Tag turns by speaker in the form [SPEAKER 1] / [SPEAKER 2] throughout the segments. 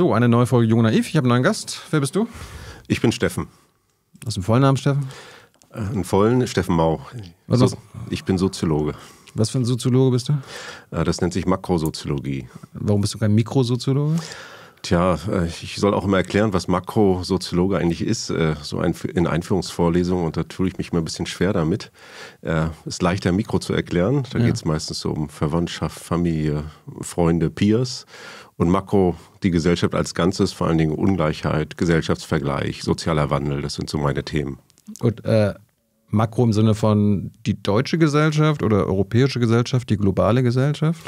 [SPEAKER 1] So, eine neue Folge Jung Naiv. Ich habe einen neuen Gast. Wer bist du?
[SPEAKER 2] Ich bin Steffen.
[SPEAKER 1] Hast du einen vollen Namen, Steffen?
[SPEAKER 2] Äh, einen vollen Steffen Mau.
[SPEAKER 1] Was
[SPEAKER 2] so,
[SPEAKER 1] ist-
[SPEAKER 2] ich bin Soziologe.
[SPEAKER 1] Was für ein Soziologe bist du?
[SPEAKER 2] Äh, Das nennt sich Makrosoziologie.
[SPEAKER 1] Warum bist du kein Mikrosoziologe?
[SPEAKER 2] Tja, äh, ich soll auch immer erklären, was Makrosoziologe eigentlich ist, so in Einführungsvorlesungen und da tue ich mich mal ein bisschen schwer damit. Äh, Ist leichter Mikro zu erklären, da
[SPEAKER 1] Ja.
[SPEAKER 2] geht es meistens so um Verwandtschaft, Familie, Freunde, Peers und Makro die Gesellschaft als Ganzes, vor allen Dingen Ungleichheit, Gesellschaftsvergleich, sozialer Wandel, das sind so meine Themen.
[SPEAKER 1] Und äh, Makro im Sinne von die deutsche Gesellschaft oder europäische Gesellschaft, die globale Gesellschaft?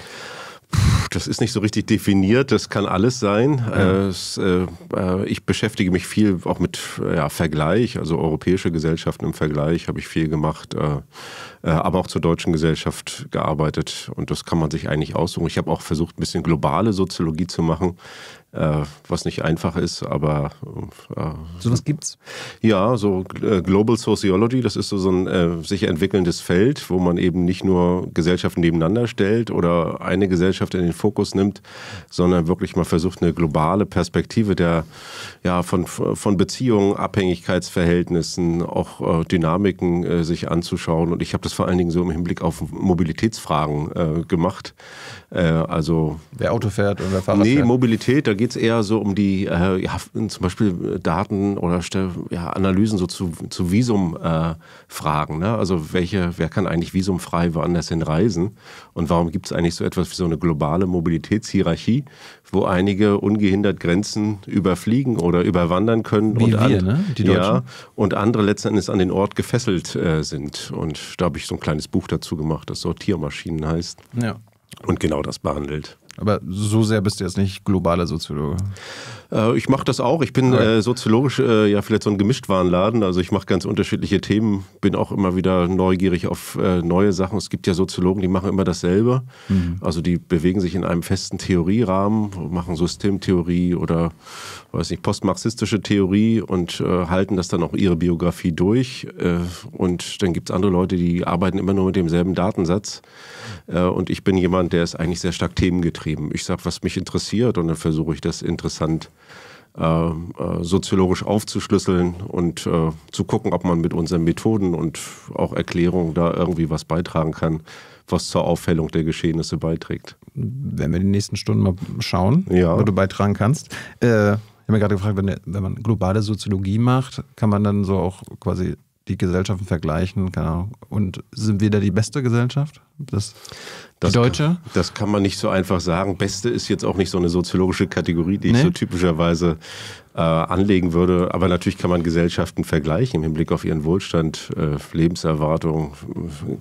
[SPEAKER 2] Das ist nicht so richtig definiert, das kann alles sein. Äh, es, äh, äh, ich beschäftige mich viel auch mit ja, Vergleich, also europäische Gesellschaften im Vergleich habe ich viel gemacht, äh, äh, aber auch zur deutschen Gesellschaft gearbeitet und das kann man sich eigentlich aussuchen. Ich habe auch versucht, ein bisschen globale Soziologie zu machen, äh, was nicht einfach ist, aber äh,
[SPEAKER 1] Sowas gibt's?
[SPEAKER 2] ja, so äh, Global Sociology, das ist so, so ein äh, sich entwickelndes Feld, wo man eben nicht nur Gesellschaften nebeneinander stellt oder eine Gesellschaft in den Fokus nimmt, sondern wirklich mal versucht, eine globale Perspektive der, ja, von, von Beziehungen, Abhängigkeitsverhältnissen, auch äh, Dynamiken äh, sich anzuschauen. Und ich habe das vor allen Dingen so im Hinblick auf Mobilitätsfragen gemacht. Also
[SPEAKER 1] Wer Auto fährt oder wer Fahrrad
[SPEAKER 2] Nee,
[SPEAKER 1] fährt?
[SPEAKER 2] Mobilität, da geht's eher so um die, äh, ja, zum Beispiel Daten oder ja, Analysen so zu, zu Visumfragen. Äh, ne? Also welche, wer kann eigentlich visumfrei woanders hin reisen? Und warum gibt's eigentlich so etwas wie so eine globale Mobilitätshierarchie, wo einige ungehindert Grenzen überfliegen oder überwandern können
[SPEAKER 1] Wie
[SPEAKER 2] und,
[SPEAKER 1] wir, ne? Die
[SPEAKER 2] ja,
[SPEAKER 1] Deutschen.
[SPEAKER 2] und andere letzten Endes an den Ort gefesselt äh, sind. Und da habe ich so ein kleines Buch dazu gemacht, das Sortiermaschinen heißt
[SPEAKER 1] Ja.
[SPEAKER 2] und genau das behandelt.
[SPEAKER 1] Aber so sehr bist du jetzt nicht globaler Soziologe.
[SPEAKER 2] Äh, Ich mache das auch. Ich bin äh, soziologisch äh, ja vielleicht so ein Gemischtwarenladen. Also ich mache ganz unterschiedliche Themen, bin auch immer wieder neugierig auf äh, neue Sachen. Es gibt ja Soziologen, die machen immer dasselbe. Also die bewegen sich in einem festen Theorierahmen, machen Systemtheorie oder weiß nicht, postmarxistische Theorie und äh, halten das dann auch ihre Biografie durch. Äh, und dann gibt es andere Leute, die arbeiten immer nur mit demselben Datensatz. Und ich bin jemand, der ist eigentlich sehr stark themengetrieben. Ich sage, was mich interessiert und dann versuche ich das interessant soziologisch aufzuschlüsseln und äh, zu gucken, ob man mit unseren Methoden und auch Erklärungen da irgendwie was beitragen kann, was zur Aufhellung der Geschehnisse beiträgt.
[SPEAKER 1] Werden wir die nächsten Stunden mal schauen,
[SPEAKER 2] Ja.
[SPEAKER 1] wo du beitragen kannst. Äh, ich habe mir gerade gefragt, wenn, wenn man globale Soziologie macht, kann man dann so auch quasi die Gesellschaften vergleichen, keine Ahnung. Und sind wir da die beste Gesellschaft? Das,
[SPEAKER 2] Das
[SPEAKER 1] die deutsche?
[SPEAKER 2] Kann, das kann man nicht so einfach sagen. Beste ist jetzt auch nicht so eine soziologische Kategorie, die ich
[SPEAKER 1] Nee.
[SPEAKER 2] so typischerweise äh, anlegen würde. Aber natürlich kann man Gesellschaften vergleichen im Hinblick auf ihren Wohlstand, äh, Lebenserwartung,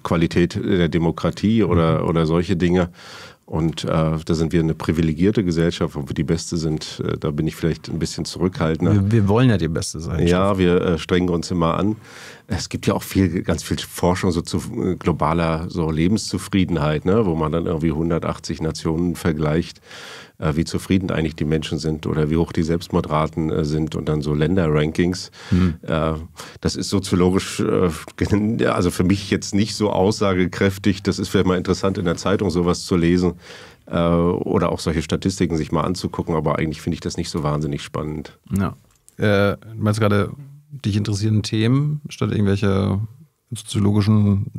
[SPEAKER 2] Qualität der Demokratie oder, oder solche Dinge. Und äh, da sind wir eine privilegierte Gesellschaft, ob wir die Beste sind, äh, da bin ich vielleicht ein bisschen zurückhaltender.
[SPEAKER 1] Wir, wir wollen ja die beste sein.
[SPEAKER 2] Ja, wir äh, strengen uns immer an. Es gibt ja auch viel, ganz viel Forschung so zu äh, globaler so Lebenszufriedenheit, ne, wo man dann irgendwie 180 Nationen vergleicht, äh, wie zufrieden eigentlich die Menschen sind oder wie hoch die Selbstmordraten äh, sind und dann so Länderrankings. Äh, das ist soziologisch, äh, also für mich jetzt nicht so aussagekräftig. Das ist vielleicht mal interessant in der Zeitung sowas zu lesen äh, oder auch solche Statistiken sich mal anzugucken, aber eigentlich finde ich das nicht so wahnsinnig spannend.
[SPEAKER 1] Ja. Äh, du meinst gerade, dich interessierenden Themen statt irgendwelche soziologischen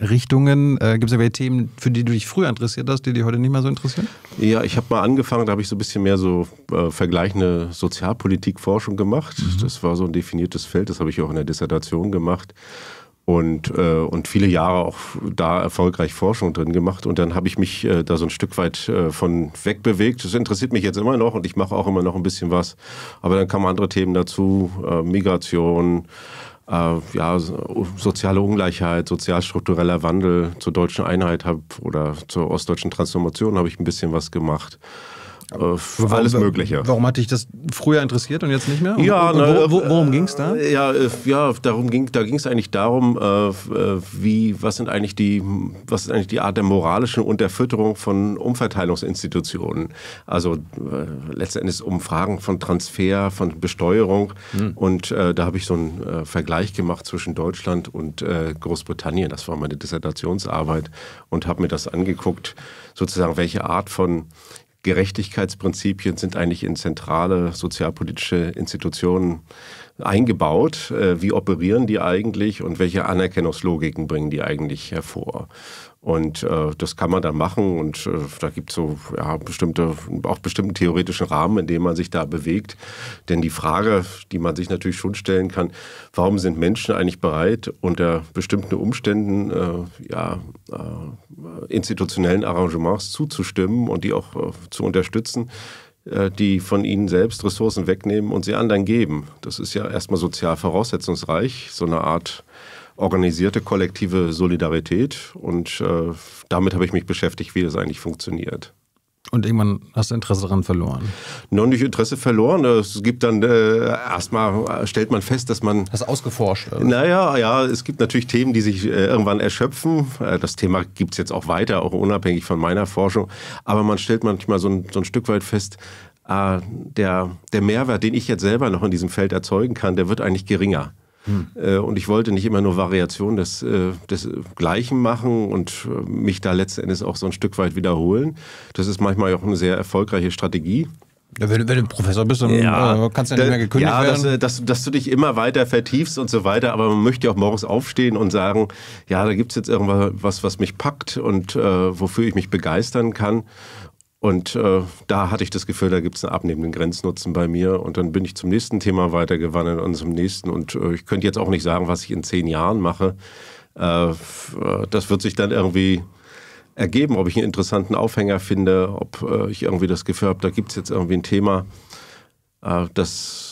[SPEAKER 1] Richtungen. Äh, Gibt es irgendwelche Themen, für die du dich früher interessiert hast, die dich heute nicht mehr so interessieren?
[SPEAKER 2] Ja, ich habe mal angefangen, da habe ich so ein bisschen mehr so äh, vergleichende Sozialpolitikforschung gemacht. Das war so ein definiertes Feld, das habe ich auch in der Dissertation gemacht. Und, äh, und viele Jahre auch da erfolgreich Forschung drin gemacht. Und dann habe ich mich äh, da so ein Stück weit äh, von wegbewegt. Das interessiert mich jetzt immer noch und ich mache auch immer noch ein bisschen was. Aber dann kamen andere Themen dazu, äh, Migration, äh, ja, so- soziale Ungleichheit, sozialstruktureller Wandel zur deutschen Einheit hab, oder zur ostdeutschen Transformation habe ich ein bisschen was gemacht. Äh, alles Mögliche.
[SPEAKER 1] Warum hat dich das früher interessiert und jetzt nicht mehr? Und,
[SPEAKER 2] Ja,
[SPEAKER 1] und
[SPEAKER 2] na,
[SPEAKER 1] wo, wo, worum ging es da?
[SPEAKER 2] äh, Ja, äh, ja, darum ging, da ging es eigentlich darum, äh, äh, wie, was sind eigentlich die, was ist eigentlich die Art der moralischen Unterfütterung von Umverteilungsinstitutionen? Also äh, letztendlich um Fragen von Transfer, von Besteuerung. Und äh, da habe ich so einen äh, Vergleich gemacht zwischen Deutschland und äh, Großbritannien. Das war meine Dissertationsarbeit und habe mir das angeguckt, sozusagen welche Art von Gerechtigkeitsprinzipien sind eigentlich in zentrale sozialpolitische Institutionen eingebaut. Äh, wie operieren die eigentlich und welche Anerkennungslogiken bringen die eigentlich hervor? Und äh, das kann man dann machen und äh, da gibt es so ja, bestimmte, auch bestimmten theoretischen Rahmen, in dem man sich da bewegt. Denn die Frage, die man sich natürlich schon stellen kann, warum sind Menschen eigentlich bereit, unter bestimmten Umständen äh, ja, äh, institutionellen Arrangements zuzustimmen und die auch äh, zu unterstützen? Äh, die von ihnen selbst Ressourcen wegnehmen und sie anderen geben. Das ist ja erstmal sozial voraussetzungsreich, so eine Art organisierte kollektive Solidarität. Und äh, damit habe ich mich beschäftigt, wie das eigentlich funktioniert.
[SPEAKER 1] Und irgendwann hast du Interesse daran verloren?
[SPEAKER 2] Noch nicht Interesse verloren. Es gibt dann äh, erstmal stellt man fest, dass man.
[SPEAKER 1] Hast du ausgeforscht? Oder?
[SPEAKER 2] Naja, ja, es gibt natürlich Themen, die sich äh, irgendwann erschöpfen. Äh, das Thema gibt es jetzt auch weiter, auch unabhängig von meiner Forschung. Aber man stellt manchmal so ein, so ein Stück weit fest, äh, der, der Mehrwert, den ich jetzt selber noch in diesem Feld erzeugen kann, der wird eigentlich geringer. Hm. Und ich wollte nicht immer nur Variationen des, äh, des Gleichen machen und äh, mich da letzten Endes auch so ein Stück weit wiederholen. Das ist manchmal auch eine sehr erfolgreiche Strategie.
[SPEAKER 1] Ja, wenn, wenn, du Professor bist, dann ja, kannst du ja nicht mehr gekündigt ja, werden.
[SPEAKER 2] Ja, dass, dass, dass, du dich immer weiter vertiefst und so weiter, aber man möchte ja auch morgens aufstehen und sagen, ja, da gibt es jetzt irgendwas, was mich packt und äh, wofür ich mich begeistern kann. Und äh, da hatte ich das Gefühl, da gibt es einen abnehmenden Grenznutzen bei mir. Und dann bin ich zum nächsten Thema weitergewandert und zum nächsten. Und äh, ich könnte jetzt auch nicht sagen, was ich in zehn Jahren mache. Äh, das wird sich dann irgendwie ergeben, ob ich einen interessanten Aufhänger finde, ob äh, ich irgendwie das Gefühl habe, da gibt es jetzt irgendwie ein Thema, äh, das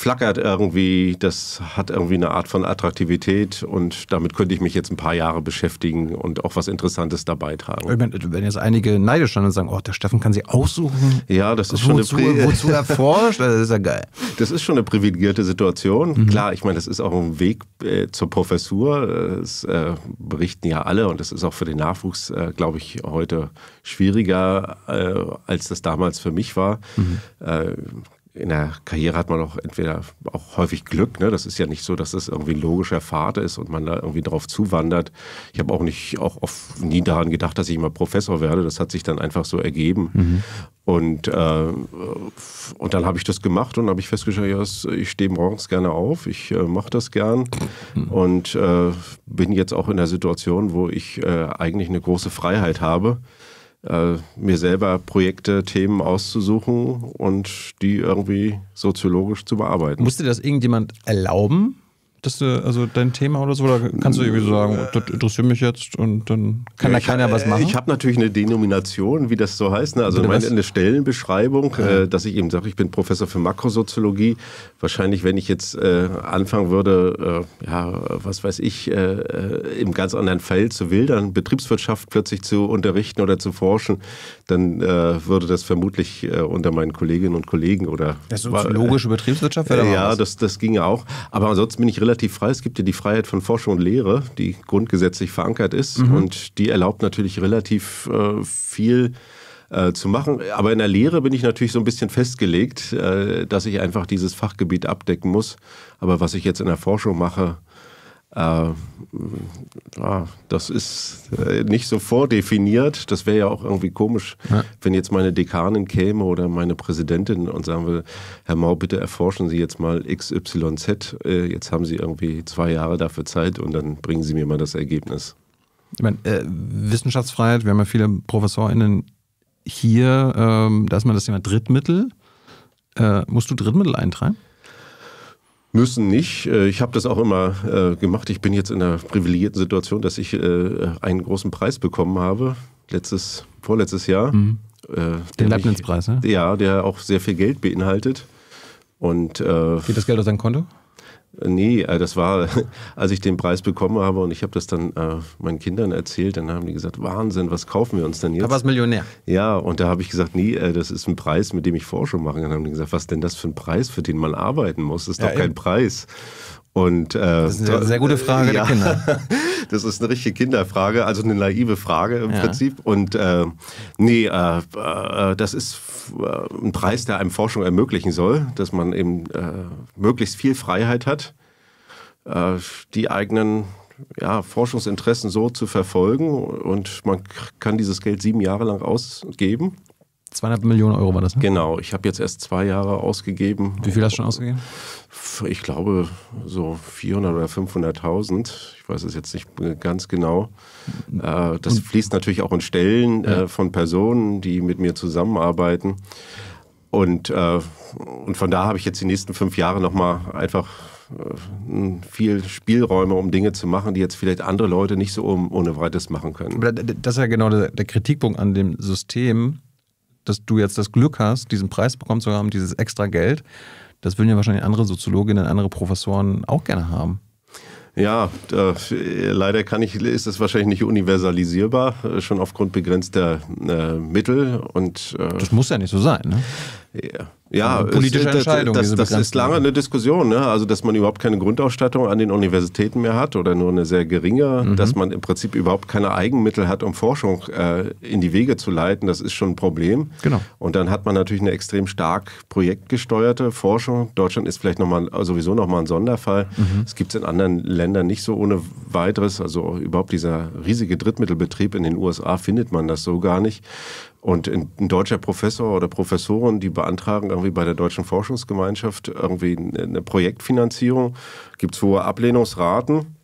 [SPEAKER 2] flackert irgendwie, das hat irgendwie eine Art von Attraktivität und damit könnte ich mich jetzt ein paar Jahre beschäftigen und auch was Interessantes dabei tragen.
[SPEAKER 1] Wenn jetzt einige neidisch standen und sagen, oh, der Steffen kann sich aussuchen,
[SPEAKER 2] ja, das ist
[SPEAKER 1] wozu,
[SPEAKER 2] schon
[SPEAKER 1] eine wozu er forscht, das ist ja geil.
[SPEAKER 2] Das ist schon eine privilegierte Situation. Mhm. Klar, ich meine, das ist auch ein Weg äh, zur Professur. Das äh, berichten ja alle und das ist auch für den Nachwuchs, äh, glaube ich, heute schwieriger, äh, als das damals für mich war. Mhm äh, in der Karriere hat man auch entweder auch häufig Glück. Ne? Das ist ja nicht so, dass das irgendwie ein logischer Pfad ist und man da irgendwie drauf zuwandert. Ich habe auch nicht auch oft nie daran gedacht, dass ich immer Professor werde. Das hat sich dann einfach so ergeben. Mhm. Und, äh, und dann habe ich das gemacht und habe ich festgestellt, ja, ich stehe morgens gerne auf, ich äh, mache das gern mhm. und äh, bin jetzt auch in der Situation, wo ich äh, eigentlich eine große Freiheit habe äh, mir selber Projekte, Themen auszusuchen und die irgendwie soziologisch zu bearbeiten.
[SPEAKER 1] Musste das irgendjemand erlauben? Dass du, also dein Thema oder so, oder kannst du irgendwie sagen, das interessiert mich jetzt und dann kann ja, da keiner was machen?
[SPEAKER 2] Ich habe natürlich eine Denomination, wie das so heißt, ne? also meine, eine Stellenbeschreibung, ja. äh, dass ich eben sage, ich bin Professor für Makrosoziologie. Wahrscheinlich, wenn ich jetzt äh, anfangen würde, äh, ja, was weiß ich, äh, äh, im ganz anderen Feld zu wildern, Betriebswirtschaft plötzlich zu unterrichten oder zu forschen, dann äh, würde das vermutlich unter meinen Kolleginnen und Kollegen oder...
[SPEAKER 1] Ja, soziologische Betriebswirtschaft
[SPEAKER 2] wäre Ja, das, das ginge auch. Aber ansonsten bin ich relativ relativ frei. Es gibt ja die Freiheit von Forschung und Lehre, die grundgesetzlich verankert ist mhm. und die erlaubt natürlich relativ äh, viel äh, zu machen. Aber in der Lehre bin ich natürlich so ein bisschen festgelegt, äh, dass ich einfach dieses Fachgebiet abdecken muss. Aber was ich jetzt in der Forschung mache, äh, ja, das ist äh, nicht so vordefiniert. Das wäre ja auch irgendwie komisch, ja. wenn jetzt meine Dekanin käme oder meine Präsidentin und sagen würde, Herr Mau, bitte erforschen Sie jetzt mal XYZ. Äh, jetzt haben Sie irgendwie zwei Jahre dafür Zeit und dann bringen Sie mir mal das Ergebnis.
[SPEAKER 1] Ich meine, äh, Wissenschaftsfreiheit, wir haben ja viele ProfessorInnen hier, ähm, da ist mal das Thema Drittmittel. Äh, musst du Drittmittel eintreiben?
[SPEAKER 2] Müssen nicht. Äh, ich habe das auch immer äh, gemacht. Ich bin jetzt in der privilegierten Situation, dass ich äh, einen großen Preis bekommen habe, letztes, vorletztes Jahr. Mhm.
[SPEAKER 1] Den Leibniz-Preis, ne?
[SPEAKER 2] Ja, der auch sehr viel Geld beinhaltet. Und,
[SPEAKER 1] Geht das Geld aus deinem Konto?
[SPEAKER 2] Nee, äh, das war, als ich den Preis bekommen habe und ich habe das dann äh, meinen Kindern erzählt, dann haben die gesagt, Wahnsinn, was kaufen wir uns denn jetzt?
[SPEAKER 1] Aber als Millionär.
[SPEAKER 2] Ja, und da habe ich gesagt, nee, äh, das ist ein Preis, mit dem ich Forschung mache. Dann haben die gesagt, was denn das für ein Preis, für den man arbeiten muss? Das ist ja, doch kein eben. Preis. Und, äh,
[SPEAKER 1] das ist eine sehr gute Frage ja, der Kinder.
[SPEAKER 2] das ist eine richtige Kinderfrage, also eine naive Frage im ja. Prinzip. Und äh, nee, äh, äh, das ist äh, ein Preis, der einem Forschung ermöglichen soll, dass man eben äh, möglichst viel Freiheit hat, äh, die eigenen ja, Forschungsinteressen so zu verfolgen. Und man kann dieses Geld sieben Jahre lang ausgeben.
[SPEAKER 1] Zweieinhalb Millionen Euro war das, ne?
[SPEAKER 2] Genau, ich habe jetzt erst zwei Jahre ausgegeben.
[SPEAKER 1] Wie viel hast du schon ausgegeben?
[SPEAKER 2] Ich glaube so 400 oder 500.000. Ich weiß es jetzt nicht ganz genau. Äh, das fließt natürlich auch in Stellen ja. Äh, von Personen, die mit mir zusammenarbeiten. Und, äh, und von da habe ich jetzt die nächsten fünf Jahre nochmal einfach viel Spielräume, um Dinge zu machen, die jetzt vielleicht andere Leute nicht so ohne weiteres machen können.
[SPEAKER 1] Das ist ja genau der, der Kritikpunkt an dem System, dass du jetzt das Glück hast, diesen Preis bekommen zu haben, dieses extra Geld. Das würden ja wahrscheinlich andere Soziologinnen, andere Professoren auch gerne haben.
[SPEAKER 2] Ja, äh, leider kann ich, ist es wahrscheinlich nicht universalisierbar, äh, schon aufgrund begrenzter äh, Mittel. Und,
[SPEAKER 1] äh, das muss ja nicht so sein, ne?
[SPEAKER 2] Ja. Ja, politische ist, Entscheidung. Das, das, ist lange eine Diskussion, ne? also dass man überhaupt keine Grundausstattung an den Universitäten mehr hat oder nur eine sehr geringe, mhm. dass man im Prinzip überhaupt keine Eigenmittel hat, um Forschung äh, in die Wege zu leiten, das ist schon ein Problem.
[SPEAKER 1] Genau.
[SPEAKER 2] Und dann hat man natürlich eine extrem stark projektgesteuerte Forschung. Deutschland ist vielleicht noch mal, sowieso nochmal ein Sonderfall. Mhm. Das gibt es in anderen Ländern nicht so ohne weiteres. Also überhaupt dieser riesige Drittmittelbetrieb in den USA findet man das so gar nicht. Und ein, deutscher Professor oder Professorin, die beantragen irgendwie bei der Deutschen Forschungsgemeinschaft irgendwie eine Projektfinanzierung, gibt es hohe Ablehnungsraten.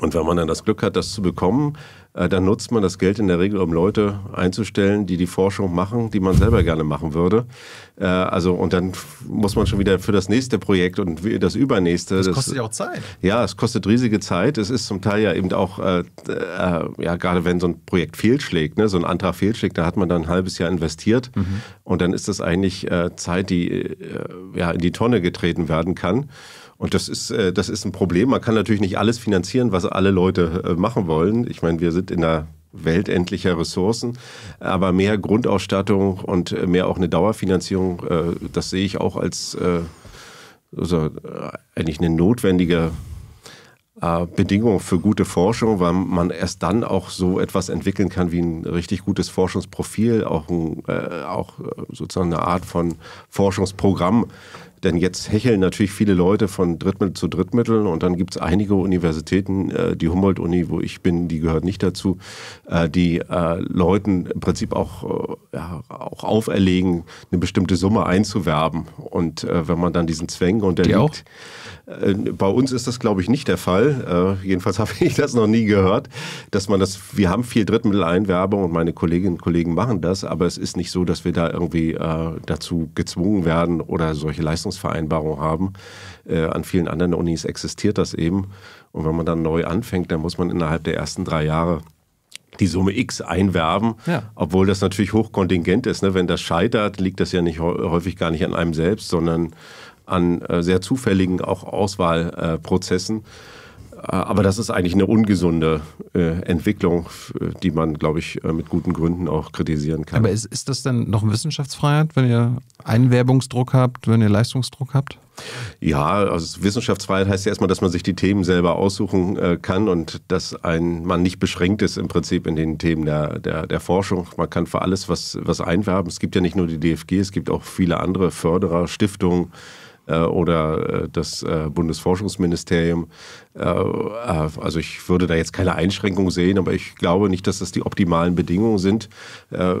[SPEAKER 2] Und wenn man dann das Glück hat, das zu bekommen, dann nutzt man das Geld in der Regel, um Leute einzustellen, die die Forschung machen, die man selber gerne machen würde. Äh, also und dann muss man schon wieder für das nächste Projekt und das übernächste.
[SPEAKER 1] Das kostet ja auch Zeit.
[SPEAKER 2] Ja, es kostet riesige Zeit. Es ist zum Teil ja eben auch, äh, äh, ja gerade wenn so ein Projekt fehlschlägt, ne, so ein Antrag fehlschlägt, da hat man dann ein halbes Jahr investiert mhm. und dann ist das eigentlich äh, Zeit, die äh, ja in die Tonne getreten werden kann. Und das ist, äh, das ist ein Problem. Man kann natürlich nicht alles finanzieren, was alle Leute äh, machen wollen. Ich meine, wir sind in einer Welt endlicher Ressourcen, aber mehr Grundausstattung und äh, mehr auch eine Dauerfinanzierung, das sehe ich auch als also eigentlich eine notwendige Bedingung für gute Forschung, weil man erst dann auch so etwas entwickeln kann wie ein richtig gutes Forschungsprofil, auch, ein, auch sozusagen eine Art von Forschungsprogramm, denn jetzt hecheln natürlich viele Leute von Drittmittel zu Drittmitteln und dann gibt es einige Universitäten, äh, die Humboldt-Uni, wo ich bin, die gehört nicht dazu, äh, die äh, Leuten im Prinzip auch, ja, auch auferlegen, eine bestimmte Summe einzuwerben. Und wenn man dann diesen Zwängen unterliegt, äh, bei uns ist das, glaube ich, nicht der Fall. Äh, jedenfalls habe ich das noch nie gehört, dass man das, wir haben viel Drittmitteleinwerbung und meine Kolleginnen und Kollegen machen das, aber es ist nicht so, dass wir da irgendwie äh, dazu gezwungen werden oder solche Leistungsvereinbarungen haben. An vielen anderen Unis existiert das eben. Und wenn man dann neu anfängt, dann muss man innerhalb der ersten drei Jahre die Summe X einwerben, ja. obwohl das natürlich hochkontingent ist. Ne? Wenn das scheitert, liegt das ja nicht häufig gar nicht an einem selbst, sondern an äh, sehr zufälligen auch Auswahlprozessen. Äh, aber das ist eigentlich eine ungesunde äh, Entwicklung, die man, glaube ich, äh, mit guten Gründen auch kritisieren kann.
[SPEAKER 1] Aber ist, ist das denn noch Wissenschaftsfreiheit, wenn ihr Einwerbungsdruck habt, wenn ihr Leistungsdruck habt?
[SPEAKER 2] Ja, also Wissenschaftsfreiheit heißt ja erstmal, dass man sich die Themen selber aussuchen äh, kann und dass ein man nicht beschränkt ist im Prinzip in den Themen der, der, der Forschung. Man kann für alles was, was einwerben. Es gibt ja nicht nur die DFG, es gibt auch viele andere Förderer, Stiftungen, äh, oder äh, das äh, Bundesforschungsministerium. also ich würde da jetzt keine Einschränkung sehen, aber ich glaube nicht, dass das die optimalen Bedingungen sind.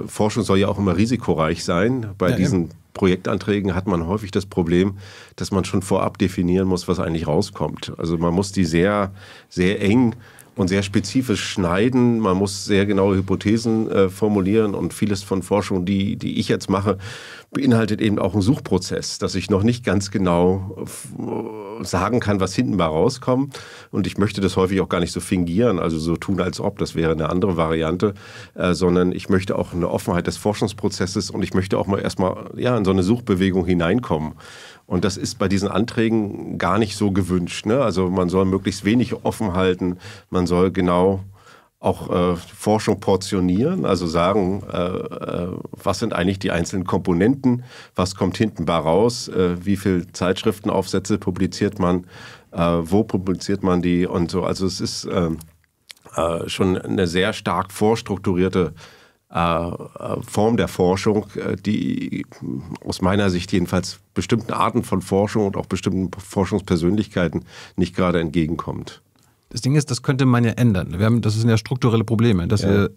[SPEAKER 2] Forschung soll ja auch immer risikoreich sein. Bei ja, diesen. Projektanträgen hat man häufig das Problem, dass man schon vorab definieren muss, was eigentlich rauskommt. Also man muss die sehr, sehr eng und sehr spezifisch schneiden. Man muss sehr genaue Hypothesen äh, formulieren und vieles von Forschung, die, die ich jetzt mache, beinhaltet eben auch einen Suchprozess, dass ich noch nicht ganz genau sagen kann, was hinten mal rauskommt. Und ich möchte das häufig auch gar nicht so fingieren, also so tun, als ob, das wäre eine andere Variante, äh, sondern ich möchte auch eine Offenheit des Forschungsprozesses und ich möchte auch mal erstmal ja, in so eine Suchbewegung hineinkommen. Und das ist bei diesen Anträgen gar nicht so gewünscht. Ne? Also man soll möglichst wenig offen halten, man soll genau auch äh, Forschung portionieren, also sagen, äh, äh, was sind eigentlich die einzelnen Komponenten, was kommt hinten bei raus, äh, wie viele Zeitschriftenaufsätze publiziert man, äh, wo publiziert man die und so. Also es ist ähm, äh, schon eine sehr stark vorstrukturierte Form der Forschung, die aus meiner Sicht jedenfalls bestimmten Arten von Forschung und auch bestimmten Forschungspersönlichkeiten nicht gerade entgegenkommt.
[SPEAKER 1] Das Ding ist, das könnte man ja ändern. Wir haben, das sind ja strukturelle Probleme, dass ja. ihr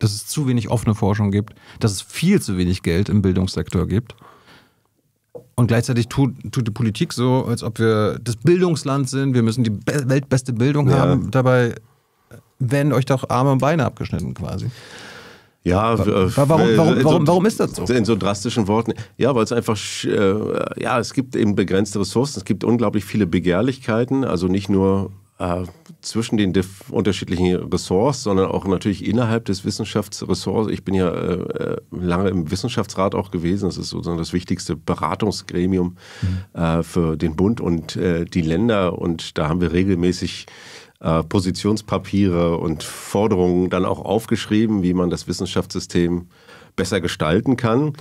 [SPEAKER 1] dass es zu wenig offene Forschung gibt, dass es viel zu wenig Geld im Bildungssektor gibt. Und gleichzeitig tut, tut die Politik so, als ob wir das Bildungsland sind, wir müssen die weltbeste Bildung ja. haben. Dabei werden euch doch Arme und Beine abgeschnitten quasi.
[SPEAKER 2] Ja,
[SPEAKER 1] warum, warum, warum, warum, ist das so?
[SPEAKER 2] In so drastischen Worten. Ja, weil es einfach, äh, ja, es gibt eben begrenzte Ressourcen, es gibt unglaublich viele Begehrlichkeiten, also nicht nur äh, zwischen den unterschiedlichen Ressorts, sondern auch natürlich innerhalb des Wissenschaftsressorts. Ich bin ja äh, lange im Wissenschaftsrat auch gewesen. Das ist sozusagen das wichtigste Beratungsgremium mhm. äh, für den Bund und äh, die Länder. Und da haben wir regelmäßig äh, Positionspapiere und Forderungen dann auch aufgeschrieben, wie man das Wissenschaftssystem besser gestalten kann.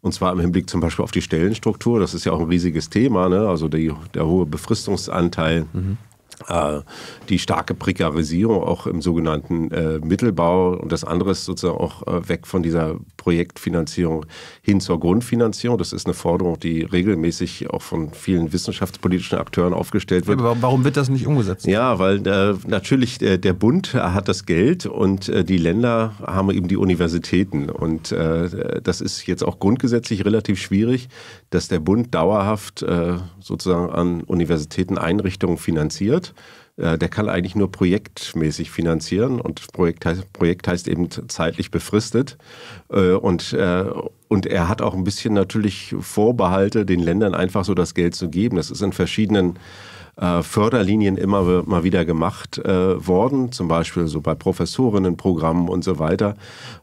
[SPEAKER 2] Und zwar im Hinblick zum Beispiel auf die Stellenstruktur. Das ist ja auch ein riesiges Thema. Ne? Also die, der hohe Befristungsanteil. Mhm die starke Prekarisierung auch im sogenannten äh, Mittelbau und das andere ist sozusagen auch äh, weg von dieser Projektfinanzierung hin zur Grundfinanzierung. Das ist eine Forderung, die regelmäßig auch von vielen wissenschaftspolitischen Akteuren aufgestellt wird.
[SPEAKER 1] Aber warum wird das nicht umgesetzt?
[SPEAKER 2] Ja, weil äh, natürlich der, der, Bund hat das Geld und äh, die Länder haben eben die Universitäten. Und äh, das ist jetzt auch grundgesetzlich relativ schwierig, dass der Bund dauerhaft sozusagen an Universitäten Einrichtungen finanziert. Äh, der kann eigentlich nur projektmäßig finanzieren und Projekt heißt, Projekt heißt eben zeitlich befristet. Äh, und, äh, und er hat auch ein bisschen natürlich Vorbehalte, den Ländern einfach so das Geld zu geben. Das ist in verschiedenen Förderlinien immer mal wieder gemacht worden, zum Beispiel so bei Professorinnenprogrammen und so weiter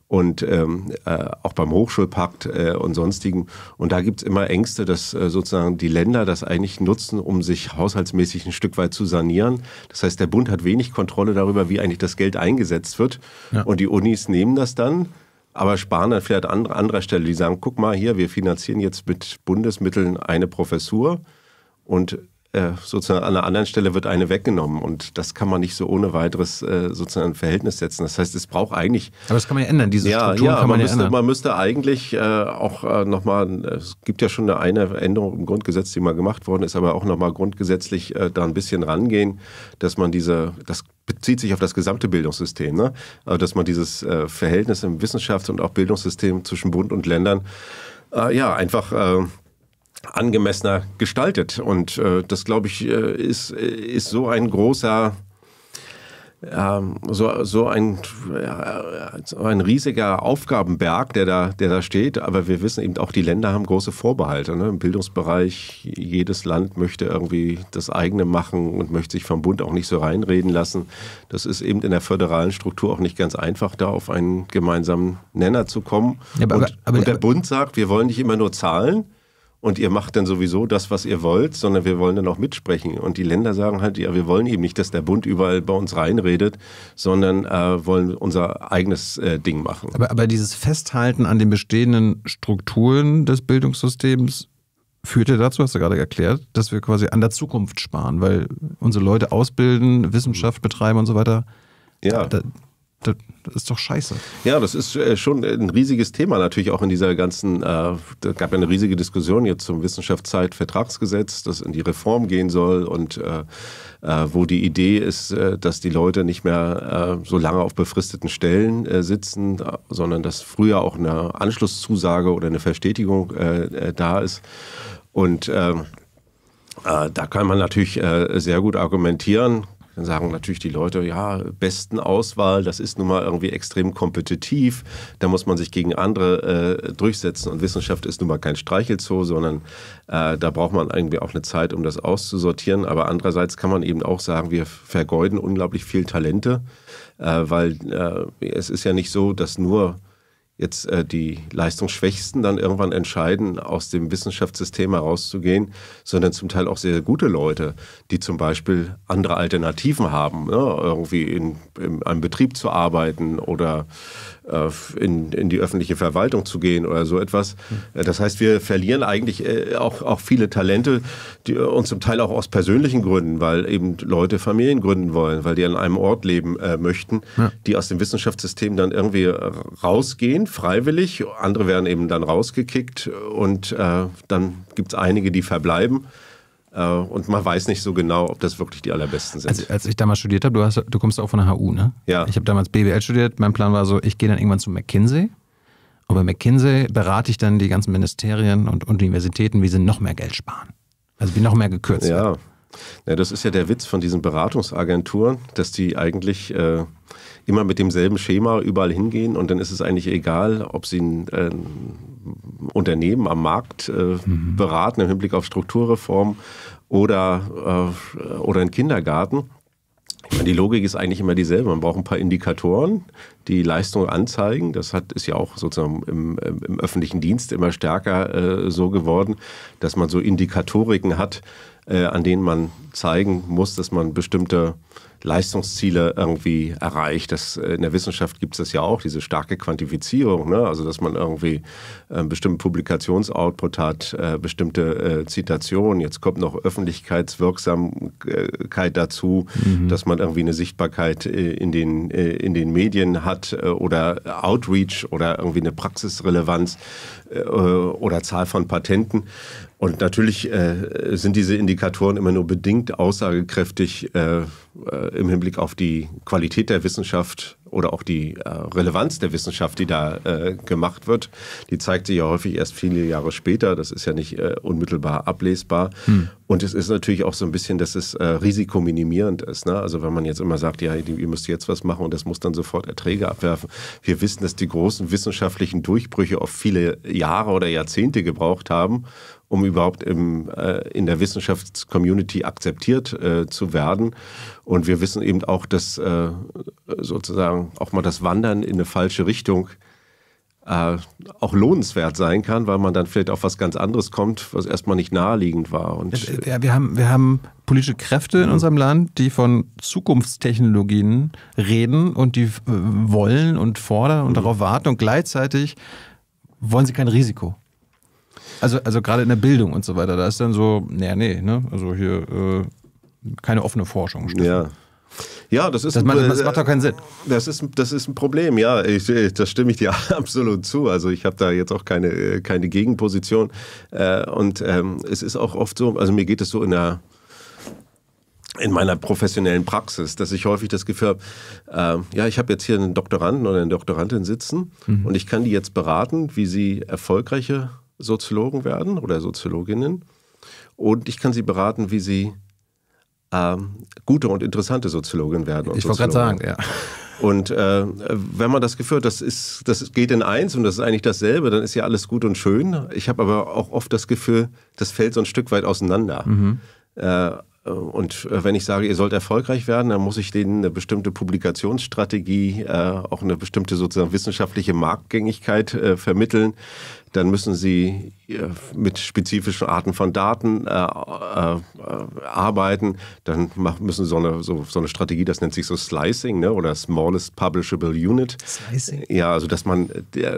[SPEAKER 2] und ähm, äh, auch beim Hochschulpakt äh, und sonstigen. Und da gibt's immer Ängste, dass äh, sozusagen die Länder das eigentlich nutzen, um sich haushaltsmäßig ein Stück weit zu sanieren. Das heißt, der Bund hat wenig Kontrolle darüber, wie eigentlich das Geld eingesetzt wird. Ja. Und die Unis nehmen das dann aber sparen dann vielleicht an anderer Stelle. Die sagen, guck mal hier, wir finanzieren jetzt mit Bundesmitteln eine Professur und sozusagen an einer anderen Stelle wird eine weggenommen und das kann man nicht so ohne weiteres äh, sozusagen in Verhältnis setzen. Das heißt, es braucht eigentlich.
[SPEAKER 1] Aber das kann man ja ändern, diese
[SPEAKER 2] ja,
[SPEAKER 1] Struktur
[SPEAKER 2] ja,
[SPEAKER 1] kann
[SPEAKER 2] man,
[SPEAKER 1] man
[SPEAKER 2] müsste,
[SPEAKER 1] ja ändern.
[SPEAKER 2] man müsste eigentlich äh, auch äh, nochmal, es gibt ja schon eine, eine Änderung im Grundgesetz, die mal gemacht worden ist, aber auch nochmal grundgesetzlich äh, da ein bisschen rangehen, dass man diese, das bezieht sich auf das gesamte Bildungssystem, ne? also, dass man dieses äh, Verhältnis im Wissenschafts- und auch Bildungssystem zwischen Bund und Ländern äh, ja einfach äh, angemessener gestaltet. Und äh, das, glaube ich, äh, ist, ist so ein großer, ähm, so, so ein, ja, so ein riesiger Aufgabenberg, der da, der da steht. Aber wir wissen eben auch, die Länder haben große Vorbehalte. Ne? Im Bildungsbereich, jedes Land möchte irgendwie das eigene machen und möchte sich vom Bund auch nicht so reinreden lassen. Das ist eben in der föderalen Struktur auch nicht ganz einfach, da auf einen gemeinsamen Nenner zu kommen. Ja, aber, und, aber, und der Bund sagt, wir wollen nicht immer nur zahlen, und ihr macht dann sowieso das, was ihr wollt, sondern wir wollen dann auch mitsprechen. Und die Länder sagen halt, ja, wir wollen eben nicht, dass der Bund überall bei uns reinredet, sondern äh, wollen unser eigenes äh, Ding machen.
[SPEAKER 1] Aber, aber dieses Festhalten an den bestehenden Strukturen des Bildungssystems führt ja dazu, hast du gerade erklärt, dass wir quasi an der Zukunft sparen, weil unsere Leute ausbilden, Wissenschaft betreiben und so weiter. Ja. Da, das ist doch scheiße.
[SPEAKER 2] Ja, das ist äh, schon ein riesiges Thema natürlich auch in dieser ganzen, äh, da gab ja eine riesige Diskussion jetzt zum Wissenschaftszeitvertragsgesetz, das in die Reform gehen soll und äh, äh, wo die Idee ist, äh, dass die Leute nicht mehr so lange auf befristeten Stellen sitzen, sondern dass früher auch eine Anschlusszusage oder eine Verstetigung da ist. Und ähm, äh, da kann man natürlich sehr gut argumentieren, dann sagen natürlich die Leute, ja, besten Auswahl, das ist nun mal irgendwie extrem kompetitiv, da muss man sich gegen andere äh, durchsetzen und Wissenschaft ist nun mal kein Streichelzoo, sondern äh, da braucht man irgendwie auch eine Zeit, um das auszusortieren. Aber andererseits kann man eben auch sagen, wir vergeuden unglaublich viel Talente, äh, weil äh, es ist ja nicht so, dass nur jetzt äh, die Leistungsschwächsten dann irgendwann entscheiden, aus dem Wissenschaftssystem herauszugehen, sondern zum Teil auch sehr gute Leute, die zum Beispiel andere Alternativen haben, ne? irgendwie in, in einem Betrieb zu arbeiten oder in, in die öffentliche Verwaltung zu gehen oder so etwas. Hm. Das heißt, wir verlieren eigentlich äh, auch, auch viele Talente, die, und zum Teil auch aus persönlichen Gründen, weil eben Leute Familien gründen wollen, weil die an einem Ort leben äh, möchten, ja. die aus dem Wissenschaftssystem dann irgendwie rausgehen, freiwillig. Andere werden eben dann rausgekickt und äh, dann gibt es einige, die verbleiben. Äh, und man weiß nicht so genau, ob das wirklich die allerbesten sind.
[SPEAKER 1] Also, als ich damals studiert habe, du, hast, du kommst auch von der HU, ne?
[SPEAKER 2] Ja.
[SPEAKER 1] Ich habe damals BWL studiert. Mein Plan war so, ich gehe dann irgendwann zu McKinsey. Und bei McKinsey berate ich dann die ganzen Ministerien und Universitäten, wie sie noch mehr Geld sparen. Also wie noch mehr gekürzt
[SPEAKER 2] ja. wird. Ja, das ist ja der Witz von diesen Beratungsagenturen, dass die eigentlich äh, immer mit demselben Schema überall hingehen und dann ist es eigentlich egal, ob sie ein, äh, Unternehmen am Markt äh, mhm. beraten im Hinblick auf Strukturreform oder, äh, oder einen Kindergarten. Die Logik ist eigentlich immer dieselbe. Man braucht ein paar Indikatoren, die Leistung anzeigen. Das hat, ist ja auch sozusagen im, im öffentlichen Dienst immer stärker äh, so geworden, dass man so Indikatoriken hat, äh, an denen man zeigen muss, dass man bestimmte Leistungsziele irgendwie erreicht. Das, äh, in der Wissenschaft gibt es das ja auch, diese starke Quantifizierung, ne? also dass man irgendwie äh, bestimmten Publikationsoutput hat, äh, bestimmte äh, Zitationen. Jetzt kommt noch Öffentlichkeitswirksamkeit dazu, mhm. dass man irgendwie eine Sichtbarkeit äh, in, den, äh, in den Medien hat oder Outreach oder irgendwie eine Praxisrelevanz oder Zahl von Patenten. Und natürlich äh, sind diese Indikatoren immer nur bedingt aussagekräftig äh, äh, im Hinblick auf die Qualität der Wissenschaft oder auch die äh, Relevanz der Wissenschaft, die da äh, gemacht wird. Die zeigt sich ja häufig erst viele Jahre später. Das ist ja nicht äh, unmittelbar ablesbar. Hm. Und es ist natürlich auch so ein bisschen, dass es risikominimierend ist. Ne? Also wenn man jetzt immer sagt, ja, ihr müsst jetzt was machen und das muss dann sofort Erträge abwerfen. Wir wissen, dass die großen wissenschaftlichen Durchbrüche oft viele Jahre oder Jahrzehnte gebraucht haben um überhaupt im, äh, in der Wissenschaftscommunity akzeptiert äh, zu werden. Und wir wissen eben auch, dass äh, sozusagen auch mal das Wandern in eine falsche Richtung äh, auch lohnenswert sein kann, weil man dann vielleicht auf was ganz anderes kommt, was erstmal nicht naheliegend war.
[SPEAKER 1] Und ja, wir, haben, wir haben politische Kräfte in unserem Land, die von Zukunftstechnologien reden und die äh, wollen und fordern und mhm. darauf warten und gleichzeitig wollen sie kein Risiko. Also, also gerade in der Bildung und so weiter, da ist dann so, naja, nee, ne? Also hier äh, keine offene Forschung.
[SPEAKER 2] Steffen. Ja. Ja, das ist
[SPEAKER 1] das, macht, das macht doch keinen Sinn.
[SPEAKER 2] Das ist, das ist ein Problem, ja. Ich, das stimme ich dir absolut zu. Also ich habe da jetzt auch keine, keine Gegenposition. Äh, und ähm, es ist auch oft so, also mir geht es so in der in meiner professionellen Praxis, dass ich häufig das Gefühl habe, äh, ja, ich habe jetzt hier einen Doktoranden oder eine Doktorandin sitzen mhm. und ich kann die jetzt beraten, wie sie erfolgreiche Soziologen werden oder Soziologinnen. Und ich kann sie beraten, wie sie ähm, gute und interessante Soziologin werden.
[SPEAKER 1] ich wollte gerade sagen, ja.
[SPEAKER 2] Und äh, wenn man das Gefühl hat, das, ist, das geht in eins und das ist eigentlich dasselbe, dann ist ja alles gut und schön. Ich habe aber auch oft das Gefühl, das fällt so ein Stück weit auseinander. Mhm. Äh, und äh, wenn ich sage, ihr sollt erfolgreich werden, dann muss ich denen eine bestimmte Publikationsstrategie, äh, auch eine bestimmte sozusagen wissenschaftliche Marktgängigkeit äh, vermitteln. Dann müssen sie äh, mit spezifischen Arten von Daten äh, äh, arbeiten. Dann müssen so eine, so, so, eine Strategie, das nennt sich so Slicing ne, oder Smallest Publishable Unit. Slicing? Ja, also dass man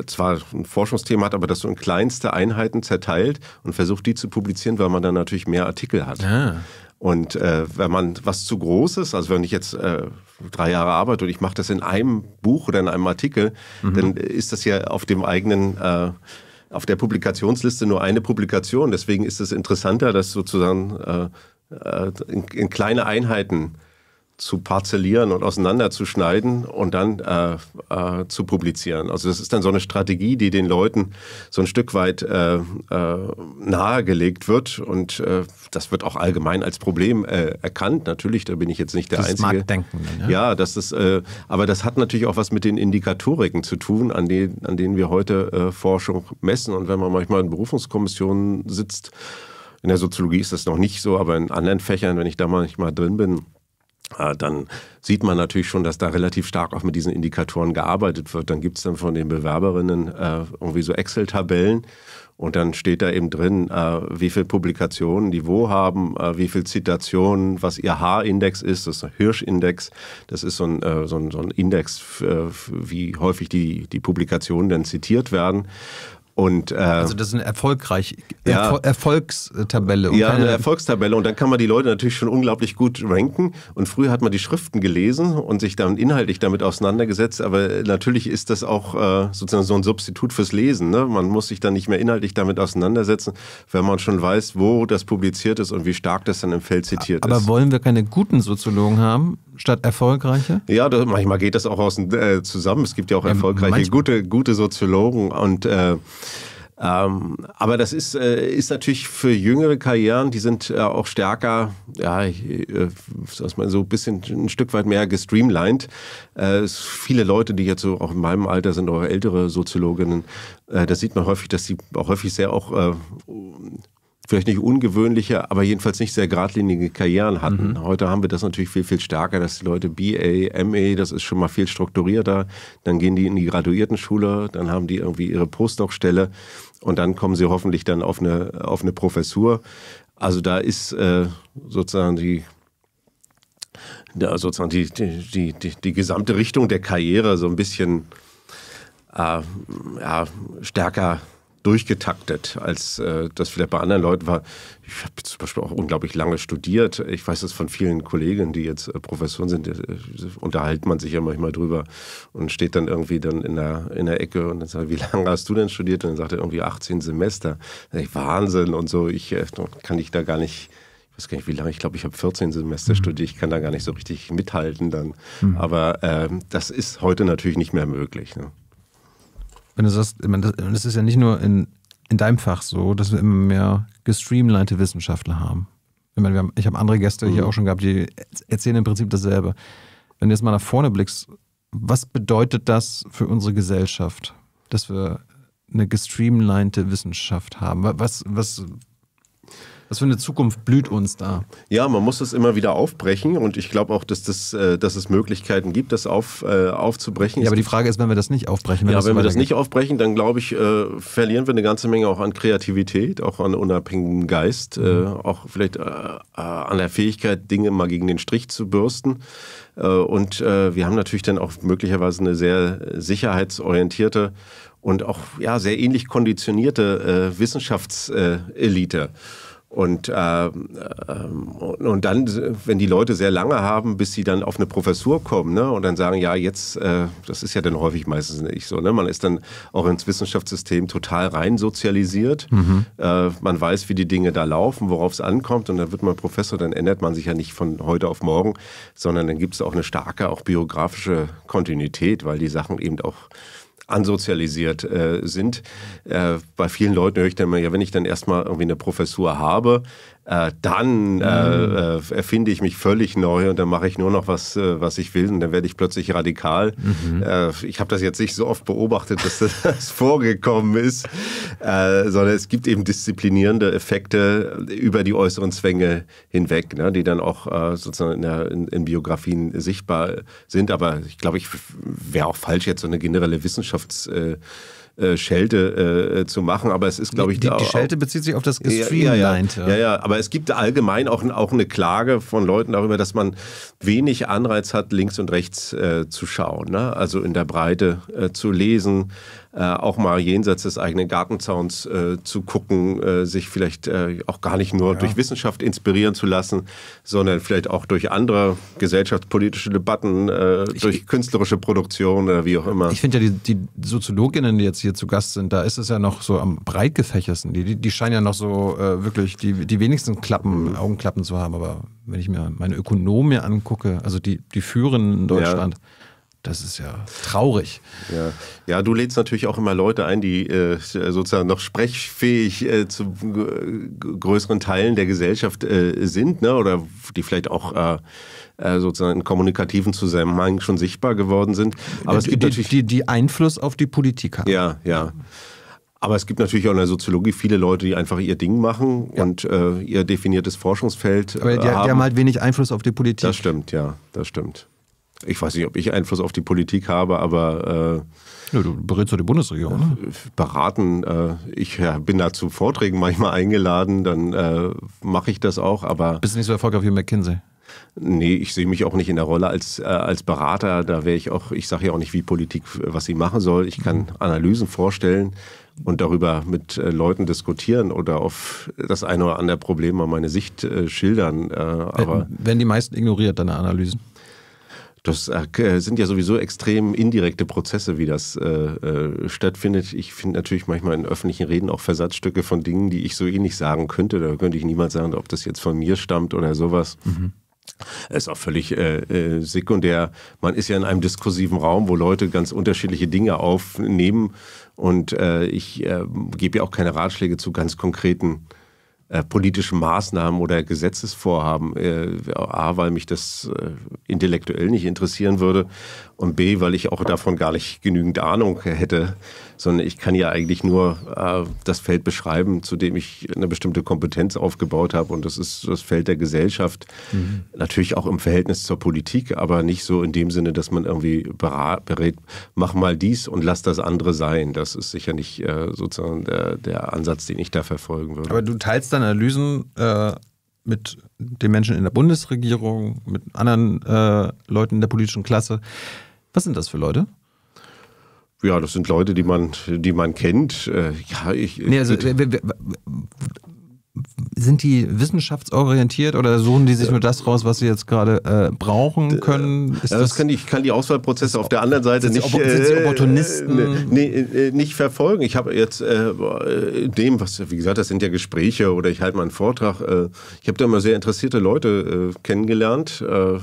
[SPEAKER 2] zwar ein Forschungsthema hat, aber das so in kleinste Einheiten zerteilt und versucht, die zu publizieren, weil man dann natürlich mehr Artikel hat. Ah. Und äh, wenn man was zu groß ist, also wenn ich jetzt äh, drei Jahre arbeite und ich mache das in einem Buch oder in einem Artikel, mhm. dann ist das ja auf dem eigenen, äh, auf der Publikationsliste nur eine Publikation. Deswegen ist es interessanter, das sozusagen äh, äh, in, in kleine Einheiten zu parzellieren und auseinanderzuschneiden und dann äh, äh, zu publizieren. Also das ist dann so eine Strategie, die den Leuten so ein Stück weit äh, äh nahegelegt wird und äh, das wird auch allgemein als Problem äh, erkannt. Natürlich, da bin ich jetzt nicht der
[SPEAKER 1] das
[SPEAKER 2] Einzige.
[SPEAKER 1] Marktdenken.
[SPEAKER 2] Ja, ja das ist, aber das hat natürlich auch was mit den Indikatoriken zu tun, an, denen, an denen wir heute Forschung messen. Und wenn man manchmal in Berufungskommissionen sitzt, in der Soziologie ist das noch nicht so, aber in anderen Fächern, wenn ich da manchmal drin bin, dann sieht man natürlich schon, dass da relativ stark auch mit diesen Indikatoren gearbeitet wird. Dann gibt es dann von den Bewerberinnen äh, irgendwie so Excel-Tabellen und dann steht da eben drin, äh, wie viele Publikationen die wo haben, äh, wie viele Zitationen, was ihr H-Index ist, das ist ein Hirsch-Index. Das ist so ein, äh, so ein, so ein Index, wie häufig die, die Publikationen dann zitiert werden. Und, äh,
[SPEAKER 1] also das ist eine erfolgreich, ja, Erfol Erfolgstabelle.
[SPEAKER 2] ja, eine Erfolgstabelle. Und dann kann man die Leute natürlich schon unglaublich gut ranken. Und früher hat man die Schriften gelesen und sich dann inhaltlich damit auseinandergesetzt. Aber natürlich ist das auch äh, sozusagen so ein Substitut fürs Lesen. Ne? Man muss sich dann nicht mehr inhaltlich damit auseinandersetzen, wenn man schon weiß, wo das publiziert ist und wie stark das dann im Feld zitiert
[SPEAKER 1] aber
[SPEAKER 2] ist.
[SPEAKER 1] Aber wollen wir keine guten Soziologen haben, statt erfolgreiche?
[SPEAKER 2] Ja, das, manchmal geht das auch aus, äh, zusammen. Es gibt ja auch erfolgreiche, ja, gute, gute Soziologen und äh, ähm, aber das ist, äh, ist natürlich für jüngere Karrieren, die sind äh, auch stärker, ja, äh, was man so ein bisschen ein Stück weit mehr gestreamlined. Äh, viele Leute, die jetzt so auch in meinem Alter sind oder ältere Soziologinnen, äh, da sieht man häufig, dass sie auch häufig sehr auch äh, vielleicht nicht ungewöhnliche, aber jedenfalls nicht sehr geradlinige Karrieren hatten. Mhm. Heute haben wir das natürlich viel, viel stärker, dass die Leute BA, MA, das ist schon mal viel strukturierter. Dann gehen die in die Graduiertenschule, dann haben die irgendwie ihre Postdoc-Stelle und dann kommen sie hoffentlich dann auf eine, auf eine Professur. Also da ist äh, sozusagen die, ja, sozusagen die, die, die, die, gesamte Richtung der Karriere so ein bisschen äh, ja, stärker durchgetaktet, als äh, das vielleicht bei anderen Leuten war. Ich habe zum Beispiel auch unglaublich lange studiert. Ich weiß das von vielen Kollegen, die jetzt äh, Professoren sind, äh, unterhält man sich ja manchmal drüber und steht dann irgendwie dann in der, in der Ecke und dann sagt, wie lange hast du denn studiert? Und dann sagt er irgendwie 18 Semester. Ich, Wahnsinn und so. Ich äh, kann ich da gar nicht ich weiß gar nicht, wie lange, ich glaube, ich habe 14 Semester mhm. studiert, ich kann da gar nicht so richtig mithalten dann. Mhm. Aber äh, das ist heute natürlich nicht mehr möglich. Ne?
[SPEAKER 1] Wenn du sagst, das ist ja nicht nur in, in deinem Fach so, dass wir immer mehr gestreamlinete Wissenschaftler haben. Ich, meine, haben, ich habe andere Gäste mhm. hier auch schon gehabt, die erzählen im Prinzip dasselbe. Wenn du jetzt mal nach vorne blickst, was bedeutet das für unsere Gesellschaft, dass wir eine gestreamlinete Wissenschaft haben? Was, was, was für eine Zukunft blüht uns da?
[SPEAKER 2] Ja, man muss es immer wieder aufbrechen und ich glaube auch, dass, das, äh, dass es Möglichkeiten gibt, das auf, äh, aufzubrechen.
[SPEAKER 1] Ja, aber die Frage ist, wenn wir das nicht aufbrechen.
[SPEAKER 2] Wenn ja, wenn wir das nicht aufbrechen, dann glaube ich, äh, verlieren wir eine ganze Menge auch an Kreativität, auch an unabhängigem Geist, äh, mhm. auch vielleicht äh, an der Fähigkeit, Dinge mal gegen den Strich zu bürsten. und wir haben natürlich dann auch möglicherweise eine sehr sicherheitsorientierte und auch ja, sehr ähnlich konditionierte Wissenschaftselite. Und, äh, und dann, wenn die Leute sehr lange haben, bis sie dann auf eine Professur kommen ne, und dann sagen, ja, jetzt, äh, das ist ja dann häufig meistens nicht so, ne, man ist dann auch ins Wissenschaftssystem total rein sozialisiert. Mhm. Äh, man weiß, wie die Dinge da laufen, worauf es ankommt und dann wird man Professor, dann ändert man sich ja nicht von heute auf morgen, sondern dann gibt es auch eine starke, auch biografische Kontinuität, weil die Sachen eben auch ansozialisiert äh, sind. Äh, bei vielen Leuten höre ich dann immer, ja, wenn ich dann erstmal irgendwie eine Professur habe, äh, dann äh, mhm. äh, erfinde ich mich völlig neu und dann mache ich nur noch was, äh, was ich will und dann werde ich plötzlich radikal. Mhm. Äh, ich habe das jetzt nicht so oft beobachtet, dass das vorgekommen ist, äh, sondern es gibt eben disziplinierende Effekte über die äußeren Zwänge hinweg, ne, die dann auch sozusagen in, der, in, in, Biografien sichtbar sind. Aber ich glaube, ich wäre auch falsch, jetzt so eine generelle Wissenschafts- äh, Schelte äh, zu machen, aber es ist, glaube ich,
[SPEAKER 1] die, die, die Schelte bezieht sich auf das Gestreamlined.
[SPEAKER 2] Ja ja, ja, ja, aber es gibt allgemein auch, auch eine Klage von Leuten darüber, dass man wenig Anreiz hat, links und rechts äh, zu schauen, ne? also in der Breite äh, zu lesen, äh, auch mal jenseits des eigenen Gartenzauns äh, zu gucken, äh, sich vielleicht äh, auch gar nicht nur ja. durch Wissenschaft inspirieren zu lassen, sondern vielleicht auch durch andere gesellschaftspolitische Debatten, äh, ich, durch künstlerische Produktion oder wie auch immer.
[SPEAKER 1] Ich finde ja, die, die, Soziologinnen, die jetzt hier zu Gast sind, da ist es ja noch so am breit gefächersten. Die, die, die scheinen ja noch so wirklich die, die wenigsten Klappen, mhm. Augenklappen zu haben. Aber wenn ich mir meine Ökonomen angucke, also die, die führenden in Deutschland, ja das ist ja traurig.
[SPEAKER 2] Ja, ja du lädst natürlich auch immer Leute ein, die äh, sozusagen noch sprechfähig äh, zu größeren Teilen der Gesellschaft äh, sind, ne? oder die vielleicht auch äh, äh, sozusagen in kommunikativen Zusammenhang schon sichtbar geworden sind.
[SPEAKER 1] Aber es gibt die, natürlich die, die Einfluss auf die Politik haben.
[SPEAKER 2] Ja, ja. Aber es gibt natürlich auch in der Soziologie viele Leute, die einfach ihr Ding machen ja. und äh, ihr definiertes Forschungsfeld
[SPEAKER 1] Aber die, haben. die haben halt wenig Einfluss auf die Politik.
[SPEAKER 2] Das stimmt, ja, das stimmt ich weiß nicht, ob ich Einfluss auf die Politik habe, aber
[SPEAKER 1] äh, ja, du berätst doch die Bundesregierung, ne?
[SPEAKER 2] Beraten. Äh, ich ja, bin da zu Vorträgen manchmal eingeladen, dann äh, mache ich das auch, aber.
[SPEAKER 1] Bist du nicht so erfolgreich wie McKinsey?
[SPEAKER 2] Nee, ich sehe mich auch nicht in der Rolle als, äh, als Berater. Da wäre ich auch, ich sage ja auch nicht, wie Politik, was sie machen soll. Ich kann Analysen vorstellen und darüber mit äh, Leuten diskutieren oder auf das eine oder andere Problem mal meine Sicht äh, schildern. Äh, aber
[SPEAKER 1] Werden die meisten ignoriert, deine Analysen?
[SPEAKER 2] Das äh, sind ja sowieso extrem indirekte Prozesse, wie das äh, äh, stattfindet. Ich finde natürlich manchmal in öffentlichen Reden auch Versatzstücke von Dingen, die ich so eh nicht sagen könnte. Da könnte ich niemals sagen, ob das jetzt von mir stammt oder sowas. Mhm. Ist auch völlig äh, äh, sekundär. Man ist ja in einem diskursiven Raum, wo Leute ganz unterschiedliche Dinge aufnehmen. Und äh, ich äh, gebe ja auch keine Ratschläge zu ganz konkreten äh, politischen Maßnahmen oder Gesetzesvorhaben. Äh, A, weil mich das äh, intellektuell nicht interessieren würde und B, weil ich auch davon gar nicht genügend Ahnung hätte, sondern ich kann ja eigentlich nur äh, das Feld beschreiben, zu dem ich eine bestimmte Kompetenz aufgebaut habe und das ist das Feld der Gesellschaft. Mhm. Natürlich auch im Verhältnis zur Politik, aber nicht so in dem Sinne, dass man irgendwie berät, mach mal dies und lass das andere sein. Das ist sicher nicht äh, sozusagen der, der Ansatz, den ich da verfolgen würde.
[SPEAKER 1] Aber du teilst dann Analysen äh, mit den Menschen in der Bundesregierung, mit anderen äh, Leuten in der politischen Klasse. Was sind das für Leute?
[SPEAKER 2] Ja, das sind Leute, die man, die man kennt. Äh, ja, ich,
[SPEAKER 1] nee, also, sind die wissenschaftsorientiert oder suchen die sich nur das raus, was sie jetzt gerade äh, brauchen können?
[SPEAKER 2] Ist das, das kann, ich kann die Auswahlprozesse auf der anderen Seite nicht,
[SPEAKER 1] sie Opportunisten?
[SPEAKER 2] Äh, nee, äh, nicht verfolgen. Ich habe jetzt äh, dem, was, wie gesagt, das sind ja Gespräche oder ich halte mal einen Vortrag. Äh, ich habe da immer sehr interessierte Leute äh, kennengelernt.
[SPEAKER 1] Ja,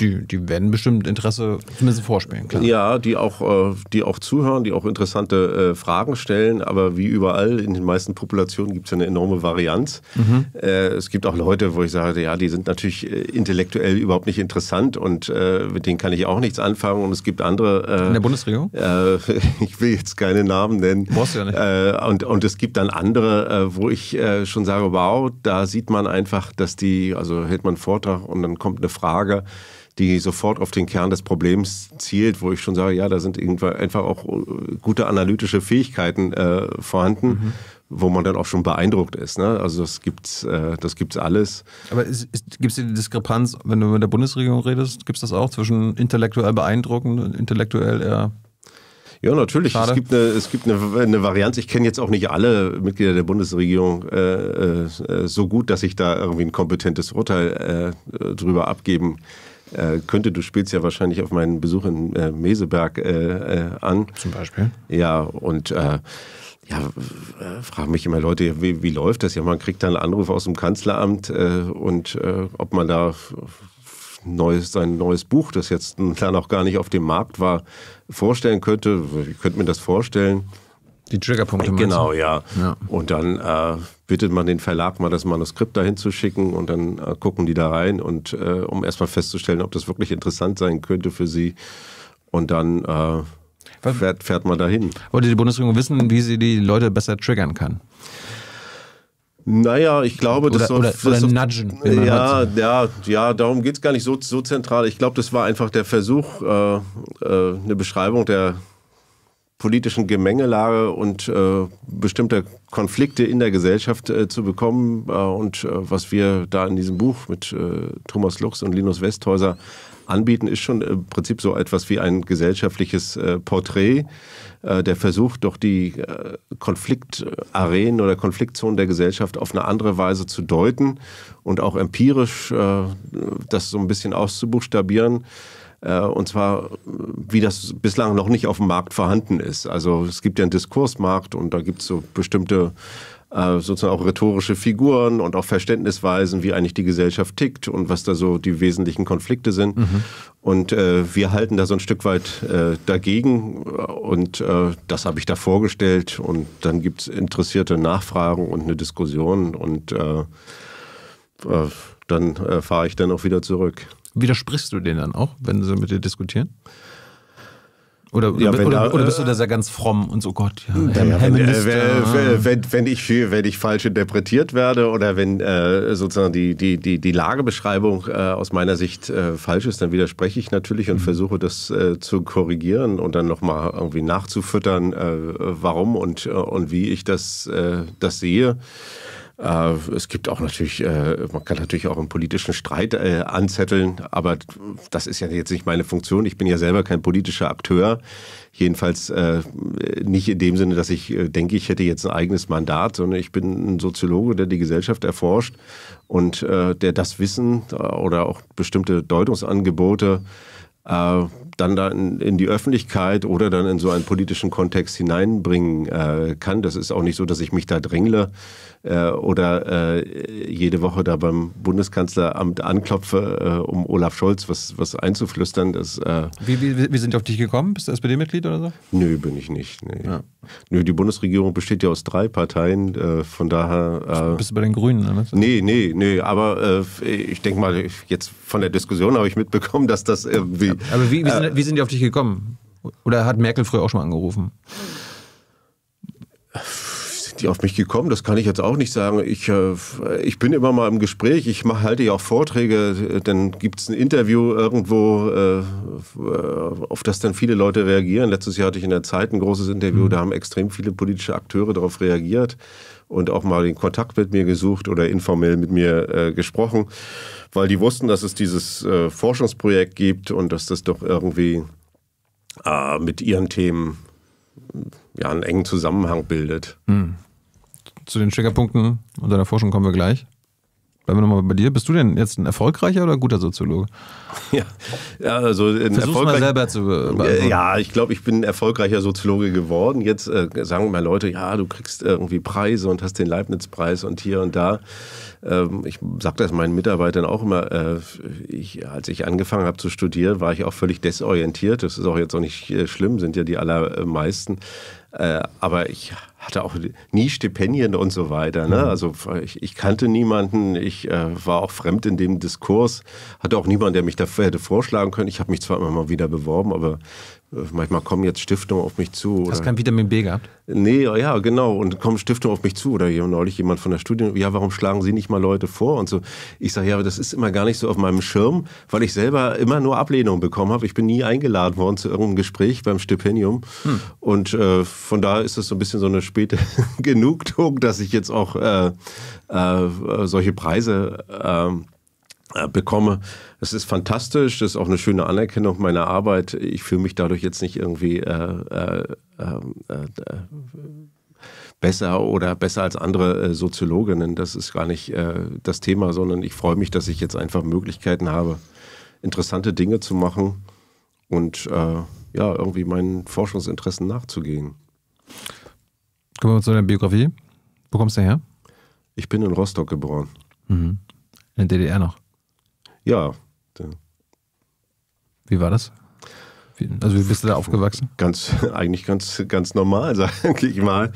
[SPEAKER 1] die, die, die, werden bestimmt Interesse zumindest vorspielen,
[SPEAKER 2] klar. Ja, die auch, die auch zuhören, die auch interessante Fragen stellen, aber wie überall in den meisten Populationen gibt es eine enorme Varianz. Mhm. Äh, es gibt auch Leute, wo ich sage, ja, die sind natürlich äh, intellektuell überhaupt nicht interessant und äh, mit denen kann ich auch nichts anfangen. Und es gibt andere.
[SPEAKER 1] Äh, In der Bundesregierung?
[SPEAKER 2] Äh, ich will jetzt keine Namen nennen.
[SPEAKER 1] Brauchst du ja nicht.
[SPEAKER 2] Äh, und, und es gibt dann andere, wo ich schon sage, wow, da sieht man einfach, dass die, also hält man einen Vortrag und dann kommt eine Frage die sofort auf den Kern des Problems zielt, wo ich schon sage, ja, da sind einfach auch gute analytische Fähigkeiten äh, vorhanden. Mhm wo man dann auch schon beeindruckt ist. Ne? Also das gibt's, äh, das gibt's alles.
[SPEAKER 1] Aber gibt es die Diskrepanz, wenn du mit der Bundesregierung redest, gibt es das auch zwischen intellektuell beeindruckend und intellektuell eher
[SPEAKER 2] ja, natürlich. Es gibt, eine, es gibt eine, eine Varianz. Ich kenne jetzt auch nicht alle Mitglieder der Bundesregierung äh, äh, so gut, dass ich da irgendwie ein kompetentes Urteil äh, drüber abgeben äh, könnte. Du spielst ja wahrscheinlich auf meinen Besuch in äh, Meseberg äh, an.
[SPEAKER 1] Zum Beispiel.
[SPEAKER 2] Ja, und ja, äh, fragen mich immer Leute, wie, wie, läuft das? Ja, man kriegt dann einen Anruf aus dem Kanzleramt äh, und äh, ob man da neues, sein neues Buch, das jetzt auch gar nicht auf dem Markt war, vorstellen könnte. Ich könnte mir das vorstellen.
[SPEAKER 1] Die Triggerpunkte.
[SPEAKER 2] Genau, ja. ja. Und dann äh, bittet man den Verlag mal das Manuskript dahin zu schicken und dann äh, gucken die da rein und äh, um erstmal festzustellen, ob das wirklich interessant sein könnte für sie. Und dann äh, fährt, fährt man dahin.
[SPEAKER 1] Wollte die Bundesregierung wissen, wie sie die Leute besser triggern kann?
[SPEAKER 2] Naja, ich glaube,
[SPEAKER 1] das
[SPEAKER 2] oder,
[SPEAKER 1] soll, oder, oder nudgen.
[SPEAKER 2] Ja, ja, ja, darum geht es gar nicht so, so zentral. Ich glaube, das war einfach der Versuch, äh, äh, eine Beschreibung der politischen Gemengelage und äh, bestimmter Konflikte in der Gesellschaft äh, zu bekommen. Äh, und äh, was wir da in diesem Buch mit Thomas Lux und Linus Westhäuser anbieten, ist schon im Prinzip so etwas wie ein gesellschaftliches äh, Porträt, äh, der versucht, doch die äh, Konfliktarenen oder Konfliktzonen der Gesellschaft auf eine andere Weise zu deuten und auch empirisch äh, das so ein bisschen auszubuchstabieren. Äh, und zwar, wie das bislang noch nicht auf dem Markt vorhanden ist. Also es gibt ja einen Diskursmarkt und da gibt es so bestimmte äh, sozusagen auch rhetorische Figuren und auch Verständnisweisen, wie eigentlich die Gesellschaft tickt und was da so die wesentlichen Konflikte sind. Mhm. Und äh, wir halten da so ein Stück weit äh, dagegen und äh, das habe ich da vorgestellt und dann gibt es interessierte Nachfragen und eine Diskussion und äh, dann fahre ich dann auch wieder zurück.
[SPEAKER 1] Widersprichst du denen dann auch, wenn sie mit dir diskutieren? Oder, ja, oder, da, oder, bist du da sehr ganz fromm und so Gott, ja,
[SPEAKER 2] ja wenn, äh, wenn, wenn, ich, wenn ich falsch interpretiert werde oder wenn äh, sozusagen die, die, die, die Lagebeschreibung äh, aus meiner Sicht äh, falsch ist, dann widerspreche ich natürlich und mhm. versuche das äh, zu korrigieren und dann nochmal irgendwie nachzufüttern, äh, warum und, und wie ich das, das sehe. Äh, es gibt auch natürlich, äh, man kann natürlich auch einen politischen Streit äh, anzetteln, aber das ist ja jetzt nicht meine Funktion. Ich bin ja selber kein politischer Akteur. Jedenfalls nicht in dem Sinne, dass ich denke, ich hätte jetzt ein eigenes Mandat, sondern ich bin ein Soziologe, der die Gesellschaft erforscht und der das Wissen oder auch bestimmte Deutungsangebote dann da in, in, die Öffentlichkeit oder dann in so einen politischen Kontext hineinbringen äh, kann. Das ist auch nicht so, dass ich mich da drängle äh, oder äh, jede Woche da beim Bundeskanzleramt anklopfe, äh, um Olaf Scholz was, was einzuflüstern. Das, äh,
[SPEAKER 1] wie, wie, wie sind die auf dich gekommen? Bist du SPD-Mitglied oder so?
[SPEAKER 2] Nö, bin ich nicht. Nee. Ja. Nö, die Bundesregierung besteht ja aus drei Parteien, äh, von daher...
[SPEAKER 1] Bist du bei den Grünen? Oder?
[SPEAKER 2] Nee, nee, nee, aber ich denke mal, jetzt von der Diskussion habe ich mitbekommen, dass das irgendwie...
[SPEAKER 1] Aber wie, wie sind wie sind die auf dich gekommen? Oder hat Merkel früher auch schon mal angerufen?
[SPEAKER 2] Sind die auf mich gekommen? Das kann ich jetzt auch nicht sagen. Ich, äh, ich bin immer mal im Gespräch. Ich mach, halte ja auch Vorträge. Dann gibt es ein Interview irgendwo, äh, auf das dann viele Leute reagieren. Letztes Jahr hatte ich in der Zeit ein großes Interview. Mhm. Da haben extrem viele politische Akteure darauf reagiert und auch mal den Kontakt mit mir gesucht oder informell mit mir äh, gesprochen weil die wussten, dass es dieses äh, Forschungsprojekt gibt und dass das doch irgendwie äh, mit ihren Themen ja, einen engen Zusammenhang bildet. Hm.
[SPEAKER 1] Zu den Triggerpunkten und deiner Forschung kommen wir gleich. Bleiben wir nochmal bei dir. Bist du denn jetzt ein erfolgreicher oder guter Soziologe?
[SPEAKER 2] Ja, ja also ein
[SPEAKER 1] mal selber zu
[SPEAKER 2] beantworten. Ja, ich glaube, ich bin ein erfolgreicher Soziologe geworden. Jetzt äh, sagen mal Leute, ja, du kriegst irgendwie Preise und hast den Leibniz-Preis und hier und da. Ähm, ich sage das meinen Mitarbeitern auch immer, äh, ich, als ich angefangen habe zu studieren, war ich auch völlig desorientiert. Das ist auch jetzt auch nicht äh, schlimm, sind ja die allermeisten. Äh, aber ich hatte auch nie Stipendien und so weiter. Ne? Mhm. Also ich, ich, kannte niemanden, ich äh, war auch fremd in dem Diskurs, hatte auch niemanden, der mich dafür hätte vorschlagen können. Ich habe mich zwar immer mal wieder beworben, aber Manchmal kommen jetzt Stiftungen auf mich zu.
[SPEAKER 1] Hast du kein Vitamin B gehabt?
[SPEAKER 2] Nee, ja, genau. Und kommen Stiftungen auf mich zu. Oder neulich jemand von der Studie, ja, warum schlagen Sie nicht mal Leute vor? Und so. Ich sage, ja, aber das ist immer gar nicht so auf meinem Schirm, weil ich selber immer nur Ablehnung bekommen habe. Ich bin nie eingeladen worden zu irgendeinem Gespräch beim Stipendium. Hm. Und äh, von daher ist es so ein bisschen so eine späte Genugtuung, dass ich jetzt auch äh, äh, solche Preise ähm, äh, bekomme. Es ist fantastisch, das ist auch eine schöne Anerkennung meiner Arbeit. Ich fühle mich dadurch jetzt nicht irgendwie äh, äh, ähm, äh, besser oder besser als andere äh, Soziologinnen. Das ist gar nicht äh, das Thema, sondern ich freue mich, dass ich jetzt einfach Möglichkeiten habe, interessante Dinge zu machen und ja, irgendwie meinen Forschungsinteressen nachzugehen.
[SPEAKER 1] Kommen wir zu deiner Biografie. Wo kommst du her?
[SPEAKER 2] Ich bin in Rostock geboren.
[SPEAKER 1] Mhm. In der DDR noch?
[SPEAKER 2] Ja.
[SPEAKER 1] Wie war das? Also wie bist du da aufgewachsen?
[SPEAKER 2] Ganz, eigentlich ganz, ganz normal, sage ich mal.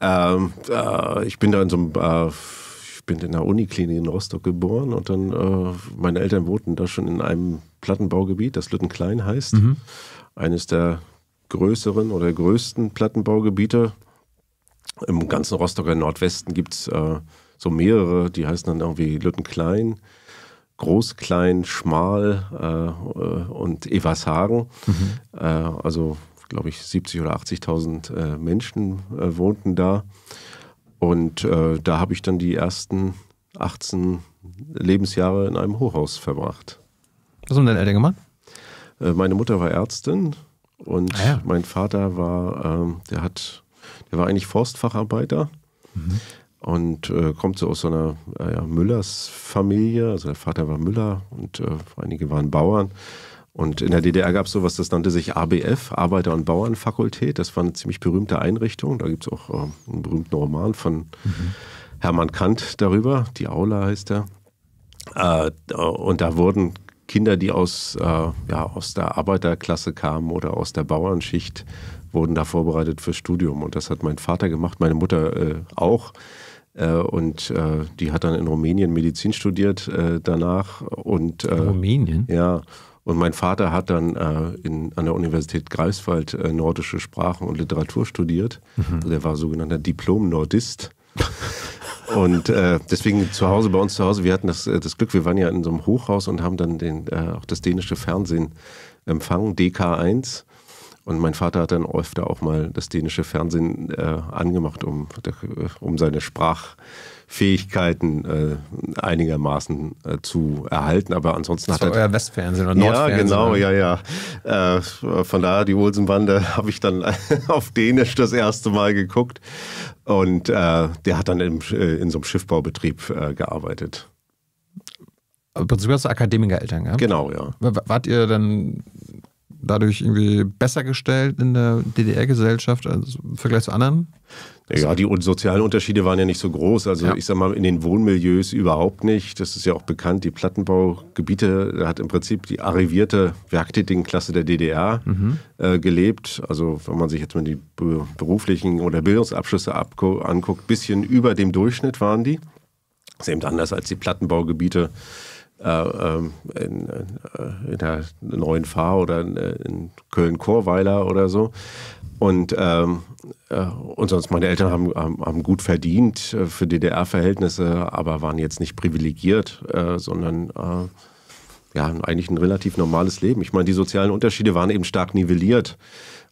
[SPEAKER 2] Ähm, äh, ich bin da in so einem, äh, ich bin in der Uniklinik in Rostock geboren und dann, äh, meine Eltern wohnten da schon in einem Plattenbaugebiet, das Lüttenklein heißt. Mhm. Eines der größeren oder größten Plattenbaugebiete. Im ganzen Rostocker Nordwesten gibt es äh, so mehrere, die heißen dann irgendwie Lüttenklein groß, klein, schmal äh, und Evershagen. Mhm. Äh, also, glaube ich, 70.000 oder 80.000 äh, Menschen äh, wohnten da. Und äh, da habe ich dann die ersten 18 Lebensjahre in einem Hochhaus verbracht.
[SPEAKER 1] Was haben deine Eltern gemacht?
[SPEAKER 2] Äh, meine Mutter war Ärztin und ah ja. mein Vater war, ähm, der hat, der war eigentlich Forstfacharbeiter. Mhm und äh, kommt so aus so einer äh, ja, Müllers-Familie. Also der Vater war Müller und äh, einige waren Bauern. Und in der DDR gab es sowas, das nannte sich ABF, Arbeiter- und Bauernfakultät. Das war eine ziemlich berühmte Einrichtung. Da gibt es auch äh, einen berühmten Roman von mhm. Hermann Kant darüber. Die Aula heißt er. Äh, und da wurden Kinder, die aus, äh, ja, aus der Arbeiterklasse kamen oder aus der Bauernschicht, wurden da vorbereitet fürs Studium. Und das hat mein Vater gemacht, meine Mutter auch. Äh, und äh, die hat dann in Rumänien Medizin studiert äh, danach. Und,
[SPEAKER 1] in Rumänien?
[SPEAKER 2] Ja. Und mein Vater hat dann äh, in, an der Universität Greifswald äh, nordische Sprachen und Literatur studiert. Mhm. Also er war sogenannter Diplom-Nordist. und äh, deswegen zu Hause, bei uns zu Hause, wir hatten das, das Glück, wir waren ja in so einem Hochhaus und haben dann den, auch das dänische Fernsehen empfangen, DK1. Und mein Vater hat dann öfter auch mal das dänische Fernsehen äh, angemacht, um, um seine Sprach Fähigkeiten äh, einigermaßen äh, zu erhalten. Aber ansonsten
[SPEAKER 1] das
[SPEAKER 2] hat
[SPEAKER 1] war
[SPEAKER 2] er.
[SPEAKER 1] euer Westfernsehen oder Nordfernsehen.
[SPEAKER 2] Ja, genau, ja, ja. Äh, von daher, die Olsenbande habe ich dann auf Dänisch das erste Mal geguckt. Und äh, der hat dann im, äh, in so einem Schiffbaubetrieb gearbeitet.
[SPEAKER 1] Im Prinzip hast du Akademiker-Eltern gehabt.
[SPEAKER 2] Genau, ja.
[SPEAKER 1] Wart ihr dann dadurch irgendwie besser gestellt in der DDR-Gesellschaft als im Vergleich zu anderen?
[SPEAKER 2] Ja, die sozialen Unterschiede waren ja nicht so groß. Also
[SPEAKER 1] Ja.
[SPEAKER 2] ich sag mal, in den Wohnmilieus überhaupt nicht. Das ist ja auch bekannt. Die Plattenbaugebiete, da hat im Prinzip die arrivierte Werktätigenklasse der DDR äh, gelebt. Also wenn man sich jetzt mal die be- beruflichen oder Bildungsabschlüsse anguckt, bisschen über dem Durchschnitt waren die. Das ist eben anders als die Plattenbaugebiete in, äh, in der neuen Fahr oder in, äh, in Köln-Chorweiler oder so. Und, ähm, äh, und sonst, meine Eltern haben, haben, haben gut verdient äh, für DDR-Verhältnisse, aber waren jetzt nicht privilegiert, äh, sondern äh, ja, eigentlich ein relativ normales Leben. Ich meine, die sozialen Unterschiede waren eben stark nivelliert.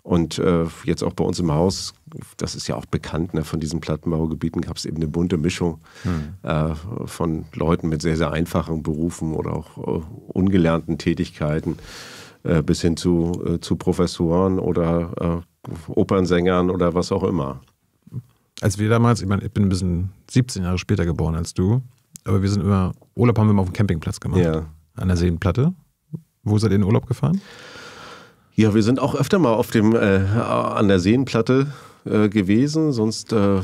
[SPEAKER 2] Und äh, jetzt auch bei uns im Haus, das ist ja auch bekannt, ne, von diesen Plattenbaugebieten gab es eben eine bunte Mischung äh, von Leuten mit sehr, sehr einfachen Berufen oder auch äh, ungelernten Tätigkeiten äh, bis hin zu, äh, zu Professoren oder äh, Opernsängern oder was auch immer.
[SPEAKER 1] Als wir damals, ich meine, ich bin ein bisschen 17 Jahre später geboren als du, aber wir sind immer, Urlaub haben wir immer auf dem Campingplatz gemacht.
[SPEAKER 2] Ja.
[SPEAKER 1] An der Seenplatte. Wo seid ihr in den Urlaub gefahren?
[SPEAKER 2] Ja, wir sind auch öfter mal auf dem, äh, an der Seenplatte äh, gewesen. Sonst äh, äh,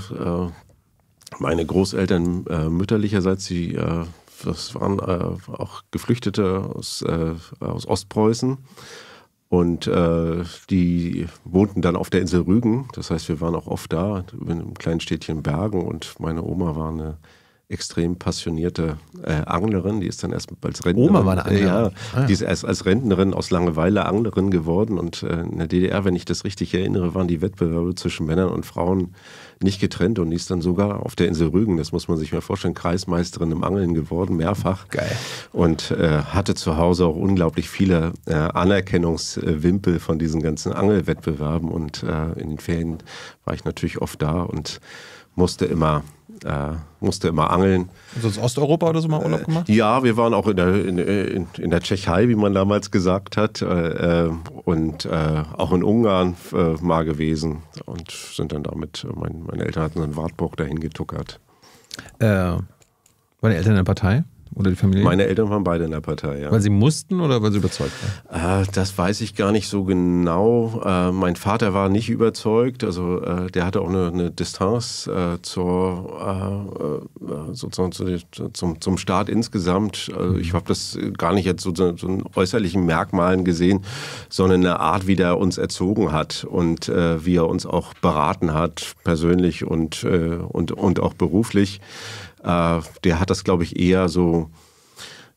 [SPEAKER 2] meine Großeltern äh, mütterlicherseits, die äh, das waren auch Geflüchtete aus, aus Ostpreußen. Und die wohnten dann auf der Insel Rügen. Das heißt, wir waren auch oft da, in einem kleinen Städtchen Bergen. Und meine Oma war eine extrem passionierte äh, Anglerin. Die ist dann erst als Rentnerin.
[SPEAKER 1] Oma war eine Anglerin?
[SPEAKER 2] Ja,
[SPEAKER 1] Ah, ja.
[SPEAKER 2] die ist erst als Rentnerin aus Langeweile Anglerin geworden. Und äh, in der DDR, wenn ich das richtig erinnere, waren die Wettbewerbe zwischen Männern und Frauen nicht getrennt. Und die ist dann sogar auf der Insel Rügen, das muss man sich mal vorstellen, Kreismeisterin im Angeln geworden, mehrfach.
[SPEAKER 1] Geil.
[SPEAKER 2] Und äh, hatte zu Hause auch unglaublich viele äh, Anerkennungswimpel von diesen ganzen Angelwettbewerben. Und äh, in den Ferien war ich natürlich oft da und musste immer, äh, musste immer angeln.
[SPEAKER 1] Sonst Osteuropa oder so mal Urlaub gemacht?
[SPEAKER 2] Ja, wir waren auch in der, in, in, in der Tschechei, wie man damals gesagt hat, äh, äh, und äh, auch in Ungarn äh, mal gewesen und sind dann damit, mein, meine Eltern hatten so einen Wartburg dahin getuckert.
[SPEAKER 1] Äh, waren die Eltern in der Partei? Oder die Familie?
[SPEAKER 2] Meine Eltern waren beide in der Partei, ja.
[SPEAKER 1] weil sie mussten oder weil sie überzeugt waren?
[SPEAKER 2] Äh, das weiß ich gar nicht so genau. Äh, mein Vater war nicht überzeugt. Also äh, der hatte auch eine, eine Distanz äh, zur, äh, äh, sozusagen zu, zum, zum Staat insgesamt. Also ich habe das gar nicht jetzt so, so in äußerlichen Merkmalen gesehen, sondern eine Art, wie der uns erzogen hat und wie er uns auch beraten hat, persönlich und, und, und auch beruflich. Äh, der hat das, glaube ich, eher so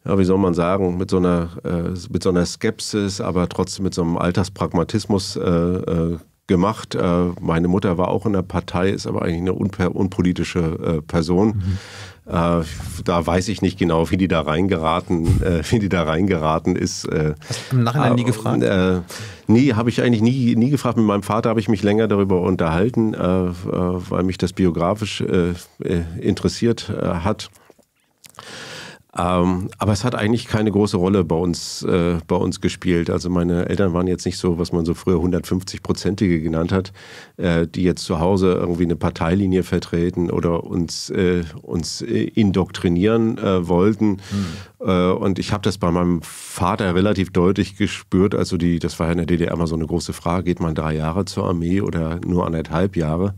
[SPEAKER 2] ja, wie soll man sagen, mit so einer, äh, mit so einer Skepsis, aber trotzdem mit so einem Alterspragmatismus äh, äh, gemacht. Äh, meine Mutter war auch in der Partei, ist aber eigentlich eine unpolitische Person. Äh, da weiß ich nicht genau, wie die da reingeraten, äh, wie die da reingeraten ist. Äh,
[SPEAKER 1] Hast du im Nachhinein nie gefragt?
[SPEAKER 2] äh, nee, habe ich eigentlich nie, nie gefragt. Mit meinem Vater habe ich mich länger darüber unterhalten, äh, äh, weil mich das biografisch äh, äh, interessiert äh, hat. Ähm, aber es hat eigentlich keine große Rolle bei uns, äh, bei uns gespielt. Also meine Eltern waren jetzt nicht so, was man so früher 150-prozentige genannt hat, äh, die jetzt zu Hause irgendwie eine Parteilinie vertreten oder uns, äh, uns äh, indoktrinieren äh, wollten. Äh, und ich habe das bei meinem Vater relativ deutlich gespürt. Also die, das war ja in der DDR immer so eine große Frage, geht man drei Jahre zur Armee oder nur anderthalb Jahre?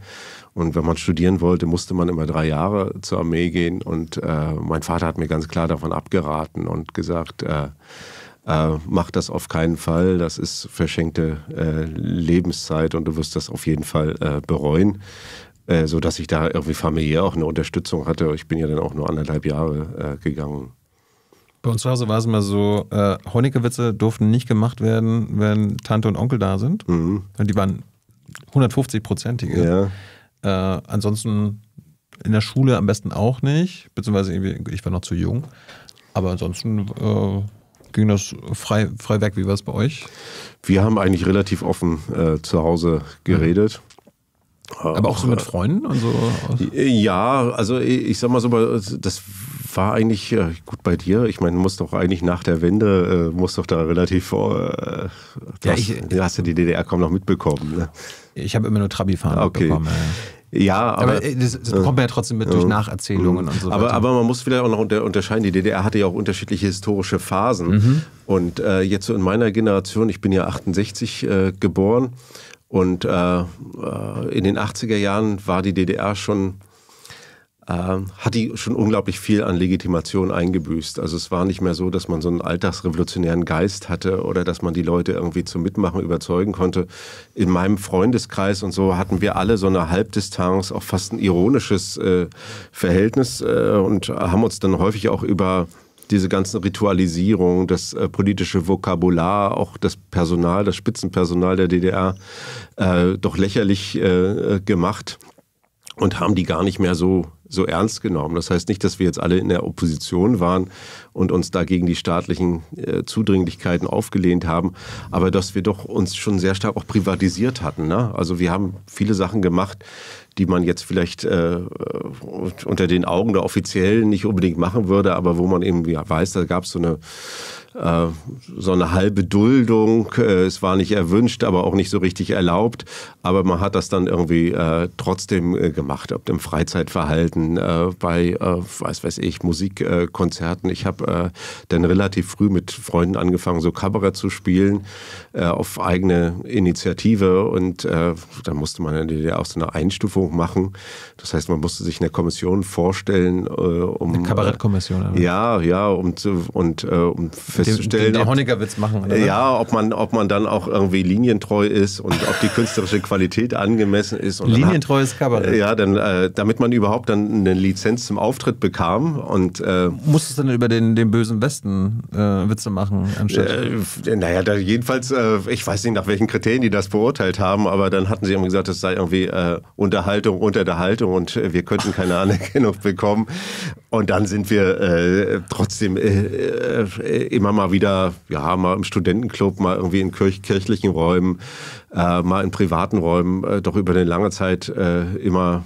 [SPEAKER 2] Und wenn man studieren wollte, musste man immer drei Jahre zur Armee gehen. Und äh, mein Vater hat mir ganz klar davon abgeraten und gesagt, äh, äh, mach das auf keinen Fall. Das ist verschenkte äh, Lebenszeit und du wirst das auf jeden Fall äh, bereuen. Äh, so dass ich da irgendwie familiär auch eine Unterstützung hatte. Ich bin ja dann auch nur anderthalb Jahre äh, gegangen.
[SPEAKER 1] Bei uns zu Hause war es immer so, äh, Honeckewitze durften nicht gemacht werden, wenn Tante und Onkel da sind.
[SPEAKER 2] Mhm.
[SPEAKER 1] Die waren 150-prozentige.
[SPEAKER 2] Ja.
[SPEAKER 1] Äh, ansonsten in der Schule am besten auch nicht, beziehungsweise ich war noch zu jung. Aber ansonsten äh, ging das frei, frei weg. Wie war es bei euch?
[SPEAKER 2] Wir haben eigentlich relativ offen äh, zu Hause geredet.
[SPEAKER 1] Aber auch so mit Freunden und so?
[SPEAKER 2] Ja, also ich sag mal so, das war eigentlich gut bei dir. Ich meine, muss doch eigentlich nach der Wende, muss doch da relativ, äh, ja, hast, ich, hast du die DDR kaum noch mitbekommen. Ne?
[SPEAKER 1] Ich habe immer nur Trabi-Fahren
[SPEAKER 2] okay.
[SPEAKER 1] mitbekommen.
[SPEAKER 2] Ja. Ja, aber,
[SPEAKER 1] aber das, das bekommt man ja trotzdem mit durch Nacherzählungen und so
[SPEAKER 2] aber,
[SPEAKER 1] weiter.
[SPEAKER 2] Aber man muss vielleicht auch noch unter, unterscheiden. Die DDR hatte ja auch unterschiedliche historische Phasen. Mhm. Und äh, jetzt so in meiner Generation, ich bin ja 68 äh, geboren und äh, äh in den 80er Jahren war die DDR schon äh, hat die schon unglaublich viel an Legitimation eingebüßt. Also es war nicht mehr so, dass man so einen alltagsrevolutionären Geist hatte oder dass man die Leute irgendwie zum Mitmachen überzeugen konnte. In meinem Freundeskreis und so hatten wir alle so eine Halbdistanz, auch fast ein ironisches äh, Verhältnis äh, und haben uns dann häufig auch über diese ganzen Ritualisierung, das äh, politische Vokabular, auch das Personal, das Spitzenpersonal der DDR äh, doch lächerlich äh, gemacht und haben die gar nicht mehr so so ernst genommen. Das heißt nicht, dass wir jetzt alle in der Opposition waren und uns dagegen die staatlichen äh, Zudringlichkeiten aufgelehnt haben, aber dass wir doch uns schon sehr stark auch privatisiert hatten. Ne? Also wir haben viele Sachen gemacht, die man jetzt vielleicht äh, unter den Augen der Offiziellen nicht unbedingt machen würde, aber wo man eben ja, weiß, da gab es so eine äh, so eine halbe Duldung. Äh, es war nicht erwünscht, aber auch nicht so richtig erlaubt. Aber man hat das dann irgendwie äh, trotzdem gemacht, ob im Freizeitverhalten, bei, was weiß ich, Musikkonzerten. Ich habe dann relativ früh mit Freunden angefangen, so Kabarett zu spielen, auf eigene Initiative. Und da musste man dann auch so eine Einstufung machen. Das heißt, man musste sich eine Kommission vorstellen, um.
[SPEAKER 1] Eine Kabarettkommission,
[SPEAKER 2] Ja, ja, und, und um festzustellen. Den,
[SPEAKER 1] den, den Honiggerwitz machen.
[SPEAKER 2] Oder? Ja, ob man, ob man dann auch irgendwie linientreu ist und ob die künstlerische Qualität angemessen ist. Und
[SPEAKER 1] Linientreues Kabarett.
[SPEAKER 2] Ja, dann, äh, damit man überhaupt dann eine Lizenz zum Auftritt bekam. Und, äh,
[SPEAKER 1] Musstest du dann über den, den bösen Westen äh, Witze machen? Anstatt?
[SPEAKER 2] Äh, naja, da jedenfalls, äh, ich weiß nicht, nach welchen Kriterien die das beurteilt haben, aber dann hatten sie immer gesagt, das sei irgendwie äh, Unterhaltung unter der Haltung und wir könnten keine Anerkennung bekommen. Und dann sind wir äh, trotzdem äh, immer mal wieder, ja, mal im Studentenclub, mal irgendwie in kirch kirchlichen Räumen, äh, mal in privaten Räumen, äh, doch über eine lange Zeit äh, immer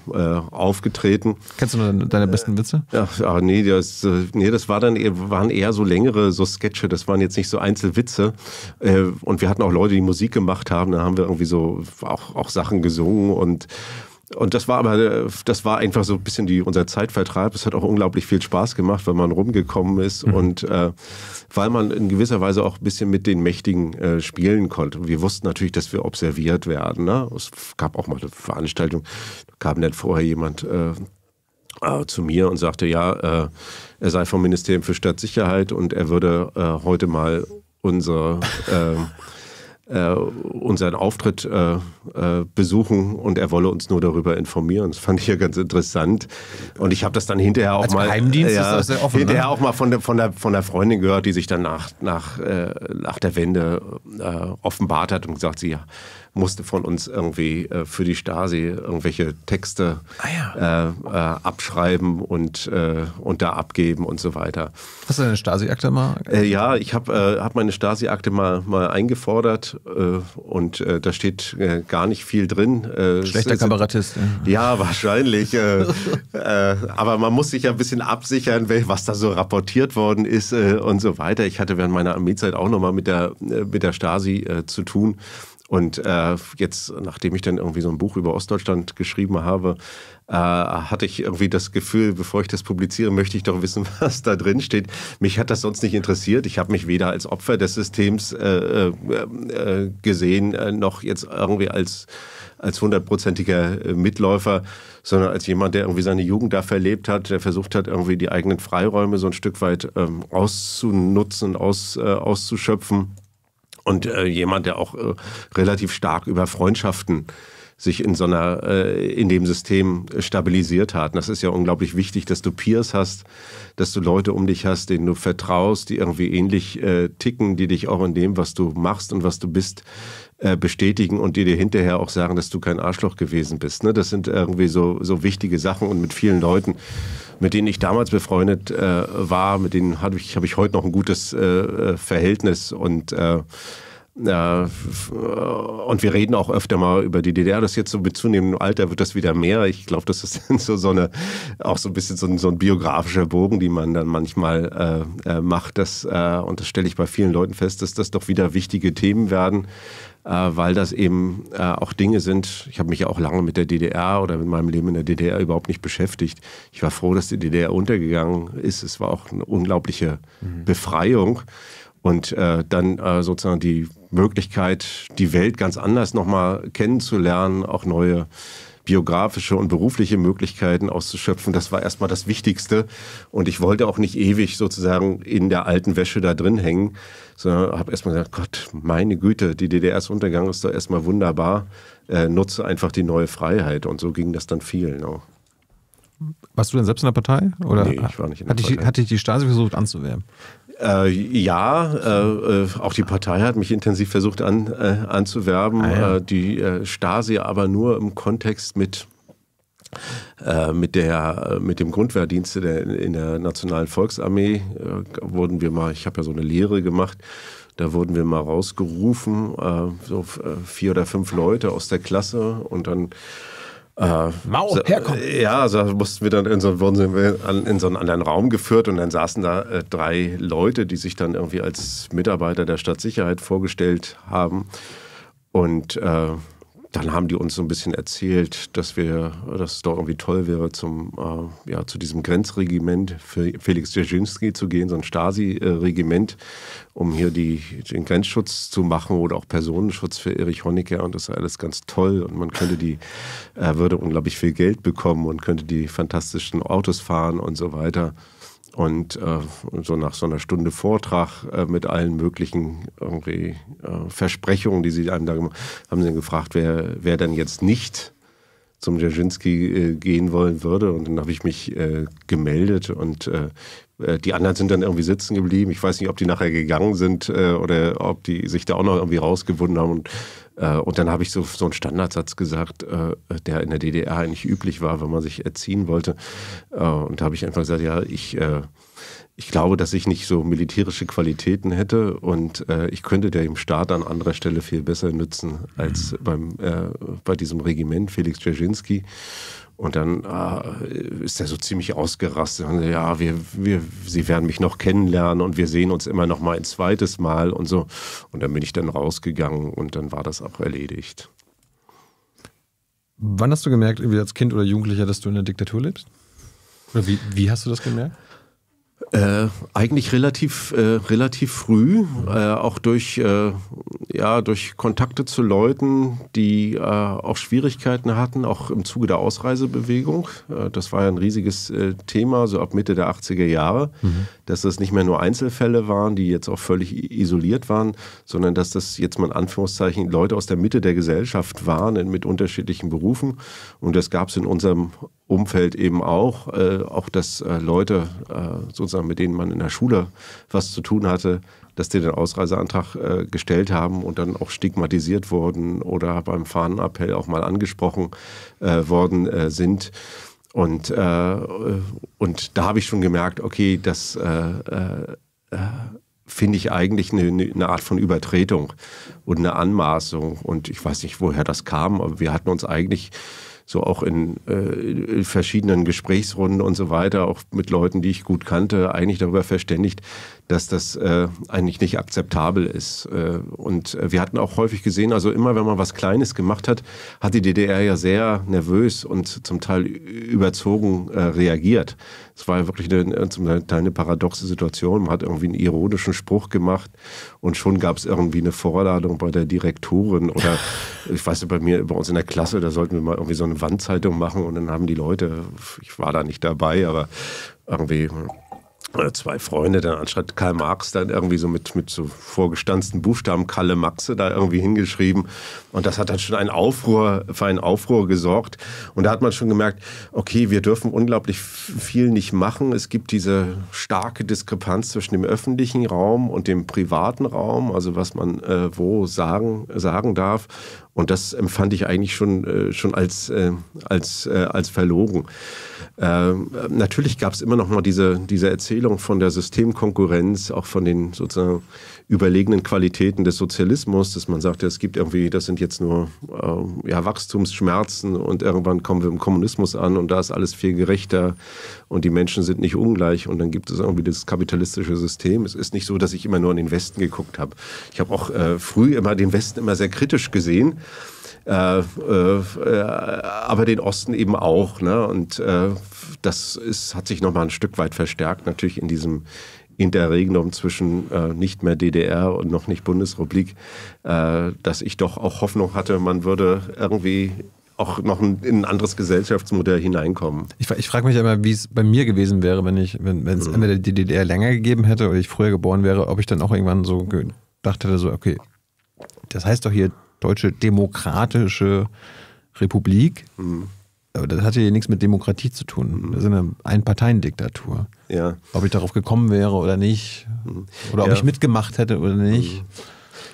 [SPEAKER 2] aufgetreten.
[SPEAKER 1] Kennst du noch deine besten Witze?
[SPEAKER 2] Ja, ja nee, das, nee, das war dann, waren eher so längere so Sketche, das waren jetzt nicht so Einzelwitze. und wir hatten auch Leute, die Musik gemacht haben, da haben wir irgendwie so auch, auch Sachen gesungen und und das war aber, das war einfach so ein bisschen die, unser Zeitvertreib. Es hat auch unglaublich viel Spaß gemacht, weil man rumgekommen ist mhm. und äh, weil man in gewisser Weise auch ein bisschen mit den Mächtigen äh, spielen konnte. Wir wussten natürlich, dass wir observiert werden. Ne? Es gab auch mal eine Veranstaltung, da kam dann vorher jemand äh, äh, zu mir und sagte, ja, äh, er sei vom Ministerium für Stadtsicherheit und er würde äh, heute mal unsere äh, unseren Auftritt äh, äh, besuchen und er wolle uns nur darüber informieren. Das fand ich ja ganz interessant. Und ich habe das dann hinterher auch
[SPEAKER 1] Als
[SPEAKER 2] mal
[SPEAKER 1] Geheimdienst ja, ist das sehr offen,
[SPEAKER 2] hinterher
[SPEAKER 1] ne?
[SPEAKER 2] auch mal von der, von, der, von der Freundin gehört, die sich dann nach, nach, äh, nach der Wende äh, offenbart hat und gesagt, sie musste von uns irgendwie äh, für die Stasi irgendwelche Texte ah, ja. äh, äh, abschreiben und, äh, und da abgeben und so weiter.
[SPEAKER 1] Hast du deine Stasi-Akte mal?
[SPEAKER 2] Äh, ja, ich habe äh, hab meine Stasi-Akte mal, mal eingefordert und da steht gar nicht viel drin.
[SPEAKER 1] Schlechter Kabarettist.
[SPEAKER 2] Ja, wahrscheinlich. aber man muss sich ja ein bisschen absichern, was da so rapportiert worden ist und so weiter. Ich hatte während meiner Armeezeit auch nochmal mit der, mit der Stasi zu tun. Und äh, jetzt, nachdem ich dann irgendwie so ein Buch über Ostdeutschland geschrieben habe, äh, hatte ich irgendwie das Gefühl, bevor ich das publiziere, möchte ich doch wissen, was da drin steht. Mich hat das sonst nicht interessiert. Ich habe mich weder als Opfer des Systems äh, äh, äh gesehen, äh, noch jetzt irgendwie als als hundertprozentiger Mitläufer, sondern als jemand, der irgendwie seine Jugend da verlebt hat, der versucht hat, irgendwie die eigenen Freiräume so ein Stück weit ähm, auszunutzen, aus, auszuschöpfen und äh, jemand, der auch äh, relativ stark über Freundschaften sich in so einer, äh, in dem System stabilisiert hat. Und das ist ja unglaublich wichtig, dass du Peers hast, dass du Leute um dich hast, denen du vertraust, die irgendwie ähnlich äh, ticken, die dich auch in dem, was du machst und was du bist, äh, bestätigen und die dir hinterher auch sagen, dass du kein Arschloch gewesen bist. Ne? Das sind irgendwie so, so wichtige Sachen und mit vielen Leuten mit denen ich damals befreundet äh, war, mit denen habe ich, hab ich heute noch ein gutes äh, äh Verhältnis und äh, Äh, und wir reden auch öfter mal über die DDR. Das jetzt so mit zunehmendem Alter wird das wieder mehr. Ich glaube, das ist so, so eine, auch so ein bisschen so ein, so ein biografischer Bogen, die man dann manchmal äh, macht. Das, äh, und das stelle ich bei vielen Leuten fest, dass das doch wieder wichtige Themen werden, weil das eben äh, auch Dinge sind. Ich habe mich ja auch lange mit der DDR oder mit meinem Leben in der DDR überhaupt nicht beschäftigt. Ich war froh, dass die DDR untergegangen ist. Es war auch eine unglaubliche mhm. Befreiung. Und äh, dann äh, sozusagen die Möglichkeit, die Welt ganz anders nochmal kennenzulernen, auch neue biografische und berufliche Möglichkeiten auszuschöpfen. Das war erstmal das Wichtigste. Und ich wollte auch nicht ewig sozusagen in der alten Wäsche da drin hängen, sondern habe erstmal gesagt, Gott, meine Güte, die DDR-Untergang ist doch erstmal wunderbar. Äh, nutze einfach die neue Freiheit. Und so ging das dann vielen auch.
[SPEAKER 1] Warst du denn selbst in der Partei? Oder
[SPEAKER 2] nee, ich war nicht in
[SPEAKER 1] der hat Partei. Dich, hat dich die Stasi versucht anzuwerben?
[SPEAKER 2] Äh, ja, äh, äh, auch die Partei hat mich intensiv versucht an, äh, anzuwerben. Ah, ja. Äh, die äh, Stasi aber nur im Kontext mit mit, der, mit dem Grundwehrdienst in der Nationalen Volksarmee wurden wir mal, ich habe ja so eine Lehre gemacht, da wurden wir mal rausgerufen, so vier oder fünf Leute aus der Klasse und dann
[SPEAKER 1] äh, Mau, herkommen.
[SPEAKER 2] Ja, also mussten wir dann in so, wurden wir in so einen anderen Raum geführt und dann saßen da äh, drei Leute, die sich dann irgendwie als Mitarbeiter der Stadtsicherheit vorgestellt haben. Und äh, dann haben die uns so ein bisschen erzählt, dass wir, dass es doch irgendwie toll wäre, zum, äh, ja, zu diesem Grenzregiment für Felix Dzerzhinsky zu gehen, so ein Stasi-Regiment, um hier die, den Grenzschutz zu machen oder auch Personenschutz für Erich Honecker und das ist alles ganz toll und man könnte die, er würde unglaublich viel Geld bekommen und könnte die fantastischen Autos fahren und so weiter. Und äh, so nach so einer Stunde Vortrag äh, mit allen möglichen irgendwie äh, Versprechungen, die sie einem da gemacht haben, sie gefragt, wer, wer denn jetzt nicht zum Dzerzhinsky äh, gehen wollen würde. Und dann habe ich mich äh, gemeldet und äh, die anderen sind dann irgendwie sitzen geblieben. Ich weiß nicht, ob die nachher gegangen sind oder ob die sich da auch noch irgendwie rausgewunden haben. Und, und dann habe ich so, so einen Standardsatz gesagt, der in der DDR eigentlich üblich war, wenn man sich erziehen wollte. Und da habe ich einfach gesagt, ja, ich, ich glaube, dass ich nicht so militärische Qualitäten hätte und ich könnte dem Staat an anderer Stelle viel besser nützen als mhm. beim, bei diesem Regiment Felix Dzerzhinsky. Und dann äh, ist er so ziemlich ausgerastet. Und ja, wir, wir, Sie werden mich noch kennenlernen und wir sehen uns immer noch mal ein zweites Mal und so. Und dann bin ich dann rausgegangen und dann war das auch erledigt.
[SPEAKER 1] Wann hast du gemerkt, irgendwie als Kind oder Jugendlicher, dass du in der Diktatur lebst? Oder wie, wie hast du das gemerkt?
[SPEAKER 2] Äh, eigentlich relativ, äh, relativ früh, äh, auch durch, äh, ja, durch Kontakte zu Leuten, die äh, auch Schwierigkeiten hatten, auch im Zuge der Ausreisebewegung. Äh, das war ja ein riesiges Thema, so ab Mitte der 80er Jahre, mhm. Dass das nicht mehr nur Einzelfälle waren, die jetzt auch völlig isoliert waren, sondern dass das jetzt mal in Anführungszeichen Leute aus der Mitte der Gesellschaft waren mit unterschiedlichen Berufen. Und das gab es in unserem Umfeld eben auch, äh, auch dass äh, Leute äh, sozusagen, mit denen man in der Schule was zu tun hatte, dass die den Ausreiseantrag äh, gestellt haben und dann auch stigmatisiert wurden oder beim Fahnenappell auch mal angesprochen äh, worden äh, sind. Und, und da habe ich schon gemerkt, okay, das finde ich eigentlich eine, eine, Art von Übertretung und eine Anmaßung. Und ich weiß nicht, woher das kam, aber wir hatten uns eigentlich so auch in, äh, in verschiedenen Gesprächsrunden und so weiter, auch mit Leuten, die ich gut kannte, eigentlich darüber verständigt, dass das äh, eigentlich nicht akzeptabel ist. Äh, und wir hatten auch häufig gesehen, also immer wenn man was Kleines gemacht hat, hat die DDR ja sehr nervös und zum Teil überzogen äh, reagiert. Es war wirklich eine, zum Teil eine paradoxe Situation. Man hat irgendwie einen ironischen Spruch gemacht und schon gab es irgendwie eine Vorladung bei der Direktorin oder ich weiß nicht, bei mir, bei uns in der Klasse, da sollten wir mal irgendwie so eine Wandzeitung machen und dann haben die Leute, ich war da nicht dabei, aber irgendwie zwei Freunde dann anstatt Karl Marx dann irgendwie so mit, mit so vorgestanzten Buchstaben Kalle Maxe da irgendwie hingeschrieben. Und das hat dann schon einen Aufruhr, für einen Aufruhr gesorgt. Und da hat man schon gemerkt, okay, wir dürfen unglaublich viel nicht machen. Es gibt diese starke Diskrepanz zwischen dem öffentlichen Raum und dem privaten Raum, also was man äh, wo sagen, sagen darf. Und das empfand ich eigentlich schon, äh, schon als, äh, als, äh, als verlogen. Äh, natürlich gab es immer noch mal diese, diese Erzählung von der Systemkonkurrenz, auch von den sozusagen überlegenen Qualitäten des Sozialismus, dass man sagt, es gibt irgendwie, das sind jetzt nur äh, ja, Wachstumsschmerzen und irgendwann kommen wir im Kommunismus an und da ist alles viel gerechter und die Menschen sind nicht ungleich und dann gibt es irgendwie das kapitalistische System. Es ist nicht so, dass ich immer nur in den Westen geguckt habe. Ich habe auch äh, früh immer den Westen immer sehr kritisch gesehen. Äh, äh, aber den Osten eben auch. Ne? Und äh, das ist, hat sich nochmal ein Stück weit verstärkt, natürlich in diesem Interregnum zwischen äh, nicht mehr DDR und noch nicht Bundesrepublik, äh, dass ich doch auch Hoffnung hatte, man würde irgendwie auch noch ein, in ein anderes Gesellschaftsmodell hineinkommen.
[SPEAKER 1] Ich, ich frage mich immer, wie es bei mir gewesen wäre, wenn ich, wenn es mhm. entweder die DDR länger gegeben hätte oder ich früher geboren wäre, ob ich dann auch irgendwann so gedacht hätte, so, okay, das heißt doch hier Deutsche Demokratische Republik. Mhm. Aber das hatte ja nichts mit Demokratie zu tun. Das ist eine Einparteiendiktatur. Ja. Ob ich darauf gekommen wäre oder nicht. Oder ob ja. ich mitgemacht hätte oder nicht.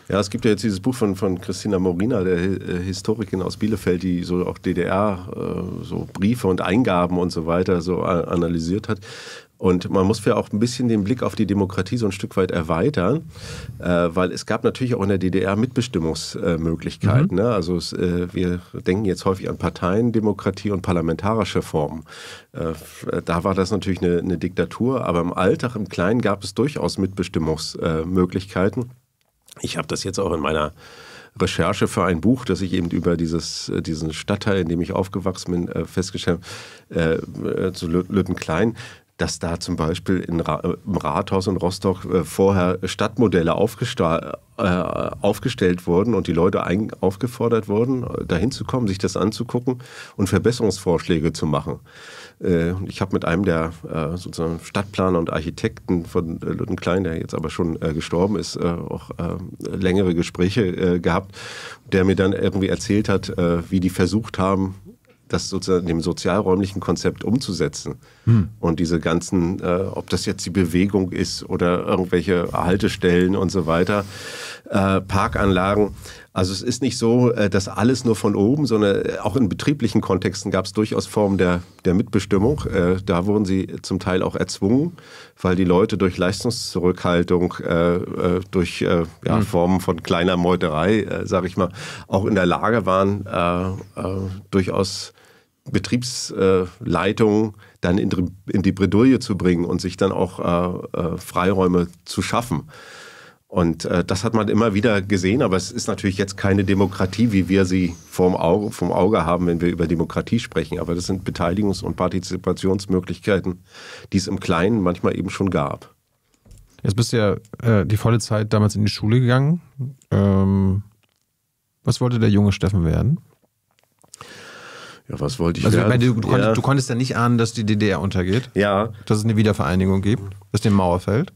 [SPEAKER 2] Ja, es gibt ja jetzt dieses Buch von, von Christina Morina, der äh, Historikerin aus Bielefeld, die so auch DDR, äh, so Briefe und Eingaben und so weiter so analysiert hat. Und man muss ja auch ein bisschen den Blick auf die Demokratie so ein Stück weit erweitern, äh, weil es gab natürlich auch in der DDR Mitbestimmungsmöglichkeiten. Mhm. Ne? Also es, äh, wir denken jetzt häufig an Parteiendemokratie und parlamentarische Formen. Äh, da war das natürlich eine, eine, Diktatur, aber im Alltag, im Kleinen gab es durchaus Mitbestimmungsmöglichkeiten. Ich habe das jetzt auch in meiner Recherche für ein Buch, das ich eben über dieses, diesen Stadtteil, in dem ich aufgewachsen bin, äh, festgestellt habe, äh, zu Lüttenklein, dass da zum Beispiel Ra im Rathaus in Rostock äh, vorher Stadtmodelle äh, aufgestellt wurden und die Leute aufgefordert wurden, dahin zu kommen, sich das anzugucken und Verbesserungsvorschläge zu machen. Äh, ich habe mit einem der äh, sozusagen Stadtplaner und Architekten von äh, Lüttenklein, der jetzt aber schon äh, gestorben ist, auch längere Gespräche gehabt, der mir dann irgendwie erzählt hat, wie die versucht haben, das sozusagen dem sozialräumlichen Konzept umzusetzen. Hm. Und diese ganzen, äh, ob das jetzt die Bewegung ist oder irgendwelche Haltestellen und so weiter, äh, Parkanlagen. Also es ist nicht so, äh, dass alles nur von oben, sondern äh, auch in betrieblichen Kontexten gab es durchaus Formen der, der Mitbestimmung. Äh, da wurden sie zum Teil auch erzwungen, weil die Leute durch Leistungszurückhaltung, durch ja, hm. Formen von kleiner Meuterei, sage ich mal, auch in der Lage waren, durchaus Betriebsleitung dann in, die Bredouille zu bringen und sich dann auch Freiräume zu schaffen. Und äh, das hat man immer wieder gesehen, aber es ist natürlich jetzt keine Demokratie, wie wir sie vom Auge, vom Auge haben, wenn wir über Demokratie sprechen. Aber das sind Beteiligungs- und Partizipationsmöglichkeiten, die es im Kleinen manchmal eben schon gab.
[SPEAKER 1] Jetzt bist du ja äh, die volle Zeit damals in die Schule gegangen. Ähm, was wollte der junge Steffen werden?
[SPEAKER 2] Ja, was wollte ich
[SPEAKER 1] also,
[SPEAKER 2] werden?
[SPEAKER 1] Du, du, konntest, du, konntest, ja nicht ahnen, dass die DDR untergeht.
[SPEAKER 2] Ja.
[SPEAKER 1] Dass es eine Wiedervereinigung gibt, dass die Mauer fällt.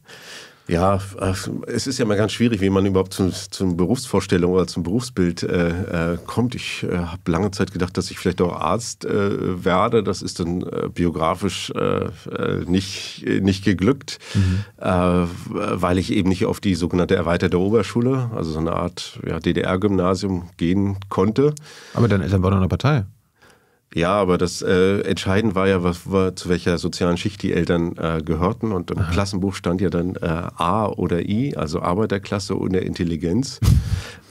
[SPEAKER 2] Ja, äh, es ist ja mal ganz schwierig, wie man überhaupt zum, zum Berufsvorstellung oder zum Berufsbild äh, äh kommt. Ich äh, habe lange Zeit gedacht, dass ich vielleicht auch Arzt äh, werde. Das ist dann äh, biografisch nicht, nicht geglückt, mhm. weil ich eben nicht auf die sogenannte erweiterte Oberschule, also so eine Art ja, DDR-Gymnasium gehen konnte.
[SPEAKER 1] Aber deine Eltern waren in einer Partei.
[SPEAKER 2] Ja, aber das äh, Entscheidend war ja, was, war, zu welcher sozialen Schicht die Eltern äh, gehörten. Und im Aha. Klassenbuch stand ja dann äh, A oder I, also Arbeiterklasse ohne Intelligenz.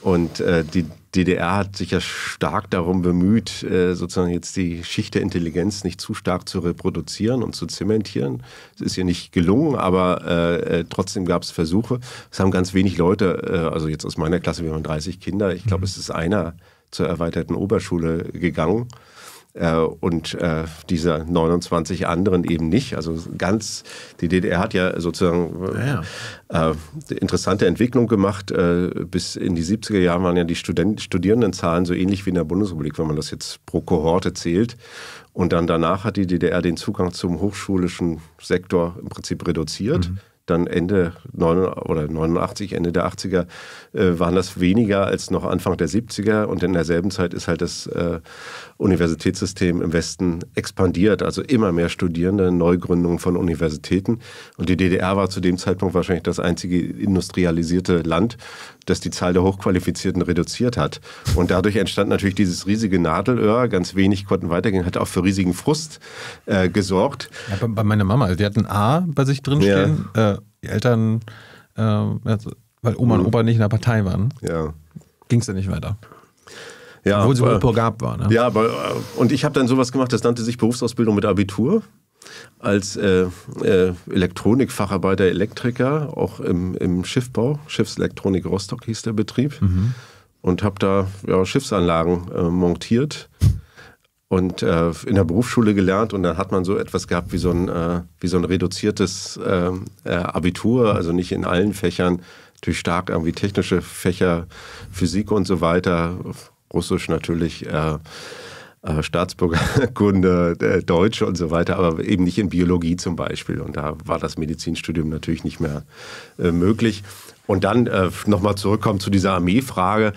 [SPEAKER 2] Und äh, die DDR hat sich ja stark darum bemüht, äh, sozusagen jetzt die Schicht der Intelligenz nicht zu stark zu reproduzieren und zu zementieren. Es ist ihr nicht gelungen, aber äh, äh trotzdem gab es Versuche. Es haben ganz wenig Leute, äh, also jetzt aus meiner Klasse, wir haben 30 Kinder, ich glaube, mhm. es ist einer zur erweiterten Oberschule gegangen und äh, diese 29 anderen eben nicht. Also ganz, die DDR hat ja sozusagen ja, ja. Äh, interessante Entwicklung gemacht. Äh, bis in die 70er Jahre waren ja die Student Studierendenzahlen so ähnlich wie in der Bundesrepublik, wenn man das jetzt pro Kohorte zählt. Und dann danach hat die DDR den Zugang zum hochschulischen Sektor im Prinzip reduziert. Mhm. dann Ende 89, oder 89, Ende der 80er äh, waren das weniger als noch Anfang der 70er und in derselben Zeit ist halt das äh, Universitätssystem im Westen expandiert, also immer mehr Studierende, Neugründungen von Universitäten und die DDR war zu dem Zeitpunkt wahrscheinlich das einzige industrialisierte Land, das die Zahl der Hochqualifizierten reduziert hat und dadurch entstand natürlich dieses riesige Nadelöhr, ganz wenig konnten weitergehen, hat auch für riesigen Frust äh, gesorgt.
[SPEAKER 1] Ja, bei, bei meiner Mama, die hat ein A bei sich drinstehen. Ja. Äh, die Eltern, äh, weil Oma und mhm. Opa nicht in der Partei waren,
[SPEAKER 2] ja.
[SPEAKER 1] ging es ja nicht weiter.
[SPEAKER 2] Ja,
[SPEAKER 1] Obwohl sie wohl gab war. Ne?
[SPEAKER 2] Ja, aber, äh, und ich habe dann sowas gemacht, das nannte sich Berufsausbildung mit Abitur. Als äh, äh, Elektronikfacharbeiter, Elektriker, auch im, im Schiffbau, Schiffselektronik Rostock hieß der Betrieb. Mhm. Und habe da ja, Schiffsanlagen äh, montiert und äh, in der Berufsschule gelernt und dann hat man so etwas gehabt wie so ein, äh, wie so ein reduziertes äh, äh Abitur, also nicht in allen Fächern, natürlich stark irgendwie technische Fächer, Physik und so weiter, Russisch natürlich, äh, äh, Staatsbürgerkunde, Deutsch und so weiter, aber eben nicht in Biologie zum Beispiel. Und da war das Medizinstudium natürlich nicht mehr möglich. Und dann äh, nochmal zurückkommen zu dieser Armeefrage.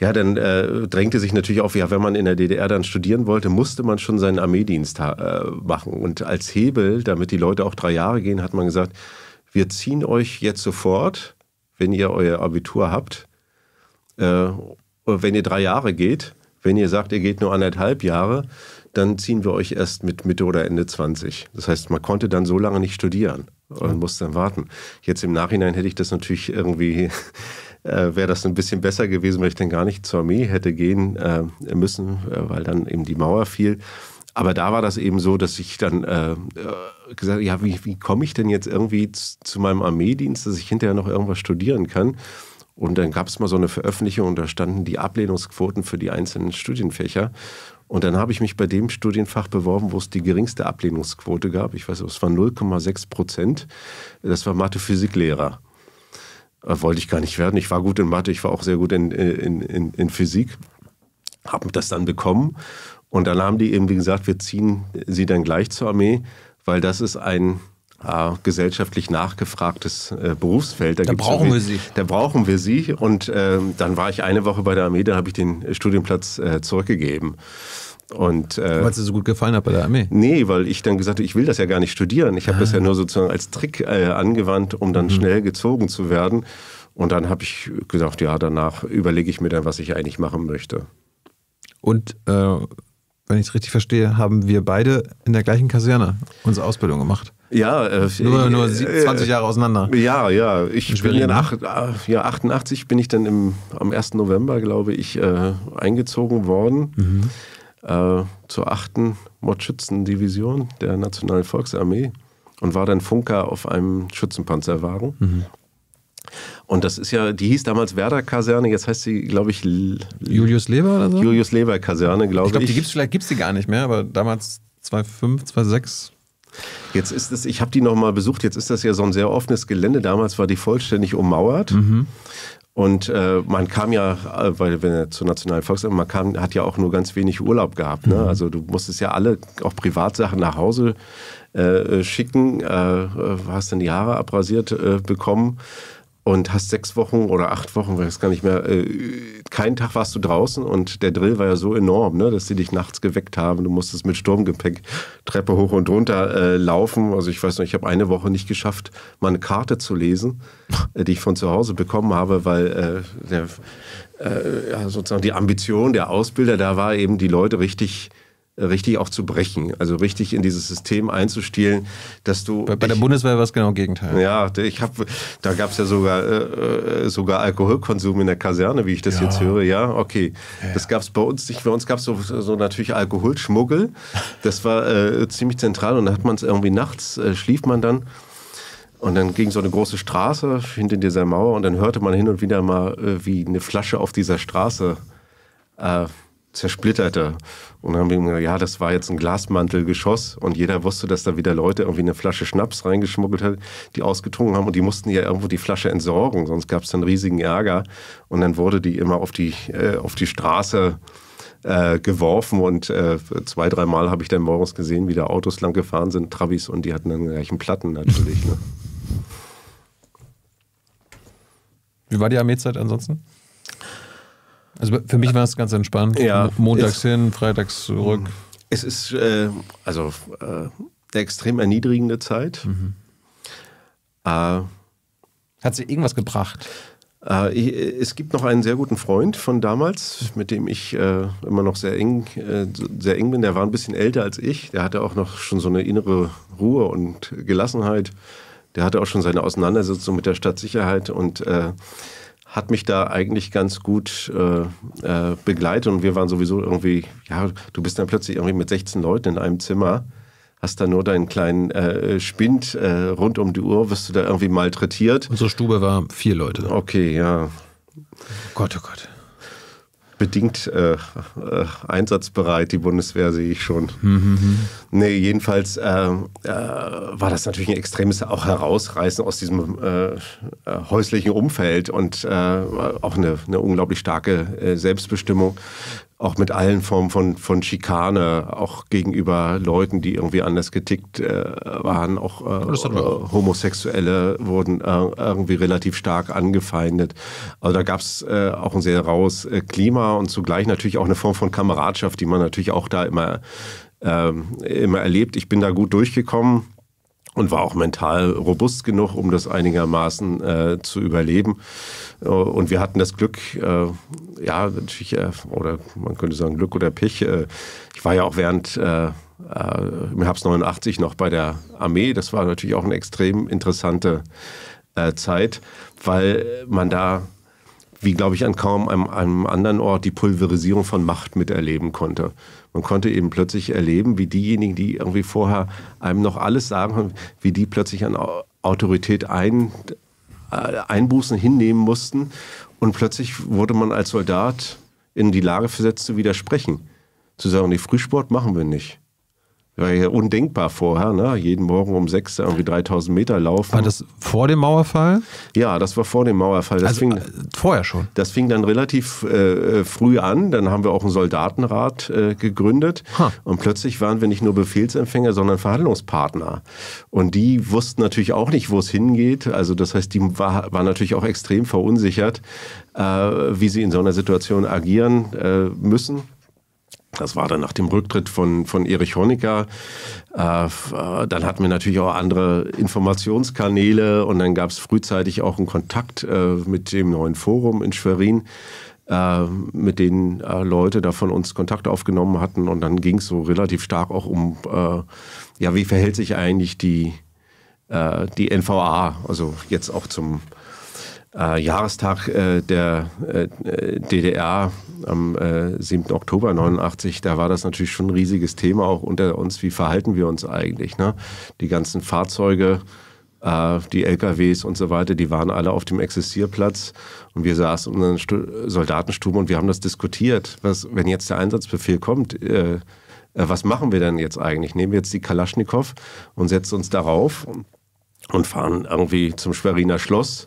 [SPEAKER 2] Ja, dann äh, drängte sich natürlich auf, ja, wenn man in der DDR dann studieren wollte, musste man schon seinen Armeedienst äh, machen. Und als Hebel, damit die Leute auch drei Jahre gehen, hat man gesagt, wir ziehen euch jetzt sofort, wenn ihr euer Abitur habt, äh, wenn ihr drei Jahre geht, wenn ihr sagt, ihr geht nur anderthalb Jahre, dann ziehen wir euch erst mit Mitte oder Ende 20. Das heißt, man konnte dann so lange nicht studieren und musste dann warten. Jetzt im Nachhinein hätte ich das natürlich irgendwie, äh, wäre das ein bisschen besser gewesen, weil ich dann gar nicht zur Armee hätte gehen äh, müssen, äh, weil dann eben die Mauer fiel. Aber da war das eben so, dass ich dann äh, äh gesagt habe, ja, wie, wie komme ich denn jetzt irgendwie zu meinem Armeedienst, dass ich hinterher noch irgendwas studieren kann? Und dann gab es mal so eine Veröffentlichung und da standen die Ablehnungsquoten für die einzelnen Studienfächer. Und dann habe ich mich bei dem Studienfach beworben, wo es die geringste Ablehnungsquote gab. Ich weiß, es war 0,6 Prozent. Das war Mathe-Physiklehrer. Äh, wollte ich gar nicht werden. Ich war gut in Mathe, ich war auch sehr gut in, in, in, in Physik. Habe das dann bekommen. Und dann haben die eben, wie gesagt, wir ziehen sie dann gleich zur Armee, weil das ist ein äh, gesellschaftlich nachgefragtes äh, Berufsfeld.
[SPEAKER 1] Da, da brauchen wir sie.
[SPEAKER 2] Da brauchen wir sie. Und äh, dann war ich eine Woche bei der Armee, da habe ich den Studienplatz äh, zurückgegeben. Und,
[SPEAKER 1] äh, weil es dir so gut gefallen hat bei der Armee?
[SPEAKER 2] Nee, weil ich dann gesagt habe, ich will das ja gar nicht studieren. Ich habe ah. das ja nur sozusagen als Trick äh, angewandt, um dann mhm. schnell gezogen zu werden. Und dann habe ich gesagt, ja, danach überlege ich mir dann, was ich eigentlich machen möchte.
[SPEAKER 1] Und äh, wenn ich es richtig verstehe, haben wir beide in der gleichen Kaserne unsere Ausbildung gemacht.
[SPEAKER 2] Ja,
[SPEAKER 1] äh, nur, nur 20 Jahre auseinander.
[SPEAKER 2] Ja, ja. Ich bin in ach, ja, 88 bin ich dann im, am 1. November, glaube ich, äh, eingezogen worden mhm. äh, zur 8. Mordschützendivision der Nationalen Volksarmee und war dann Funker auf einem Schützenpanzerwagen. Mhm. Und das ist ja, die hieß damals Werder-Kaserne, jetzt heißt sie, glaube ich,
[SPEAKER 1] Julius Leber oder so?
[SPEAKER 2] Julius Leber-Kaserne, glaube ich.
[SPEAKER 1] Glaub, ich glaube, die vielleicht gibt es die gar nicht mehr, aber damals 2005, 2006
[SPEAKER 2] Jetzt ist es, ich habe die noch mal besucht, jetzt ist das ja so ein sehr offenes Gelände. Damals war die vollständig ummauert. Mhm. Und äh, man kam ja, äh, weil wenn er zur Nationalen Volksarmee, man kam, hat ja auch nur ganz wenig Urlaub gehabt. Ne? Mhm. Also du musstest ja alle auch Privatsachen nach Hause äh, schicken, äh, äh hast dann die Haare abrasiert äh, bekommen und hast sechs Wochen oder acht Wochen, weiß gar nicht mehr, äh, keinen Tag warst du draußen und der Drill war ja so enorm, ne, dass sie dich nachts geweckt haben. Du musstest mit Sturmgepäck Treppe hoch und runter äh, laufen. Also ich weiß noch, ich habe eine Woche nicht geschafft, mal eine Karte zu lesen, äh, die ich von zu Hause bekommen habe, weil äh, der, äh, ja, sozusagen die Ambition der Ausbilder da war eben die Leute richtig richtig auch zu brechen, also richtig in dieses System einzustielen, dass du
[SPEAKER 1] bei, bei der ich, Bundeswehr war es genau Gegenteil.
[SPEAKER 2] Ja, ich habe, da gab es ja sogar äh, äh, sogar Alkoholkonsum in der Kaserne, wie ich das ja. jetzt höre. Ja, okay, ja. das gab es bei uns nicht. Bei uns gab es so, so natürlich Alkoholschmuggel. Das war äh, ziemlich zentral und da hat man es irgendwie nachts äh, schlief man dann. Und dann ging so eine große Straße hinter dieser Mauer und dann hörte man hin und wieder mal, äh, wie eine Flasche auf dieser Straße äh, zersplitterte. Und dann haben wir gesagt, ja, das war jetzt ein Glasmantelgeschoss und jeder wusste, dass da wieder Leute irgendwie eine Flasche Schnaps reingeschmuggelt hat, die ausgetrunken haben und die mussten ja irgendwo die Flasche entsorgen, sonst gab es dann riesigen Ärger und dann wurde die immer auf die, äh, auf die Straße äh, geworfen und äh, zwei, dreimal habe ich dann morgens gesehen, wie da Autos lang gefahren sind, Travis, und die hatten dann gleichen Platten natürlich. Ne?
[SPEAKER 1] Wie war die Armeezeit ansonsten? Also für mich war es ganz entspannt.
[SPEAKER 2] Ja,
[SPEAKER 1] Montags hin, freitags zurück.
[SPEAKER 2] Es ist äh, also äh, eine extrem erniedrigende Zeit.
[SPEAKER 1] Mhm.
[SPEAKER 2] Äh,
[SPEAKER 1] Hat sie irgendwas gebracht?
[SPEAKER 2] Äh, ich, es gibt noch einen sehr guten Freund von damals, mit dem ich äh, immer noch sehr eng, äh, sehr eng bin. Der war ein bisschen älter als ich. Der hatte auch noch schon so eine innere Ruhe und Gelassenheit. Der hatte auch schon seine Auseinandersetzung mit der Stadtsicherheit und äh, hat mich da eigentlich ganz gut äh, äh, begleitet und wir waren sowieso irgendwie, ja, du bist dann plötzlich irgendwie mit 16 Leuten in einem Zimmer, hast da nur deinen kleinen äh, Spind äh, rund um die Uhr, wirst du da irgendwie malträtiert.
[SPEAKER 1] Unsere Stube war vier Leute.
[SPEAKER 2] Okay, ja.
[SPEAKER 1] Oh Gott, oh Gott.
[SPEAKER 2] Bedingt äh, äh, einsatzbereit, die Bundeswehr sehe ich schon. Mhm. Nee, jedenfalls äh, äh, war das natürlich ein extremes auch Herausreißen aus diesem äh, äh, häuslichen Umfeld und auch eine, eine unglaublich starke Selbstbestimmung auch mit allen Formen von, von Schikane, auch gegenüber Leuten, die irgendwie anders getickt äh, waren. Auch, äh, äh, Homosexuelle wurden äh, irgendwie relativ stark angefeindet. Also da gab es äh, auch ein sehr raues äh, Klima und zugleich natürlich auch eine Form von Kameradschaft, die man natürlich auch da immer, ähm, immer erlebt. Ich bin da gut durchgekommen und war auch mental robust genug, um das einigermaßen äh, zu überleben. Äh, und wir hatten das Glück, äh, ja, natürlich, äh, oder man könnte sagen Glück oder Pech. Äh, ich war ja auch während äh, im Herbst 89 noch bei der Armee. Das war natürlich auch eine extrem interessante Zeit, weil man da wie glaube ich an kaum einem, einem, anderen Ort die Pulverisierung von Macht miterleben konnte. Man konnte eben plötzlich erleben, wie diejenigen, die irgendwie vorher einem noch alles sagen, wie die plötzlich an Autorität ein, äh, Einbußen hinnehmen mussten. Und plötzlich wurde man als Soldat in die Lage versetzt zu widersprechen. Zu sagen, nee, Frühsport machen wir nicht. War ja undenkbar vorher, ne? jeden Morgen um sechs irgendwie 3000 Meter laufen.
[SPEAKER 1] War das vor dem Mauerfall?
[SPEAKER 2] Ja, das war vor dem Mauerfall. Das
[SPEAKER 1] also,
[SPEAKER 2] fing,
[SPEAKER 1] äh, vorher schon?
[SPEAKER 2] Das fing dann relativ äh, früh an. Dann haben wir auch einen Soldatenrat äh, gegründet. Huh. Und plötzlich waren wir nicht nur Befehlsempfänger, sondern Verhandlungspartner. Und die wussten natürlich auch nicht, wo es hingeht. Also das heißt, die war, war natürlich auch extrem verunsichert, äh, wie sie in so einer Situation agieren äh, müssen. Das war dann nach dem Rücktritt von, von Erich Honecker. Äh, dann hatten wir natürlich auch andere Informationskanäle und dann gab es frühzeitig auch einen Kontakt äh, mit dem neuen Forum in Schwerin, äh, mit denen äh, Leute da von uns Kontakt aufgenommen hatten. Und dann ging es so relativ stark auch um, äh, ja, wie verhält sich eigentlich die, äh, die NVA, also jetzt auch zum äh, Jahrestag äh, der äh, DDR am 7. Äh, Oktober 89, da war das natürlich schon ein riesiges Thema auch unter uns. Wie verhalten wir uns eigentlich? Ne? Die ganzen Fahrzeuge, äh, die LKWs und so weiter, die waren alle auf dem Existierplatz und wir saßen in einer Soldatenstube und wir haben das diskutiert. Was, wenn jetzt der Einsatzbefehl kommt, äh, was machen wir denn jetzt eigentlich? Nehmen wir jetzt die Kalaschnikow und setzen uns darauf und fahren irgendwie zum Schweriner Schloss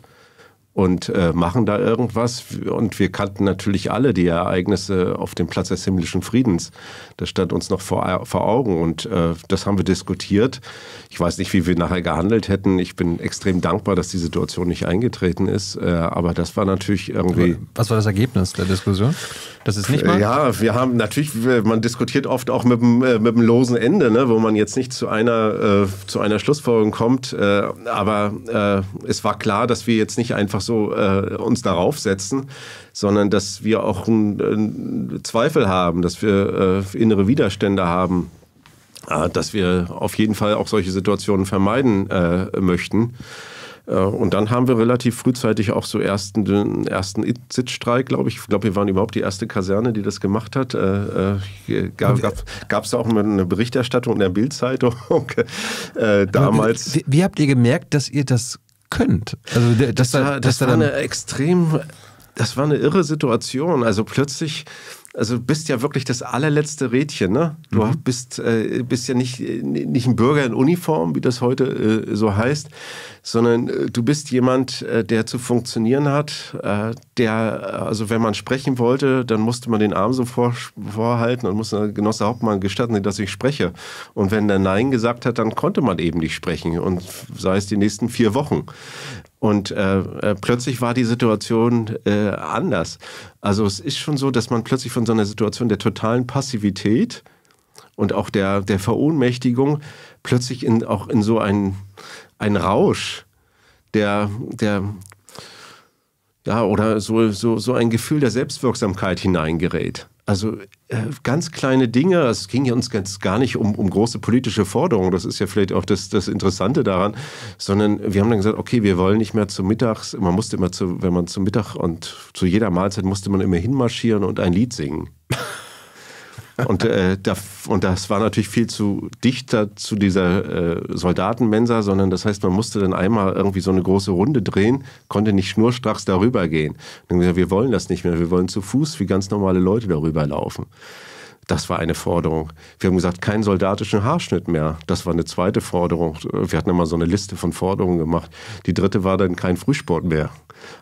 [SPEAKER 2] und äh, machen da irgendwas. Und wir kannten natürlich alle die Ereignisse auf dem Platz des himmlischen Friedens. Das stand uns noch vor, vor Augen und äh, das haben wir diskutiert. Ich weiß nicht, wie wir nachher gehandelt hätten. Ich bin extrem dankbar, dass die Situation nicht eingetreten ist. Äh, aber das war natürlich irgendwie.
[SPEAKER 1] Was war das Ergebnis der Diskussion? Das ist nicht mal?
[SPEAKER 2] Ja, wir haben natürlich, man diskutiert oft auch mit dem, äh, mit dem losen Ende, ne, wo man jetzt nicht zu einer, äh, zu einer Schlussfolgerung kommt. Äh, aber es war klar, dass wir jetzt nicht einfach so äh, uns darauf setzen, sondern dass wir auch einen Zweifel haben, dass wir äh, innere Widerstände haben, äh, dass wir auf jeden Fall auch solche Situationen vermeiden äh, möchten. Äh, und dann haben wir relativ frühzeitig auch so ersten, den ersten Sitzstreik, glaube ich. Ich glaube, wir waren überhaupt die erste Kaserne, die das gemacht hat. Äh, äh gab es da auch eine Berichterstattung in der Bildzeitung äh, damals.
[SPEAKER 1] Wie, wie, habt ihr gemerkt, dass ihr das könnt.
[SPEAKER 2] Also, das, das, war, das war eine extrem, das war eine irre Situation. Also plötzlich also du bist ja wirklich das allerletzte Rädchen. Ne? Du mhm. bist, äh, bist ja nicht, nicht ein Bürger in Uniform, wie das heute äh, so heißt, sondern äh, du bist jemand, äh, der zu funktionieren hat, äh, der, also wenn man sprechen wollte, dann musste man den Arm so vor, vorhalten und musste Genosse Hauptmann gestatten Sie, dass ich spreche. Und wenn der Nein gesagt hat, dann konnte man eben nicht sprechen und sei es die nächsten vier Wochen. Und äh, äh, plötzlich war die Situation äh, anders. Also es ist schon so, dass man plötzlich von so einer Situation der totalen Passivität und auch der, der Verohnmächtigung plötzlich in, auch in so einen, einen Rausch der, der ja, oder so, so, so ein Gefühl der Selbstwirksamkeit hineingerät. Also ganz kleine Dinge, es ging ja uns ganz gar nicht um, um große politische Forderungen, das ist ja vielleicht auch das, das Interessante daran, sondern wir haben dann gesagt, okay, wir wollen nicht mehr zu Mittags, man musste immer zu, wenn man zum Mittag und zu jeder Mahlzeit musste man immer hinmarschieren und ein Lied singen. Und, äh, da, und das war natürlich viel zu dichter zu dieser äh, Soldatenmensa, sondern das heißt, man musste dann einmal irgendwie so eine große Runde drehen, konnte nicht schnurstracks darüber gehen. Und dann gesagt, wir wollen das nicht mehr, wir wollen zu Fuß wie ganz normale Leute darüber laufen. Das war eine Forderung. Wir haben gesagt, keinen soldatischen Haarschnitt mehr. Das war eine zweite Forderung. Wir hatten immer so eine Liste von Forderungen gemacht. Die dritte war dann kein Frühsport mehr.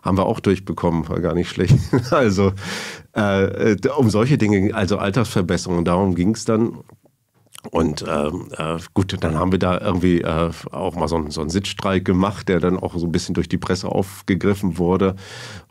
[SPEAKER 2] Haben wir auch durchbekommen, war gar nicht schlecht. Also äh, um solche Dinge, also Alltagsverbesserungen, darum ging es dann. Und äh, äh, gut, dann haben wir da irgendwie äh, auch mal so einen, so einen Sitzstreik gemacht, der dann auch so ein bisschen durch die Presse aufgegriffen wurde.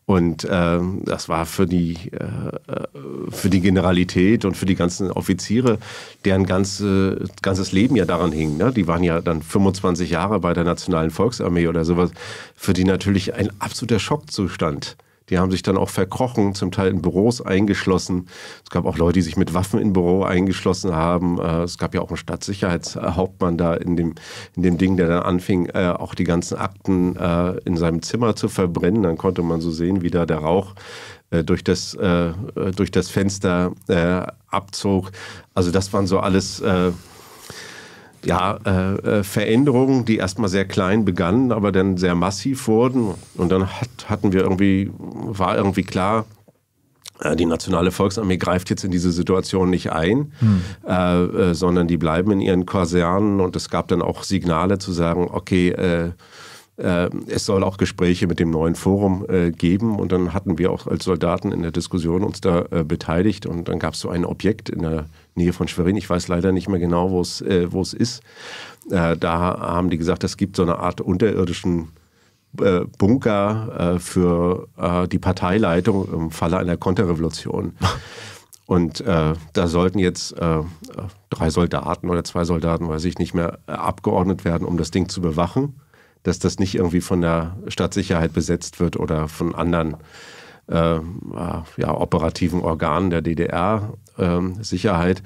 [SPEAKER 2] Und äh, das war für die, äh, für die Generalität und für die ganzen Offiziere, deren ganze, ganzes Leben ja daran hing. Ne? Die waren ja dann 25 Jahre bei der Nationalen Volksarmee oder sowas. Für die natürlich ein absoluter Schockzustand. Die haben sich dann auch verkrochen, zum Teil in Büros eingeschlossen. Es gab auch Leute, die sich mit Waffen in Büro eingeschlossen haben. Äh, es gab ja auch einen Stadtsicherheitshauptmann da in dem, in dem Ding, der dann anfing, äh, auch die ganzen Akten äh, in seinem Zimmer zu verbrennen. Dann konnte man so sehen, wie da der Rauch durch das, durch das Fenster abzog. Also das waren so alles ja, äh, äh, Veränderungen, die erstmal sehr klein begannen, aber dann sehr massiv wurden. Und dann hat, hatten wir irgendwie, war irgendwie klar, äh, die Nationale Volksarmee greift jetzt in diese Situation nicht ein, hm. äh, äh, sondern die bleiben in ihren Kasernen und es gab dann auch Signale zu sagen, okay, äh, äh, es soll auch Gespräche mit dem neuen Forum äh, geben und dann hatten wir auch als Soldaten in der Diskussion uns da beteiligt und dann gab es so ein Objekt in der Nähe von Schwerin. Ich weiß leider nicht mehr genau, wo es äh, wo es ist. Äh, da haben die gesagt, es gibt so eine Art unterirdischen äh, Bunker äh, für äh, die Parteileitung im Falle einer Konterrevolution. Und äh, da sollten jetzt drei Soldaten oder zwei Soldaten, weiß ich nicht mehr, abgeordnet werden, um das Ding zu bewachen, dass das nicht irgendwie von der Stadtsicherheit besetzt wird oder von anderen äh, ja, operativen Organen der DDR-Sicherheit. Ähm,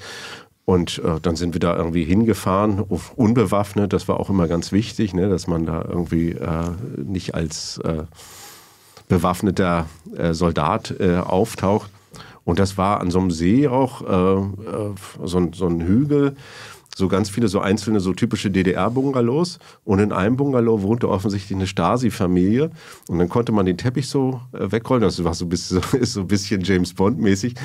[SPEAKER 2] und äh, dann sind wir da irgendwie hingefahren, unbewaffnet. Das war auch immer ganz wichtig, ne, dass man da irgendwie äh, nicht als äh, bewaffneter äh, Soldat äh, auftaucht. Und das war an so einem See auch äh, so, so ein Hügel so ganz viele so einzelne, so typische DDR-Bungalows. Und in einem Bungalow wohnte offensichtlich eine Stasi-Familie. Und dann konnte man den Teppich so äh, wegrollen. Das war so ein bisschen, ist so ein bisschen James Bond-mäßig.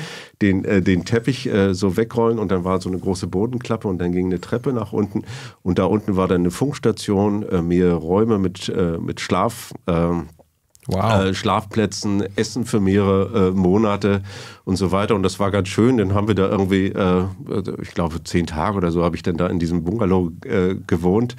[SPEAKER 2] Den, äh, den Teppich äh, so wegrollen und dann war so eine große Bodenklappe und dann ging eine Treppe nach unten. Und da unten war dann eine Funkstation, äh, mehrere Räume mit, äh, mit Schlaf. Wow. Äh, Schlafplätzen, Essen für mehrere äh, Monate und so weiter. Und das war ganz schön. Dann haben wir da irgendwie, äh, ich glaube, zehn Tage oder so habe ich dann da in diesem Bungalow äh, gewohnt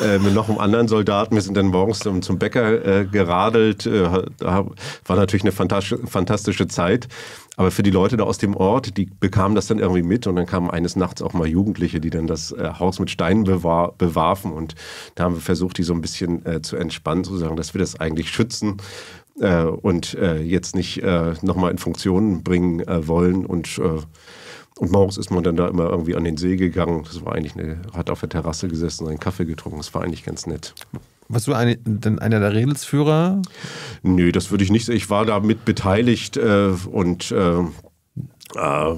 [SPEAKER 2] äh, mit noch einem anderen Soldaten. Wir sind dann morgens zum, zum Bäcker äh, geradelt. war natürlich eine fantastische, fantastische Zeit. Aber für die Leute da aus dem Ort, die bekamen das dann irgendwie mit und dann kamen eines Nachts auch mal Jugendliche, die dann das äh, Haus mit Steinen bewar bewarfen und da haben wir versucht, die so ein bisschen äh, zu entspannen, zu sagen, dass wir das eigentlich schützen äh, und äh, jetzt nicht äh, nochmal in Funktion bringen äh, wollen und und morgens ist man dann da immer irgendwie an den See gegangen. Das war eigentlich eine, hat auf der Terrasse gesessen, einen Kaffee getrunken. Das war eigentlich ganz nett.
[SPEAKER 1] Warst du eine, denn einer der Redelsführer?
[SPEAKER 2] Nö, das würde ich nicht sagen. Ich war da mit beteiligt äh, und äh, äh,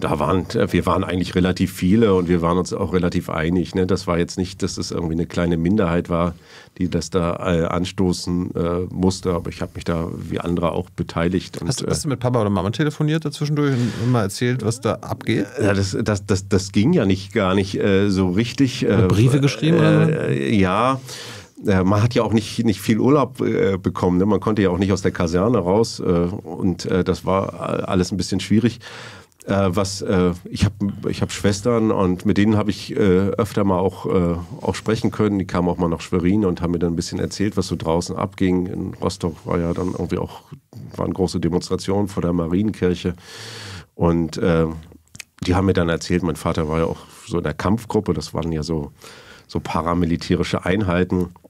[SPEAKER 2] da waren, wir waren eigentlich relativ viele und wir waren uns auch relativ einig. Ne? Das war jetzt nicht, dass es irgendwie eine kleine Minderheit war, die das da äh, anstoßen äh, musste, aber ich habe mich da wie andere auch beteiligt.
[SPEAKER 1] Und, hast, du, hast, du, mit Papa oder Mama telefoniert dazwischendurch und mal erzählt, was da abgeht?
[SPEAKER 2] Ja, das, das, das, das ging ja nicht gar nicht äh, so richtig.
[SPEAKER 1] Briefe geschrieben? oder?
[SPEAKER 2] ja man hat ja auch nicht, nicht viel Urlaub äh, bekommen. Ne? Man konnte ja auch nicht aus der Kaserne raus äh, und äh, das war alles ein bisschen schwierig. Äh, was äh, ich habe ich hab Schwestern und mit denen habe ich äh, öfter mal auch, äh, auch sprechen können. Die kamen auch mal nach Schwerin und haben mir dann ein bisschen erzählt, was so draußen abging. In Rostock war ja dann irgendwie auch waren große Demonstrationen vor der Marienkirche und äh, die haben mir dann erzählt, mein Vater war ja auch so in der Kampfgruppe. Das waren ja so so paramilitärische Einheiten äh,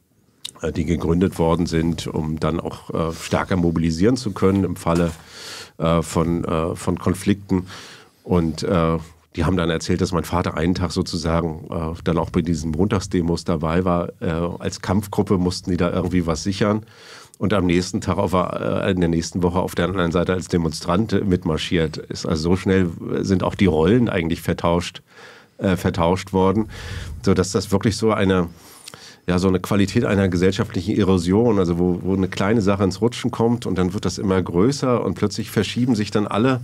[SPEAKER 2] die gegründet worden sind, um dann auch äh, stärker mobilisieren zu können im Falle äh, von, äh, von Konflikten. Und äh, die haben dann erzählt, dass mein Vater einen Tag sozusagen äh, dann auch bei diesen Montagsdemos dabei war. als Kampfgruppe mussten die da irgendwie was sichern. Und am nächsten Tag, auf, in der nächsten Woche auf der anderen Seite als Demonstrant mitmarschiert ist. Also so schnell sind auch die Rollen eigentlich vertauscht, vertauscht worden, sodass das wirklich so eine, ja, so eine Qualität einer gesellschaftlichen Erosion, also wo, wo eine kleine Sache ins Rutschen kommt und dann wird das immer größer und plötzlich verschieben sich dann alle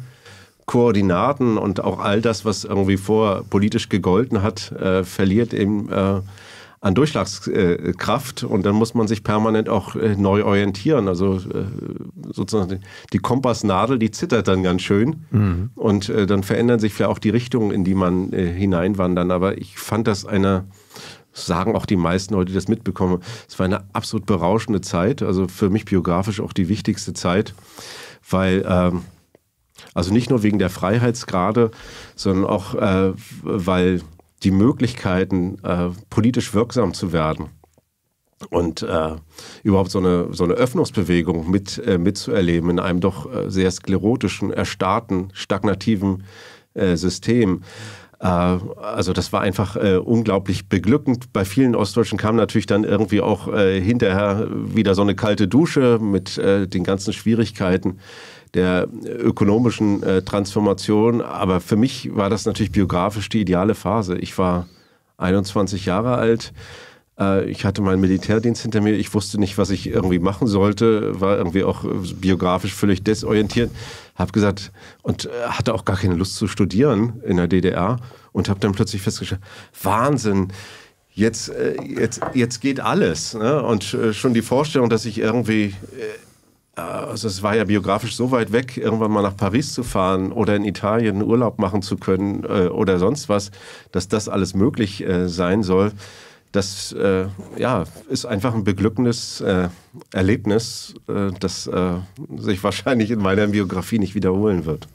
[SPEAKER 2] Koordinaten und auch all das, was irgendwie vor politisch gegolten hat, äh, verliert eben äh, an Durchschlagskraft und dann muss man sich permanent auch äh, neu orientieren. Also äh, sozusagen die Kompassnadel, die zittert dann ganz schön mhm. und äh, dann verändern sich vielleicht auch die Richtungen, in die man äh, hineinwandern. Aber ich fand das eine sagen auch die meisten Leute, die das mitbekommen. Es war eine absolut berauschende Zeit, also für mich biografisch auch die wichtigste Zeit, weil ähm, also nicht nur wegen der Freiheitsgrade, sondern auch äh, weil die Möglichkeiten, äh, politisch wirksam zu werden und äh, überhaupt so eine, so eine Öffnungsbewegung mit, äh, mitzuerleben in einem doch äh, sehr sklerotischen, erstarrten, stagnativen äh, System also das war einfach äh, unglaublich beglückend. Bei vielen Ostdeutschen kam natürlich dann irgendwie auch äh, hinterher wieder so eine kalte Dusche mit äh, den ganzen Schwierigkeiten der ökonomischen äh, Transformation. Aber für mich war das natürlich biografisch die ideale Phase. Ich war 21 Jahre alt. Äh, ich hatte meinen Militärdienst hinter mir. Ich wusste nicht, was ich irgendwie machen sollte. War irgendwie auch biografisch völlig desorientiert habe gesagt und äh, hatte auch gar keine Lust zu studieren in der DDR und habe dann plötzlich festgestellt, Wahnsinn, jetzt, äh, jetzt, jetzt geht alles. Ne? Und äh, schon die Vorstellung, dass ich irgendwie, also es war ja biografisch so weit weg, irgendwann mal nach Paris zu fahren oder in Italien Urlaub machen zu können oder sonst was, dass das alles möglich sein soll das äh, ja, ist einfach ein beglückendes äh, Erlebnis, äh, das äh, sich wahrscheinlich in meiner Biografie nicht wiederholen wird.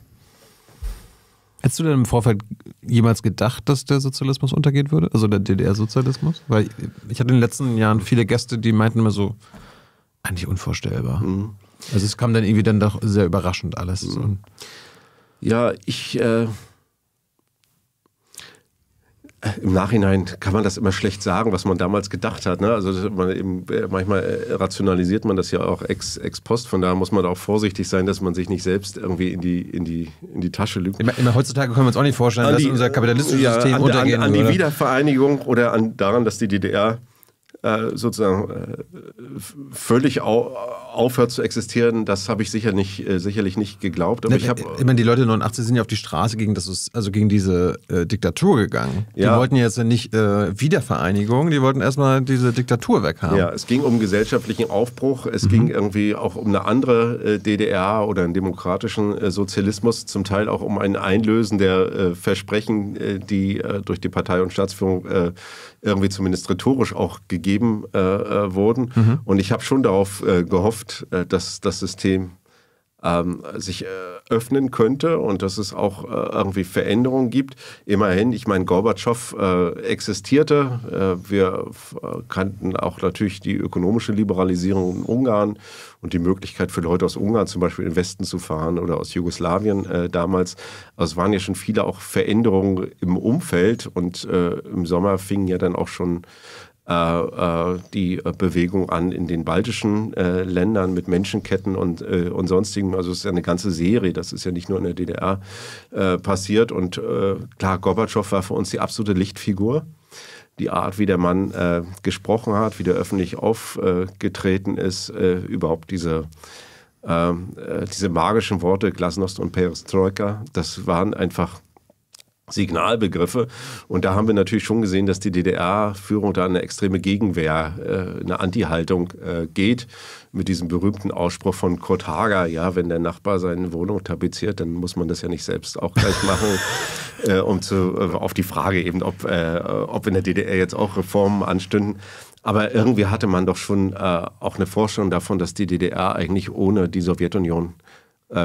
[SPEAKER 1] Hättest du denn im Vorfeld jemals gedacht, dass der Sozialismus untergehen würde? Also der DDR-Sozialismus? Weil ich hatte in den letzten Jahren viele Gäste, die meinten immer so, eigentlich unvorstellbar. Mhm. Also es kam dann irgendwie dann doch sehr überraschend alles. Mhm.
[SPEAKER 2] Ja, ich äh, im Nachhinein kann man das immer schlecht sagen, was man damals gedacht hat. Ne? Also man eben, äh, manchmal äh, rationalisiert man das ja auch ex, ex post. Von daher muss man da auch vorsichtig sein, dass man sich nicht selbst irgendwie in die, in die, in die Tasche lügt.
[SPEAKER 1] Immer, immer heutzutage können wir uns auch nicht vorstellen, die, dass unser kapitalistisches ja, System
[SPEAKER 2] an,
[SPEAKER 1] untergehen
[SPEAKER 2] an, an die Wiedervereinigung oder an, daran, dass die DDR äh, sozusagen äh, völlig au aufhört zu existieren, das habe ich sicher nicht, äh, sicherlich nicht geglaubt.
[SPEAKER 1] Aber ne, ich habe ich meine, die Leute 89 sind ja auf die Straße gegen das, also gegen diese äh, Diktatur gegangen. Ja. Die wollten jetzt nicht äh, Wiedervereinigung, die wollten erstmal diese Diktatur weghaben.
[SPEAKER 2] Ja, es ging um gesellschaftlichen Aufbruch, es mhm. ging irgendwie auch um eine andere DDR oder einen demokratischen Sozialismus, zum Teil auch um ein Einlösen der Versprechen, die durch die Partei und Staatsführung irgendwie zumindest rhetorisch auch gegeben äh, äh, wurden. Mhm. Und ich habe schon darauf äh, gehofft, äh, dass das System ähm, sich äh, öffnen könnte und dass es auch äh, irgendwie Veränderungen gibt. Immerhin, ich meine, Gorbatschow äh, existierte. Äh, wir äh, kannten auch natürlich die ökonomische Liberalisierung in Ungarn und die Möglichkeit für Leute aus Ungarn zum Beispiel in den Westen zu fahren oder aus Jugoslawien äh, damals. Also es waren ja schon viele auch Veränderungen im Umfeld und im Sommer fingen ja dann auch schon die Bewegung an in den baltischen äh, Ländern mit Menschenketten und, äh, und sonstigen. Also es ist ja eine ganze Serie, das ist ja nicht nur in der DDR äh, passiert. Und äh, klar, Gorbatschow war für uns die absolute Lichtfigur. Die Art, wie der Mann gesprochen hat, wie der öffentlich aufgetreten ist, überhaupt diese diese magischen Worte Glasnost und Perestroika, das waren einfach Signalbegriffe. Und da haben wir natürlich schon gesehen, dass die DDR-Führung da eine extreme Gegenwehr, äh, eine Anti-Haltung äh, geht. Mit diesem berühmten Ausspruch von Kurt Hager, ja, wenn der Nachbar seine Wohnung tapeziert, dann muss man das ja nicht selbst auch gleich machen, äh, um zu, auf die Frage eben, ob, ob in der DDR jetzt auch Reformen anstünden. Aber irgendwie hatte man doch schon auch eine Vorstellung davon, dass die DDR eigentlich ohne die Sowjetunion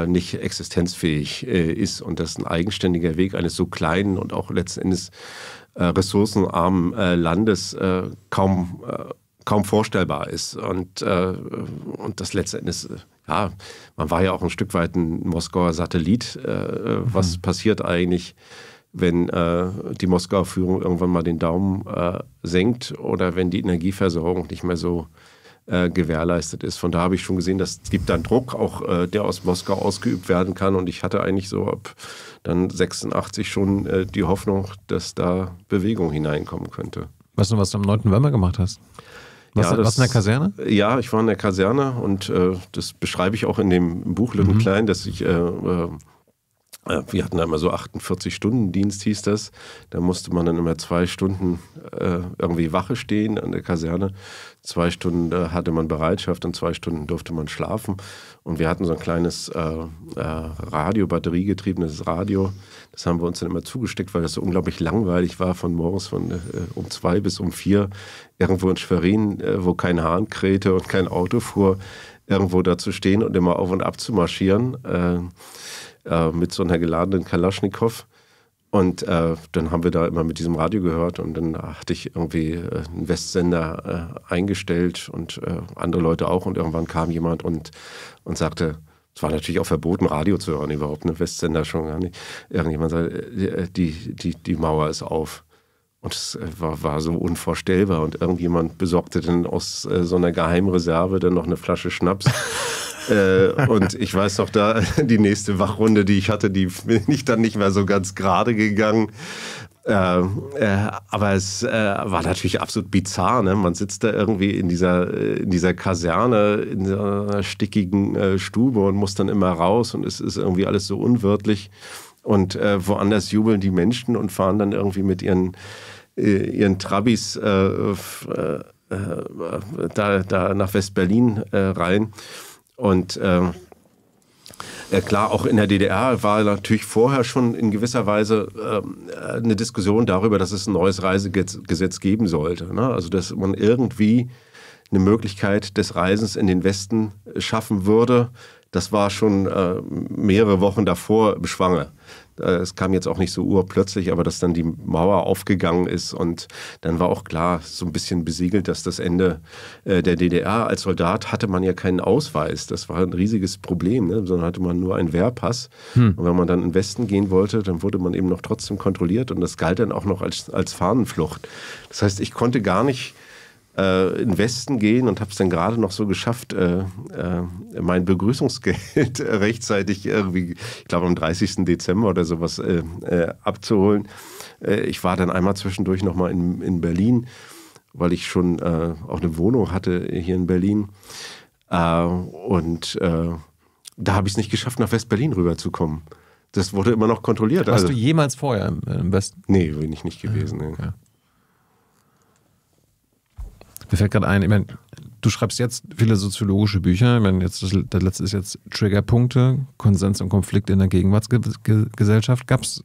[SPEAKER 2] nicht existenzfähig äh, ist und dass ein eigenständiger Weg eines so kleinen und auch letzten Endes äh, ressourcenarmen Landes kaum, kaum vorstellbar ist. Und, und das letzten Endes, ja, man war ja auch ein Stück weit ein Moskauer Satellit. was mhm. passiert eigentlich? wenn äh, die Moskauer Führung irgendwann mal den Daumen äh, senkt oder wenn die Energieversorgung nicht mehr so äh, gewährleistet ist. Von da habe ich schon gesehen, dass es gibt dann Druck, auch äh, der aus Moskau ausgeübt werden kann. Und ich hatte eigentlich so ab dann 86 schon äh, die Hoffnung, dass da Bewegung hineinkommen könnte.
[SPEAKER 1] Weißt du, was du am 9. November gemacht hast? Was, ja, das, was in der Kaserne?
[SPEAKER 2] Ja, ich war in der Kaserne und äh, das beschreibe ich auch in dem Buch Lütten mhm. Klein, dass ich äh, wir hatten da immer so 48 Stunden Dienst, hieß das. Da musste man dann immer zwei Stunden äh, irgendwie Wache stehen an der Kaserne. Zwei Stunden äh, hatte man Bereitschaft und zwei Stunden durfte man schlafen. Und wir hatten so ein kleines äh, äh, Radio, batteriegetriebenes Radio. Das haben wir uns dann immer zugesteckt, weil das so unglaublich langweilig war, von morgens von äh, um zwei bis um vier irgendwo in Schwerin, wo kein Hahn krähte und kein Auto fuhr, irgendwo da zu stehen und immer auf und ab zu marschieren äh, mit so einer geladenen Kalaschnikow. Und äh, dann haben wir da immer mit diesem Radio gehört und dann hatte ich irgendwie äh, einen Westsender äh, eingestellt und äh, andere Leute auch. Und irgendwann kam jemand und, und sagte, es war natürlich auch verboten, Radio zu hören überhaupt, ne? Westsender schon gar nicht. Irgendjemand sagte, äh, die, die, die Mauer ist auf. Und es war, war so unvorstellbar. Und irgendjemand besorgte dann aus so einer Geheimreserve dann noch eine Flasche Schnaps. Äh, und ich weiß noch, da die nächste Wachrunde, die ich hatte, die bin ich dann nicht mehr so ganz gerade gegangen. Äh, äh, aber es äh, war natürlich absolut bizarr. Ne? Man sitzt da irgendwie in dieser, in dieser Kaserne, in einer stickigen äh, Stube und muss dann immer raus und es ist irgendwie alles so unwirtlich. Und äh, woanders jubeln die Menschen und fahren dann irgendwie mit ihren, ihren Trabis da, da nach West-Berlin rein. Und ähm, äh, klar, auch in der DDR war natürlich vorher schon in gewisser Weise äh, eine Diskussion darüber, dass es ein neues Reisegesetz geben sollte. Ne? Also dass man irgendwie eine Möglichkeit des Reisens in den Westen schaffen würde. Das war schon äh, mehrere Wochen davor beschwanger. Äh, es kam jetzt auch nicht so urplötzlich, aber dass dann die Mauer aufgegangen ist und dann war auch klar, so ein bisschen besiegelt, dass das Ende äh, der DDR als Soldat hatte man ja keinen Ausweis. Das war ein riesiges Problem, ne? sondern hatte man nur einen Wehrpass. Hm. Und wenn man dann in den Westen gehen wollte, dann wurde man eben noch trotzdem kontrolliert und das galt dann auch noch als, als Fahnenflucht. Das heißt, ich konnte gar nicht äh, in den Westen gehen und habe es dann gerade noch so geschafft, äh, äh, mein Begrüßungsgeld rechtzeitig irgendwie, ich glaube am 30. Dezember oder sowas äh, äh, abzuholen. Äh, ich war dann einmal zwischendurch nochmal in, in Berlin, weil ich schon auch eine Wohnung hatte hier in Berlin. und da habe ich es nicht geschafft, nach West-Berlin rüberzukommen. Das wurde immer noch kontrolliert.
[SPEAKER 1] Warst also, du jemals vorher im, im Westen?
[SPEAKER 2] Nee, bin ich nicht gewesen. Okay. Nee.
[SPEAKER 1] Mir fällt gerade ein, ich meine, du schreibst jetzt viele soziologische Bücher. Ich meine, jetzt das, das letzte ist jetzt Triggerpunkte, Konsens und Konflikt in der Gegenwartsgesellschaft. Gab es,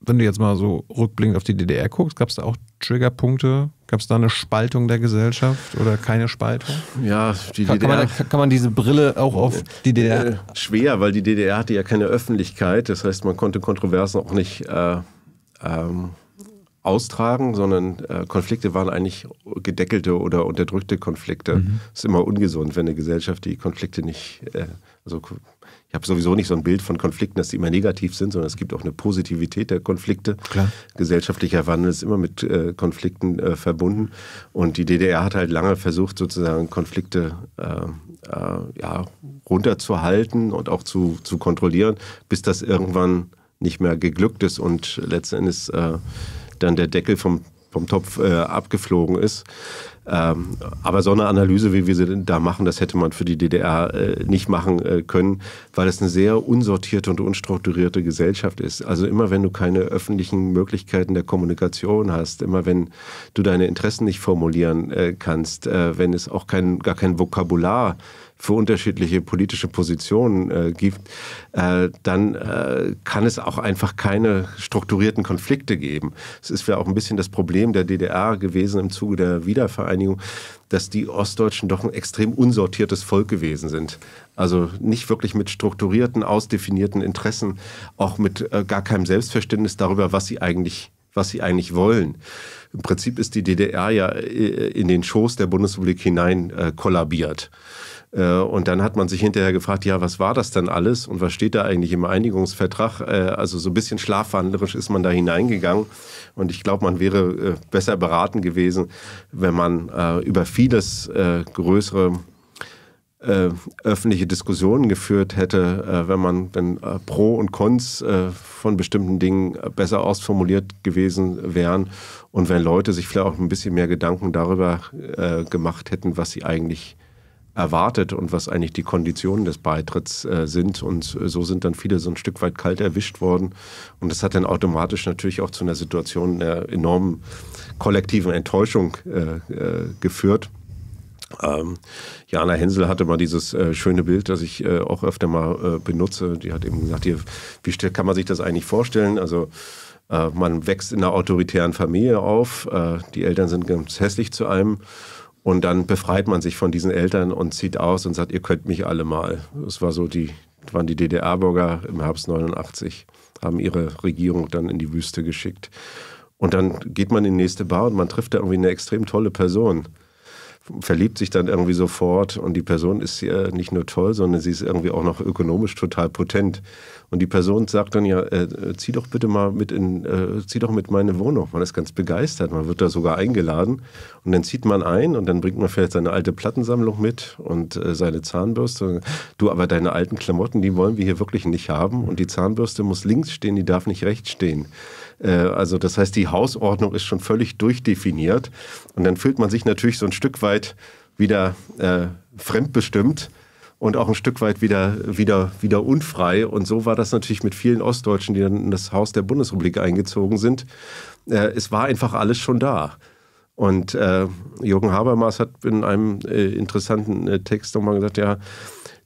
[SPEAKER 1] wenn du jetzt mal so rückblickend auf die DDR guckst, gab es da auch Triggerpunkte? Gab es da eine Spaltung der Gesellschaft oder keine Spaltung?
[SPEAKER 2] Ja,
[SPEAKER 1] die kann, DDR. Kann man, kann man, diese Brille auch auf die DDR? Äh,
[SPEAKER 2] schwer, weil die DDR hatte ja keine Öffentlichkeit. Das heißt, man konnte Kontroversen auch nicht. Äh, ähm, austragen, sondern äh, Konflikte waren eigentlich gedeckelte oder unterdrückte Konflikte. Mhm. ist immer ungesund, wenn eine Gesellschaft die Konflikte nicht, äh, also ich habe sowieso nicht so ein Bild von Konflikten, dass die immer negativ sind, sondern es gibt auch eine Positivität der Konflikte. Klar. Gesellschaftlicher Wandel ist immer mit äh, Konflikten äh, verbunden. Und die DDR hat halt lange versucht, sozusagen Konflikte äh, äh, ja, runterzuhalten und auch zu, zu kontrollieren, bis das irgendwann nicht mehr geglückt ist und letzten Endes äh, dann der Deckel vom vom Topf äh, abgeflogen ist. Ähm, aber so eine Analyse, wie wir sie da machen, das hätte man für die DDR äh, nicht machen äh, können, weil es eine sehr unsortierte und unstrukturierte Gesellschaft ist. Also immer wenn du keine öffentlichen Möglichkeiten der Kommunikation hast, immer wenn du deine Interessen nicht formulieren äh, kannst, äh, wenn es auch kein, gar kein Vokabular für unterschiedliche politische Positionen äh, gibt, äh, dann äh, kann es auch einfach keine strukturierten Konflikte geben. Es ist ja auch ein bisschen das Problem der DDR gewesen im Zuge der Wiedervereinigung, dass die Ostdeutschen doch ein extrem unsortiertes Volk gewesen sind. Also nicht wirklich mit strukturierten, ausdefinierten Interessen, auch mit äh, gar keinem Selbstverständnis darüber, was sie eigentlich was sie eigentlich wollen. Im Prinzip ist die DDR ja äh, in den Schoß der Bundesrepublik hinein äh, kollabiert. Äh, und dann hat man sich hinterher gefragt, ja, was war das denn alles und was steht da eigentlich im Einigungsvertrag? Äh, also so ein bisschen schlafwandlerisch ist man da hineingegangen. Und ich glaube, man wäre äh, besser beraten gewesen, wenn man über vieles größere öffentliche Diskussionen geführt hätte, wenn man dann Pro und Cons von bestimmten Dingen besser ausformuliert gewesen wären und wenn Leute sich vielleicht auch ein bisschen mehr Gedanken darüber gemacht hätten, was sie eigentlich erwartet und was eigentlich die Konditionen des Beitritts äh, sind. Und so sind dann viele so ein Stück weit kalt erwischt worden. Und das hat dann automatisch natürlich auch zu einer Situation der enormen kollektiven Enttäuschung äh, äh, geführt. Ähm, Jana Hensel hatte mal dieses äh, schöne Bild, das ich äh, auch öfter mal äh, benutze. Die hat eben gesagt, hier, wie kann man sich das eigentlich vorstellen? Also äh, man wächst in einer autoritären Familie auf, äh, die Eltern sind ganz hässlich zu einem und dann befreit man sich von diesen Eltern und zieht aus und sagt, ihr könnt mich alle mal. Das war so die, waren die DDR-Bürger im Herbst 89, haben ihre Regierung dann in die Wüste geschickt. Und dann geht man in die nächste Bar und man trifft da irgendwie eine extrem tolle Person verliebt sich dann irgendwie sofort und die Person ist ja nicht nur toll, sondern sie ist irgendwie auch noch ökonomisch total potent. Und die Person sagt dann ja, äh, zieh doch bitte mal mit in, äh, zieh doch mit meine Wohnung. Man ist ganz begeistert, man wird da sogar eingeladen und dann zieht man ein und dann bringt man vielleicht seine alte Plattensammlung mit und äh, seine Zahnbürste. Du, aber deine alten Klamotten, die wollen wir hier wirklich nicht haben und die Zahnbürste muss links stehen, die darf nicht rechts stehen. Äh, also das heißt, die Hausordnung ist schon völlig durchdefiniert. Und dann fühlt man sich natürlich so ein Stück weit wieder äh, fremdbestimmt und auch ein Stück weit wieder, wieder, wieder unfrei. Und so war das natürlich mit vielen Ostdeutschen, die dann in das Haus der Bundesrepublik eingezogen sind. Äh, es war einfach alles schon da. Und äh, Jürgen Habermas hat in einem äh, interessanten äh, Text nochmal gesagt, ja,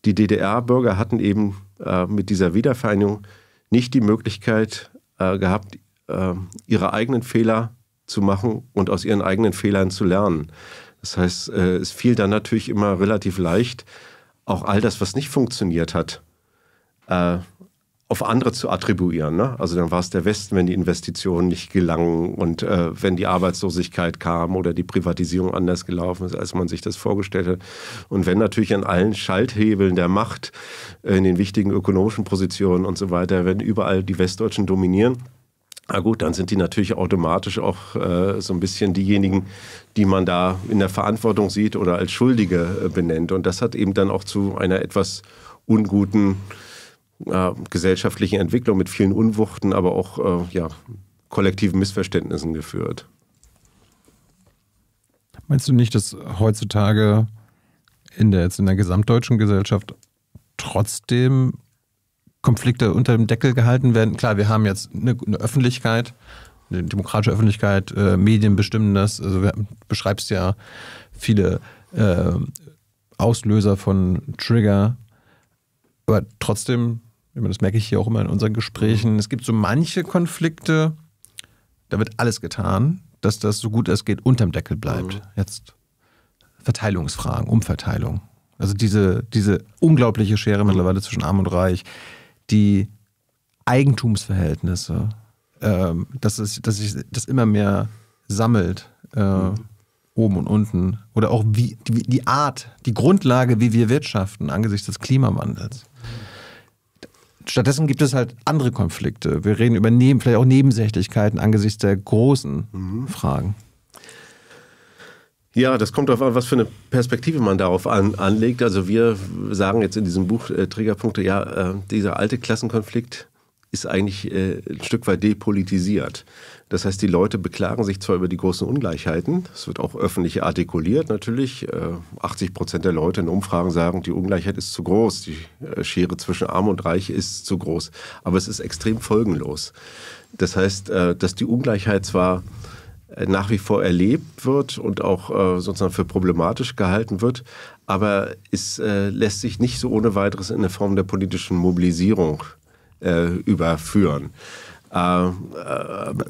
[SPEAKER 2] die DDR-Bürger hatten eben äh, mit dieser Wiedervereinigung nicht die Möglichkeit gehabt, äh, ihre eigenen Fehler zu machen und aus ihren eigenen Fehlern zu lernen. Das heißt, es fiel dann natürlich immer relativ leicht, auch all das, was nicht funktioniert hat, äh, auf andere zu attribuieren. Ne? Also dann war es der Westen, wenn die Investitionen nicht gelangen und äh, wenn die Arbeitslosigkeit kam oder die Privatisierung anders gelaufen ist, als man sich das vorgestellt hat. Und wenn natürlich an allen Schalthebeln der Macht, äh, in den wichtigen ökonomischen Positionen und so weiter, wenn überall die Westdeutschen dominieren, na gut, dann sind die natürlich automatisch auch äh, so ein bisschen diejenigen, die man da in der Verantwortung sieht oder als Schuldige äh, benennt. Und das hat eben dann auch zu einer etwas unguten äh, gesellschaftlichen Entwicklung mit vielen Unwuchten, aber auch äh, ja, kollektiven Missverständnissen geführt.
[SPEAKER 1] Meinst du nicht, dass heutzutage in der, jetzt in der gesamtdeutschen Gesellschaft trotzdem Konflikte unter dem Deckel gehalten werden. Klar, wir haben jetzt eine, eine Öffentlichkeit, eine demokratische Öffentlichkeit, äh, Medien bestimmen das. Also du beschreibst ja viele äh, Auslöser von Trigger. Aber trotzdem, das merke ich hier auch immer in unseren Gesprächen, es gibt so manche Konflikte, da wird alles getan, dass das so gut es geht unterm Deckel bleibt. Mhm. Jetzt Verteilungsfragen, Umverteilung. Also diese, diese unglaubliche Schere mittlerweile zwischen Arm und Reich die Eigentumsverhältnisse, äh, dass, es, dass sich das immer mehr sammelt, äh, mhm. oben und unten. Oder auch wie, die, die Art, die Grundlage, wie wir wirtschaften angesichts des Klimawandels. Stattdessen gibt es halt andere Konflikte. Wir reden über neben, vielleicht auch Nebensächlichkeiten angesichts der großen mhm. Fragen.
[SPEAKER 2] Ja, das kommt darauf an, was für eine Perspektive man darauf an, anlegt. Also wir sagen jetzt in diesem Buch äh, Triggerpunkte, ja, äh, dieser alte Klassenkonflikt ist eigentlich äh, ein Stück weit depolitisiert. Das heißt, die Leute beklagen sich zwar über die großen Ungleichheiten, es wird auch öffentlich artikuliert natürlich. 80 äh, Prozent der Leute in Umfragen sagen, die Ungleichheit ist zu groß, die äh, Schere zwischen Arm und Reich ist zu groß. Aber es ist extrem folgenlos. Das heißt, äh, dass die Ungleichheit zwar nach wie vor erlebt wird und auch sozusagen für problematisch gehalten wird, aber es lässt sich nicht so ohne weiteres in eine Form der politischen Mobilisierung überführen.
[SPEAKER 1] Äh, äh,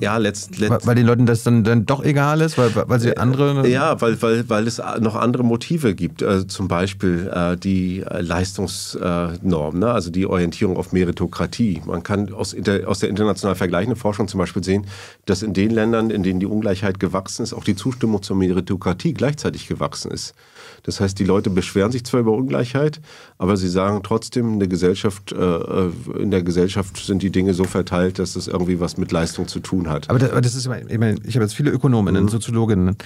[SPEAKER 1] ja, letzt, letzt weil den Leuten das dann, dann doch egal ist, weil, weil sie andere.
[SPEAKER 2] Ja, weil, weil, weil es noch andere Motive gibt. Also zum Beispiel äh, die Leistungsnorm, ne? also die Orientierung auf Meritokratie. Man kann aus, inter, aus der international vergleichenden Forschung zum Beispiel sehen, dass in den Ländern, in denen die Ungleichheit gewachsen ist, auch die Zustimmung zur Meritokratie gleichzeitig gewachsen ist. Das heißt, die Leute beschweren sich zwar über Ungleichheit, aber sie sagen trotzdem, in der Gesellschaft, äh, in der Gesellschaft sind die Dinge so verteilt, dass das irgendwie was mit Leistung zu tun hat.
[SPEAKER 1] Aber das, aber das ist, ich meine, ich habe jetzt viele Ökonominnen, mhm. Soziologinnen,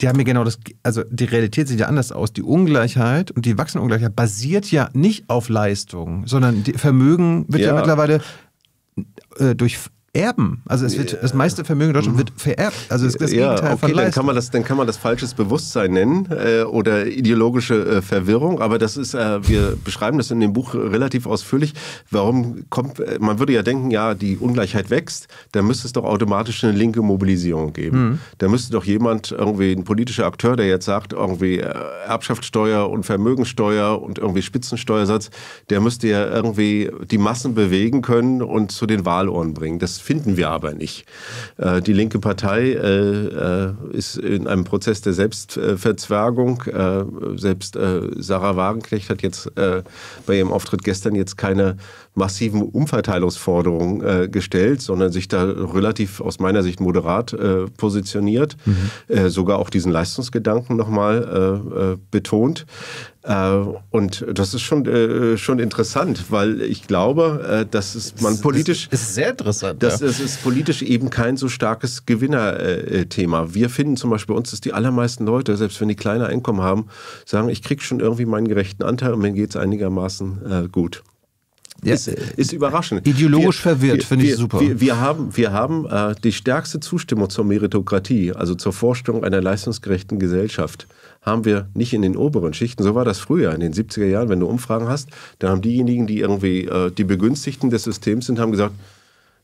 [SPEAKER 1] die haben mir genau das, also die Realität sieht ja anders aus. Die Ungleichheit und die wachsende Ungleichheit basiert ja nicht auf Leistung, sondern Vermögen wird ja, ja mittlerweile äh, durch erben. Also es wird, das meiste Vermögen in Deutschland wird vererbt. Also es ist das
[SPEAKER 2] ja, Gegenteil okay, von Leistung. Dann kann man das, dann kann man das falsches Bewusstsein nennen äh, oder ideologische äh, Verwirrung. Aber das ist, äh, wir beschreiben das in dem Buch relativ ausführlich. Warum kommt, äh, man würde ja denken, ja, die Ungleichheit wächst, da müsste es doch automatisch eine linke Mobilisierung geben. Mhm. Da müsste doch jemand, irgendwie ein politischer Akteur, der jetzt sagt, irgendwie äh, Erbschaftssteuer und Vermögensteuer und irgendwie Spitzensteuersatz, der müsste ja irgendwie die Massen bewegen können und zu den Wahlohren bringen. Das finden wir aber nicht. Äh, die linke Partei äh, äh, ist in einem Prozess der Selbstverzwergung. Selbst Sarah Wagenknecht hat jetzt bei ihrem Auftritt gestern jetzt keine massiven Umverteilungsforderungen äh, gestellt, sondern sich da relativ aus meiner Sicht moderat äh, positioniert, mhm. äh, sogar auch diesen Leistungsgedanken nochmal betont. und das ist schon, schon interessant, weil ich glaube, dass es man politisch.
[SPEAKER 1] Das ist sehr interessant.
[SPEAKER 2] Das ja. es ist politisch eben kein so starkes Gewinnerthema. Wir finden zum Beispiel bei uns, dass die allermeisten Leute, selbst wenn die kleine Einkommen haben, sagen, ich kriege schon irgendwie meinen gerechten Anteil und mir geht es einigermaßen gut. Ja, ist, ist überraschend.
[SPEAKER 1] Ideologisch wir, verwirrt, finde ich super.
[SPEAKER 2] Wir, wir haben, wir haben äh, die stärkste Zustimmung zur Meritokratie, also zur Vorstellung einer leistungsgerechten Gesellschaft, haben wir nicht in den oberen Schichten. So war das früher, in den 70er Jahren, wenn du Umfragen hast, dann haben diejenigen, die irgendwie äh, die Begünstigten des Systems sind, haben gesagt,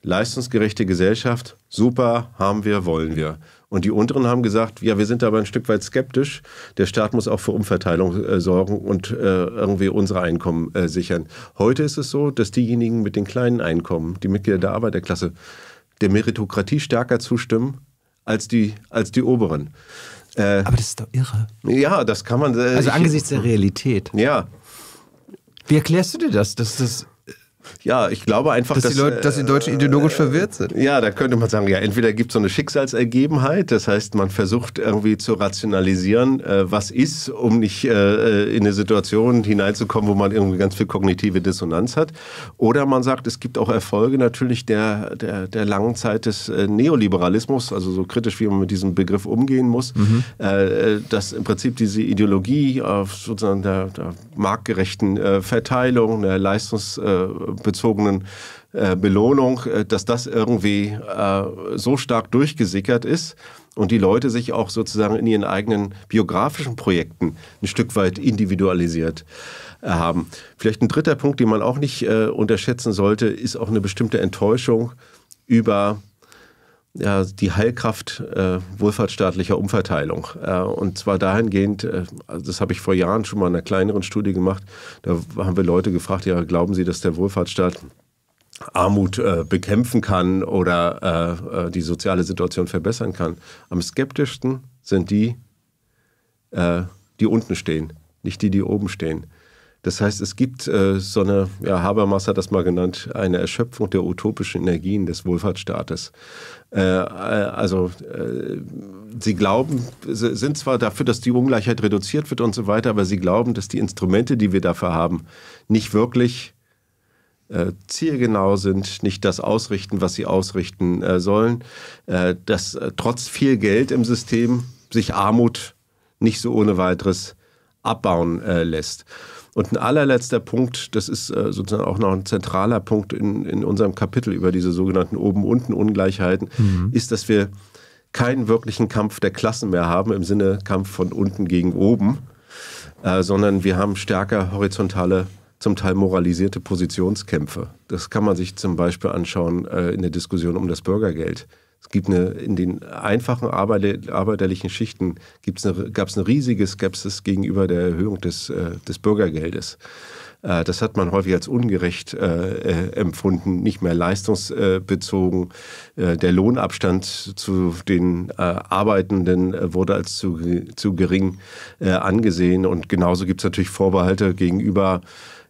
[SPEAKER 2] leistungsgerechte Gesellschaft, super, haben wir, wollen wir. Und die unteren haben gesagt, ja, wir sind aber ein Stück weit skeptisch. Der Staat muss auch für Umverteilung äh, sorgen und äh, irgendwie unsere Einkommen äh, sichern. Heute ist es so, dass diejenigen mit den kleinen Einkommen, die Mitglieder der Arbeiterklasse, der Meritokratie stärker zustimmen als die, als die oberen.
[SPEAKER 1] Äh, aber das ist doch irre.
[SPEAKER 2] Ja, das kann man.
[SPEAKER 1] Äh, also angesichts der Realität.
[SPEAKER 2] Ja.
[SPEAKER 1] Wie erklärst du dir das? Dass das
[SPEAKER 2] ja, ich glaube einfach,
[SPEAKER 1] dass, dass, die, Leute, dass die Deutschen ideologisch äh, verwirrt sind.
[SPEAKER 2] Ja, da könnte man sagen, ja, entweder gibt es so eine Schicksalsergebenheit, das heißt, man versucht irgendwie zu rationalisieren, äh, was ist, um nicht äh, in eine Situation hineinzukommen, wo man irgendwie ganz viel kognitive Dissonanz hat. Oder man sagt, es gibt auch Erfolge natürlich der, der, der langen Zeit des äh, Neoliberalismus, also so kritisch, wie man mit diesem Begriff umgehen muss, mhm. Äh, dass im Prinzip diese Ideologie auf sozusagen der, der marktgerechten äh, Verteilung, der Leistungs bezogenen äh, Belohnung, äh, dass das irgendwie äh, so stark durchgesickert ist und die Leute sich auch sozusagen in ihren eigenen biografischen Projekten ein Stück weit individualisiert haben. Vielleicht ein dritter Punkt, den man auch nicht unterschätzen sollte, ist auch eine bestimmte Enttäuschung über ja, die Heilkraft äh, wohlfahrtsstaatlicher Umverteilung. Äh, und zwar dahingehend, äh, das habe ich vor Jahren schon mal in einer kleineren Studie gemacht, da haben wir Leute gefragt, ja, glauben Sie, dass der Wohlfahrtsstaat Armut äh, bekämpfen kann oder äh, äh, die soziale Situation verbessern kann? Am skeptischsten sind die, die unten stehen, nicht die, die oben stehen. Das heißt, es gibt äh, so eine, ja, Habermas hat das mal genannt, eine Erschöpfung der utopischen Energien des Wohlfahrtsstaates. Äh, äh also äh, sie glauben, sie sind zwar dafür, dass die Ungleichheit reduziert wird und so weiter, aber sie glauben, dass die Instrumente, die wir dafür haben, nicht wirklich äh, zielgenau sind, nicht das ausrichten, was sie ausrichten äh, sollen, dass trotz viel Geld im System sich Armut nicht so ohne weiteres abbauen lässt. Und ein allerletzter Punkt, das ist äh, sozusagen auch noch ein zentraler Punkt in, in unserem Kapitel über diese sogenannten Oben-Unten-Ungleichheiten, mhm. ist, dass wir keinen wirklichen Kampf der Klassen mehr haben im Sinne Kampf von unten gegen oben, äh, sondern wir haben stärker horizontale zum Teil moralisierte Positionskämpfe. Das kann man sich zum Beispiel anschauen äh, in der Diskussion um das Bürgergeld. Es gibt eine, in den einfachen arbeiterlichen Schichten gab es eine riesige Skepsis gegenüber der Erhöhung des, äh, des Bürgergeldes. Äh, das hat man häufig als ungerecht äh, empfunden, nicht mehr leistungsbezogen. der Lohnabstand zu den Arbeitenden wurde als zu, zu gering angesehen. Und genauso gibt es natürlich Vorbehalte gegenüber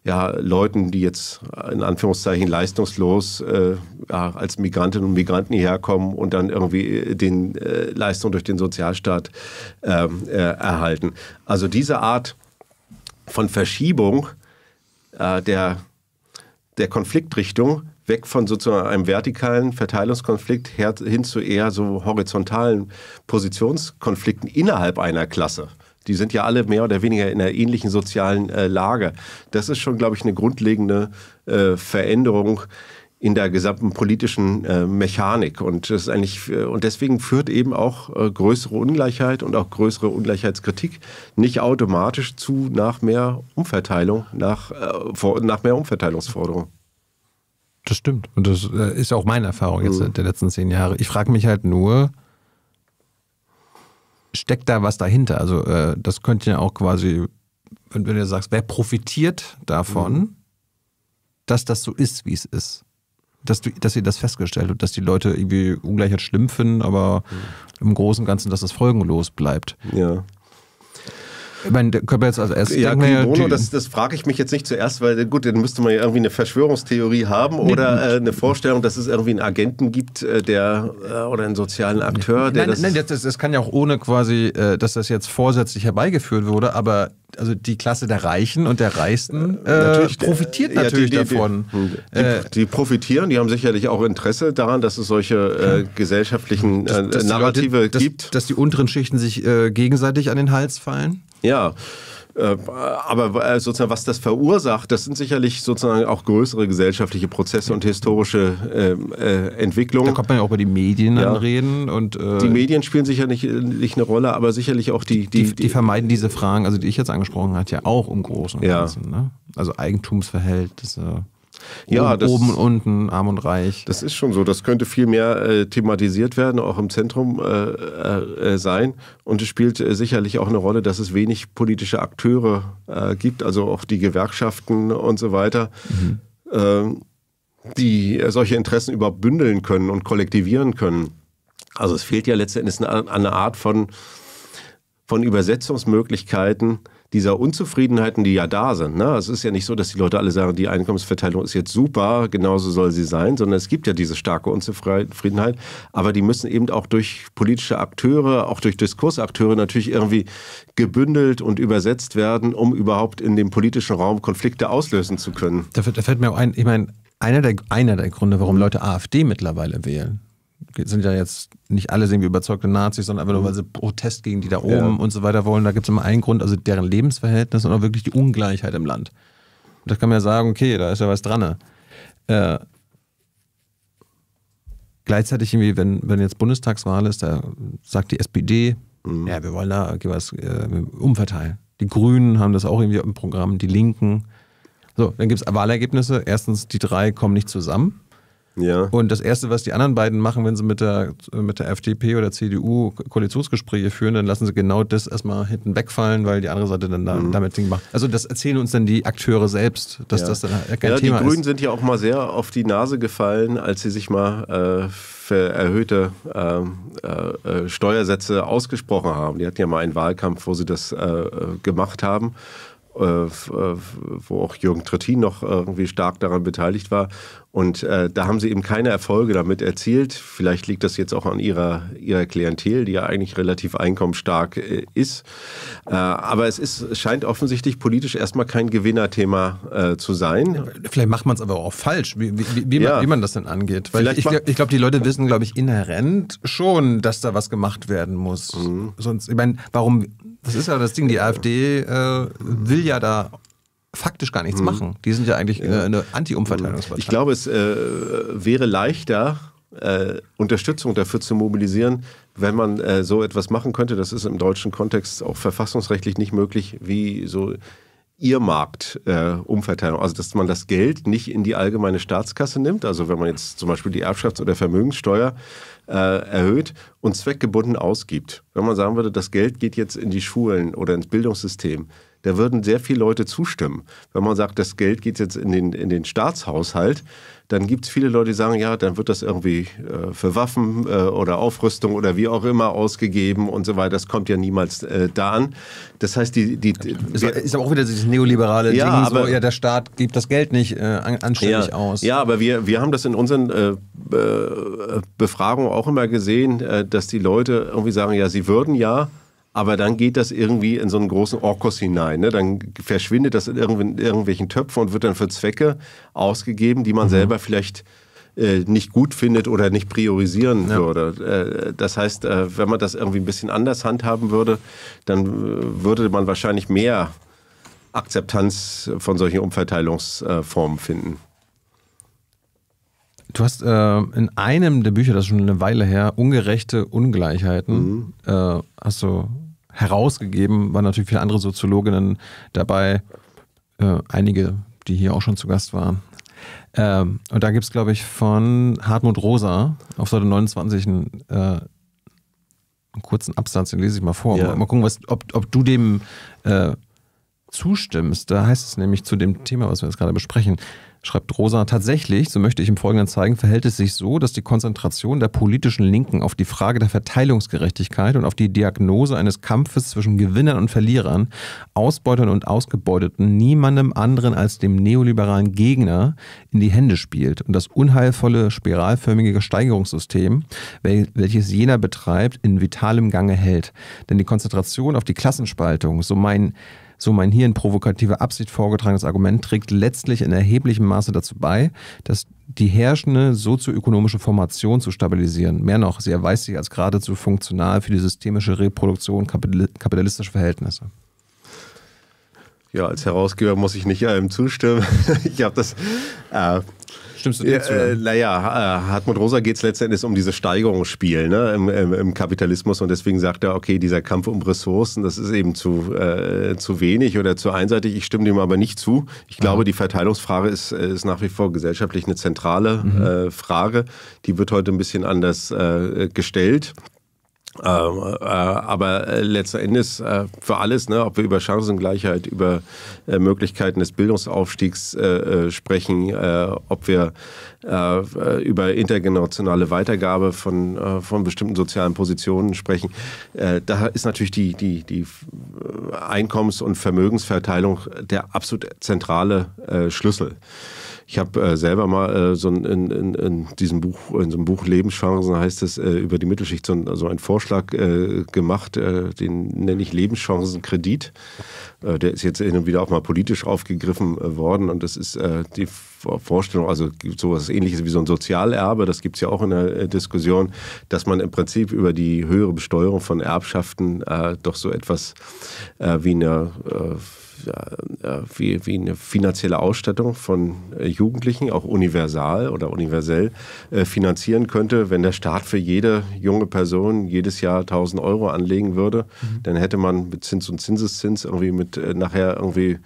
[SPEAKER 2] ja, Leuten, die jetzt in Anführungszeichen leistungslos äh, ja, als Migrantinnen und Migranten hierher kommen und dann irgendwie den äh, Leistungen durch den Sozialstaat ähm, äh, erhalten. Also diese Art von Verschiebung äh, der, der Konfliktrichtung weg von sozusagen einem vertikalen Verteilungskonflikt hin zu eher so horizontalen Positionskonflikten innerhalb einer Klasse die sind ja alle mehr oder weniger in einer ähnlichen sozialen äh, Lage. Das ist schon, glaube ich, eine grundlegende äh, Veränderung in der gesamten politischen äh, Mechanik und das ist eigentlich äh, und deswegen führt eben auch äh, größere Ungleichheit und auch größere Ungleichheitskritik nicht automatisch zu nach mehr Umverteilung, nach, äh, vor, nach mehr Umverteilungsforderungen.
[SPEAKER 1] Das stimmt und das äh, ist auch meine Erfahrung jetzt mhm. der letzten zehn Jahre. Ich frage mich halt nur, steckt da was dahinter? Also äh, das könnte ja auch quasi, wenn, wenn, du sagst, wer profitiert davon, mhm. dass das so ist, wie es ist? Dass, du, dass ihr das festgestellt habt, dass die Leute irgendwie Ungleichheit schlimm finden, aber mhm. im Großen und Ganzen, dass das folgenlos bleibt.
[SPEAKER 2] Ja.
[SPEAKER 1] Ich meine, können wir jetzt als erstes
[SPEAKER 2] ja, ja Bono, das, das frage ich mich jetzt nicht zuerst, weil gut, dann müsste man ja irgendwie eine Verschwörungstheorie haben oder äh, eine Vorstellung, dass es irgendwie einen Agenten gibt, äh, der äh, oder einen sozialen Akteur, der
[SPEAKER 1] nein, das. Nein, das, das kann ja auch ohne quasi, äh, dass das jetzt vorsätzlich herbeigeführt wurde, aber also die Klasse der Reichen und der Reichsten äh, natürlich, profitiert ja, natürlich die, die, davon.
[SPEAKER 2] Die, äh, die, profitieren, die haben sicherlich auch Interesse daran, dass es solche äh, gesellschaftlichen dass, dass Narrative
[SPEAKER 1] Leute,
[SPEAKER 2] gibt.
[SPEAKER 1] Dass, dass, die unteren Schichten sich gegenseitig an den Hals fallen?
[SPEAKER 2] Ja. Äh, aber äh, sozusagen, was das verursacht, das sind sicherlich sozusagen auch größere gesellschaftliche Prozesse und historische ähm, äh, Entwicklungen. Da
[SPEAKER 1] kommt man ja auch über die Medien ja. reden. Und,
[SPEAKER 2] äh, die Medien spielen sicherlich nicht eine Rolle, aber sicherlich auch die
[SPEAKER 1] die, die, die vermeiden diese Fragen, also die ich jetzt angesprochen habe, ja auch im Großen und
[SPEAKER 2] ja.
[SPEAKER 1] Ganzen. Ne? Also Eigentumsverhältnisse.
[SPEAKER 2] Ja,
[SPEAKER 1] oben, das, oben und unten, arm und reich.
[SPEAKER 2] Das ist schon so. Das könnte viel mehr äh, thematisiert werden, auch im Zentrum äh, äh, sein. Und es spielt äh, sicherlich auch eine Rolle, dass es wenig politische Akteure äh, gibt, also auch die Gewerkschaften und so weiter, mhm. Ähm, die solche Interessen überhaupt bündeln können und kollektivieren können. Also es fehlt ja letztendlich eine, eine Art von, von Übersetzungsmöglichkeiten dieser Unzufriedenheiten, die ja da sind. Ne? Es ist ja nicht so, dass die Leute alle sagen, die Einkommensverteilung ist jetzt super, genauso soll sie sein, sondern es gibt ja diese starke Unzufriedenheit. Aber die müssen eben auch durch politische Akteure, auch durch Diskursakteure natürlich irgendwie gebündelt und übersetzt werden, um überhaupt in dem politischen Raum Konflikte auslösen zu können.
[SPEAKER 1] Da, da fällt mir auch ein, ich meine, einer der, einer der Gründe, warum Leute AfD mittlerweile wählen, sind ja jetzt nicht alle irgendwie überzeugte Nazis, sondern einfach nur, weil sie Protest gegen die da oben ja. und so weiter wollen. Da gibt es immer einen Grund, also deren Lebensverhältnisse und auch wirklich die Ungleichheit im Land. Und da kann man ja sagen, okay, da ist ja was dran. Äh, gleichzeitig irgendwie, wenn, wenn jetzt Bundestagswahl ist, da sagt die SPD, mhm. ja, wir wollen da was äh, umverteilen. Die Grünen haben das auch irgendwie im Programm, die Linken. So, dann gibt es Wahlergebnisse. Erstens, die drei kommen nicht zusammen.
[SPEAKER 2] Ja.
[SPEAKER 1] Und das Erste, was die anderen beiden machen, wenn sie mit der, mit der FDP oder CDU Koalitionsgespräche führen, dann lassen sie genau das erstmal hinten wegfallen, weil die andere Seite dann da, mhm. damit Ding macht. Also das erzählen uns dann die Akteure selbst, dass ja. das dann kein ja, Thema
[SPEAKER 2] ist. Die Grünen sind ja auch mal sehr auf die Nase gefallen, als sie sich mal äh, für erhöhte ähm, äh, äh, Steuersätze ausgesprochen haben. Die hatten ja mal einen Wahlkampf, wo sie das äh gemacht haben. Äh, äh, wo auch Jürgen Trittin noch irgendwie stark daran beteiligt war. Und äh, da haben sie eben keine Erfolge damit erzielt. Vielleicht liegt das jetzt auch an ihrer, ihrer Klientel, die ja eigentlich relativ einkommensstark äh, ist. Äh, aber es ist, scheint offensichtlich politisch erstmal kein Gewinnerthema äh, zu sein.
[SPEAKER 1] Vielleicht macht man es aber auch falsch, wie, wie, wie, ja. man, wie, man, das denn angeht. Weil ich, ich glaube, die Leute wissen, glaube ich, inhärent schon, dass da was gemacht werden muss. Mhm. Sonst, ich meine, warum das ist ja das Ding, die AfD äh, will ja da faktisch gar nichts mhm. machen. Die sind ja eigentlich ja. eine Anti-Umverteilungspartei.
[SPEAKER 2] Ich glaube, es äh, wäre leichter, äh, Unterstützung dafür zu mobilisieren, wenn man äh, so etwas machen könnte. Das ist im deutschen Kontext auch verfassungsrechtlich nicht möglich, wie so Earmarkt-Umverteilung. Äh, also, dass man das Geld nicht in die allgemeine Staatskasse nimmt. Also, wenn man jetzt zum Beispiel die Erbschafts- oder Vermögenssteuer äh, erhöht und zweckgebunden ausgibt. Wenn man sagen würde, das Geld geht jetzt in die Schulen oder ins Bildungssystem, da würden sehr viele Leute zustimmen. Wenn man sagt, das Geld geht jetzt in den, in den Staatshaushalt, dann gibt es viele Leute, die sagen, ja, dann wird das irgendwie äh, für Waffen äh, oder Aufrüstung oder wie auch immer ausgegeben und so weiter. Das kommt ja niemals äh, da an. Das heißt, die... die
[SPEAKER 1] ist, ist aber auch wieder dieses neoliberale ja, Ding, aber, so, ja, der Staat gibt das Geld nicht äh, anständig
[SPEAKER 2] ja,
[SPEAKER 1] aus.
[SPEAKER 2] Ja, aber wir, wir haben das in unseren äh, Befragungen auch immer gesehen, äh, dass die Leute irgendwie sagen, ja, sie würden ja, aber dann geht das irgendwie in so einen großen Orkus hinein. Ne? Dann verschwindet das in irgendwelchen Töpfen und wird dann für Zwecke ausgegeben, die man mhm. selber vielleicht äh, nicht gut findet oder nicht priorisieren ja. würde. Äh, das heißt, äh, wenn man das irgendwie ein bisschen anders handhaben würde, dann würde man wahrscheinlich mehr Akzeptanz von solchen Umverteilungsformen finden.
[SPEAKER 1] Du hast äh, in einem der Bücher, das ist schon eine Weile her, Ungerechte Ungleichheiten, mhm. äh, hast du herausgegeben, waren natürlich viele andere Soziologinnen dabei, äh, einige, die hier auch schon zu Gast waren. Ähm, und da gibt es, glaube ich, von Hartmut Rosa auf Seite 29 einen, äh, einen kurzen Absatz, den lese ich mal vor. Ja. Mal gucken, was, ob, ob du dem äh, zustimmst. Da heißt es nämlich zu dem Thema, was wir jetzt gerade besprechen schreibt Rosa, tatsächlich, so möchte ich im Folgenden zeigen, verhält es sich so, dass die Konzentration der politischen Linken auf die Frage der Verteilungsgerechtigkeit und auf die Diagnose eines Kampfes zwischen Gewinnern und Verlierern, Ausbeutern und Ausgebeuteten niemandem anderen als dem neoliberalen Gegner in die Hände spielt und das unheilvolle spiralförmige Steigerungssystem, welches jener betreibt, in vitalem Gange hält. Denn die Konzentration auf die Klassenspaltung, so mein so mein hier in provokative Absicht vorgetragenes Argument trägt letztlich in erheblichem Maße dazu bei, dass die herrschende sozioökonomische Formation zu stabilisieren. Mehr noch, sie erweist sich als geradezu funktional für die systemische Reproduktion kapitalistischer Verhältnisse.
[SPEAKER 2] Ja, als Herausgeber muss ich nicht allem zustimmen. ich habe das äh,
[SPEAKER 1] Stimmst du dem zu?
[SPEAKER 2] Äh, naja, äh, Hartmut Rosa geht es letztendlich um dieses Steigerungsspiel ne, im, im, im, Kapitalismus und deswegen sagt er, okay, dieser Kampf um Ressourcen, das ist eben zu, äh, zu wenig oder zu einseitig. Ich stimme dem aber nicht zu. Ich glaube, die Verteilungsfrage ist, ist nach wie vor gesellschaftlich eine zentrale mhm. äh, Frage. Die wird heute ein bisschen anders äh, gestellt. Ähm, äh, aber äh, letzten Endes äh, für alles, ne, ob wir über Chancengleichheit, über äh, Möglichkeiten des Bildungsaufstiegs äh, äh, sprechen, ob wir über intergenerationale Weitergabe von, von bestimmten sozialen Positionen sprechen, da ist natürlich die, die, die Einkommens- und Vermögensverteilung der absolut zentrale Schlüssel. Ich habe äh, selber mal äh, so in, in, in, diesem Buch, in so einem Buch Lebenschancen heißt es, äh, über die Mittelschicht so, so einen Vorschlag äh, gemacht, äh, den nenne ich Lebenschancenkredit. Äh, der ist jetzt hin und wieder auch mal politisch aufgegriffen worden und das ist die Vorstellung, also sowas ähnliches wie so ein Sozialerbe, das gibt es ja auch in der Diskussion, dass man im Prinzip über die höhere Besteuerung von Erbschaften doch so etwas wie eine wie, wie eine finanzielle Ausstattung von äh, Jugendlichen, auch universal oder universell äh, finanzieren könnte. Wenn der Staat für jede junge Person jedes Jahr 1000 Euro anlegen würde, mhm. dann hätte man mit Zins und Zinseszins irgendwie mit äh, nachher irgendwie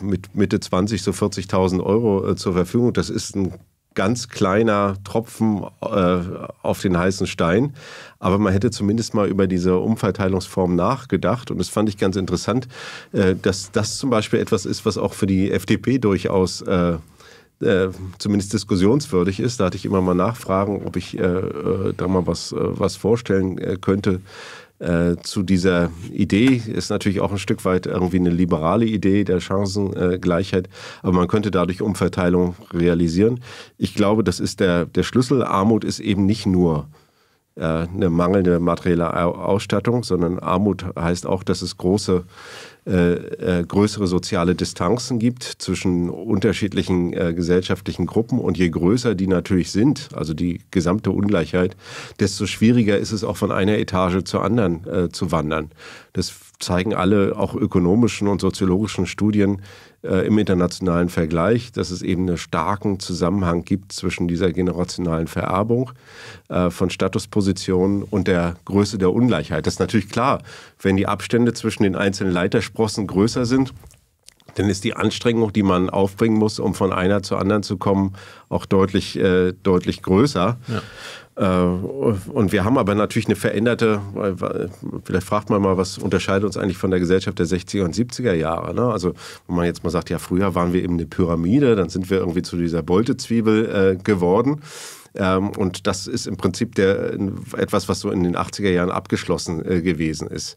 [SPEAKER 2] mit Mitte 20 so 40.000 Euro zur Verfügung. Das ist ein ganz kleiner Tropfen äh, auf den heißen Stein. Aber man hätte zumindest mal über diese Umverteilungsform nachgedacht. Und das fand ich ganz interessant, äh, dass das zum Beispiel etwas ist, was auch für die FDP durchaus äh, äh, zumindest diskussionswürdig ist. Da hatte ich immer mal nachfragen, ob ich äh, äh, da mal was, was vorstellen könnte äh, zu dieser Idee. Ist natürlich auch ein Stück weit irgendwie eine liberale Idee der Chancengleichheit, aber man könnte dadurch Umverteilung realisieren. Ich glaube, das ist der, der Schlüssel. Armut ist eben nicht nur äh, eine mangelnde materielle Ausstattung, sondern Armut heißt auch, dass es große äh, äh, größere soziale Distanzen gibt zwischen unterschiedlichen äh, gesellschaftlichen Gruppen. Und je größer die natürlich sind, also die gesamte Ungleichheit, desto schwieriger ist es auch von einer Etage zur anderen äh, zu wandern. Das zeigen alle auch ökonomischen und soziologischen Studien, äh, im internationalen Vergleich, dass es eben einen starken Zusammenhang gibt zwischen dieser generationalen Vererbung äh, von Statuspositionen und der Größe der Ungleichheit. Das ist natürlich klar, wenn die Abstände zwischen den einzelnen Leitersprossen größer sind, dann ist die Anstrengung, die man aufbringen muss, um von einer zur anderen zu kommen, auch deutlich, äh, deutlich größer. Ja. Äh, und wir haben aber natürlich eine veränderte, vielleicht fragt man mal, was unterscheidet uns eigentlich von der Gesellschaft der 60er und 70er Jahre? Ne? Also, wenn man jetzt mal sagt, ja, früher waren wir eben eine Pyramide, dann sind wir irgendwie zu dieser Beutezwiebel äh, geworden. Ähm, und das ist im Prinzip der, etwas, was so in den 80er Jahren abgeschlossen äh, gewesen ist.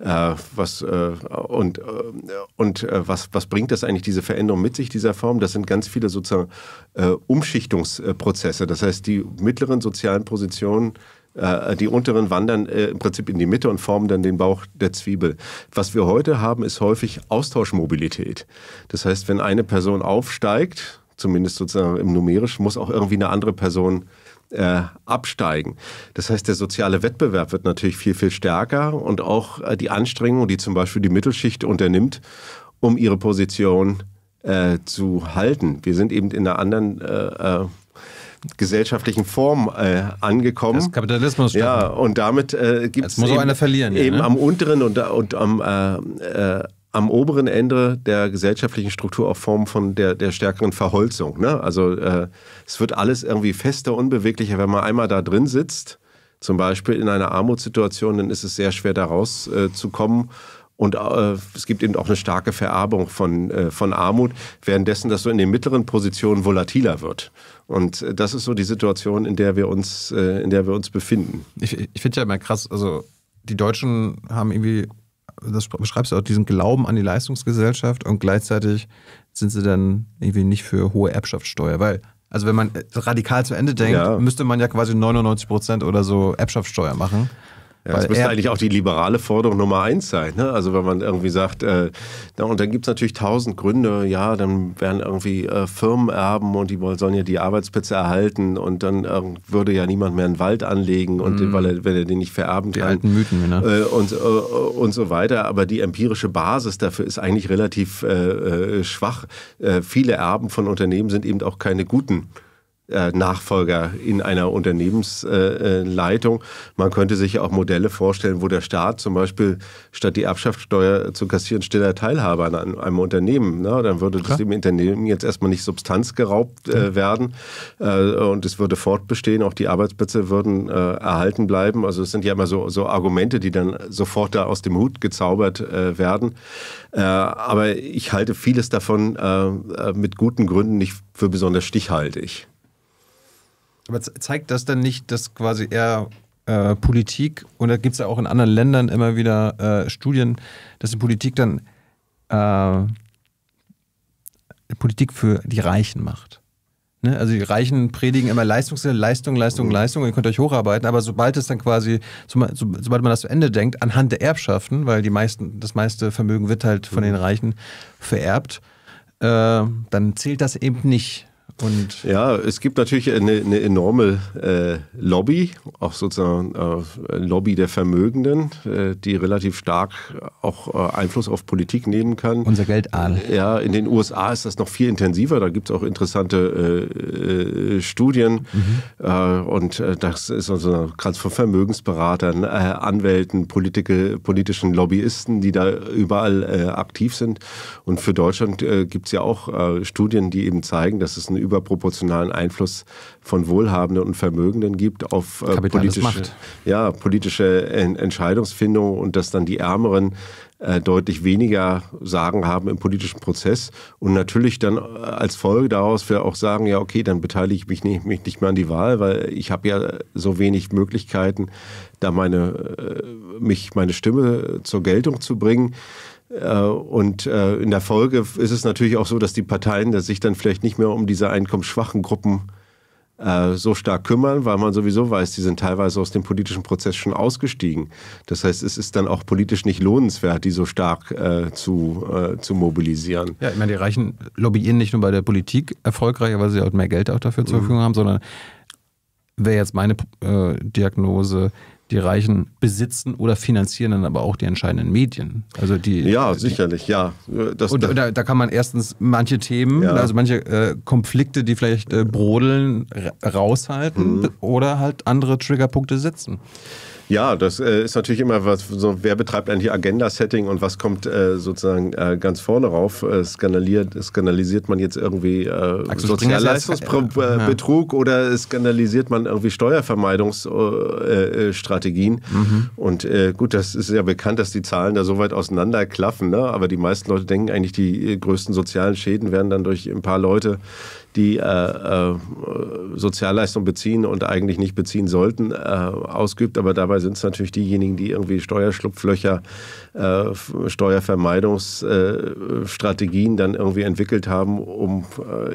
[SPEAKER 2] Äh, was, äh, und und was, was bringt das eigentlich, diese Veränderung mit sich, dieser Form? Das sind ganz viele sozusagen Umschichtungsprozesse. Das heißt, die mittleren sozialen Positionen die unteren wandern im Prinzip in die Mitte und formen dann den Bauch der Zwiebel. Was wir heute haben, ist häufig Austauschmobilität. Das heißt, wenn eine Person aufsteigt, zumindest sozusagen im numerisch, muss auch irgendwie eine andere Person äh, absteigen. Das heißt, der soziale Wettbewerb wird natürlich viel, viel stärker und auch äh, die Anstrengungen, die zum Beispiel die Mittelschicht unternimmt, um ihre Position äh, zu halten. Wir sind eben in einer anderen äh, äh, gesellschaftlichen Form äh, angekommen. Das
[SPEAKER 1] Kapitalismus.
[SPEAKER 2] Ja, und damit äh, gibt es
[SPEAKER 1] muss auch einer verlieren.
[SPEAKER 2] Eben
[SPEAKER 1] ja,
[SPEAKER 2] ne? am unteren und, und am äh, äh, am oberen Ende der gesellschaftlichen Struktur auch Formen von der, der stärkeren Verholzung. Ne? Also äh, es wird alles irgendwie fester, unbeweglicher. Wenn man einmal da drin sitzt, zum Beispiel in einer Armutssituation, dann ist es sehr schwer, da rauszukommen. Äh, und äh, es gibt eben auch eine starke Vererbung von, äh, von Armut, währenddessen das so in den mittleren Positionen volatiler wird. Und äh, das ist so die Situation, in der wir uns, äh, in der wir uns befinden.
[SPEAKER 1] Ich, ich finde ja immer krass, also die Deutschen haben irgendwie das beschreibst du auch, diesen Glauben an die Leistungsgesellschaft und gleichzeitig sind sie dann irgendwie nicht für hohe Erbschaftssteuer, weil also wenn man radikal zu Ende denkt, ja. müsste man ja quasi 99 Prozent oder so Erbschaftssteuer machen.
[SPEAKER 2] Ja, das müsste eigentlich auch die liberale Forderung Nummer eins sein. Ne? Also wenn man irgendwie sagt, äh, und dann gibt es natürlich tausend Gründe, ja, dann werden irgendwie äh, Firmen erben und die sollen ja die Arbeitsplätze erhalten und dann äh, würde ja niemand mehr einen Wald anlegen und mm. weil er, wenn er den nicht vererben
[SPEAKER 1] die
[SPEAKER 2] kann.
[SPEAKER 1] Die alten Mythen, ne?
[SPEAKER 2] Äh, und, äh, und so weiter. Aber die empirische Basis dafür ist eigentlich relativ äh, schwach. viele Erben von Unternehmen sind eben auch keine guten Nachfolger in einer Unternehmensleitung. Man könnte sich ja auch Modelle vorstellen, wo der Staat zum Beispiel statt die Erbschaftssteuer zu kassieren stiller Teilhaber an einem Unternehmen. Ne? Dann würde das im Unternehmen jetzt erstmal nicht substanzgeraubt äh, werden äh, und es würde fortbestehen. Auch die Arbeitsplätze würden äh, erhalten bleiben. Also es sind ja immer so, so Argumente, die dann sofort da aus dem Hut gezaubert äh, werden. Äh, aber ich halte vieles davon mit guten Gründen nicht für besonders stichhaltig.
[SPEAKER 1] Aber zeigt das denn nicht, dass quasi eher äh, Politik, und da gibt es ja auch in anderen Ländern immer wieder äh, Studien, dass die Politik dann äh, Politik für die Reichen macht. Ne? Also die Reichen predigen immer Leistung, Leistung, Leistung, Leistung, und ihr könnt euch hocharbeiten, aber sobald es dann quasi, sobald man das zu Ende denkt, anhand der Erbschaften, weil die meisten, das meiste Vermögen wird halt von den Reichen vererbt, äh, dann zählt das eben nicht.
[SPEAKER 2] Und ja, es gibt natürlich eine, eine enorme äh, Lobby, auch sozusagen äh, Lobby der Vermögenden, äh, die relativ stark auch äh, Einfluss auf Politik nehmen kann.
[SPEAKER 1] Unser Geldaal.
[SPEAKER 2] Ja, in den USA ist das noch viel intensiver. Da gibt es auch interessante äh, äh, Studien. Mhm. und das ist also gerade von Vermögensberatern, Anwälten, Politike, politischen Lobbyisten, die da überall aktiv sind. Und für Deutschland gibt es ja auch Studien, die eben zeigen, dass es eine überproportionalen Einfluss von Wohlhabenden und Vermögenden gibt auf
[SPEAKER 1] äh, politische,
[SPEAKER 2] ja, politische Entscheidungsfindung und dass dann die Ärmeren äh, deutlich weniger Sagen haben im politischen Prozess und natürlich dann äh, als Folge daraus wir auch sagen, ja okay, dann beteilige ich mich nicht, mich nicht mehr an die Wahl, weil ich habe ja so wenig Möglichkeiten, da meine, mich, meine Stimme zur Geltung zu bringen. Äh, und äh, in der Folge ist es natürlich auch so, dass die Parteien sich dann vielleicht nicht mehr um diese einkommensschwachen Gruppen äh, so stark kümmern, weil man sowieso weiß, die sind teilweise aus dem politischen Prozess schon ausgestiegen. Das heißt, es ist dann auch politisch nicht lohnenswert, die so stark äh, zu, äh, zu mobilisieren.
[SPEAKER 1] Ja, ich meine, die Reichen lobbyieren nicht nur bei der Politik erfolgreicher, weil sie auch mehr Geld auch dafür zur mhm. Verfügung haben, sondern wäre jetzt meine äh, Diagnose, die Reichen besitzen oder finanzieren dann aber auch die entscheidenden Medien. Also die,
[SPEAKER 2] ja,
[SPEAKER 1] die,
[SPEAKER 2] sicherlich, ja.
[SPEAKER 1] Das, und da, da, kann man erstens manche Themen, ja. also manche äh, Konflikte, die vielleicht äh, brodeln, raushalten mhm. oder halt andere Triggerpunkte setzen.
[SPEAKER 2] Ja, das äh, ist natürlich immer was, so, wer betreibt eigentlich Agenda-Setting und was kommt äh, sozusagen äh, ganz vorne rauf? Äh, skandaliert, skandalisiert man jetzt irgendwie äh, Sozialleistungsbetrug ja. oder skandalisiert man irgendwie Steuervermeidungsstrategien? Mhm. Und äh, gut, das ist ja bekannt, dass die Zahlen da so weit auseinanderklaffen, ne? aber die meisten Leute denken eigentlich, die größten sozialen Schäden werden dann durch ein paar Leute die äh, äh, Sozialleistung beziehen und eigentlich nicht beziehen sollten, äh, ausgeübt. Aber dabei sind es natürlich diejenigen, die irgendwie Steuerschlupflöcher, äh, Steuervermeidungsstrategien dann irgendwie entwickelt haben, um äh,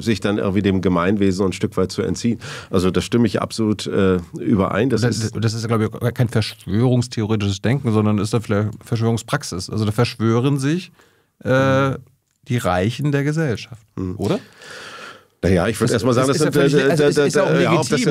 [SPEAKER 2] sich dann irgendwie dem Gemeinwesen ein Stück weit zu entziehen. Also das stimme ich absolut äh, überein.
[SPEAKER 1] Das, das, ist, das ist, glaube ich, kein verschwörungstheoretisches Denken, sondern ist da vielleicht Verschwörungspraxis. Also da verschwören sich äh, die Reichen der Gesellschaft, mhm. oder?
[SPEAKER 2] Naja, ich würde erstmal sagen, das, das, das das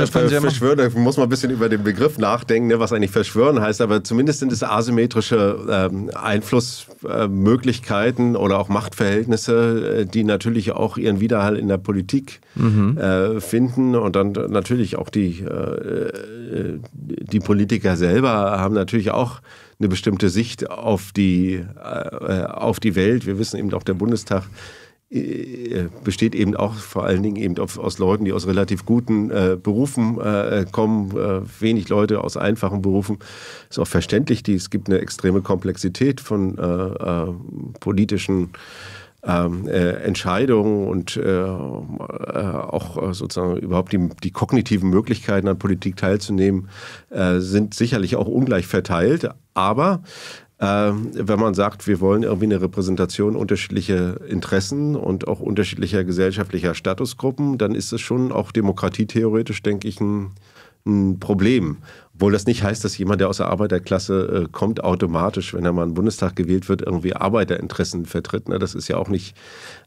[SPEAKER 2] Verschwören, da muss man ein bisschen über den Begriff nachdenken, ne, was eigentlich Verschwören heißt, aber zumindest sind es asymmetrische ähm, Einflussmöglichkeiten äh, oder auch Machtverhältnisse, äh, die natürlich auch ihren Widerhall in der Politik mhm. äh, finden und dann natürlich auch die, äh, die Politiker selber haben natürlich auch eine bestimmte Sicht auf die, äh, auf die Welt. Wir wissen eben auch, der Bundestag äh, besteht eben auch vor allen Dingen eben aus Leuten, die aus relativ guten äh, Berufen äh, kommen, äh, wenig Leute aus einfachen Berufen. Ist auch verständlich, die, es gibt eine extreme Komplexität von äh, äh, ähm, Entscheidungen und auch sozusagen überhaupt die, die, kognitiven Möglichkeiten an Politik teilzunehmen, sind sicherlich auch ungleich verteilt. Aber ähm, wenn man sagt, wir wollen irgendwie eine Repräsentation unterschiedlicher Interessen und auch unterschiedlicher gesellschaftlicher Statusgruppen, dann ist es schon auch demokratietheoretisch, denke ich, ein, ein Problem. Obwohl das nicht heißt, dass jemand, der aus der Arbeiterklasse äh, kommt, automatisch, wenn er mal im Bundestag gewählt wird, irgendwie Arbeiterinteressen vertritt. Ne? Das ist ja auch nicht,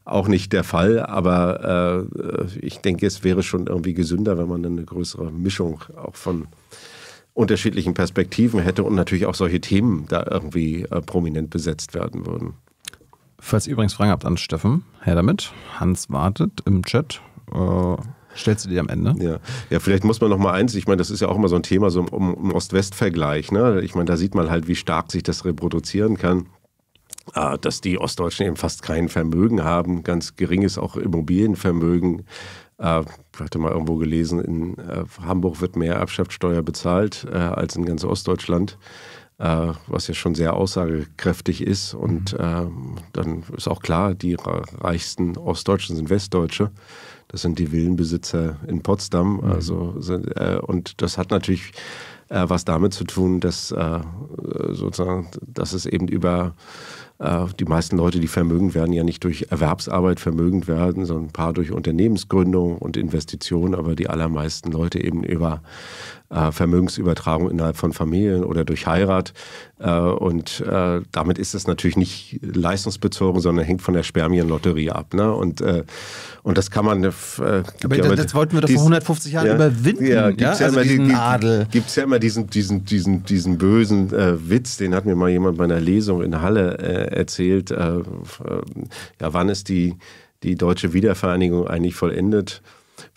[SPEAKER 2] auch nicht der Fall. Aber äh, ich denke, es wäre schon irgendwie gesünder, wenn man eine größere Mischung auch von unterschiedlichen Perspektiven hätte und natürlich auch solche Themen da irgendwie äh, prominent besetzt werden würden.
[SPEAKER 1] Falls ihr übrigens Fragen habt an Steffen, her damit. Hans wartet im Chat. Äh, stellst du dir am Ende?
[SPEAKER 2] Ja. ja, vielleicht muss man noch mal eins, ich meine, das ist ja auch immer so ein Thema, so im, im Ost-West-Vergleich. Ne? Ich meine, da sieht man halt, wie stark sich das reproduzieren kann äh, dass die Ostdeutschen eben fast kein Vermögen haben, ganz geringes auch Immobilienvermögen. Äh, ich hatte mal irgendwo gelesen, in äh, Hamburg wird mehr Erbschaftssteuer bezahlt äh, als in ganz Ostdeutschland, äh, was ja schon sehr aussagekräftig ist. Und mhm. Ähm, dann ist auch klar, die reichsten Ostdeutschen sind Westdeutsche. Das sind die Villenbesitzer in Potsdam. Mhm. Also, sind, äh, und das hat natürlich äh, was damit zu tun, dass sozusagen, dass es eben über äh, die meisten Leute, die vermögend werden, ja nicht durch Erwerbsarbeit vermögend werden, sondern ein paar durch Unternehmensgründung und Investitionen, aber die allermeisten Leute eben über äh, Vermögensübertragung innerhalb von Familien oder durch Heirat. Äh, und äh, damit ist es natürlich nicht leistungsbezogen, sondern hängt von der Spermienlotterie ab. Ne? Und, äh, und das kann man. Äh,
[SPEAKER 1] aber ja das, das wollten wir doch vor 150 Jahren ja, überwinden. Ja,
[SPEAKER 2] gibt es ja, ja, also. Gibt's ja immer diesen, diesen, diesen, diesen bösen äh, Witz, den hat mir mal jemand bei einer Lesung in Halle erzählt. ja, wann ist die, die deutsche Wiedervereinigung eigentlich vollendet?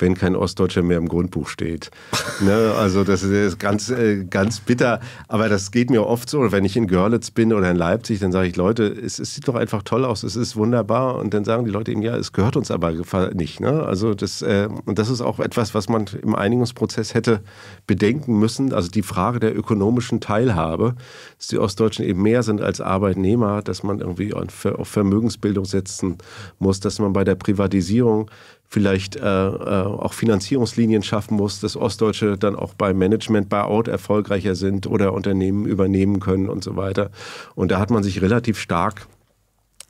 [SPEAKER 2] Wenn kein Ostdeutscher mehr im Grundbuch steht. ne? Also das ist ganz, äh, ganz bitter. Aber das geht mir oft so. Wenn ich in Görlitz bin oder in Leipzig, dann sage ich, Leute, es, es, sieht doch einfach toll aus, es ist wunderbar. Und dann sagen die Leute eben, ja, es gehört uns aber nicht. Ne? Also das, äh, und das ist auch etwas, was man im Einigungsprozess hätte bedenken müssen. Also die Frage der ökonomischen Teilhabe, dass die Ostdeutschen eben mehr sind als Arbeitnehmer, dass man irgendwie auf Vermögensbildung setzen muss, dass man bei der Privatisierung vielleicht äh, äh, auch Finanzierungslinien schaffen muss, dass Ostdeutsche dann auch beim Management Buyout erfolgreicher sind oder Unternehmen übernehmen können und so weiter. Und da hat man sich relativ stark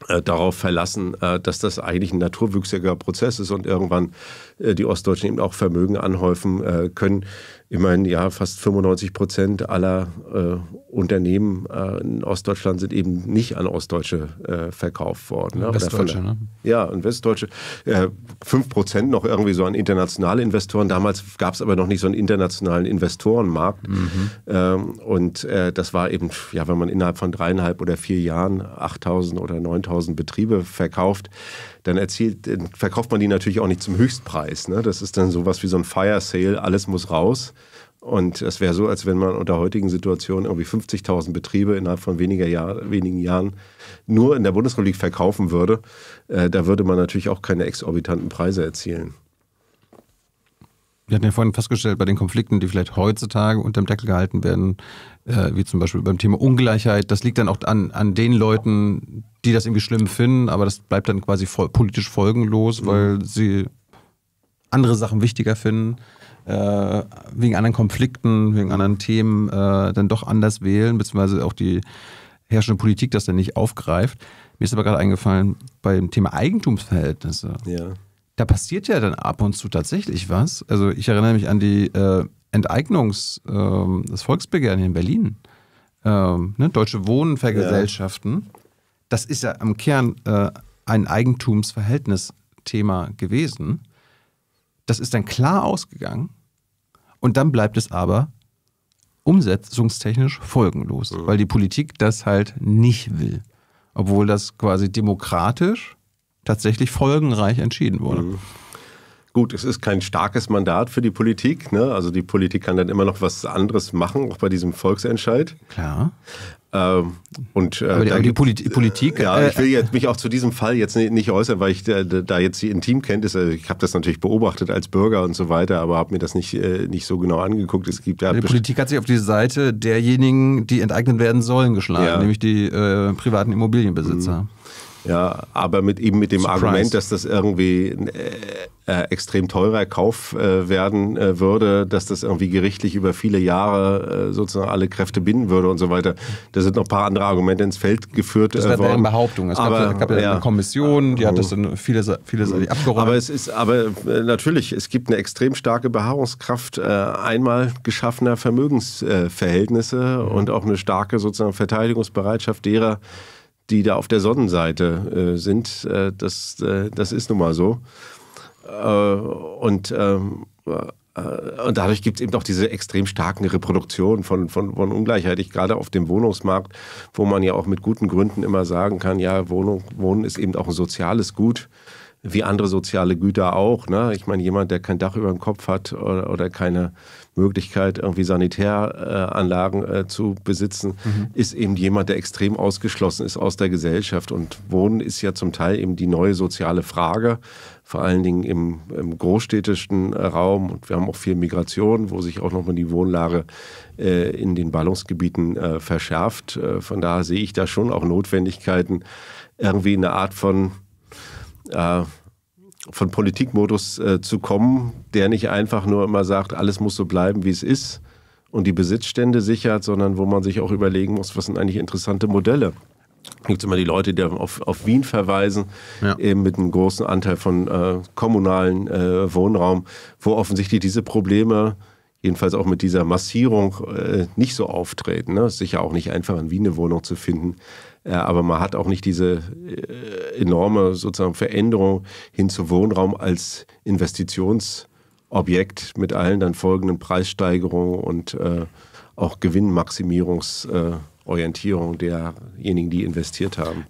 [SPEAKER 2] äh, darauf verlassen, äh, dass das eigentlich ein naturwüchsiger Prozess ist und irgendwann die Ostdeutschen eben auch Vermögen anhäufen können. Immerhin, ja, fast 95 Prozent aller äh, Unternehmen äh, in Ostdeutschland sind eben nicht an Ostdeutsche verkauft worden.
[SPEAKER 1] Ne? Westdeutsche, ne?
[SPEAKER 2] Ja, und Westdeutsche. Fünf Prozent noch irgendwie so an internationale Investoren. Damals gab es aber noch nicht so einen internationalen Investorenmarkt. Mhm. Ähm, und das war eben, ja, wenn man innerhalb von dreieinhalb oder vier Jahren 8000 oder 9000 Betriebe verkauft, dann erzielt, verkauft man die natürlich auch nicht zum Höchstpreis. Ne? Das ist dann sowas wie so ein Fire Sale, alles muss raus. Und es wäre so, als wenn man unter heutigen Situationen irgendwie 50.000 Betriebe innerhalb von weniger Jahr, wenigen Jahren nur in der Bundesrepublik verkaufen würde. Äh, da würde man natürlich auch keine exorbitanten Preise erzielen.
[SPEAKER 1] Wir hatten ja vorhin festgestellt, bei den Konflikten, die vielleicht heutzutage unter dem Deckel gehalten werden, äh, wie zum Beispiel beim Thema Ungleichheit, das liegt dann auch an, an den Leuten, die das irgendwie schlimm finden, aber das bleibt dann quasi voll, politisch folgenlos, mhm. weil sie andere Sachen wichtiger finden, äh, wegen anderen Konflikten, wegen anderen Themen äh, dann doch anders wählen, beziehungsweise auch die herrschende Politik das dann nicht aufgreift. Mir ist aber gerade eingefallen, beim Thema Eigentumsverhältnisse. Ja. Da passiert ja dann ab und zu tatsächlich was. Also ich erinnere mich an die äh, Enteignungs, äh, das Volksbegehren in Berlin. Ähm, ne, Deutsche Wohnvergesellschaften. Ja das ist ja im Kern äh, ein Eigentumsverhältnisthema gewesen. Das ist dann klar ausgegangen und dann bleibt es aber umsetzungstechnisch folgenlos, mhm. weil die Politik das halt nicht will, obwohl das quasi demokratisch tatsächlich folgenreich entschieden wurde. Mhm.
[SPEAKER 2] Gut, es ist kein starkes Mandat für die Politik. Ne? Also die Politik kann dann immer noch was anderes machen, auch bei diesem Volksentscheid.
[SPEAKER 1] Klar.
[SPEAKER 2] Ähm, und,
[SPEAKER 1] äh, aber die, die Polit Politik.
[SPEAKER 2] Ja, äh, ich will jetzt mich auch zu diesem Fall jetzt nicht äußern, weil ich da, da jetzt die Intimkenntnisse, also ich habe das natürlich beobachtet als Bürger und so weiter, aber habe mir das nicht, äh, nicht so genau angeguckt. Es gibt
[SPEAKER 1] ja die Politik hat sich auf die Seite derjenigen, die enteignet werden sollen, geschlagen, ja. nämlich die äh, privaten Immobilienbesitzer. Mhm.
[SPEAKER 2] Ja, aber mit eben mit dem Surprise. Argument, dass das irgendwie ein äh, äh, extrem teurer Kauf äh, werden äh, würde, dass das irgendwie gerichtlich über viele Jahre äh, sozusagen alle Kräfte binden würde und so weiter. Da sind noch ein paar andere Argumente ins Feld geführt
[SPEAKER 1] das
[SPEAKER 2] äh,
[SPEAKER 1] worden. Das Behauptung. Es aber, gab, gab ja, eine Kommission, die hat das dann viele, viele abgeräumt.
[SPEAKER 2] Aber es ist, aber natürlich, es gibt eine extrem starke Beharrungskraft einmal geschaffener Vermögensverhältnisse mhm. und auch eine starke sozusagen Verteidigungsbereitschaft derer, die da auf der Sonnenseite äh, sind. Äh, das, äh, das ist nun mal so. Äh, und, ähm, äh, und dadurch gibt es eben auch diese extrem starken Reproduktionen von, von, von Ungleichheit, ich, gerade auf dem Wohnungsmarkt, wo man ja auch mit guten Gründen immer sagen kann, ja, Wohnung, Wohnen ist eben auch ein soziales Gut wie andere soziale Güter auch. Ne? Ich meine, jemand, der kein Dach über dem Kopf hat oder, oder keine Möglichkeit, irgendwie Sanitäranlagen äh, zu besitzen, mhm. ist eben jemand, der extrem ausgeschlossen ist aus der Gesellschaft. Und Wohnen ist ja zum Teil eben die neue soziale Frage, vor allen Dingen im, im großstädtischen Raum. Und wir haben auch viel Migration, wo sich auch nochmal die Wohnlage äh, in den Ballungsgebieten äh, verschärft. Äh, von daher sehe ich da schon auch Notwendigkeiten, irgendwie eine Art von äh, von Politikmodus äh, zu kommen, der nicht einfach nur immer sagt, alles muss so bleiben, wie es ist und die Besitzstände sichert, sondern wo man sich auch überlegen muss, was sind eigentlich interessante Modelle. Es gibt immer die Leute, die auf, auf Wien verweisen, ja. eben mit einem großen Anteil von äh, kommunalen äh, Wohnraum, wo offensichtlich diese Probleme jedenfalls auch mit dieser Massierung äh, nicht so auftreten. Ne? Es ist sicher auch nicht einfach in Wien eine Wohnung zu finden, aber man hat auch nicht diese äh, enorme sozusagen Veränderung hin zu Wohnraum als Investitionsobjekt mit allen dann folgenden Preissteigerungen und äh, auch Gewinnmaximierungsorientierung derjenigen, die investiert haben.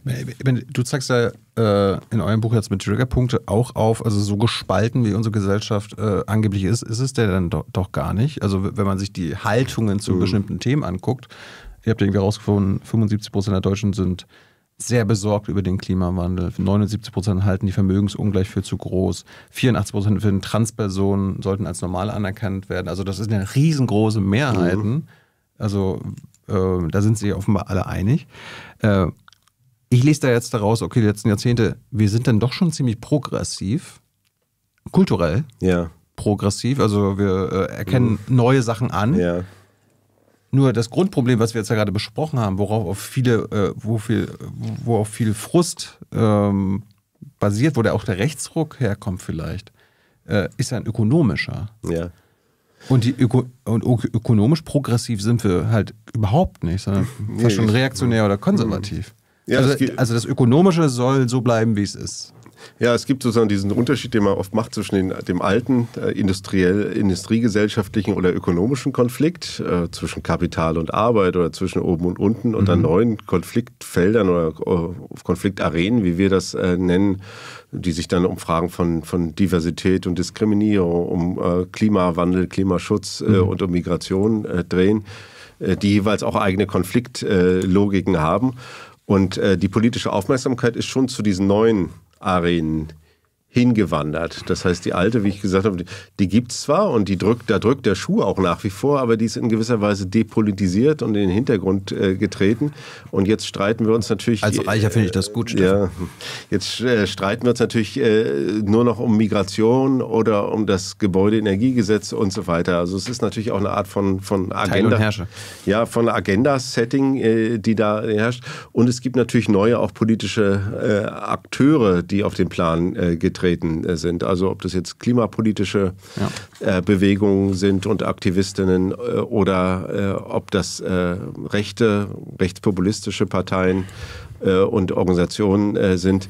[SPEAKER 1] Du zeigst ja äh, in eurem Buch jetzt mit Triggerpunkte auch auf, also so gespalten wie unsere Gesellschaft angeblich ist, ist es der dann doch, doch, gar nicht. Also wenn man sich die Haltungen zu mhm. bestimmten Themen anguckt, Ihr habt irgendwie herausgefunden, 75 Prozent der Deutschen sind sehr besorgt über den Klimawandel. 79 Prozent halten die Vermögensungleich für zu groß. 84 Prozent finden Transpersonen sollten als normal anerkannt werden. Also das sind eine riesengroße Mehrheiten. Mhm. Also äh, da sind sich offenbar alle einig. Äh, ich lese da jetzt daraus, okay, die letzten Jahrzehnte, wir sind dann doch schon ziemlich progressiv, kulturell.
[SPEAKER 2] Ja.
[SPEAKER 1] Progressiv, also wir äh, erkennen mhm. neue Sachen an.
[SPEAKER 2] Ja
[SPEAKER 1] Nur das Grundproblem, was wir jetzt ja gerade besprochen haben, worauf auf viele, äh, wo viel, wo auf viel Frust ähm, basiert, wo der auch der Rechtsruck herkommt vielleicht, äh, ist ein ökonomischer.
[SPEAKER 2] Ja.
[SPEAKER 1] Und, die Öko und ökonomisch progressiv sind wir halt überhaupt nicht, sondern
[SPEAKER 2] Nee,
[SPEAKER 1] fast schon reaktionär oder konservativ.
[SPEAKER 2] Ja,
[SPEAKER 1] also,
[SPEAKER 2] geht-
[SPEAKER 1] also das Ökonomische soll so bleiben, wie es ist.
[SPEAKER 2] Ja, es gibt sozusagen diesen Unterschied, den man oft macht zwischen den, dem alten äh, industriell, industriegesellschaftlichen oder ökonomischen Konflikt äh, zwischen Kapital und Arbeit oder zwischen oben und unten und dann neuen Konfliktfeldern oder äh, Konfliktarenen, wie wir das äh, nennen, die sich dann um Fragen von, von Diversität und Diskriminierung, um äh, Klimawandel, Klimaschutz äh, und um Migration drehen, die jeweils auch eigene Konfliktlogiken haben. Und äh, die politische Aufmerksamkeit ist schon zu diesen neuen Arenen hingewandert. Das heißt, die alte, wie ich gesagt habe, die, die gibt es zwar und die drückt, da drückt der Schuh auch nach wie vor, aber die ist in gewisser Weise depolitisiert und in den Hintergrund äh, getreten. Und jetzt streiten wir uns natürlich.
[SPEAKER 1] Als Reicher finde ich das gut, Steffen.
[SPEAKER 2] Ja, jetzt äh, streiten wir uns natürlich äh, nur noch um Migration oder um das Gebäudeenergiegesetz und so weiter. Also es ist natürlich auch eine Art von, von Agenda. Ja, von Agenda-Setting, äh, die da herrscht. Und es gibt natürlich neue auch politische äh, Akteure, die auf den Plan äh, getreten äh, sind. Also ob das jetzt klimapolitische äh, Bewegungen sind und Aktivistinnen äh, oder äh, ob das äh, rechte, rechtspopulistische Parteien äh, und Organisationen sind,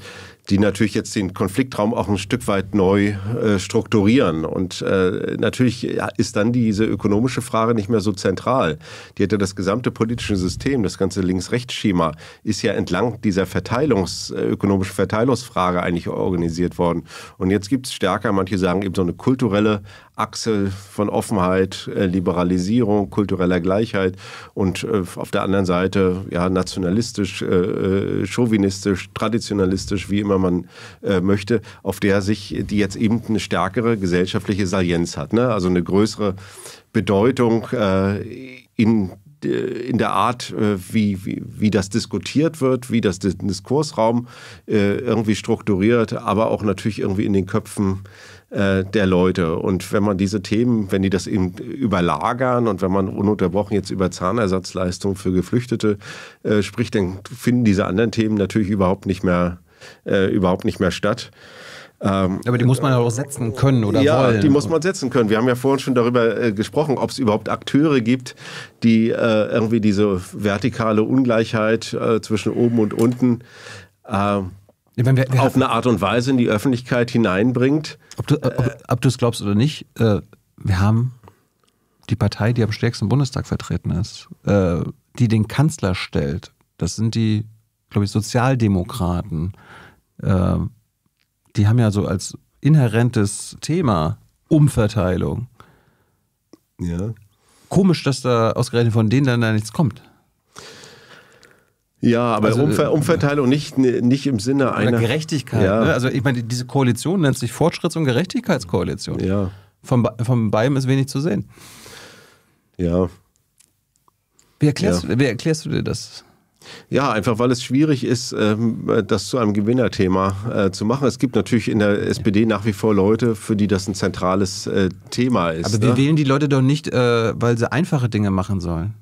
[SPEAKER 2] die natürlich jetzt den Konfliktraum auch ein Stück weit neu äh, strukturieren. Und äh, natürlich ja, ist dann diese ökonomische Frage nicht mehr so zentral. Die hätte das gesamte politische System, das ganze Links-Rechts-Schema, ist ja entlang dieser Verteilungs, äh, ökonomischen Verteilungsfrage eigentlich organisiert worden. Und jetzt gibt es stärker, manche sagen eben so eine kulturelle Achse von Offenheit, äh, Liberalisierung, kultureller Gleichheit und äh, auf der anderen Seite ja nationalistisch, äh, chauvinistisch, traditionalistisch, wie immer man möchte, auf der sich die jetzt eben eine stärkere gesellschaftliche Salienz hat, ne? also eine größere Bedeutung in in der Art, wie, wie, wie das diskutiert wird, wie das Diskursraum irgendwie strukturiert, aber auch natürlich irgendwie in den Köpfen äh, der Leute. Und wenn man diese Themen, wenn die das eben überlagern und wenn man ununterbrochen jetzt über Zahnersatzleistungen für Geflüchtete äh, spricht, dann finden diese anderen Themen natürlich überhaupt nicht mehr, äh, überhaupt nicht mehr statt. Ähm,
[SPEAKER 1] Aber die muss man ja auch setzen können oder
[SPEAKER 2] ja,
[SPEAKER 1] wollen.
[SPEAKER 2] die muss man setzen können. Wir haben ja vorhin schon darüber äh, gesprochen, ob es überhaupt Akteure gibt, die äh, irgendwie diese vertikale Ungleichheit äh, zwischen oben und unten äh,
[SPEAKER 1] Wenn wir, wir
[SPEAKER 2] auf eine Art und Weise in die Öffentlichkeit hineinbringt.
[SPEAKER 1] Ob du du es glaubst oder nicht, äh, wir haben die Partei, die am stärksten im Bundestag vertreten ist, äh, die den Kanzler stellt. Das sind die, glaube ich, Sozialdemokraten. Äh, die haben ja so als inhärentes Thema Umverteilung.
[SPEAKER 2] Ja.
[SPEAKER 1] Komisch, dass da ausgerechnet von denen dann da nichts kommt.
[SPEAKER 2] Ja, aber
[SPEAKER 1] Also,
[SPEAKER 2] Umver
[SPEAKER 1] äh,
[SPEAKER 2] Umverteilung nicht, nicht im Sinne einer
[SPEAKER 1] Gerechtigkeit.
[SPEAKER 2] Ja.
[SPEAKER 1] Ne? Also ich meine, diese Koalition nennt sich Fortschritts- und Gerechtigkeitskoalition.
[SPEAKER 2] Ja,
[SPEAKER 1] Von, von beidem ist wenig zu sehen.
[SPEAKER 2] ja.
[SPEAKER 1] Wie erklärst, du, wie erklärst du dir das?
[SPEAKER 2] Ja, einfach weil es schwierig ist, ähm, das zu einem Gewinnerthema äh, zu machen. Es gibt natürlich in der SPD nach wie vor Leute, für die das ein zentrales äh, Thema ist.
[SPEAKER 1] Aber
[SPEAKER 2] ne?
[SPEAKER 1] wir wählen die Leute doch nicht, weil sie einfache Dinge machen sollen.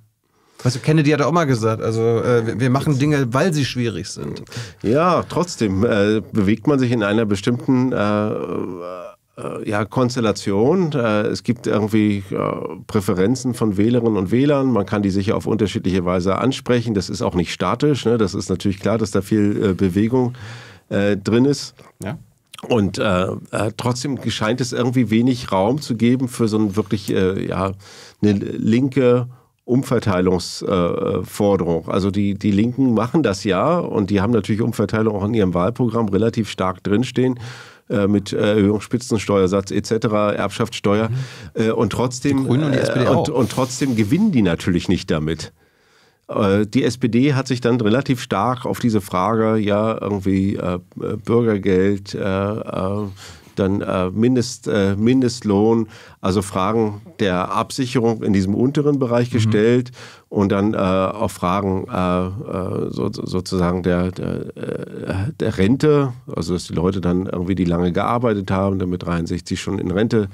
[SPEAKER 1] Weißt du, Kennedy hat auch mal gesagt, also äh, wir- machen Dinge, weil sie schwierig sind.
[SPEAKER 2] Ja, trotzdem äh, bewegt man sich in einer bestimmten äh, äh, ja, Konstellation. Äh, es gibt irgendwie äh, Präferenzen von Wählerinnen und Wählern. Man kann die sicher auf unterschiedliche Weise ansprechen. Das ist auch nicht statisch. Ne? Das ist natürlich klar, dass da viel äh, Bewegung äh, drin ist.
[SPEAKER 1] Ja.
[SPEAKER 2] Und äh, äh, trotzdem scheint es irgendwie wenig Raum zu geben für so ein wirklich äh, ja, eine linke Umverteilungsforderung. Also die, die Linken machen das ja und die haben natürlich Umverteilung auch in ihrem Wahlprogramm relativ stark drinstehen äh, mit Erhöhung Spitzensteuersatz etc., Erbschaftssteuer. Äh, und trotzdem
[SPEAKER 1] und
[SPEAKER 2] äh, und, und trotzdem gewinnen die natürlich nicht damit. Die SPD hat sich dann relativ stark auf diese Frage, ja, irgendwie äh, Bürgergeld, äh, äh, dann äh, Mindest, äh, Mindestlohn, also Fragen der Absicherung in diesem unteren Bereich gestellt und dann äh, auch Fragen äh, äh, so, sozusagen der, der, äh, der Rente, also dass die Leute dann irgendwie, die lange gearbeitet haben, dann mit 63 schon in Rente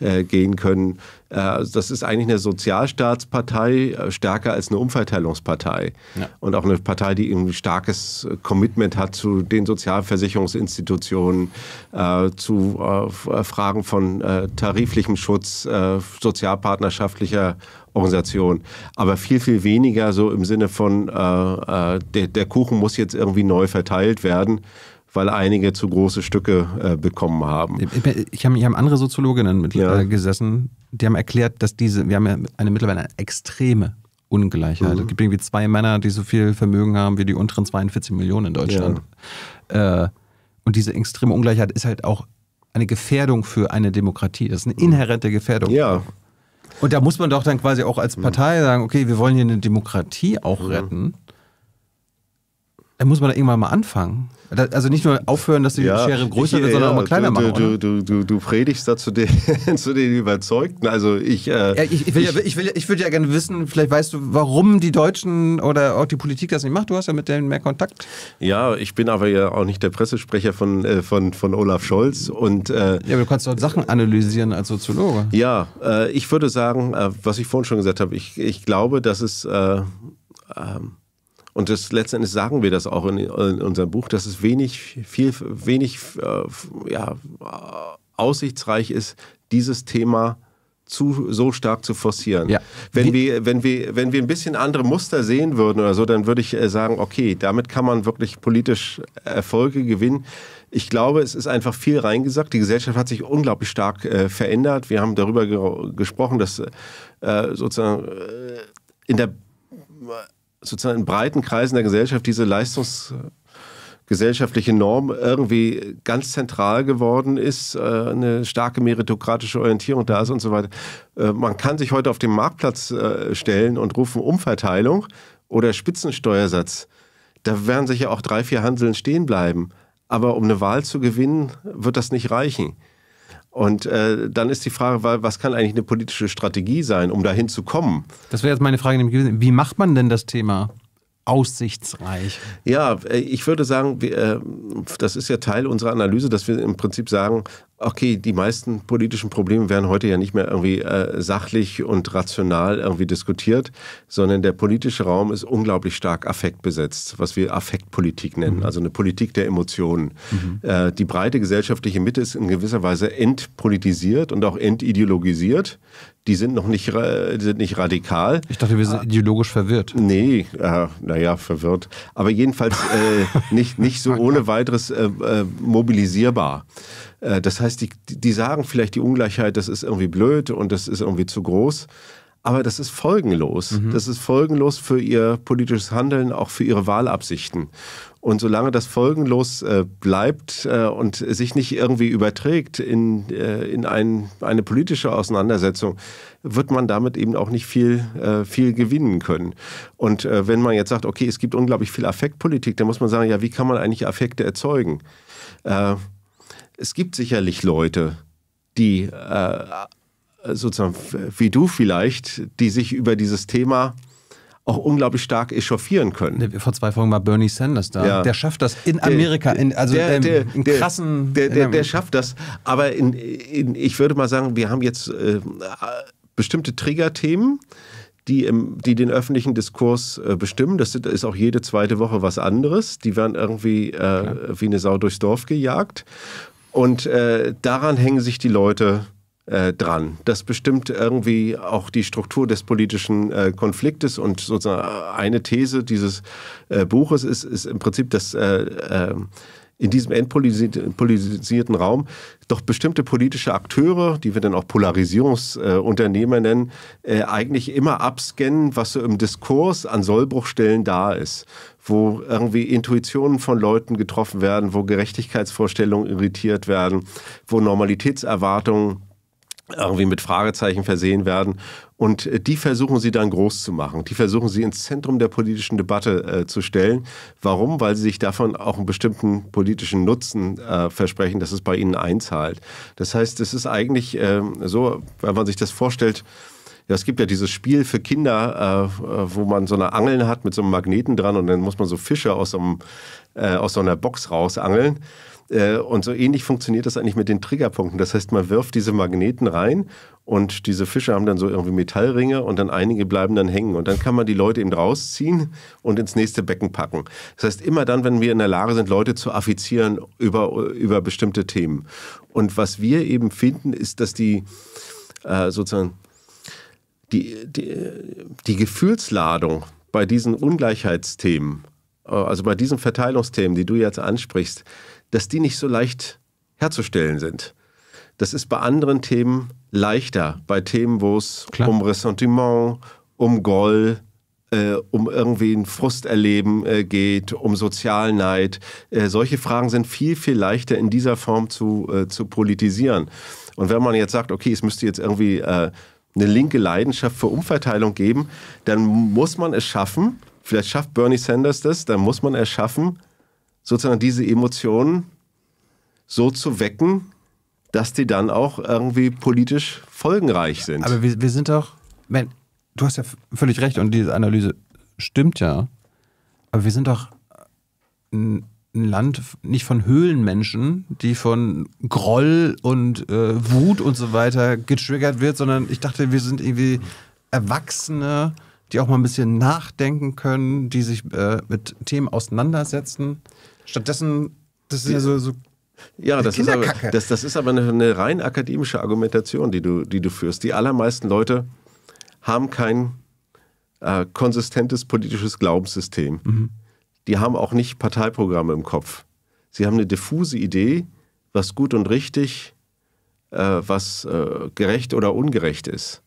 [SPEAKER 2] äh, gehen können, Äh, das ist eigentlich eine Sozialstaatspartei, stärker als eine Umverteilungspartei. Ja. Und auch eine Partei, die ein starkes Commitment hat zu den Sozialversicherungsinstitutionen, zu Fragen von tariflichem Schutz, sozialpartnerschaftlicher Organisation. Aber viel, viel weniger so im Sinne von, der, der Kuchen muss jetzt irgendwie neu verteilt werden weil einige zu große Stücke äh, bekommen haben.
[SPEAKER 1] Ich habe, haben andere Soziologinnen mit ja. äh, gesessen, die haben erklärt, dass diese, wir haben ja eine mittlerweile eine extreme Ungleichheit. Mhm. Es gibt irgendwie zwei Männer, die so viel Vermögen haben wie die unteren 42 Millionen in Deutschland. Ja. Äh, und diese extreme Ungleichheit ist halt auch eine Gefährdung für eine Demokratie. Das ist eine inhärente Gefährdung.
[SPEAKER 2] Ja.
[SPEAKER 1] Und da muss man doch dann quasi auch als Partei sagen, okay, wir wollen hier eine Demokratie auch mhm. Da muss man da irgendwann mal anfangen. Also nicht nur aufhören, dass die ja, Schere größer ich, wird, sondern ja, auch mal kleiner
[SPEAKER 2] du,
[SPEAKER 1] machen.
[SPEAKER 2] Du, du, du, du, predigst da zu den, zu den Überzeugten. Also ich, äh,
[SPEAKER 1] ja, ich, ich, will, ich, will, ich würde ja gerne wissen, vielleicht weißt du, warum die Deutschen oder auch die Politik das nicht macht. Du hast ja mit denen mehr Kontakt.
[SPEAKER 2] Ja, ich bin aber ja auch nicht der Pressesprecher von, äh, von, von Olaf Scholz. Und, äh,
[SPEAKER 1] ja, aber du kannst dort Sachen analysieren als Soziologe.
[SPEAKER 2] Ja, äh, ich würde sagen, äh, was ich vorhin schon gesagt habe, ich, ich glaube, dass es äh, ähm, und das letztendlich sagen wir das auch in, in unserem Buch, dass es wenig, viel, wenig äh, ja, aussichtsreich ist, dieses Thema zu, so stark zu forcieren. Ja. Wenn, wir, wenn, wir, wenn wir ein bisschen andere Muster sehen würden oder so, dann würde ich äh, sagen, okay, damit kann man wirklich politisch Erfolge gewinnen. Ich glaube, es ist einfach viel reingesagt. Die Gesellschaft hat sich unglaublich stark äh, verändert. Wir haben darüber ge gesprochen, dass äh, sozusagen äh, in der sozusagen in breiten Kreisen der Gesellschaft diese leistungsgesellschaftliche Norm irgendwie ganz zentral geworden ist, äh, eine starke meritokratische Orientierung da ist und so weiter. Äh, man kann sich heute auf den Marktplatz äh, stellen und rufen Umverteilung oder Spitzensteuersatz. Da werden sicher auch drei, vier Handeln stehen bleiben. Aber um eine Wahl zu gewinnen, wird das nicht reichen. Und äh, dann ist die Frage, was kann eigentlich eine politische Strategie sein, um dahin zu kommen?
[SPEAKER 1] Das wäre jetzt meine Frage. Wie macht man denn das Thema? Aussichtsreich?
[SPEAKER 2] Ja, äh, ich würde sagen, äh, das ist ja Teil unserer Analyse, dass wir im Prinzip sagen, okay, die meisten politischen Probleme werden heute ja nicht mehr irgendwie äh, sachlich und rational irgendwie diskutiert, sondern der politische Raum ist unglaublich stark affektbesetzt, was wir Affektpolitik nennen, mhm. also eine Politik der Emotionen. Mhm. die breite gesellschaftliche Mitte ist in gewisser Weise entpolitisiert und auch entideologisiert die sind noch nicht, die sind nicht radikal.
[SPEAKER 1] Ich dachte, wir sind ah. ideologisch verwirrt.
[SPEAKER 2] Nee, äh, naja, verwirrt. Aber jedenfalls äh, nicht, nicht so ohne weiteres äh, äh, mobilisierbar. Äh, das heißt, die, die sagen vielleicht, die Ungleichheit, das ist irgendwie blöd und das ist irgendwie zu groß. Aber das ist folgenlos. Mhm. Das ist folgenlos für ihr politisches Handeln, auch für ihre Wahlabsichten. Und solange das folgenlos äh, bleibt äh, und sich nicht irgendwie überträgt in, äh, in ein, eine politische Auseinandersetzung, wird man damit eben auch nicht viel, äh, viel gewinnen können. Und äh, wenn man jetzt sagt, okay, es gibt unglaublich viel Affektpolitik, dann muss man sagen, ja, wie kann man eigentlich Affekte erzeugen? Äh, es gibt sicherlich Leute, die sozusagen wie du vielleicht, die sich über dieses Thema auch unglaublich stark echauffieren können.
[SPEAKER 1] Vor zwei Folgen war Bernie Sanders da. Ja. Der schafft das in Amerika, in, also der, der, in krassen...
[SPEAKER 2] Der, der, der, schafft das, aber in, in, ich würde mal sagen, wir haben jetzt äh, bestimmte Triggerthemen, die, im, die den öffentlichen Diskurs äh, bestimmen. Das ist auch jede zweite Woche was anderes. Die werden irgendwie äh, wie eine Sau durchs Dorf gejagt. Und äh, daran hängen sich die Leute äh, dran. Das bestimmt irgendwie auch die Struktur des politischen äh, Konfliktes und sozusagen eine These dieses äh, Buches ist, ist im Prinzip, dass äh, äh, in diesem entpolitisierten Raum doch bestimmte politische Akteure, die wir dann auch Polarisierungsunternehmer nennen, äh, eigentlich immer abscannen, was so im Diskurs an Sollbruchstellen da ist, wo irgendwie Intuitionen von Leuten getroffen werden, wo Gerechtigkeitsvorstellungen irritiert werden, wo Normalitätserwartungen irgendwie mit Fragezeichen versehen werden. Und äh, die versuchen sie dann groß zu machen. Die versuchen sie ins Zentrum der politischen Debatte äh, zu stellen. Warum? Weil sie sich davon auch einen bestimmten politischen Nutzen äh, versprechen, dass es bei ihnen einzahlt. Das heißt, es ist eigentlich äh, so, wenn man sich das vorstellt, ja, es gibt ja dieses Spiel für Kinder, äh, wo man so eine Angeln hat mit so einem Magneten dran und dann muss man so Fische aus so, einem, äh, aus so einer Box rausangeln. Äh, und so ähnlich funktioniert das eigentlich mit den Triggerpunkten. Das heißt, man wirft diese Magneten rein und diese Fische haben dann so irgendwie Metallringe und dann einige bleiben dann hängen. Und dann kann man die Leute eben rausziehen und ins nächste Becken packen. Das heißt, immer dann, wenn wir in der Lage sind, Leute zu affizieren über, über bestimmte Themen. Und was wir eben finden, ist, dass die äh, sozusagen die, die, die Gefühlsladung bei diesen Ungleichheitsthemen, äh, also bei diesen Verteilungsthemen, die du jetzt ansprichst, dass die nicht so leicht herzustellen sind. Das ist bei anderen Themen leichter, bei Themen, wo es um Ressentiment, um Groll, äh, um irgendwie ein Frusterleben äh, geht, um Sozialneid. Äh, solche Fragen sind viel, viel leichter in dieser Form zu, äh, zu politisieren. Und wenn man jetzt sagt, okay, es müsste jetzt irgendwie äh, eine linke Leidenschaft für Umverteilung geben, dann muss man es schaffen, vielleicht schafft Bernie Sanders das, dann muss man es schaffen, sozusagen diese Emotionen so zu wecken, dass die dann auch irgendwie politisch folgenreich sind.
[SPEAKER 1] Aber wir, wir sind doch, man, du hast ja völlig recht und diese Analyse stimmt ja, aber wir sind doch ein, ein Land nicht von Höhlenmenschen, die von Groll und äh, Wut und so weiter getriggert wird, sondern ich dachte, wir sind irgendwie Erwachsene, die auch mal ein bisschen nachdenken können, die sich äh, mit Themen auseinandersetzen. Stattdessen, das ist ja so, so
[SPEAKER 2] ja, das ist, aber, das, das ist aber eine, eine, rein akademische Argumentation, die du, die du führst. Die allermeisten Leute haben kein äh, konsistentes politisches Glaubenssystem. Mhm. Die haben auch nicht Parteiprogramme im Kopf. Sie haben eine diffuse Idee, was gut und richtig, äh, was äh, gerecht oder ungerecht ist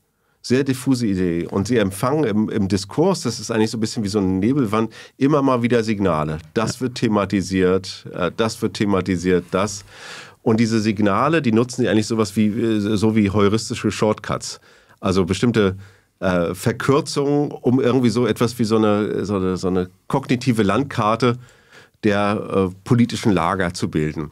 [SPEAKER 2] sehr diffuse Idee. Und sie empfangen im, im, Diskurs, das ist eigentlich so ein bisschen wie so eine Nebelwand, immer mal wieder Signale. Das wird thematisiert, äh, das wird thematisiert, das. Und diese Signale, die nutzen sie eigentlich sowas wie, äh, so wie heuristische Shortcuts. Also bestimmte äh, Verkürzungen, um irgendwie so etwas wie so eine, so eine, so eine kognitive Landkarte der äh, politischen Lager zu bilden.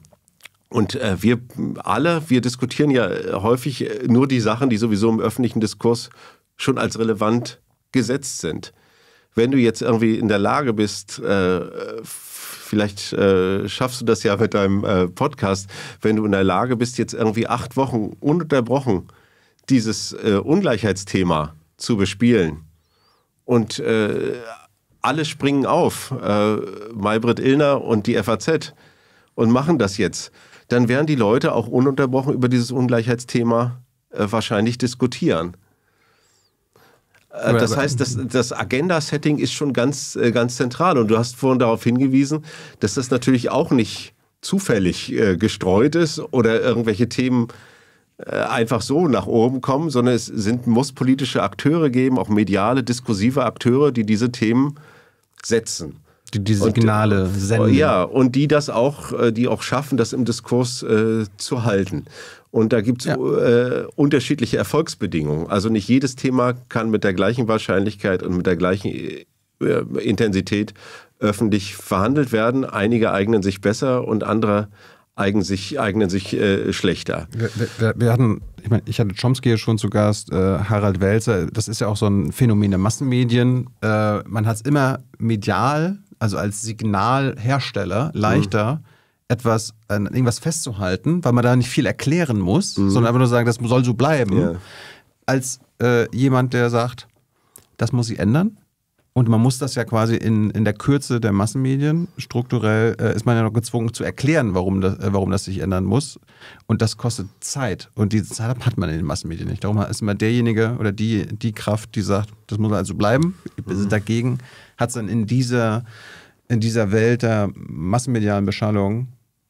[SPEAKER 2] Und äh, wir alle, wir diskutieren ja häufig nur die Sachen, die sowieso im öffentlichen Diskurs schon als relevant gesetzt sind. Wenn du jetzt irgendwie in der Lage bist, äh, vielleicht äh, schaffst du das ja mit deinem äh, Podcast, wenn du in der Lage bist, jetzt irgendwie acht Wochen ununterbrochen dieses äh, Ungleichheitsthema zu bespielen und äh, alle springen auf, äh, Maybrit Illner und die FAZ und machen das jetzt dann werden die Leute auch ununterbrochen über dieses Ungleichheitsthema äh, wahrscheinlich diskutieren. Äh, das heißt, das, das Agenda-Setting ist schon ganz, äh, ganz zentral. Und du hast vorhin darauf hingewiesen, dass das natürlich auch nicht zufällig äh, gestreut ist oder irgendwelche Themen einfach so nach oben kommen, sondern es sind, muss politische Akteure geben, auch mediale, diskursive Akteure, die diese Themen setzen
[SPEAKER 1] die, die Signale und, senden.
[SPEAKER 2] Ja, und die das auch, äh, die auch schaffen, das im Diskurs äh, zu halten. Und da gibt es ja. äh, unterschiedliche Erfolgsbedingungen. Also nicht jedes Thema kann mit der gleichen Wahrscheinlichkeit und mit der gleichen äh, Intensität öffentlich verhandelt werden. Einige eignen sich besser und andere eignen sich, eignen sich äh, schlechter.
[SPEAKER 1] Wir, wir, wir, hatten, ich meine, ich hatte Chomsky ja schon zu Gast, äh, Harald Welzer, das ist ja auch so ein Phänomen der Massenmedien. Äh, man hat es immer medial also als Signalhersteller, leichter, mhm. etwas, an irgendwas festzuhalten, weil man da nicht viel erklären muss, mhm. sondern einfach nur sagen, das soll so bleiben, ja. als äh, jemand, der sagt, das muss sich ändern. Und man muss das ja quasi in, in der Kürze der Massenmedien, strukturell äh, ist man ja noch gezwungen zu erklären, warum das, äh, warum das sich ändern muss. Und das kostet Zeit. Und diese Zeit hat man in den Massenmedien nicht. Darum ist immer derjenige oder die, die Kraft, die sagt, das muss also bleiben, wir sind mhm. dagegen, hat es dann in dieser, in dieser Welt der massenmedialen Beschallung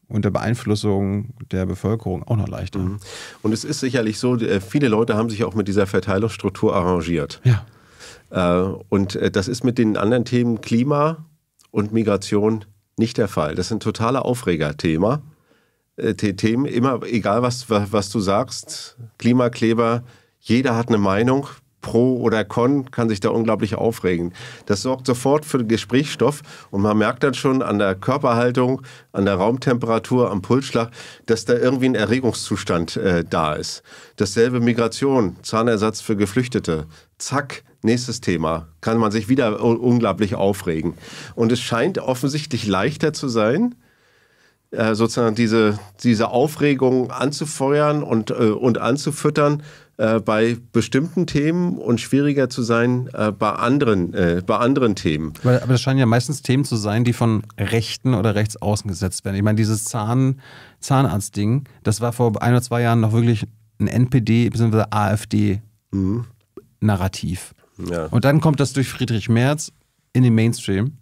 [SPEAKER 1] und der Beeinflussung der Bevölkerung auch noch leichter. Mhm.
[SPEAKER 2] Und es ist sicherlich so, äh, viele Leute haben sich auch mit dieser Verteilungsstruktur arrangiert.
[SPEAKER 1] Ja.
[SPEAKER 2] Äh, und äh, das ist mit den anderen Themen Klima und Migration nicht der Fall. Das ist ein totaler Aufregerthema. Äh, Themen, immer egal was, was du sagst, Klimakleber, jeder hat eine Meinung, pro oder con, kann sich da unglaublich aufregen. Das sorgt sofort für Gesprächsstoff und man merkt dann schon an der Körperhaltung, an der Raumtemperatur, am Pulsschlag, dass da irgendwie ein Erregungszustand äh, da ist. Dasselbe Migration, Zahnersatz für Geflüchtete. Zack, nächstes Thema. Kann man sich wieder unglaublich aufregen. Und es scheint offensichtlich leichter zu sein, äh, sozusagen diese, diese Aufregung anzufeuern und, äh, und anzufüttern äh, bei bestimmten Themen und schwieriger zu sein äh, bei, anderen, äh, bei anderen Themen.
[SPEAKER 1] Aber, aber das scheinen ja meistens Themen zu sein, die von Rechten oder Rechtsaußen gesetzt werden. Ich meine, dieses Zahn, Zahnarztding, das war vor ein oder zwei Jahren noch wirklich ein NPD bzw. AfD-Narrativ. Mhm. Ja. Und dann kommt das durch Friedrich Merz in den Mainstream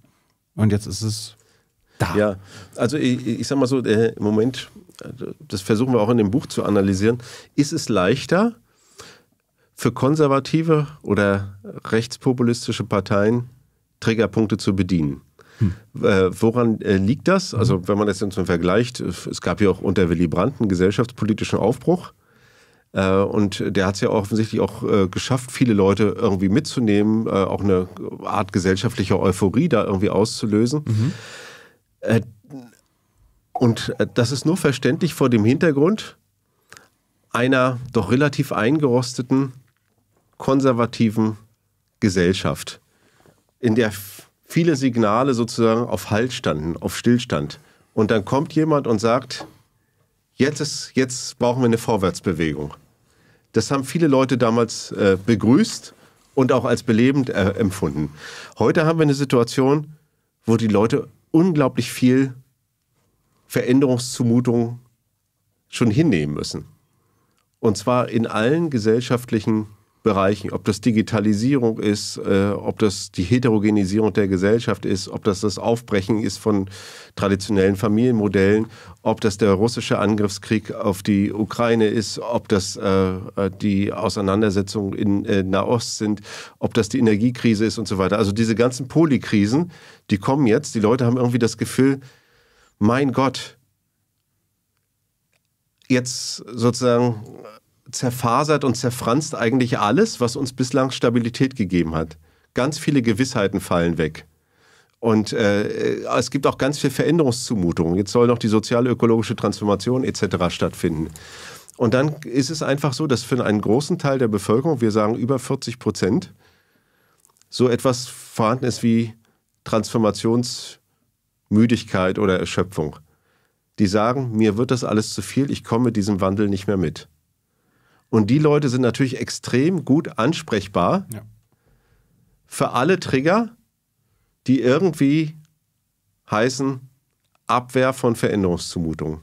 [SPEAKER 1] und jetzt ist es da.
[SPEAKER 2] Ja, also ich, ich sag mal so, äh, im Moment, das versuchen wir auch in dem Buch zu analysieren, ist es leichter, für konservative oder rechtspopulistische Parteien Triggerpunkte zu bedienen. Hm. Äh, woran äh, liegt das? Also, hm. wenn man das jetzt so vergleicht, es gab ja auch unter Willy Brandt einen gesellschaftspolitischen Aufbruch. Äh, und der hat es ja offensichtlich auch äh, geschafft, viele Leute irgendwie mitzunehmen, äh, auch eine Art gesellschaftlicher Euphorie da irgendwie auszulösen. Mhm. Äh, und das ist nur verständlich vor dem Hintergrund einer doch relativ eingerosteten konservativen Gesellschaft, in der viele Signale sozusagen auf Halt standen, auf Stillstand. Und dann kommt jemand und sagt, jetzt, ist, jetzt brauchen wir eine Vorwärtsbewegung. Das haben viele Leute damals äh, begrüßt und auch als belebend äh, empfunden. Heute haben wir eine Situation, wo die Leute unglaublich viel Veränderungszumutung schon hinnehmen müssen. Und zwar in allen gesellschaftlichen Bereichen, ob das Digitalisierung ist, äh, ob das die Heterogenisierung der Gesellschaft ist, ob das das Aufbrechen ist von traditionellen Familienmodellen, ob das der russische Angriffskrieg auf die Ukraine ist, ob das äh, die Auseinandersetzungen in äh, Nahost sind, ob das die Energiekrise ist und so weiter. Also diese ganzen Polykrisen, die kommen jetzt. Die Leute haben irgendwie das Gefühl, mein Gott, jetzt sozusagen zerfasert und zerfranst eigentlich alles, was uns bislang Stabilität gegeben hat. Ganz viele Gewissheiten fallen weg. Und äh, es gibt auch ganz viel Veränderungszumutungen. Jetzt soll noch die sozial-ökologische Transformation etc. stattfinden. Und dann ist es einfach so, dass für einen großen Teil der Bevölkerung, wir sagen über 40 Prozent, so etwas vorhanden ist wie Transformationsmüdigkeit oder Erschöpfung. Die sagen, mir wird das alles zu viel, ich komme diesem Wandel nicht mehr mit. Und die Leute sind natürlich extrem gut ansprechbar ja. für alle Trigger, die irgendwie heißen Abwehr von Veränderungszumutungen.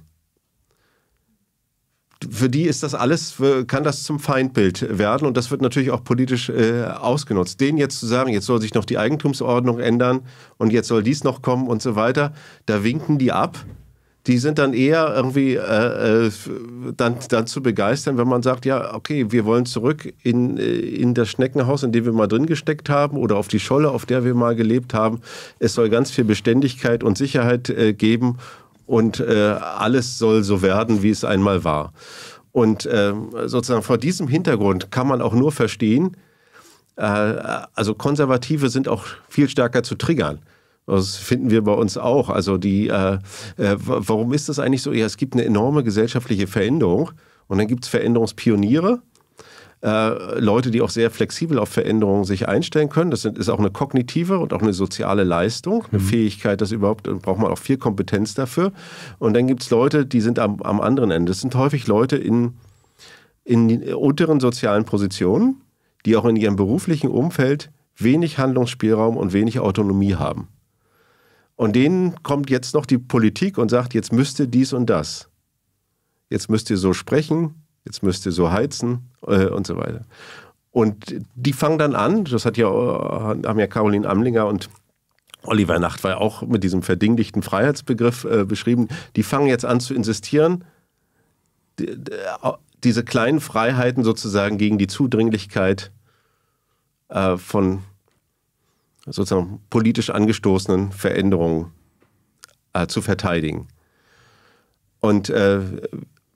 [SPEAKER 2] Für die ist das alles, kann das zum Feindbild werden und das wird natürlich auch politisch äh, ausgenutzt. Denen jetzt zu sagen, jetzt soll sich noch die Eigentumsordnung ändern und jetzt soll dies noch kommen und so weiter, da winken die ab die sind dann eher irgendwie äh, äh, dann, dann zu begeistern, wenn man sagt, ja, okay, wir wollen zurück in, äh, in das Schneckenhaus, in dem wir mal drin gesteckt haben oder auf die Scholle, auf der wir mal gelebt haben. Es soll ganz viel Beständigkeit und Sicherheit äh, geben und äh, alles soll so werden, wie es einmal war. Und äh, sozusagen vor diesem Hintergrund kann man auch nur verstehen, also Konservative sind auch viel stärker zu triggern. Das finden wir bei uns auch. Also die, äh, äh, warum ist das eigentlich so? Ja, es gibt eine enorme gesellschaftliche Veränderung und dann gibt es Veränderungspioniere. Äh, Leute, die auch sehr flexibel auf Veränderungen sich einstellen können. Das ist auch eine kognitive und auch eine soziale Leistung, eine mhm. Fähigkeit, das überhaupt, da braucht man auch viel Kompetenz dafür. Und dann gibt es Leute, die sind am, am anderen Ende. Das sind häufig Leute in, in unteren sozialen Positionen, die auch in ihrem beruflichen Umfeld wenig Handlungsspielraum und wenig Autonomie haben. Und denen kommt jetzt noch die Politik und sagt, jetzt müsst ihr dies und das. Jetzt müsst ihr so sprechen, jetzt müsst ihr so heizen äh, und so weiter. Und die fangen dann an, das hat ja, haben ja Caroline Amlinger und Oliver Nacht war ja auch mit diesem verdinglichten Freiheitsbegriff äh, beschrieben, die fangen jetzt an zu insistieren, die, diese kleinen Freiheiten sozusagen gegen die Zudringlichkeit äh, von sozusagen politisch angestoßenen Veränderungen äh, zu verteidigen. Und äh,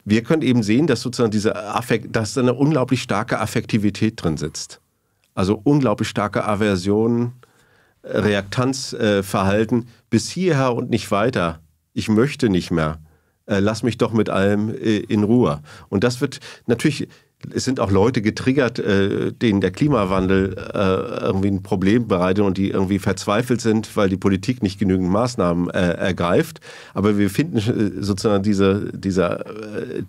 [SPEAKER 2] wir können eben sehen, dass sozusagen diese Affekt, dass eine unglaublich starke Affektivität drin sitzt. Also unglaublich starke Aversion, Reaktanzverhalten äh, bis hierher und nicht weiter. Ich möchte nicht mehr. Äh, lass mich doch mit allem äh, in Ruhe. Und das wird natürlich es sind auch Leute getriggert, äh, denen der Klimawandel äh, irgendwie ein Problem bereitet und die irgendwie verzweifelt sind, weil die Politik nicht genügend Maßnahmen äh, ergreift. Aber wir finden sozusagen diese, dieser,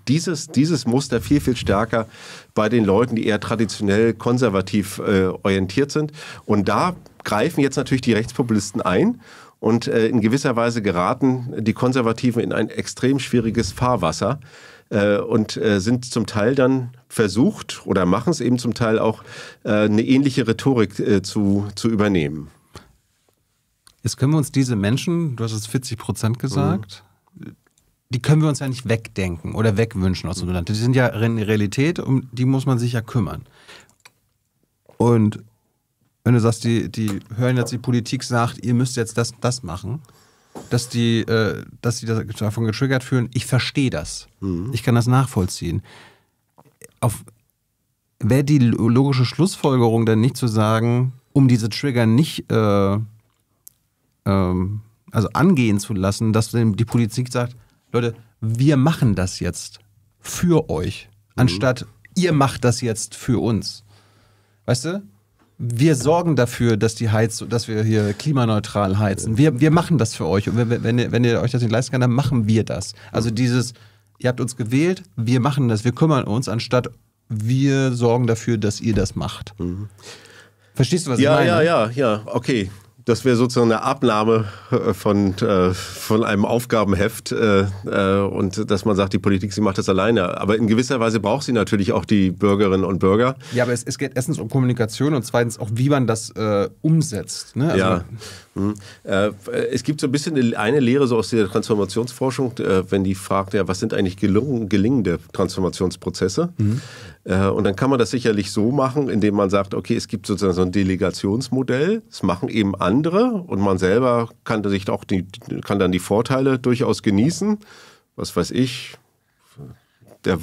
[SPEAKER 2] dieses, dieses Muster viel, viel stärker bei den Leuten, die eher traditionell konservativ orientiert sind. Und da greifen jetzt natürlich die Rechtspopulisten ein und in gewisser Weise geraten die Konservativen in ein extrem schwieriges Fahrwasser und äh, sind zum Teil dann versucht oder machen es eben zum Teil auch, äh, eine ähnliche Rhetorik äh, zu, zu übernehmen.
[SPEAKER 1] Jetzt können wir uns diese Menschen, du hast es 40 Prozent gesagt, mhm. die können wir uns ja nicht wegdenken oder wegwünschen aus unserem Land. Die sind ja eine Realität, um die muss man sich ja kümmern. Und wenn du sagst, die, die hören jetzt, die Politik sagt, ihr müsst jetzt das das machen, dass die, äh, dass die davon getriggert fühlen, ich verstehe das. Mhm. Ich kann das nachvollziehen. Auf wäre die logische Schlussfolgerung dann nicht zu sagen, um diese Trigger nicht äh, ähm, also angehen zu lassen, dass die Politik sagt, Leute, wir machen das jetzt für euch, mhm. anstatt mhm. ihr macht das jetzt für uns. Weißt du? Wir sorgen dafür, dass die Heiz, dass wir hier klimaneutral heizen. Wir, wir machen das für euch. Und wenn, wenn, ihr, wenn ihr euch das nicht leisten könnt, dann machen wir das. Also dieses, ihr habt uns gewählt, wir machen das, wir kümmern uns, anstatt wir sorgen dafür, dass ihr das macht. Mhm. Verstehst du, was
[SPEAKER 2] ja,
[SPEAKER 1] ich
[SPEAKER 2] meine? Ja, ja, ja, okay. Das wäre sozusagen eine Abnahme äh, von, äh, von einem Aufgabenheft äh, und dass man sagt, die Politik, sie macht das alleine. Aber in gewisser Weise braucht sie natürlich auch die Bürgerinnen und Bürger.
[SPEAKER 1] Ja, aber es, es geht erstens um Kommunikation und zweitens auch, wie man das äh, umsetzt. Ne?
[SPEAKER 2] Also ja. Hm. Äh, es gibt so ein bisschen eine Lehre so aus der Transformationsforschung, wenn die fragt, ja, was sind eigentlich gelungen, gelingende Transformationsprozesse? Mhm. Äh, und dann kann man das sicherlich so machen, indem man sagt, okay, es gibt sozusagen so ein Delegationsmodell, das machen eben andere und man selber kann, sich auch die, kann dann die Vorteile durchaus genießen. Was weiß ich, der,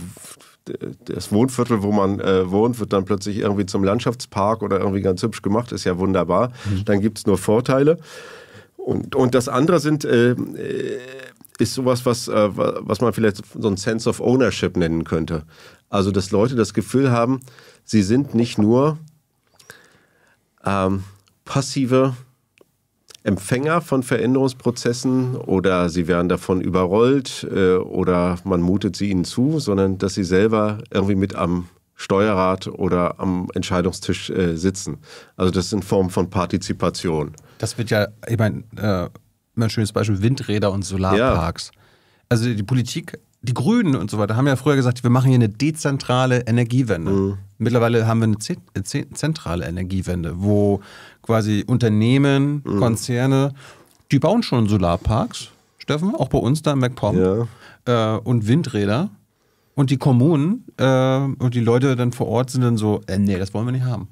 [SPEAKER 2] das Wohnviertel, wo man äh, wohnt, wird dann plötzlich irgendwie zum Landschaftspark oder irgendwie ganz hübsch gemacht, ist ja wunderbar. Mhm. Dann gibt es nur Vorteile. Und, und das andere sind, äh, äh ist sowas, was, äh, was man vielleicht so ein Sense of Ownership nennen könnte. Also, dass Leute das Gefühl haben, sie sind nicht nur ähm, passive Empfänger von Veränderungsprozessen oder sie werden davon überrollt äh, oder man mutet sie ihnen zu, sondern dass sie selber irgendwie mit am Steuerrad oder am Entscheidungstisch äh, sitzen. Also das ist in Form von Partizipation.
[SPEAKER 1] Das wird ja, ich meine, äh, immer ein schönes Beispiel, Windräder und Solarparks. Ja. Also die Politik die Grünen und so weiter haben ja früher gesagt, wir machen hier eine dezentrale Energiewende. Mhm. Mittlerweile haben wir eine zentrale Energiewende, wo quasi Unternehmen, mhm. Konzerne, die bauen schon Solarparks, Steffen, auch bei uns da im MacPom, ja. äh, und Windräder. Und die Kommunen äh, und die Leute dann vor Ort sind dann so, äh, nee, das wollen wir nicht haben.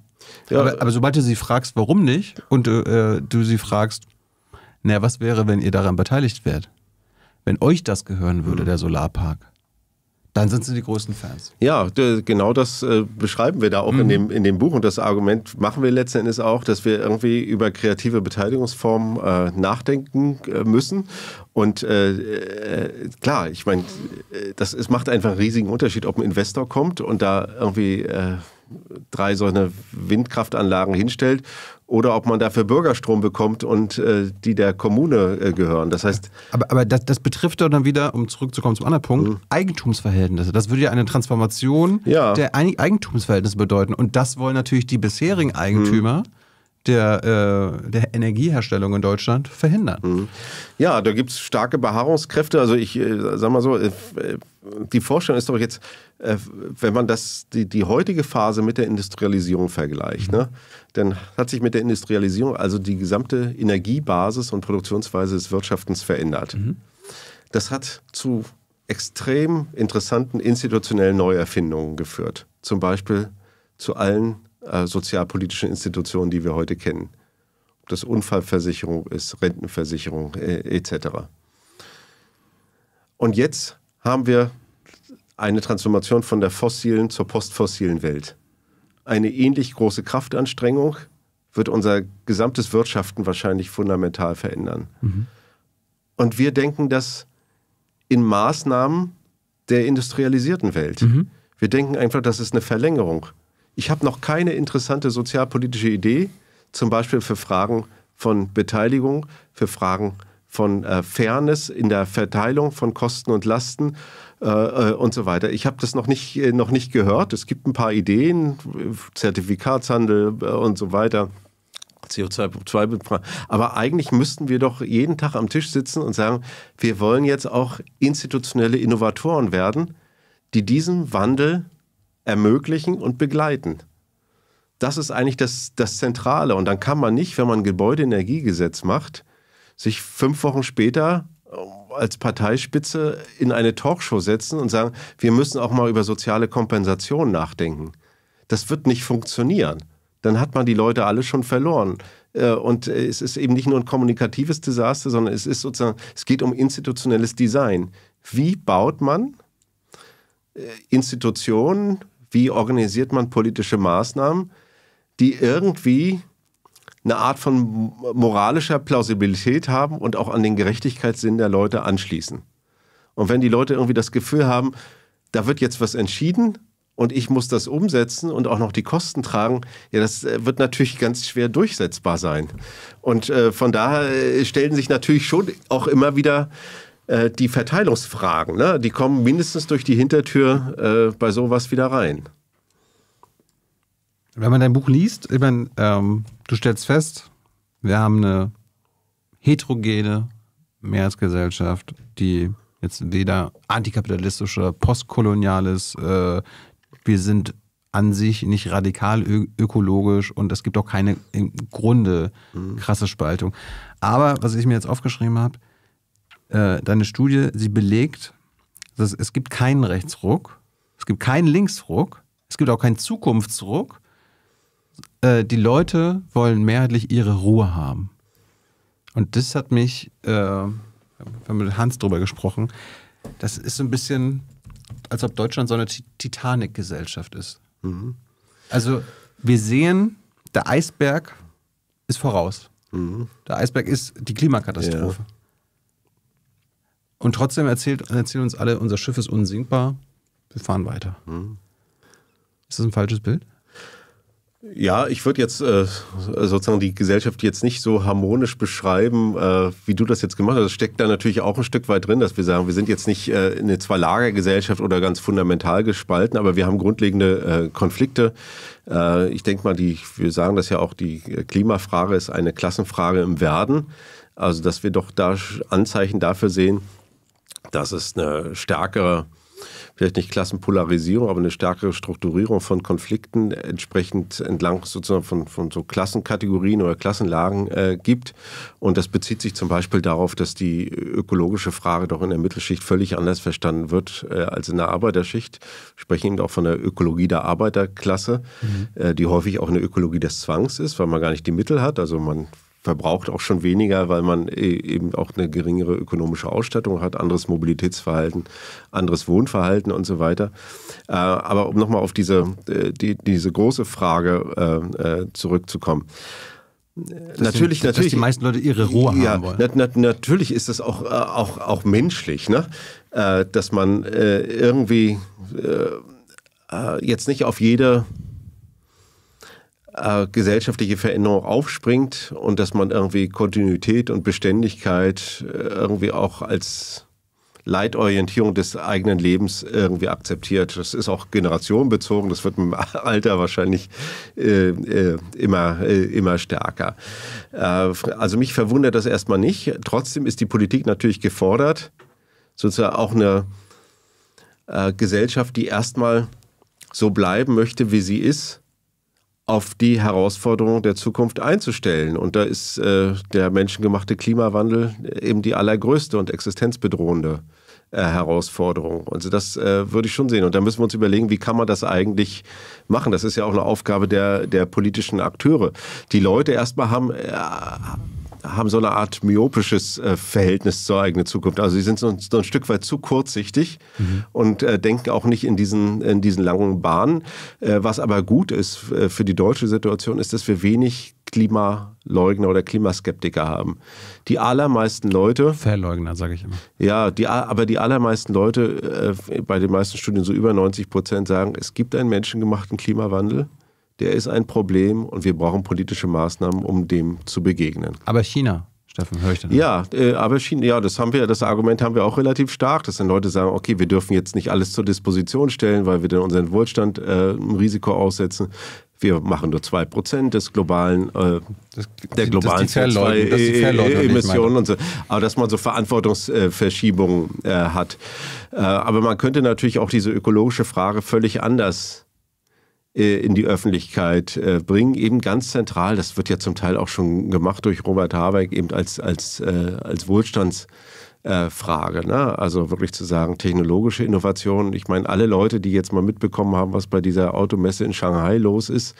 [SPEAKER 1] Ja. Aber, aber, sobald du sie fragst, warum nicht, und äh, du sie fragst, naja, was wäre, wenn ihr daran beteiligt wärt? Wenn euch das gehören würde, mhm. der Solarpark, dann sind sie die größten Fans.
[SPEAKER 2] Ja, genau das äh, beschreiben wir da auch mhm. in, dem, in dem Buch. Und das Argument machen wir letzten Endes auch, dass wir irgendwie über kreative Beteiligungsformen äh, nachdenken äh, müssen. Und äh, äh, klar, ich meine, das es macht einfach einen riesigen Unterschied, ob ein Investor kommt und da irgendwie drei solche Windkraftanlagen hinstellt oder ob man dafür Bürgerstrom bekommt und äh, die der Kommune äh, gehören. Das heißt.
[SPEAKER 1] Aber, aber das, das, betrifft doch dann wieder, um zurückzukommen zum anderen Punkt, mhm. Eigentumsverhältnisse. Das würde ja eine Transformation ja. der Eigentumsverhältnisse bedeuten. Und das wollen natürlich die bisherigen Eigentümer. Mhm der, äh, der Energieherstellung in Deutschland verhindern. Mhm.
[SPEAKER 2] Ja, da gibt es starke Beharrungskräfte. Also ich äh, sag mal so, äh, die Vorstellung ist doch jetzt, äh, wenn man das, die, die heutige Phase mit der Industrialisierung vergleicht, mhm. ne, dann hat sich mit der Industrialisierung also die gesamte Energiebasis und Produktionsweise des Wirtschaftens verändert. Mhm. Das hat zu extrem interessanten institutionellen Neuerfindungen geführt. Zum Beispiel zu allen äh, sozialpolitischen Institutionen, die wir heute kennen. Ob das Unfallversicherung ist, Rentenversicherung äh, etc. Und jetzt haben wir eine Transformation von der fossilen zur postfossilen Welt. Eine ähnlich große Kraftanstrengung wird unser gesamtes Wirtschaften wahrscheinlich fundamental verändern. Mhm. Und wir denken das in Maßnahmen der industrialisierten Welt. Mhm. Wir denken einfach, das ist eine Verlängerung. Ich habe noch keine interessante sozialpolitische Idee, zum Beispiel für Fragen von Beteiligung, für Fragen von äh, Fairness in der Verteilung von Kosten und Lasten äh, äh und so weiter. Ich habe das noch nicht, äh, noch nicht gehört. Es gibt ein paar Ideen, Zertifikatshandel äh, und so weiter. CO2, aber eigentlich müssten wir doch jeden Tag am Tisch sitzen und sagen, wir wollen jetzt auch institutionelle Innovatoren werden, die diesen Wandel ermöglichen und begleiten. Das ist eigentlich das, das Zentrale. Und dann kann man nicht, wenn man ein Gebäudeenergiegesetz macht, sich fünf Wochen später als Parteispitze in eine Talkshow setzen und sagen, wir müssen auch mal über soziale Kompensation nachdenken. Das wird nicht funktionieren. Dann hat man die Leute alle schon verloren. Äh, und es ist eben nicht nur ein kommunikatives Desaster, sondern es ist sozusagen, es geht um institutionelles Design. Wie baut man äh, Institutionen, wie organisiert man politische Maßnahmen, die irgendwie eine Art von moralischer Plausibilität haben und auch an den Gerechtigkeitssinn der Leute anschließen. Und wenn die Leute irgendwie das Gefühl haben, da wird jetzt was entschieden und ich muss das umsetzen und auch noch die Kosten tragen, ja, das äh, wird natürlich ganz schwer durchsetzbar sein. Und äh, von daher äh, stellen sich natürlich schon auch immer wieder äh, die Verteilungsfragen. Ne? Die kommen mindestens durch die Hintertür äh, bei sowas wieder rein.
[SPEAKER 1] Wenn man dein Buch liest, ich meine, ähm, du stellst fest, wir haben eine heterogene Mehrheitsgesellschaft, die jetzt weder antikapitalistisch oder postkolonial ist. Äh, wir sind an sich nicht radikal ökologisch und es gibt auch keine im Grunde mhm. krasse Spaltung. Aber was ich mir jetzt aufgeschrieben habe, äh, deine Studie, sie belegt, dass es gibt keinen Rechtsruck, es gibt keinen Linksruck, es gibt auch keinen Zukunftsruck äh, die Leute wollen mehrheitlich ihre Ruhe haben. Und das hat mich, äh, wir haben mit Hans drüber gesprochen, das ist so ein bisschen, als ob Deutschland so eine Titanic-Gesellschaft ist. Mhm. Also wir sehen, der Eisberg ist voraus. Mhm. Der Eisberg ist die Klimakatastrophe. Ja. Und trotzdem erzählt, erzählen uns alle, unser Schiff ist unsinkbar, wir fahren weiter. Mhm. Ist das ein falsches Bild?
[SPEAKER 2] Ja, ich würde jetzt äh, sozusagen die Gesellschaft jetzt nicht so harmonisch beschreiben, äh, wie du das jetzt gemacht hast. Das steckt da natürlich auch ein Stück weit drin, dass wir sagen, wir sind jetzt nicht äh, eine Zwei-Lager-Gesellschaft oder ganz fundamental gespalten, aber wir haben grundlegende äh, Konflikte. Äh, ich denke mal, die, wir sagen das ja auch, die Klimafrage ist eine Klassenfrage im Werden. Also, dass wir doch da Anzeichen dafür sehen, dass es eine stärkere vielleicht nicht Klassenpolarisierung, aber eine stärkere Strukturierung von Konflikten entsprechend entlang sozusagen von, von so Klassenkategorien oder Klassenlagen äh, gibt. Und das bezieht sich zum Beispiel darauf, dass die ökologische Frage doch in der Mittelschicht völlig anders verstanden wird äh, als in der Arbeiterschicht. Wir sprechen eben auch von der Ökologie der Arbeiterklasse, mhm. äh, die häufig auch eine Ökologie des Zwangs ist, weil man gar nicht die Mittel hat. Also man verbraucht auch schon weniger, weil man e-, eben auch eine geringere ökonomische Ausstattung hat, anderes Mobilitätsverhalten, anderes Wohnverhalten und so weiter. Äh, aber um nochmal auf diese, äh, die, diese große Frage äh, zurückzukommen.
[SPEAKER 1] Das natürlich, sind, natürlich, die meisten Leute ihre Ruhe ja, haben wollen.
[SPEAKER 2] Na, na, natürlich ist das auch, auch, auch menschlich, ne? dass man irgendwie jetzt nicht auf jede äh, gesellschaftliche Veränderung aufspringt und dass man irgendwie Kontinuität und Beständigkeit äh, irgendwie auch als Leitorientierung des eigenen Lebens irgendwie akzeptiert. Das ist auch generationenbezogen, das wird im Alter wahrscheinlich äh, äh, immer, äh, immer stärker. Äh, also mich verwundert das erstmal nicht. Trotzdem ist die Politik natürlich gefordert, sozusagen auch eine Gesellschaft, die erstmal so bleiben möchte, wie sie ist, auf die Herausforderungen der Zukunft einzustellen. Und da ist äh, der menschengemachte Klimawandel eben die allergrößte und existenzbedrohende äh, Herausforderung. Also das äh, würde ich schon sehen. Und da müssen wir uns überlegen, wie kann man das eigentlich machen? Das ist ja auch eine Aufgabe der, der politischen Akteure. Die Leute erstmal haben, äh, haben so eine Art myopisches äh, Verhältnis zur eigenen Zukunft. Also sie sind so ein, so ein Stück weit zu kurzsichtig mhm. und äh, denken auch nicht in diesen, in diesen langen Bahnen. Äh, was aber gut ist äh, für die deutsche Situation, ist, dass wir wenig Klimaleugner oder Klimaskeptiker haben. Die allermeisten Leute.
[SPEAKER 1] Verleugner, sage ich immer.
[SPEAKER 2] Ja, die, aber die allermeisten Leute, äh, bei den meisten Studien so über 90 Prozent, sagen, es gibt einen menschengemachten Klimawandel. Der ist ein Problem und wir brauchen politische Maßnahmen, um dem zu begegnen.
[SPEAKER 1] Aber China, Steffen, höre ich dann.
[SPEAKER 2] Ja, äh, aber China, ja, das haben wir, das Argument haben wir auch relativ stark, dass dann Leute sagen, okay, wir dürfen jetzt nicht alles zur Disposition stellen, weil wir dann unseren Wohlstand äh, einem Risiko aussetzen wir machen nur 2% des globalen, äh, das, der globalen CO2-Emissionen und so. Aber dass man so Verantwortungsverschiebungen äh, hat. Äh, aber man könnte natürlich auch diese ökologische Frage völlig anders äh, in die Öffentlichkeit äh, bringen. Eben ganz zentral, das wird ja zum Teil auch schon gemacht durch Robert Habeck, eben als, als, äh, als Wohlstands- äh, Frage. Ne? Also wirklich zu sagen, technologische Innovation. Ich meine, alle Leute, die jetzt mal mitbekommen haben, was bei dieser Automesse in Shanghai los ist,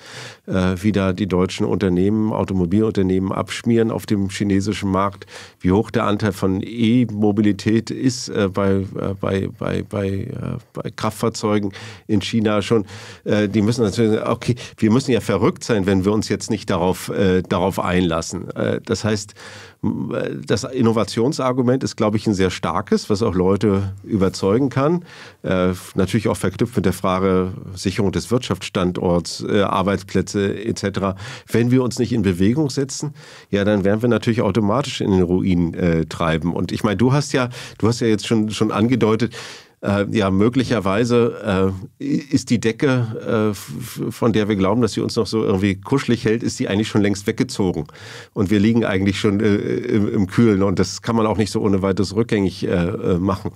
[SPEAKER 2] äh, wie da die deutschen Unternehmen, Automobilunternehmen abschmieren auf dem chinesischen Markt, wie hoch der Anteil von E-Mobilität ist äh, bei, äh, bei, bei, bei, äh, bei Kraftfahrzeugen in China schon. Die müssen natürlich sagen, okay, wir müssen ja verrückt sein, wenn wir uns jetzt nicht darauf, darauf einlassen. das heißt, das Innovationsargument ist, glaube ich, ein sehr starkes, was auch Leute überzeugen kann. Äh, natürlich auch verknüpft mit der Frage Sicherung des Wirtschaftsstandorts, äh, Arbeitsplätze etc. Wenn wir uns nicht in Bewegung setzen, ja, dann werden wir natürlich automatisch in den Ruin äh, treiben. Und ich meine, du hast ja, du hast ja jetzt schon, schon angedeutet, äh, ja, möglicherweise äh, ist die Decke, äh, von der wir glauben, dass sie uns noch so irgendwie kuschelig hält, ist die eigentlich schon längst weggezogen. Und wir liegen eigentlich schon äh, im, im, Kühlen und das kann man auch nicht so ohne weiteres rückgängig äh, äh, machen.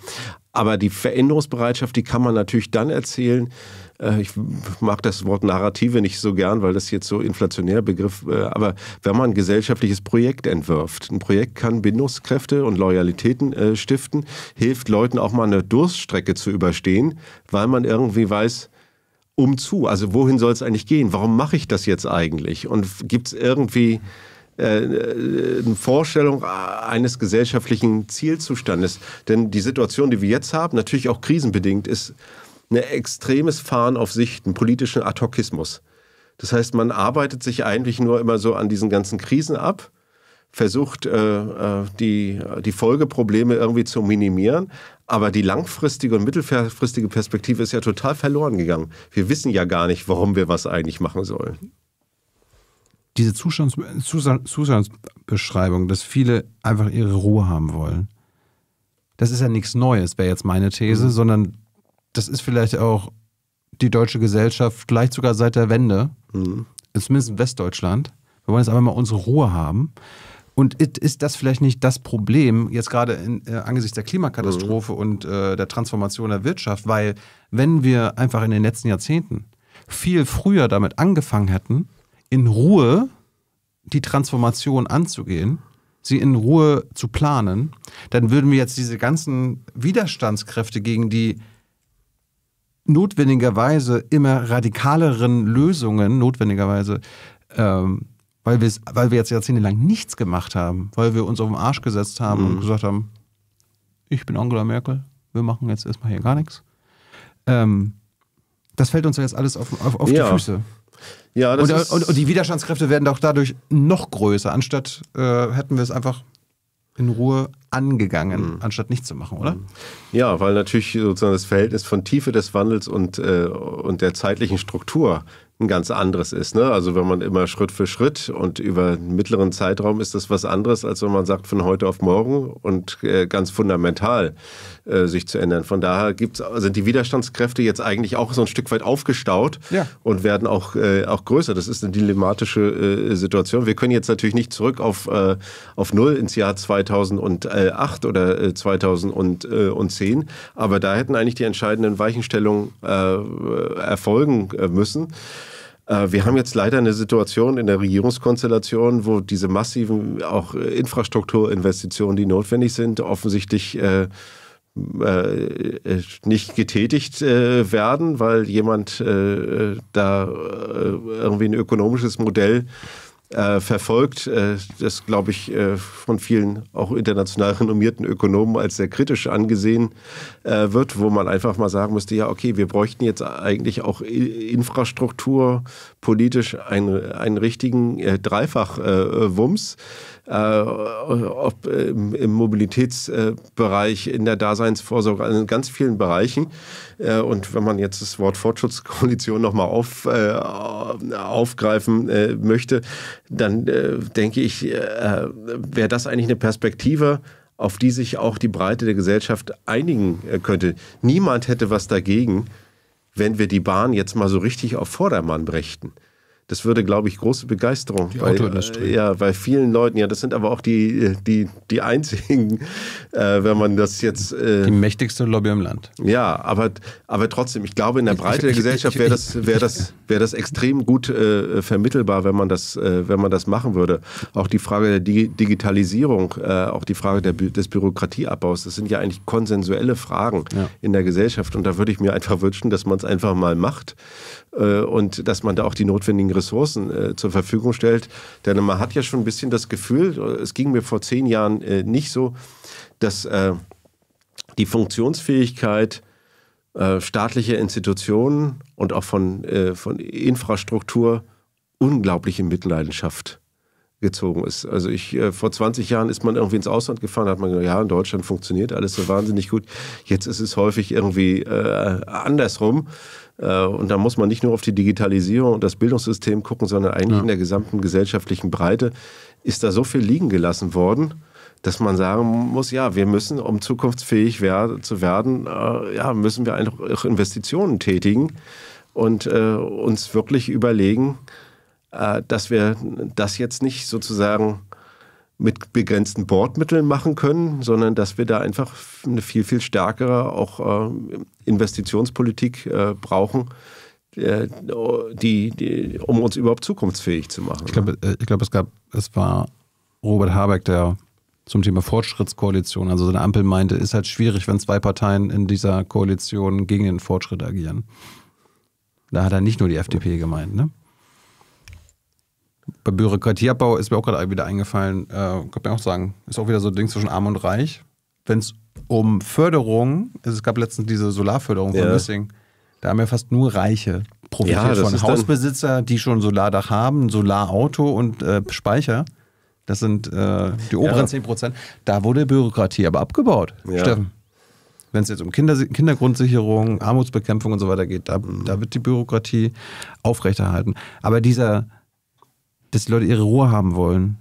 [SPEAKER 2] Aber die Veränderungsbereitschaft, die kann man natürlich dann erzählen, äh, ich mag das Wort Narrative nicht so gern, weil das jetzt so inflationär Begriff, äh, aber wenn man ein gesellschaftliches Projekt entwirft, ein Projekt kann Bindungskräfte und Loyalitäten äh, stiften, hilft Leuten auch mal eine Durststrecke zu überstehen, weil man irgendwie weiß, um zu, also wohin soll es eigentlich gehen? Warum mache ich das jetzt eigentlich? Und gibt es irgendwie eine Vorstellung eines gesellschaftlichen Zielzustandes. Denn die Situation, die wir jetzt haben, natürlich auch krisenbedingt, ist ein extremes Fahren auf Sicht, einen politischen Adhokismus. Das heißt, man arbeitet sich eigentlich nur immer so an diesen ganzen Krisen ab, versucht äh, äh, die, die Folgeprobleme irgendwie zu minimieren, aber die langfristige und mittelfristige Perspektive ist ja total verloren gegangen. Wir wissen ja gar nicht, warum wir was eigentlich machen sollen.
[SPEAKER 1] Diese Zustands Zustandsbeschreibung, dass viele einfach ihre Ruhe haben wollen, das ist ja nichts Neues, wäre jetzt meine These, mhm. sondern das ist vielleicht auch die deutsche Gesellschaft, vielleicht sogar seit der Wende, mhm. zumindest in Westdeutschland. Wir wollen jetzt einfach mal unsere Ruhe haben. Und ist das vielleicht nicht das Problem, jetzt gerade in, äh, angesichts der Klimakatastrophe mhm. und äh, der Transformation der Wirtschaft? Weil, wenn wir einfach in den letzten Jahrzehnten viel früher damit angefangen hätten, in Ruhe die Transformation anzugehen, sie in Ruhe zu planen, dann würden wir jetzt diese ganzen Widerstandskräfte gegen die notwendigerweise immer radikaleren Lösungen, notwendigerweise, ähm, weil, weil wir jetzt jahrzehntelang nichts gemacht haben, weil wir uns auf den Arsch gesetzt haben mhm. und gesagt haben, ich bin Angela Merkel, wir machen jetzt erstmal hier gar nichts. Ähm, das fällt uns jetzt alles auf, auf, auf ja. die Füße. Ja, und, und, und, die Widerstandskräfte werden auch dadurch noch größer, anstatt äh, hätten wir es einfach in Ruhe angegangen, mhm. anstatt nichts zu machen, oder?
[SPEAKER 2] Ja, weil natürlich sozusagen das Verhältnis von Tiefe des Wandels und, äh, und der zeitlichen Struktur ein ganz anderes ist. Ne? Also wenn man immer Schritt für Schritt und über einen mittleren Zeitraum ist das was anderes, als wenn man sagt von heute auf morgen und äh, ganz fundamental äh, sich zu ändern. Von daher gibt's, sind die Widerstandskräfte jetzt eigentlich auch so ein Stück weit aufgestaut ja. und werden auch, äh, auch größer. Das ist eine dilemmatische äh, Situation. Wir können jetzt natürlich nicht zurück auf, äh, auf Null ins Jahr 2008 oder 2010, aber da hätten eigentlich die entscheidenden Weichenstellungen erfolgen müssen. Äh, wir haben jetzt leider eine Situation in der Regierungskonstellation, wo diese massiven auch Infrastrukturinvestitionen, die notwendig sind, offensichtlich äh, äh, nicht getätigt äh, werden, weil jemand äh, da äh, irgendwie ein ökonomisches Modell äh, verfolgt, äh, das glaube ich äh, von vielen auch international renommierten Ökonomen als sehr kritisch angesehen äh, wird, wo man einfach mal sagen müsste, ja okay, wir bräuchten jetzt eigentlich auch Infrastruktur politisch einen, einen richtigen äh, Dreifach-Wumms. Äh, ob im, im Mobilitätsbereich, in der Daseinsvorsorge, also in ganz vielen Bereichen. Äh, und wenn man jetzt das Wort Fortschrittskoalition nochmal auf, äh, aufgreifen äh, möchte, dann denke ich, wäre das eigentlich eine Perspektive, auf die sich auch die Breite der Gesellschaft einigen könnte. Niemand hätte was dagegen, wenn wir die Bahn jetzt mal so richtig auf Vordermann brächten das würde, glaube ich, große Begeisterung.
[SPEAKER 1] Die bei, Autoindustrie.
[SPEAKER 2] Äh, ja, bei vielen Leuten, ja, das sind aber auch die, die, die einzigen, äh, wenn man das jetzt.
[SPEAKER 1] Äh, die mächtigste Lobby im Land.
[SPEAKER 2] Ja, aber, aber trotzdem, ich glaube, in der Breite der Gesellschaft wäre das, wär das, wär das extrem gut äh, vermittelbar, wenn man, das, äh, wenn man das machen würde. Auch die Frage der Digitalisierung, äh, auch die Frage der, des Bürokratieabbaus, das sind ja eigentlich konsensuelle Fragen ja. in der Gesellschaft. Und da würde ich mir einfach wünschen, dass man es einfach mal macht und dass man da auch die notwendigen Ressourcen äh, zur Verfügung stellt. Denn man hat ja schon ein bisschen das Gefühl, es ging mir vor zehn Jahren äh, nicht so, dass äh, die Funktionsfähigkeit äh, staatlicher Institutionen und auch von, äh, von Infrastruktur unglaublich in Mitleidenschaft gezogen ist. Also ich, vor 20 Jahren ist man irgendwie ins Ausland gefahren, hat man gesagt, ja, in Deutschland funktioniert alles so wahnsinnig gut. Jetzt ist es häufig irgendwie andersrum. Äh, und da muss man nicht nur auf die Digitalisierung und das Bildungssystem gucken, sondern eigentlich ja. in der gesamten gesellschaftlichen Breite ist da so viel liegen gelassen worden, dass man sagen muss, ja, wir müssen, um zukunftsfähig zu werden, äh, ja, müssen wir einfach Investitionen tätigen und äh, uns wirklich überlegen, äh, dass wir das jetzt nicht sozusagen mit begrenzten Bordmitteln machen können, sondern dass wir da einfach eine viel, viel stärkere auch äh, Investitionspolitik äh, brauchen, äh, die, die, um uns überhaupt zukunftsfähig zu machen.
[SPEAKER 1] Ich glaube, äh, ich glaube, es gab, es war Robert Habeck, der zum Thema Fortschrittskoalition, also seine Ampel meinte, ist halt schwierig, wenn zwei Parteien in dieser Koalition gegen den Fortschritt agieren. Da hat er nicht nur die FDP gemeint, ne? Bei Bürokratieabbau ist mir auch gerade wieder eingefallen, äh, kann man auch sagen, ist auch wieder so ein Ding zwischen Arm und Reich. Wenn es um Förderung, also es gab letztens diese Solarförderung von Missing, da haben ja fast nur Reiche profitiert ja, von Hausbesitzer, die schon Solardach haben, Solarauto und äh, Speicher. Das sind äh, die oberen ja. 10 Prozent. Da wurde Bürokratie aber abgebaut, ja. Steffen. Wenn es jetzt um Kinder, Kindergrundsicherung, Armutsbekämpfung und so weiter geht, da, mhm. da wird die Bürokratie aufrechterhalten. Aber dieser, dass die Leute ihre Ruhe haben wollen.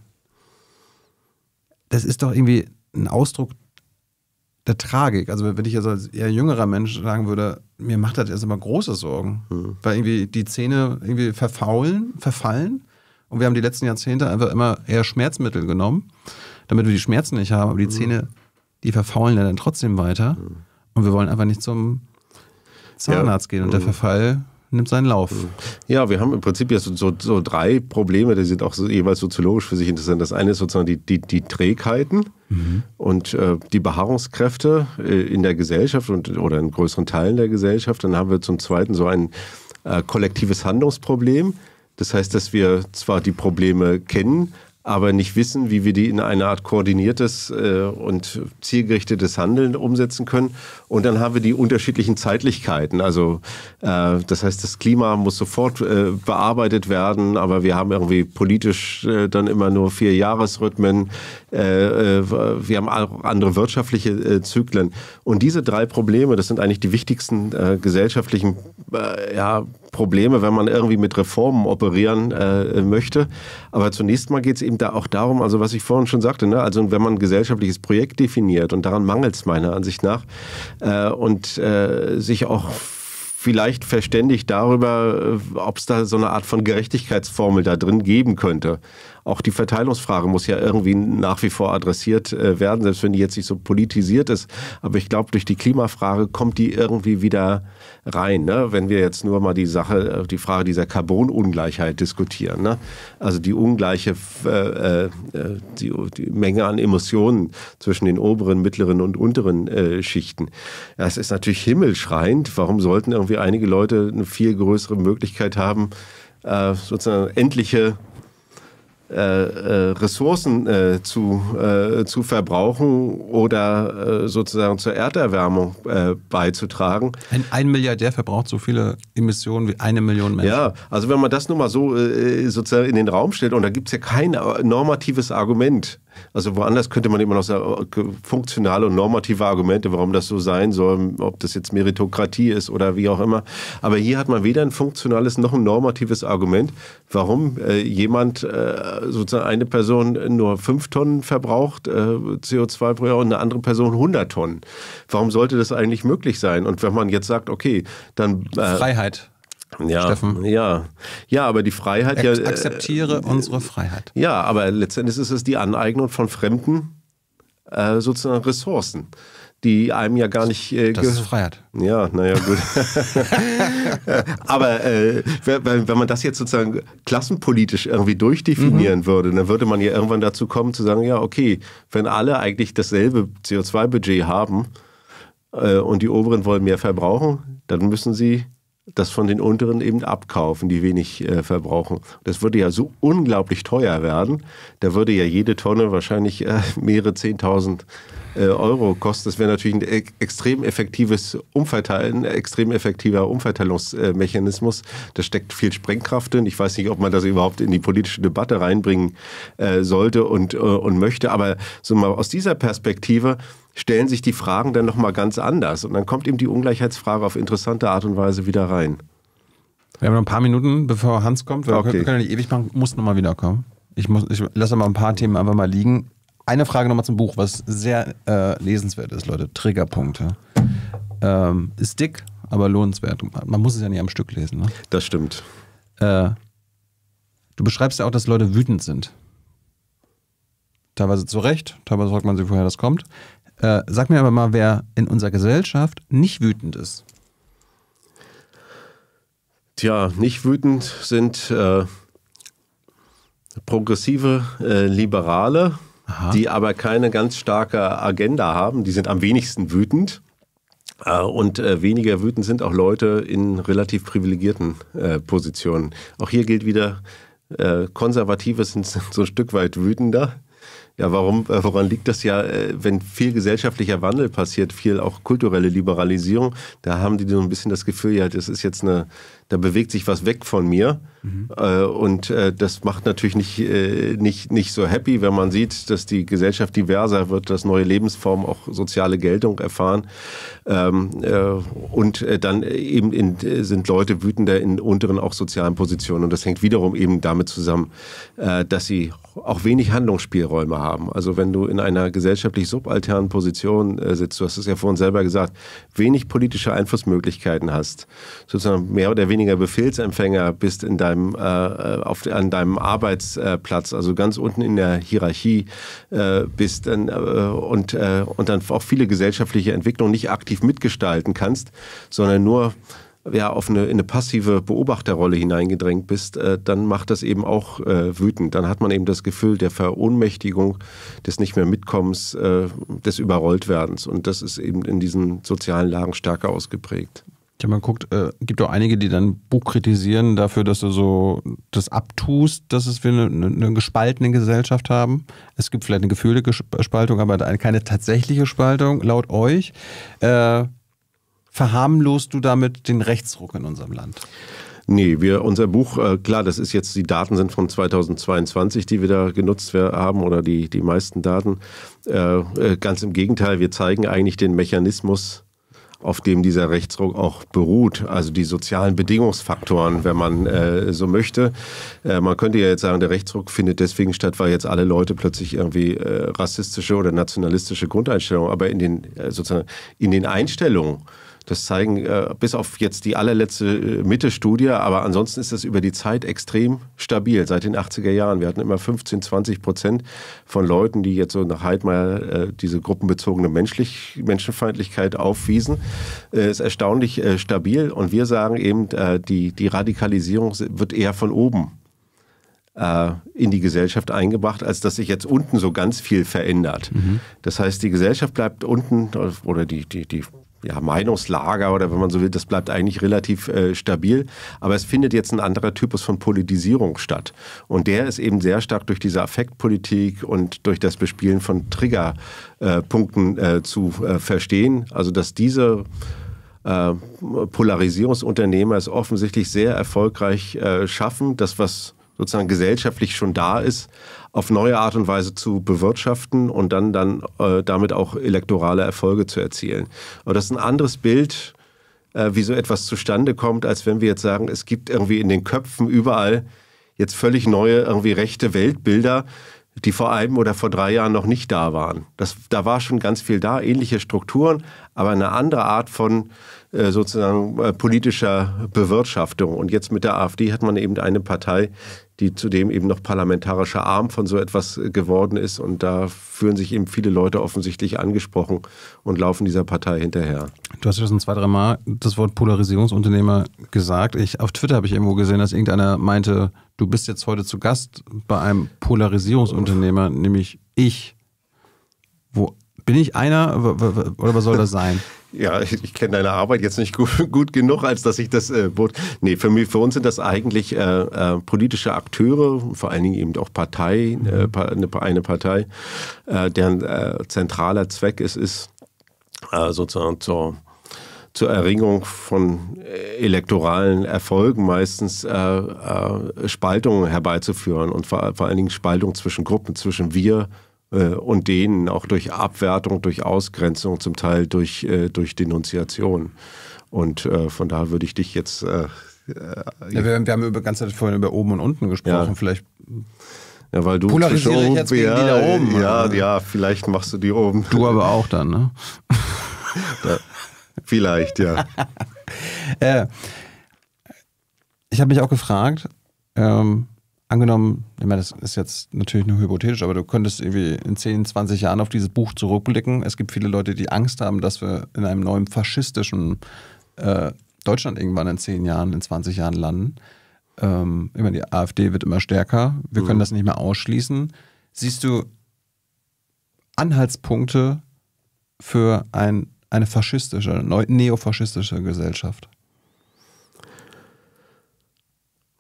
[SPEAKER 1] Das ist doch irgendwie ein Ausdruck der Tragik. Also wenn ich jetzt als eher jüngerer Mensch sagen würde, mir macht das erst immer große Sorgen, mhm. weil irgendwie die Zähne irgendwie verfaulen, verfallen und wir haben die letzten Jahrzehnte einfach immer eher Schmerzmittel genommen, damit wir die Schmerzen nicht haben, aber die mhm. Zähne, die verfaulen ja dann trotzdem weiter mhm. und wir wollen einfach nicht zum Zahnarzt ja. gehen und der mhm. Verfall nimmt seinen Lauf.
[SPEAKER 2] Ja, wir haben im Prinzip jetzt so, so, so drei Probleme, die sind auch so, jeweils soziologisch für sich interessant. Das eine ist sozusagen die, die, die Trägheiten mhm. und äh, die Beharrungskräfte äh, in der Gesellschaft und, oder in größeren Teilen der Gesellschaft. Dann haben wir zum Zweiten so ein äh, kollektives Handlungsproblem. Das heißt, dass wir zwar die Probleme kennen, aber nicht wissen, wie wir die in eine Art koordiniertes äh, und zielgerichtetes Handeln umsetzen können. Und dann haben wir die unterschiedlichen Zeitlichkeiten. Also äh, das heißt, das Klima muss sofort äh, bearbeitet werden, aber wir haben irgendwie politisch äh, dann immer nur vier Jahresrhythmen. Äh, äh, wir haben auch andere wirtschaftliche äh, Zyklen. Und diese drei Probleme, das sind eigentlich die wichtigsten äh, gesellschaftlichen äh, ja, Probleme, wenn man irgendwie mit Reformen operieren äh, möchte. Aber zunächst mal geht es eben da auch darum, also was ich vorhin schon sagte, ne? also wenn man ein gesellschaftliches Projekt definiert und daran mangelt es meiner Ansicht nach äh, und äh, sich auch vielleicht verständigt darüber, äh, ob es da so eine Art von Gerechtigkeitsformel da drin geben könnte. Auch die Verteilungsfrage muss ja irgendwie nach wie vor adressiert äh, werden, selbst wenn die jetzt nicht so politisiert ist. Aber ich glaube, durch die Klimafrage kommt die irgendwie wieder rein. Ne? Wenn wir jetzt nur mal die Sache, äh, die Frage dieser Carbonungleichheit diskutieren. Ne? Also die ungleiche äh, äh, die, die, Menge an Emissionen zwischen den oberen, mittleren und unteren äh, Schichten. Das ist natürlich himmelschreiend. Warum sollten irgendwie einige Leute eine viel größere Möglichkeit haben, äh, sozusagen endliche Ressourcen äh, zu, äh, zu verbrauchen oder äh, sozusagen zur Erderwärmung äh, beizutragen.
[SPEAKER 1] Ein, ein, Milliardär verbraucht so viele Emissionen wie eine Million Menschen.
[SPEAKER 2] Ja, also wenn man das nur mal so sozusagen in den Raum stellt, und da gibt es ja kein normatives Argument, also woanders könnte man immer noch sagen, funktionale und normative Argumente, warum das so sein soll, ob das jetzt Meritokratie ist oder wie auch immer. Aber hier hat man weder ein funktionales noch ein normatives Argument, warum äh, jemand, äh, sozusagen eine Person nur fünf Tonnen verbraucht, äh, CO2 pro Jahr und eine andere Person 100 Tonnen. Warum sollte das eigentlich möglich sein? Und wenn man jetzt sagt, okay, dann...
[SPEAKER 1] Äh, Freiheit.
[SPEAKER 2] Ja, Steffen. ja, ja, aber die Freiheit Ak
[SPEAKER 1] ja. Akzeptiere äh, unsere Freiheit.
[SPEAKER 2] Ja, aber letztendlich ist es die Aneignung von fremden äh, sozusagen Ressourcen, die einem ja gar nicht.
[SPEAKER 1] Äh, das ist Freiheit.
[SPEAKER 2] Ja, naja, gut. aber äh, wenn, wenn, man das jetzt sozusagen klassenpolitisch irgendwie durchdefinieren mhm. würde, dann würde man ja irgendwann dazu kommen zu sagen, ja, okay, wenn alle eigentlich dasselbe CO2-Budget haben äh, und die Oberen wollen mehr verbrauchen, dann müssen sie das von den unteren eben abkaufen, die wenig äh, verbrauchen. Das würde ja so unglaublich teuer werden. Da würde ja jede Tonne wahrscheinlich äh, mehrere Zehntausend äh, Euro kosten. Das wäre natürlich ein extrem effektives Umverteilen, ein extrem effektiver Umverteilungsmechanismus. Da steckt viel Sprengkraft drin. Ich weiß nicht, ob man das überhaupt in die politische Debatte reinbringen äh, sollte und, äh, und möchte. Aber so mal aus dieser Perspektive stellen sich die Fragen dann nochmal ganz anders. Und dann kommt eben die Ungleichheitsfrage auf interessante Art und Weise wieder rein.
[SPEAKER 1] Wir haben noch ein paar Minuten, bevor Hans kommt. Wir, okay. wir können ja nicht ewig machen, muss nochmal wiederkommen. Ich, muss, ich lasse mal ein paar Themen einfach mal liegen. Eine Frage nochmal zum Buch, was sehr äh, lesenswert ist, Leute. Triggerpunkte. Ähm, ist dick, aber lohnenswert. Man muss es ja nicht am Stück lesen. Ne?
[SPEAKER 2] Das stimmt.
[SPEAKER 1] Äh, du beschreibst ja auch, dass Leute wütend sind. Teilweise zu Recht, teilweise fragt man sich, woher das kommt. Äh, sag mir aber mal, wer in unserer Gesellschaft nicht wütend ist.
[SPEAKER 2] Tja, nicht wütend sind äh, progressive äh, Liberale, Aha. die aber keine ganz starke Agenda haben. Die sind am wenigsten wütend. Äh, und äh, weniger wütend sind auch Leute in relativ privilegierten äh, Positionen. Auch hier gilt wieder, Konservative sind so ein Stück weit wütender. Ja, warum, äh, woran liegt das ja, äh, wenn viel gesellschaftlicher Wandel passiert, viel auch kulturelle Liberalisierung, da haben die so ein bisschen das Gefühl, ja, das ist jetzt eine, da bewegt sich was weg von mir. Mhm. Äh, und äh, das macht natürlich nicht, äh, nicht, nicht so happy, wenn man sieht, dass die Gesellschaft diverser wird, dass neue Lebensformen auch soziale Geltung erfahren. Ähm, und dann eben in, sind Leute wütender in unteren auch sozialen Positionen. Und das hängt wiederum eben damit zusammen, dass sie auch wenig Handlungsspielräume haben. Also wenn du in einer gesellschaftlich subalternen Position sitzt, du hast es ja vorhin selber gesagt, wenig politische Einflussmöglichkeiten hast, sozusagen mehr oder weniger Befehlsempfänger bist in deinem deinem, äh, auf, an deinem Arbeitsplatz, also ganz unten in der Hierarchie äh, bist dann, äh, und, äh, und dann auch viele gesellschaftliche Entwicklungen nicht aktiv mitgestalten kannst, sondern nur ja, auf eine, in eine passive Beobachterrolle hineingedrängt bist, äh, dann macht das eben auch äh, wütend. Dann hat man eben das Gefühl der Verohnmächtigung, des nicht mehr Mitkommens, äh, des Überrolltwerdens. Und das ist eben in diesen sozialen Lagen stärker ausgeprägt.
[SPEAKER 1] Ja, man guckt, äh, gibt auch einige, die dann Buch kritisieren dafür, dass du so das abtust, dass es wir eine, eine gespaltene Gesellschaft haben. Es gibt vielleicht eine gefühlte Spaltung, aber keine tatsächliche Spaltung, laut euch. Äh, verharmlost du damit den Rechtsruck in unserem Land?
[SPEAKER 2] Nee, wir, unser Buch, äh, klar, das ist jetzt, die Daten sind von 2022, die wir da genutzt haben oder die, die meisten Daten. Äh, äh, ganz im Gegenteil, wir zeigen eigentlich den Mechanismus, auf dem dieser Rechtsruck auch beruht. Also die sozialen Bedingungsfaktoren, wenn man äh, so möchte. Äh, man könnte ja jetzt sagen, der Rechtsruck findet deswegen statt, weil jetzt alle Leute plötzlich irgendwie äh, rassistische oder nationalistische Grundeinstellungen, aber in den äh, sozusagen in den Einstellungen das zeigen äh, bis auf jetzt die allerletzte äh, Mitte-Studie, aber ansonsten ist das über die Zeit extrem stabil, seit den 80er Jahren. Wir hatten immer 15, 20 Prozent von Leuten, die jetzt so nach Heidmeier äh, diese gruppenbezogene Menschlich Menschenfeindlichkeit aufwiesen. Äh, ist erstaunlich äh, stabil und wir sagen eben, äh, die, die Radikalisierung wird eher von oben in die Gesellschaft eingebracht, als dass sich jetzt unten so ganz viel verändert. Mhm. Das heißt, die Gesellschaft bleibt unten oder die, die, die ja, Meinungslager oder wenn man so will, das bleibt eigentlich relativ äh, stabil. Aber es findet jetzt ein anderer Typus von Politisierung statt. Und der ist eben sehr stark durch diese Affektpolitik und durch das Bespielen von Triggerpunkten äh, zu äh, verstehen. Also dass diese äh, Polarisierungsunternehmer es offensichtlich sehr erfolgreich äh, schaffen, das, was sozusagen gesellschaftlich schon da ist, auf neue Art und Weise zu bewirtschaften und dann, dann äh, damit auch elektorale Erfolge zu erzielen. Aber das ist ein anderes Bild, äh, wie so etwas zustande kommt, als wenn wir jetzt sagen, es gibt irgendwie in den Köpfen überall jetzt völlig neue, irgendwie rechte Weltbilder, die vor einem oder vor drei Jahren noch nicht da waren. Das, da war schon ganz viel da, ähnliche Strukturen, aber eine andere Art von äh, sozusagen äh, politischer Bewirtschaftung. Und jetzt mit der AfD hat man eben eine Partei, die zudem eben noch parlamentarischer Arm von so etwas geworden ist. Und da fühlen sich eben viele Leute offensichtlich angesprochen und laufen dieser Partei hinterher.
[SPEAKER 1] Du hast ja schon zwei, drei Mal das Wort Polarisierungsunternehmer gesagt. Ich, auf Twitter habe ich irgendwo gesehen, dass irgendeiner meinte, du bist jetzt heute zu Gast bei einem Polarisierungsunternehmer, nämlich ich. Wo bin ich einer oder was soll das sein?
[SPEAKER 2] Ja, ich, ich kenne deine Arbeit jetzt nicht gut, gut, genug, als dass ich das äh, Nee, für, mich, für uns sind das eigentlich äh, äh, politische Akteure, vor allen Dingen eben auch Partei, äh, eine, Partei, äh, deren äh, zentraler Zweck es ist, äh, sozusagen zur, zur Erringung von elektoralen Erfolgen meistens Spaltungen herbeizuführen und vor, vor allen Dingen Spaltung zwischen Gruppen, zwischen wir äh, und denen auch durch Abwertung, durch Ausgrenzung, zum Teil durch, äh, durch Denunziation. Und äh, von daher würde ich dich jetzt. Äh,
[SPEAKER 1] ja, wir, wir, haben über ganz Zeit vorhin über oben und unten gesprochen. Ja. Vielleicht
[SPEAKER 2] ja, weil du
[SPEAKER 1] polarisiere ich jetzt gegen ja, die da oben.
[SPEAKER 2] Ja, oder? ja, vielleicht machst du die oben.
[SPEAKER 1] Du aber auch dann, ne?
[SPEAKER 2] da, vielleicht, ja.
[SPEAKER 1] äh, ich habe mich auch gefragt, ähm, angenommen, ich meine, das ist jetzt natürlich nur hypothetisch, aber du könntest irgendwie in 10, 20 Jahren auf dieses Buch zurückblicken. Es gibt viele Leute, die Angst haben, dass wir in einem neuen faschistischen äh, Deutschland irgendwann in 10 Jahren, in 20 Jahren landen. Ähm, ich meine, die AfD wird immer stärker. Wir mhm. können das nicht mehr ausschließen. Siehst du Anhaltspunkte für ein, eine faschistische, neofaschistische Gesellschaft?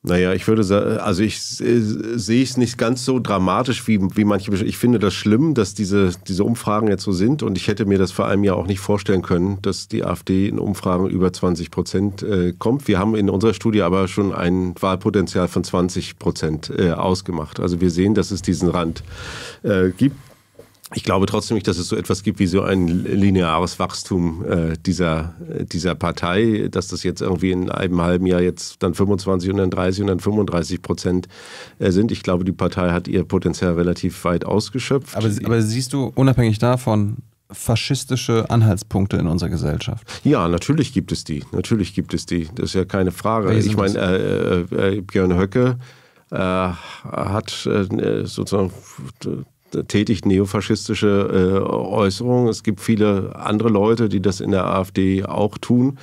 [SPEAKER 2] Naja, ich würde sagen, also ich äh, sehe es nicht ganz so dramatisch, wie, wie manche. Ich finde das schlimm, dass diese, diese Umfragen jetzt so sind und ich hätte mir das vor einem Jahr auch nicht vorstellen können, dass die AfD in Umfragen über 20 Prozent äh, kommt. Wir haben in unserer Studie aber schon ein Wahlpotenzial von 20 Prozent äh, ausgemacht. Also wir sehen, dass es diesen Rand äh, gibt ich glaube trotzdem nicht, dass es so etwas gibt wie so ein lineares Wachstum äh, dieser, dieser Partei, dass das jetzt irgendwie in einem halben Jahr jetzt dann 25 und dann 30 und dann 35 Prozent äh, sind. Ich glaube, die Partei hat ihr Potenzial relativ weit ausgeschöpft.
[SPEAKER 1] Aber, aber siehst du unabhängig davon faschistische Anhaltspunkte in unserer Gesellschaft?
[SPEAKER 2] Ja, natürlich gibt es die. Natürlich gibt es die. Das ist ja keine Frage. Ich meine, äh, äh, äh, Björn Höcke äh, hat äh, sozusagen tätigt neofaschistische äh, Äußerungen. Es gibt viele andere Leute, die das in der AfD auch tun,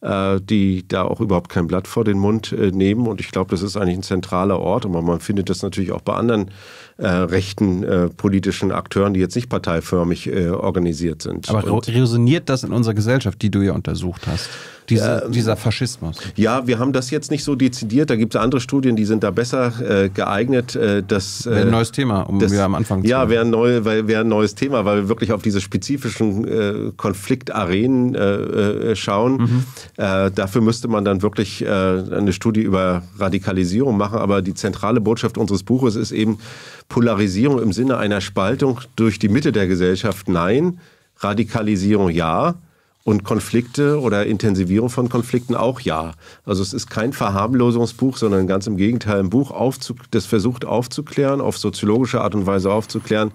[SPEAKER 2] äh, die da auch überhaupt kein Blatt vor den Mund äh, nehmen. Und ich glaube, das ist eigentlich ein zentraler Ort. Aber man findet das natürlich auch bei anderen äh, rechten äh, politischen Akteuren, die jetzt nicht parteiförmig äh, organisiert sind.
[SPEAKER 1] Aber Und resoniert das in unserer Gesellschaft, die du ja untersucht hast? Diese, äh, dieser Faschismus.
[SPEAKER 2] Ja, wir haben das jetzt nicht so dezidiert. Da gibt es andere Studien, die sind da besser äh, geeignet. Äh, das,
[SPEAKER 1] wäre ein neues Thema, um das, wieder am Anfang
[SPEAKER 2] zu Ja, wäre ein, neu, wär ein neues Thema, weil wir wirklich auf diese spezifischen äh, Konfliktarenen äh, schauen. Mhm. dafür müsste man dann wirklich eine Studie über Radikalisierung machen. Aber die zentrale Botschaft unseres Buches ist eben, Polarisierung im Sinne einer Spaltung durch die Mitte der Gesellschaft? Nein, Radikalisierung ja. Und Konflikte oder Intensivierung von Konflikten auch ja. Also es ist kein Verharmlosungsbuch, sondern ganz im Gegenteil ein Buch, das versucht aufzuklären, auf soziologische Art und Weise aufzuklären,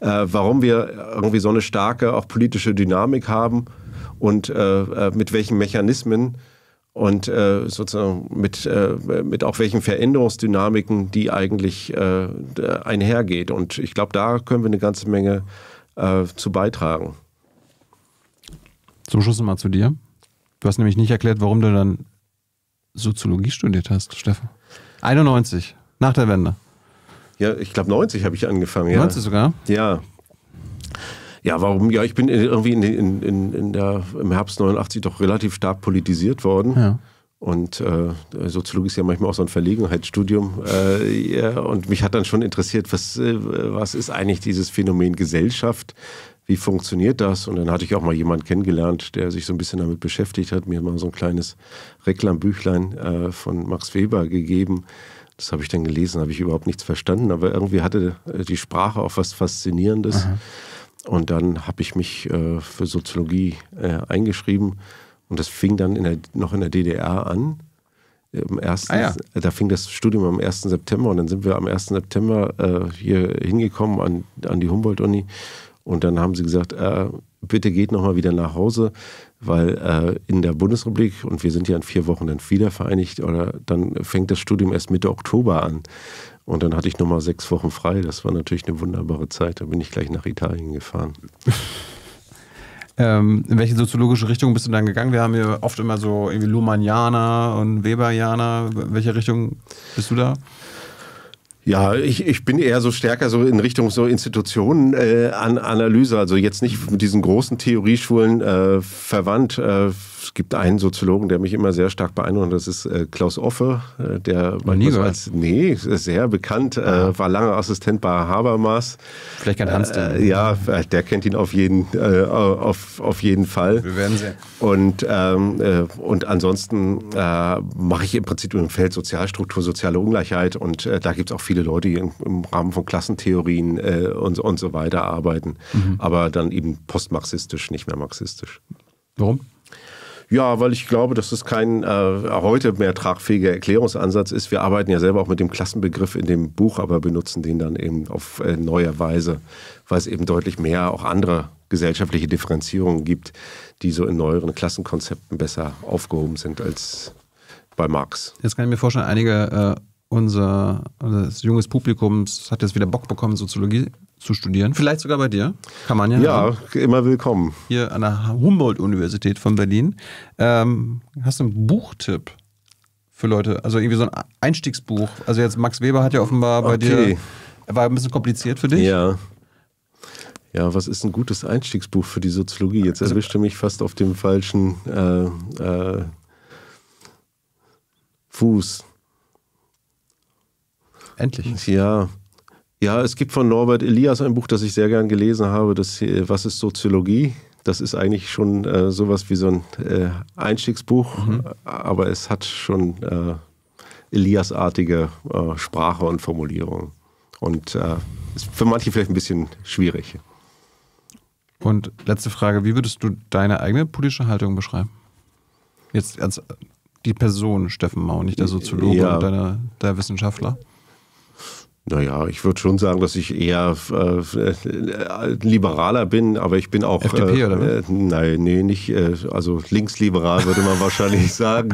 [SPEAKER 2] äh, warum wir irgendwie so eine starke auch politische Dynamik haben und äh, äh mit welchen Mechanismen und äh, sozusagen mit, äh, mit auch welchen Veränderungsdynamiken die eigentlich äh, einhergeht. Und ich glaube, da können wir eine ganze Menge äh, zu beitragen.
[SPEAKER 1] Zum Schluss mal zu dir. Du hast nämlich nicht erklärt, warum du dann Soziologie studiert hast, Steffen. 91, nach der Wende.
[SPEAKER 2] Ja, ich glaube 90 habe ich angefangen.
[SPEAKER 1] 90
[SPEAKER 2] ja.
[SPEAKER 1] sogar?
[SPEAKER 2] Ja. Ja, warum? Ja, ich bin irgendwie in, in, in, in der, im Herbst 89 doch relativ stark politisiert worden. Ja. Und äh, Soziologie ist ja manchmal auch so ein Verlegenheitsstudium. Äh, ja, und mich hat dann schon interessiert, was, äh, was ist eigentlich dieses Phänomen Gesellschaft? Wie funktioniert das? Und dann hatte ich auch mal jemanden kennengelernt, der sich so ein bisschen damit beschäftigt hat, mir mal so ein kleines Reklambüchlein äh, von Max Weber gegeben. Das habe ich dann gelesen, habe ich überhaupt nichts verstanden, aber irgendwie hatte äh, die Sprache auch was Faszinierendes. Aha. Und dann habe ich mich äh, für Soziologie äh, eingeschrieben und das fing dann in der, noch in der DDR an. Im ersten, ah, ja. Da fing das Studium am 1. September und dann sind wir am 1. September äh, hier hingekommen an, an die Humboldt-Uni und dann haben sie gesagt, äh, bitte geht nochmal wieder nach Hause, weil äh, in der Bundesrepublik, und wir sind ja in vier Wochen dann wieder vereinigt, oder dann fängt das Studium erst Mitte Oktober an. Und dann hatte ich nochmal sechs Wochen frei. Das war natürlich eine wunderbare Zeit. Da bin ich gleich nach Italien gefahren.
[SPEAKER 1] ähm, in welche soziologische Richtung bist du dann gegangen? Wir haben ja oft immer so irgendwie Luhmannianer und Weberianer. Welche Richtung bist du da?
[SPEAKER 2] Ja, ich, ich bin eher so stärker so in Richtung so Institutionen äh, an Analyse, also jetzt nicht mit diesen großen Theorieschulen äh, verwandt. Äh, es gibt einen Soziologen, der mich immer sehr stark beeindruckt, das ist äh, Klaus Offe, äh, der
[SPEAKER 1] War nie so als
[SPEAKER 2] nee, sehr bekannt, äh, war lange Assistent bei Habermas.
[SPEAKER 1] Vielleicht kennt Hans den.
[SPEAKER 2] Äh, ja, der kennt ihn auf jeden, äh, auf, auf jeden Fall.
[SPEAKER 1] Wir werden sehen.
[SPEAKER 2] Und, ähm, äh, und ansonsten mache ich im Prinzip im Feld Sozialstruktur, soziale Ungleichheit und da gibt es auch viele Leute, die im, im Rahmen von Klassentheorien und, und so weiter arbeiten, mhm. aber dann eben postmarxistisch, nicht mehr marxistisch.
[SPEAKER 1] Warum?
[SPEAKER 2] Ja, weil ich glaube, dass es kein äh, heute mehr tragfähiger Erklärungsansatz ist. Wir arbeiten ja selber auch mit dem Klassenbegriff in dem Buch, aber benutzen den dann eben auf äh, neue Weise, weil es eben deutlich mehr auch andere gesellschaftliche Differenzierungen gibt, die so in neueren Klassenkonzepten besser aufgehoben sind als bei Marx.
[SPEAKER 1] Jetzt kann ich mir vorstellen, einige äh, unser, unser junges Publikums hat jetzt wieder Bock bekommen, Soziologie zu studieren. Vielleicht sogar bei dir. Kann man ja.
[SPEAKER 2] Ja, haben. immer willkommen.
[SPEAKER 1] Hier an der Humboldt-Universität von Berlin. Ähm, hast du einen Buchtipp für Leute? Also irgendwie so ein Einstiegsbuch. Also jetzt Max Weber hat ja offenbar bei okay. dir. War ein bisschen kompliziert für dich.
[SPEAKER 2] Ja. Ja, was ist ein gutes Einstiegsbuch für die Soziologie? Jetzt also, erwischte mich fast auf dem falschen äh, äh, Fuß.
[SPEAKER 1] Endlich.
[SPEAKER 2] Ja. Ja, es gibt von Norbert Elias ein Buch, das ich sehr gern gelesen habe, das Was ist Soziologie? Das ist eigentlich schon äh, sowas wie so ein äh, Einstiegsbuch, mhm. aber es hat schon äh, Elias-artige äh, Sprache und Formulierung. Und äh, ist für manche vielleicht ein bisschen schwierig.
[SPEAKER 1] Und letzte Frage, wie würdest du deine eigene politische Haltung beschreiben? Jetzt als die Person Steffen Mau, nicht der Soziologe ja. und deiner, der Wissenschaftler?
[SPEAKER 2] Naja, ich würde schon sagen, dass ich eher äh, liberaler bin, aber ich bin auch.
[SPEAKER 1] FDP äh, oder was?
[SPEAKER 2] Äh, nein, nee, nicht. Äh, also linksliberal würde man wahrscheinlich sagen.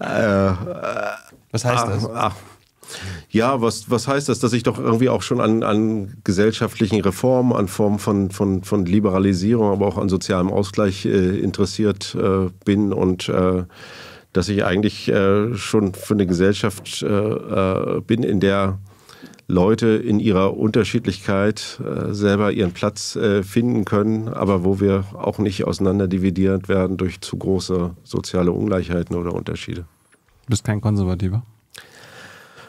[SPEAKER 2] Äh,
[SPEAKER 1] was heißt ach, das? Ach,
[SPEAKER 2] ja, was, was heißt das? Dass ich doch irgendwie auch schon an, an gesellschaftlichen Reformen, an Formen von, von, von Liberalisierung, aber auch an sozialem Ausgleich äh, interessiert bin und dass ich eigentlich schon für eine Gesellschaft bin, in der Leute in ihrer Unterschiedlichkeit äh, selber ihren Platz äh, finden können, aber wo wir auch nicht auseinanderdividiert werden durch zu große soziale Ungleichheiten oder Unterschiede.
[SPEAKER 1] Du bist kein Konservativer?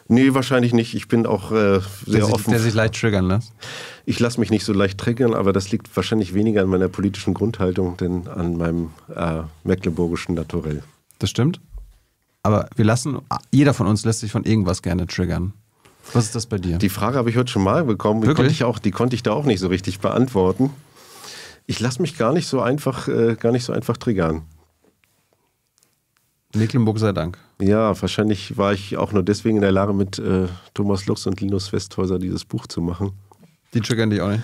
[SPEAKER 2] Nee, wahrscheinlich nicht. Ich bin auch äh, sehr
[SPEAKER 1] der
[SPEAKER 2] offen.
[SPEAKER 1] Der sich leicht triggern lässt?
[SPEAKER 2] Ich lasse mich nicht so leicht triggern, aber das liegt wahrscheinlich weniger an meiner politischen Grundhaltung, denn an meinem äh, mecklenburgischen Naturell.
[SPEAKER 1] Das stimmt. Aber wir lassen, jeder von uns lässt sich von irgendwas gerne triggern. Was ist das bei dir?
[SPEAKER 2] Die Frage habe ich heute schon mal bekommen. Die konnte, ich auch, die konnte ich da auch nicht so richtig beantworten. Ich lasse mich gar nicht so einfach, äh, gar nicht so einfach triggern.
[SPEAKER 1] Mecklenburg sei Dank.
[SPEAKER 2] Ja, wahrscheinlich war ich auch nur deswegen in der Lage, mit äh, Thomas Lux und Linus Westhäuser dieses Buch zu machen.
[SPEAKER 1] Die triggern dich auch nicht?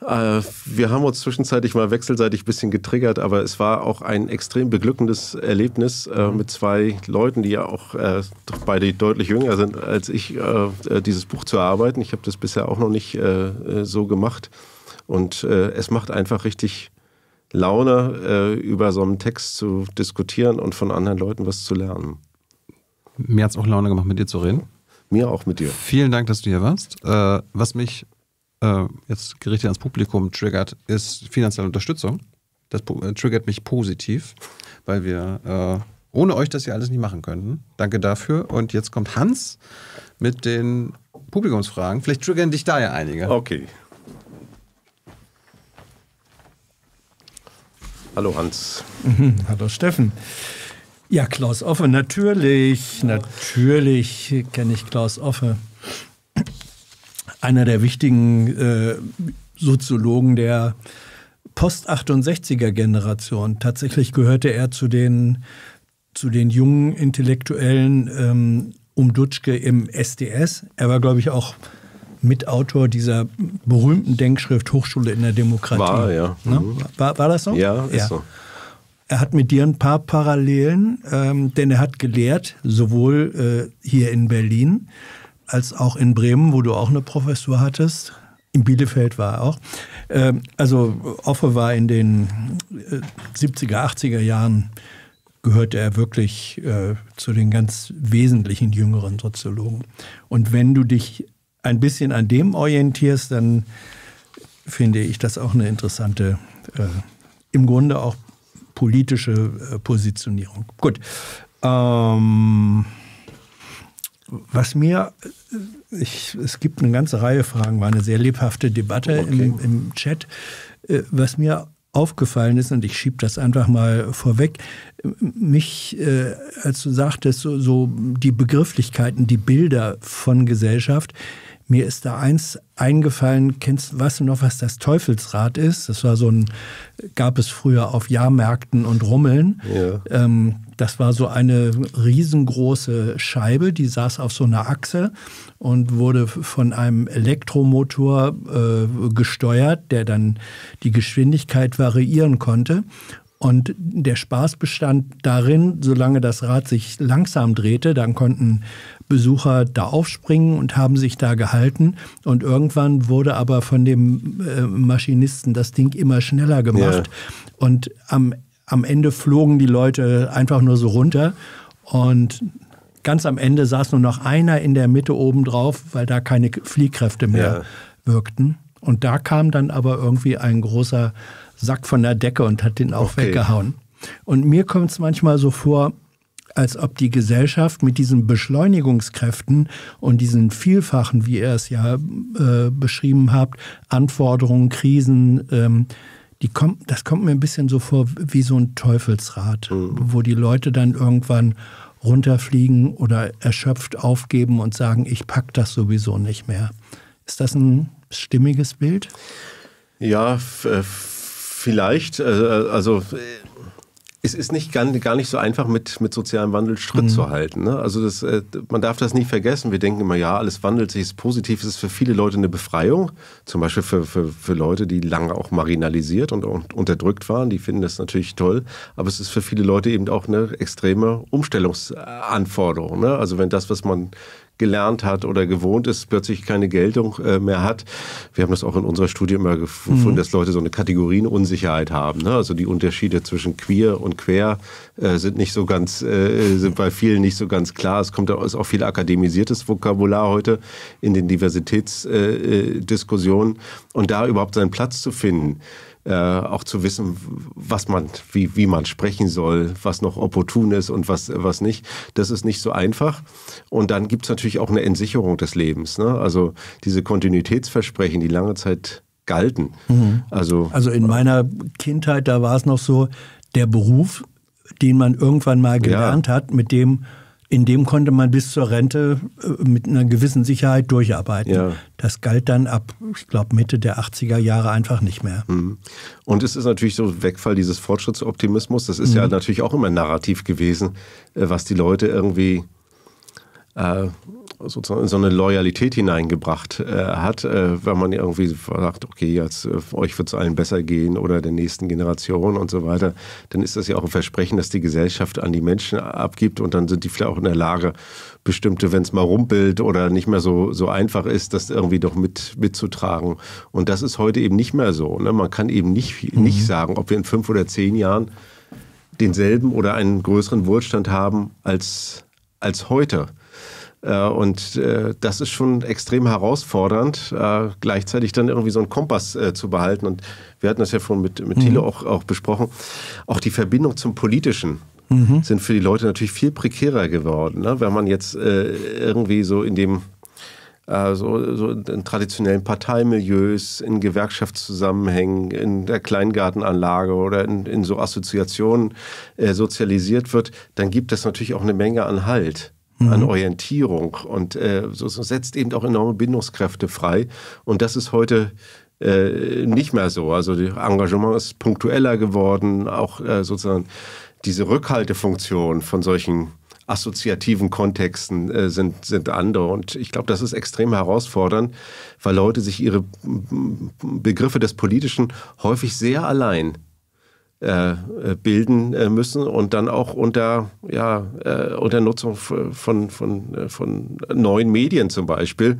[SPEAKER 2] Äh, wir haben uns zwischenzeitlich mal wechselseitig ein bisschen getriggert, aber es war auch ein extrem beglückendes Erlebnis äh, mhm. mit zwei Leuten, die ja auch äh, beide deutlich jünger sind als ich, äh, äh, dieses Buch zu erarbeiten. Ich habe das bisher auch noch nicht äh, so gemacht. Und es macht einfach richtig Laune, über so einen Text zu diskutieren und von anderen Leuten was zu lernen.
[SPEAKER 1] Mir hat es auch Laune gemacht, mit dir zu reden.
[SPEAKER 2] Mir auch mit dir.
[SPEAKER 1] Vielen Dank, dass du hier warst. was mich äh, jetzt gerichtet ans Publikum triggert, ist finanzielle Unterstützung. Das äh, triggert mich positiv, weil wir äh, ohne euch das ja alles nicht machen könnten. Danke dafür. Und jetzt kommt Hans mit den Publikumsfragen. Vielleicht triggern dich da ja einige.
[SPEAKER 2] Okay. Hallo Hans.
[SPEAKER 3] Mhm, hallo Steffen. Ja, Klaus Offe, natürlich, natürlich kenne ich Klaus Offe. Einer der wichtigen äh, Soziologen der Post-68er Generation. Tatsächlich gehörte er zu den, zu den jungen Intellektuellen ähm, um Dutschke im SDS. Er war, glaube ich, auch Mitautor dieser berühmten Denkschrift Hochschule in der Demokratie.
[SPEAKER 2] War, ja.
[SPEAKER 3] Ne? War, war das so?
[SPEAKER 2] Ja, ist ja. so.
[SPEAKER 3] Er hat mit dir ein paar Parallelen, ähm, denn er hat gelehrt, sowohl äh, hier in Berlin als auch in Bremen, wo du auch eine Professur hattest. In Bielefeld war er auch. Ähm, also Offe war in den äh, 70er, 80er Jahren gehörte er wirklich äh, zu den ganz wesentlichen jüngeren Soziologen. Und wenn du dich ein bisschen an dem orientierst, dann finde ich das auch eine interessante, äh, im Grunde auch politische äh, Positionierung. Gut. Ähm, was mir, ich, es gibt eine ganze Reihe Fragen, war eine sehr lebhafte Debatte okay. im, im, Chat. Äh, was mir aufgefallen ist, und ich schiebe das einfach mal vorweg, mich, äh, als du sagtest, so, so die Begrifflichkeiten, die Bilder von Gesellschaft, mir ist da eins eingefallen, kennst, weißt du noch, was das Teufelsrad ist? Das war so ein, gab es früher auf Jahrmärkten und Rummeln. Ja. Ähm, das war so eine riesengroße Scheibe, die saß auf so einer Achse und wurde von einem Elektromotor äh, gesteuert, der dann die Geschwindigkeit variieren konnte. Und der Spaß bestand darin, solange das Rad sich langsam drehte, dann konnten Besucher da aufspringen und haben sich da gehalten. Und irgendwann wurde aber von dem äh, Maschinisten das Ding immer schneller gemacht. Ja. Und am, am Ende flogen die Leute einfach nur so runter. Und ganz am Ende saß nur noch einer in der Mitte oben drauf, weil da keine Fliehkräfte mehr ja. wirkten. Und da kam dann aber irgendwie ein großer Sack von der Decke und hat den auch okay. weggehauen. Und mir kommt es manchmal so vor, als ob die Gesellschaft mit diesen Beschleunigungskräften und diesen vielfachen, wie ihr es ja äh, beschrieben habt, Anforderungen, Krisen, ähm, die kommt, das kommt mir ein bisschen so vor wie so ein Teufelsrad, mhm. wo die Leute dann irgendwann runterfliegen oder erschöpft aufgeben und sagen, ich pack das sowieso nicht mehr. Ist das ein stimmiges Bild?
[SPEAKER 2] Ja, äh, vielleicht. Äh, also es ist nicht gar, gar nicht so einfach, mit, mit sozialem Wandel Schritt mhm. zu halten. Ne? Also das, äh, man darf das nicht vergessen. Wir denken immer, ja, alles wandelt sich, ist positiv. Es ist für viele Leute eine Befreiung. Zum Beispiel für, für, für Leute, die lange auch marginalisiert und, und unterdrückt waren. Die finden das natürlich toll. Aber es ist für viele Leute eben auch eine extreme Umstellungsanforderung. Ne? Also wenn das, was man gelernt hat oder gewohnt ist, plötzlich keine Geltung äh, mehr hat. Wir haben das auch in unserer Studie immer gefunden, mhm. dass Leute so eine Kategorienunsicherheit haben. Ne? Also die Unterschiede zwischen queer und quer äh, sind nicht so ganz, äh, sind bei vielen nicht so ganz klar. Es kommt ist auch viel akademisiertes Vokabular heute in den Diversitätsdiskussionen und da überhaupt seinen Platz zu finden äh, auch zu wissen, was man, wie, wie man sprechen soll, was noch opportun ist und was, was nicht. Das ist nicht so einfach. Und dann gibt es natürlich auch eine Entsicherung des Lebens. Ne? Also diese Kontinuitätsversprechen, die lange Zeit galten.
[SPEAKER 3] Mhm. Also, also in meiner Kindheit, da war es noch so, der Beruf, den man irgendwann mal gelernt ja. hat, mit dem in dem konnte man bis zur Rente äh, mit einer gewissen Sicherheit durcharbeiten. Ja. Das galt dann ab, ich glaube, Mitte der 80er Jahre einfach nicht mehr. Mhm.
[SPEAKER 2] Und es ist natürlich so Wegfall dieses Fortschrittsoptimismus. Das ist mhm. ja natürlich auch immer ein Narrativ gewesen, äh, was die Leute irgendwie äh, sozusagen so eine Loyalität hineingebracht äh, hat, äh, wenn man irgendwie sagt, okay, jetzt äh, euch wird es allen besser gehen oder der nächsten Generation und so weiter, dann ist das ja auch ein Versprechen, dass die Gesellschaft an die Menschen abgibt und dann sind die vielleicht auch in der Lage, bestimmte, wenn es mal rumpelt oder nicht mehr so, so einfach ist, das irgendwie doch mit, mitzutragen. Und das ist heute eben nicht mehr so. Ne? Man kann eben nicht, mhm. nicht sagen, ob wir in fünf oder zehn Jahren denselben oder einen größeren Wohlstand haben als, als heute. Äh, und äh, das ist schon extrem herausfordernd, äh, gleichzeitig dann irgendwie so einen Kompass zu behalten. Und wir hatten das ja vorhin mit, mit Thilo mhm. auch, auch besprochen. Auch die Verbindung zum Politischen. Mhm. sind für die Leute natürlich viel prekärer geworden. Ne? Wenn man jetzt irgendwie so in dem so, so in traditionellen Parteimilieus, in Gewerkschaftszusammenhängen, in der Kleingartenanlage oder in, in so Assoziationen äh, sozialisiert wird, dann gibt es natürlich auch eine Menge an Halt mhm. an Orientierung und äh, so, setzt eben auch enorme Bindungskräfte frei. Und das ist heute äh, nicht mehr so. Also das Engagement ist punktueller geworden, auch äh, sozusagen diese Rückhaltefunktion von solchen assoziativen Kontexten äh, sind, sind andere. Und ich glaube, das ist extrem herausfordernd, weil Leute sich ihre Begriffe des Politischen häufig sehr allein bilden äh, müssen und dann auch unter, ja, äh, unter Nutzung von, von, äh, von neuen Medien zum Beispiel.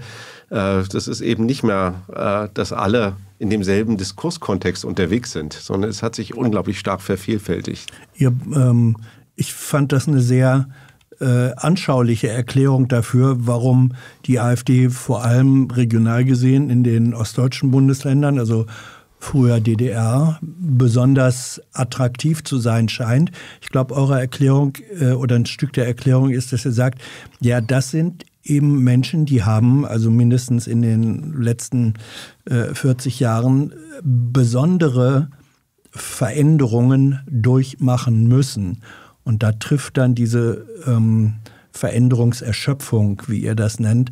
[SPEAKER 2] Äh, das ist eben nicht mehr, dass alle in demselben Diskurskontext unterwegs sind, sondern es hat sich unglaublich stark vervielfältigt.
[SPEAKER 3] Ihr, ähm, ich fand das eine sehr äh, anschauliche Erklärung dafür, warum die AfD vor allem regional gesehen in den ostdeutschen Bundesländern, also früher DDR, besonders attraktiv zu sein scheint. Ich glaube, eure Erklärung äh, oder ein Stück der Erklärung ist, dass ihr sagt, ja, das sind eben Menschen, die haben also mindestens in den letzten äh, 40 Jahren besondere Veränderungen durchmachen müssen. Und da trifft dann diese ähm, Veränderungserschöpfung, wie ihr das nennt,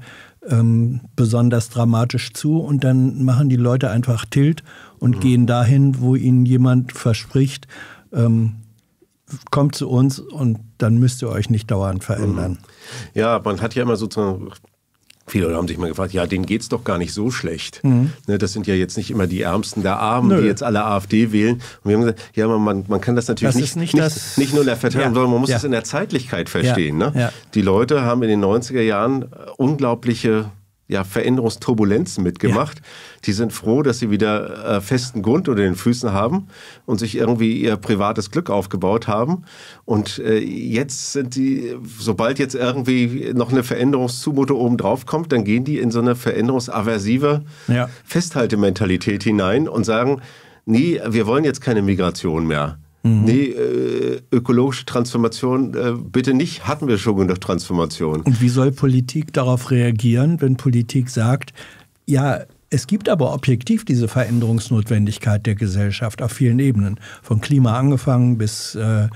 [SPEAKER 3] ähm, besonders dramatisch zu. Und dann machen die Leute einfach Tilt und mhm. gehen dahin, wo ihnen jemand verspricht, ähm, kommt zu uns und dann müsst ihr euch nicht dauernd verändern. Mhm.
[SPEAKER 2] Ja, man hat ja immer sozusagen Viele Leute haben sich mal gefragt, ja, denen geht es doch gar nicht so schlecht. Mhm. Ne, das sind ja jetzt nicht immer die Ärmsten der Armen, Nö. die jetzt alle AfD wählen. Und wir haben gesagt, ja, man, man kann das natürlich das nicht, nicht, nicht, nicht, nur in der Verteilung, ja. sondern man muss ja. das in der Zeitlichkeit verstehen. Ja. Ne? Die Leute haben in den 90er Jahren unglaubliche ja, Veränderungsturbulenzen mitgemacht. Ja. Die sind froh, dass sie wieder äh, festen Grund unter den Füßen haben und sich irgendwie ihr privates Glück aufgebaut haben. Und äh, jetzt sind die, sobald jetzt irgendwie noch eine Veränderungszumute oben drauf kommt, dann gehen die in so eine veränderungsaversive ja. Festhaltementalität hinein und sagen, nee, wir wollen jetzt keine Migration mehr. Mhm. Nee, äh, ökologische Transformation äh, bitte nicht, hatten wir schon genug Transformation.
[SPEAKER 3] Und wie soll Politik darauf reagieren, wenn Politik sagt, ja, es gibt aber objektiv diese Veränderungsnotwendigkeit der Gesellschaft auf vielen Ebenen, von Klima angefangen bis äh,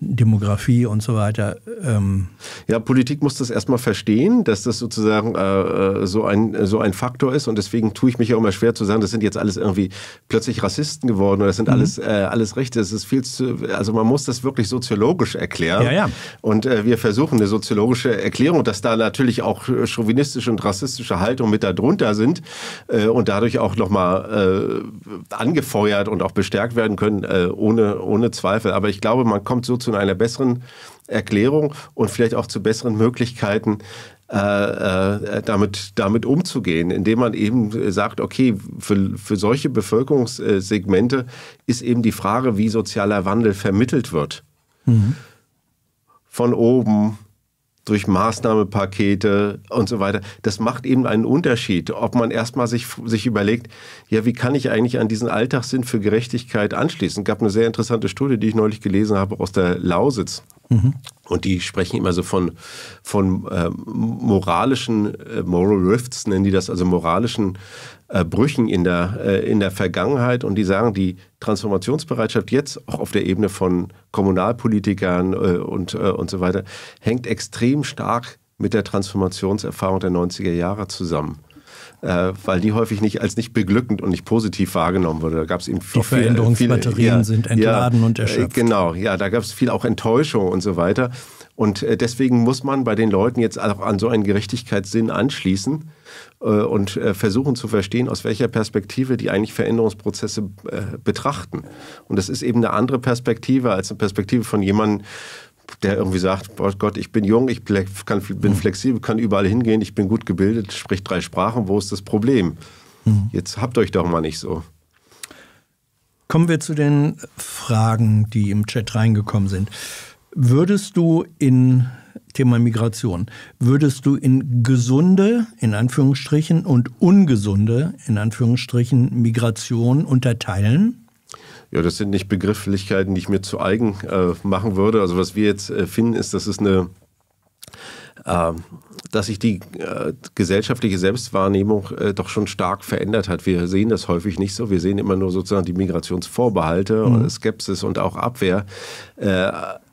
[SPEAKER 3] Demografie und so weiter.
[SPEAKER 2] Ähm ja, Politik muss das erstmal verstehen, dass das sozusagen äh, so, ein, so ein Faktor ist und deswegen tue ich mich ja immer schwer zu sagen, das sind jetzt alles irgendwie plötzlich Rassisten geworden oder das sind mhm. alles, äh, alles Rechte. Es ist viel zu, also man muss das wirklich soziologisch erklären.
[SPEAKER 3] Ja, ja.
[SPEAKER 2] Und äh, wir versuchen eine soziologische Erklärung, dass da natürlich auch chauvinistische und rassistische Haltungen mit darunter sind äh, und dadurch auch nochmal äh, angefeuert und auch bestärkt werden können, äh, ohne, ohne Zweifel. Aber ich glaube, man kommt so zu zu einer besseren Erklärung und vielleicht auch zu besseren Möglichkeiten, äh, äh, damit, damit umzugehen, indem man eben sagt, okay, für, für solche Bevölkerungssegmente ist eben die Frage, wie sozialer Wandel vermittelt wird. Mhm. Von oben, durch Maßnahmepakete und so weiter. Das macht eben einen Unterschied, ob man erstmal sich, sich überlegt, ja, wie kann ich eigentlich an diesen Alltagssinn für Gerechtigkeit anschließen? Es gab eine sehr interessante Studie, die ich neulich gelesen habe aus der Lausitz. Mhm. Und die sprechen immer so von, von äh, moralischen, äh, Moral Rifts nennen die das, also moralischen äh, Brüchen in der, äh, in der Vergangenheit. Und die sagen, die Transformationsbereitschaft jetzt auch auf der Ebene von Kommunalpolitikern äh, und, äh, und so weiter hängt extrem stark mit der Transformationserfahrung der 90er Jahre zusammen äh, weil die häufig nicht als nicht beglückend und nicht positiv wahrgenommen wurde. Da gab es eben
[SPEAKER 3] viel, Die Veränderungsbatterien viele, ja, sind entladen
[SPEAKER 2] ja,
[SPEAKER 3] und erschöpft.
[SPEAKER 2] Genau, ja, da gab es viel auch Enttäuschung und so weiter. Und äh, deswegen muss man bei den Leuten jetzt auch an so einen Gerechtigkeitssinn anschließen äh, und äh, versuchen zu verstehen, aus welcher Perspektive die eigentlich Veränderungsprozesse äh, betrachten. Und das ist eben eine andere Perspektive als eine Perspektive von jemandem, der irgendwie sagt, oh Gott, ich bin jung, ich kann, bin mhm. flexibel, kann überall hingehen, ich bin gut gebildet, sprich drei Sprachen, wo ist das Problem? Mhm. Jetzt habt euch doch mal nicht so.
[SPEAKER 3] Kommen wir zu den Fragen, die im Chat reingekommen sind. Würdest du in Thema Migration. Würdest du in gesunde, in Anführungsstrichen, und ungesunde, in Anführungsstrichen, Migration unterteilen?
[SPEAKER 2] Ja, das sind nicht Begrifflichkeiten, die ich mir zu eigen äh, machen würde. Also was wir jetzt äh, finden, ist, dass es eine äh, dass sich die äh, gesellschaftliche Selbstwahrnehmung äh, doch schon stark verändert hat. Wir sehen das häufig nicht so. Wir sehen immer nur sozusagen die Migrationsvorbehalte, mhm. Skepsis und auch Abwehr. Äh,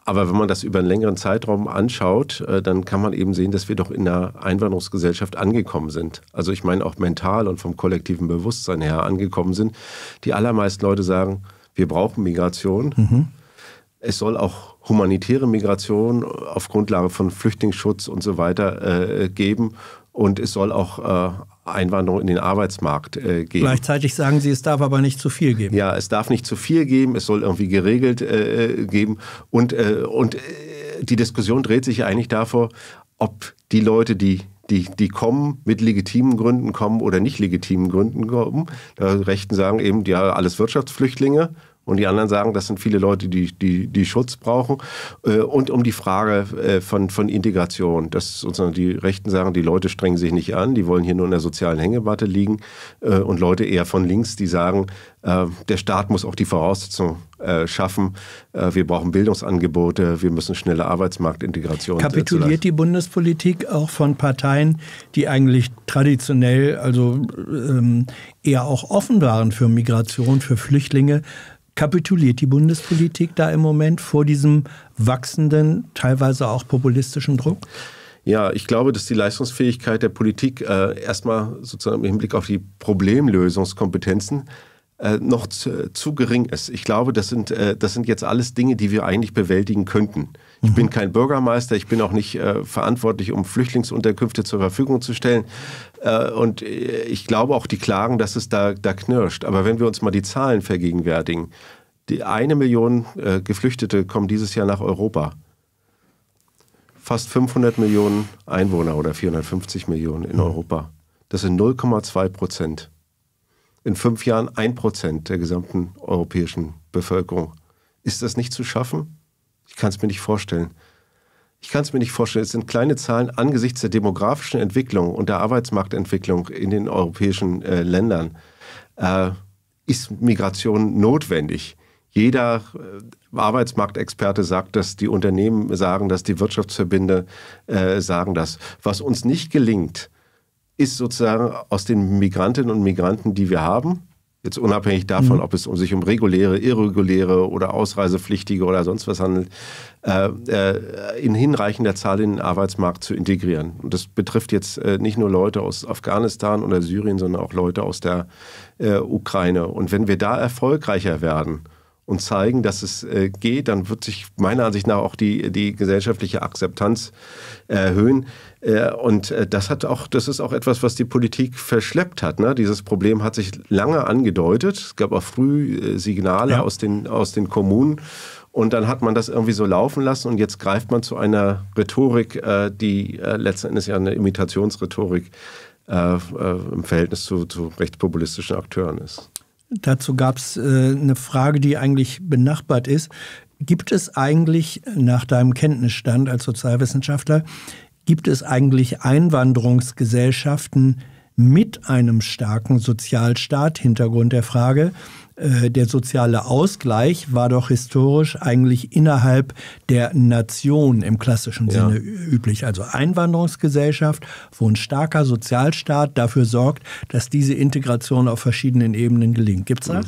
[SPEAKER 2] aber wenn man das über einen längeren Zeitraum anschaut, äh, dann kann man eben sehen, dass wir doch in einer Einwanderungsgesellschaft angekommen sind. Also ich meine auch mental und vom kollektiven Bewusstsein her angekommen sind. Die allermeisten Leute sagen, wir brauchen Migration. Mhm. Es soll auch humanitäre Migration auf Grundlage von Flüchtlingsschutz und so weiter äh, geben. Und es soll auch äh, Einwanderung in den Arbeitsmarkt äh, geben.
[SPEAKER 3] Gleichzeitig sagen Sie, es darf aber nicht zu viel geben.
[SPEAKER 2] Ja, es darf nicht zu viel geben, es soll irgendwie geregelt äh, geben. Und, äh, und äh, die Diskussion dreht sich eigentlich davor, ob die Leute, die die, die kommen, mit legitimen Gründen kommen oder nicht legitimen Gründen kommen. Da Rechten sagen eben, ja, alles Wirtschaftsflüchtlinge und die anderen sagen, das sind viele Leute, die, die, die Schutz brauchen. Äh, und um die Frage äh, von, von Integration. Das sozusagen die Rechten sagen, die Leute strengen sich nicht an, die wollen hier nur in der sozialen Hängematte liegen. Äh, und Leute eher von links, die sagen, der Staat muss auch die Voraussetzungen schaffen. Wir brauchen Bildungsangebote, wir müssen schnelle Arbeitsmarktintegration.
[SPEAKER 3] Kapituliert die Bundespolitik auch von Parteien, die eigentlich traditionell, also ähm, eher auch offen waren für Migration, für Flüchtlinge? Kapituliert die Bundespolitik da im Moment vor diesem wachsenden, teilweise auch populistischen Druck?
[SPEAKER 2] Ja, ich glaube, dass die Leistungsfähigkeit der Politik äh, erstmal sozusagen im Hinblick auf die Problemlösungskompetenzen äh, noch zu, zu, gering ist. Ich glaube, das sind, äh, das sind jetzt alles Dinge, die wir eigentlich bewältigen könnten. Ich mhm. bin kein Bürgermeister, ich bin auch nicht äh, verantwortlich, um Flüchtlingsunterkünfte zur Verfügung zu stellen. Äh, und äh, ich glaube auch die Klagen, dass es da, da knirscht. Aber wenn wir uns mal die Zahlen vergegenwärtigen, die eine Million äh, Geflüchtete kommen dieses Jahr nach Europa. Fast 500 Millionen Einwohner oder 450 Millionen in mhm. Europa. Das sind 0,2 Prozent in fünf Jahren ein Prozent der gesamten europäischen Bevölkerung. Ist das nicht zu schaffen? Ich kann es mir nicht vorstellen. Ich kann es mir nicht vorstellen. Es sind kleine Zahlen angesichts der demografischen Entwicklung und der Arbeitsmarktentwicklung in den europäischen äh, Ländern. Äh, ist Migration notwendig? Jeder äh, Arbeitsmarktexperte sagt das, die Unternehmen sagen das, die Wirtschaftsverbände äh, sagen das. Was uns nicht gelingt, ist sozusagen aus den Migrantinnen und Migranten, die wir haben, jetzt unabhängig davon, mhm. ob es sich um reguläre, irreguläre oder Ausreisepflichtige oder sonst was handelt, äh, äh, in hinreichender Zahl in den Arbeitsmarkt zu integrieren. Und das betrifft jetzt äh, nicht nur Leute aus Afghanistan oder Syrien, sondern auch Leute aus der äh, Ukraine. Und wenn wir da erfolgreicher werden, und zeigen, dass es äh, geht, dann wird sich meiner Ansicht nach auch die, die gesellschaftliche Akzeptanz erhöhen. Äh, und äh, das hat auch, das ist auch etwas, was die Politik verschleppt hat. Ne? Dieses Problem hat sich lange angedeutet. Es gab auch früh äh, Signale ja. aus, den, aus den Kommunen. Und dann hat man das irgendwie so laufen lassen und jetzt greift man zu einer Rhetorik, die letzten Endes ja eine Imitationsrhetorik im Verhältnis zu, zu rechtspopulistischen Akteuren ist.
[SPEAKER 3] Dazu gab es eine Frage, die eigentlich benachbart ist. Gibt es eigentlich nach deinem Kenntnisstand als Sozialwissenschaftler, gibt es eigentlich Einwanderungsgesellschaften mit einem starken Sozialstaat? Hintergrund der Frage. Äh, der soziale Ausgleich war doch historisch eigentlich innerhalb der Nation im klassischen ja. Sinne üblich. Also Einwanderungsgesellschaft, wo ein starker Sozialstaat dafür sorgt, dass diese Integration auf verschiedenen Ebenen gelingt. Gibt es da? Mhm.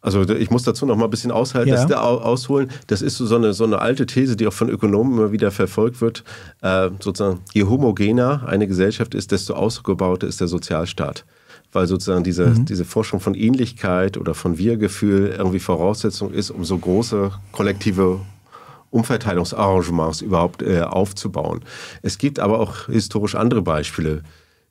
[SPEAKER 2] Also ich muss dazu noch mal ein bisschen aushalten, ja. das ausholen. Das ist so eine, so eine alte These, die auch von Ökonomen immer wieder verfolgt wird. Äh, sozusagen, je homogener eine Gesellschaft ist, desto ausgebauter ist der Sozialstaat weil sozusagen diese, mhm. diese Forschung von Ähnlichkeit oder von Wir-Gefühl irgendwie Voraussetzung ist, um so große kollektive Umverteilungsarrangements überhaupt äh, aufzubauen. Es gibt aber auch historisch andere Beispiele.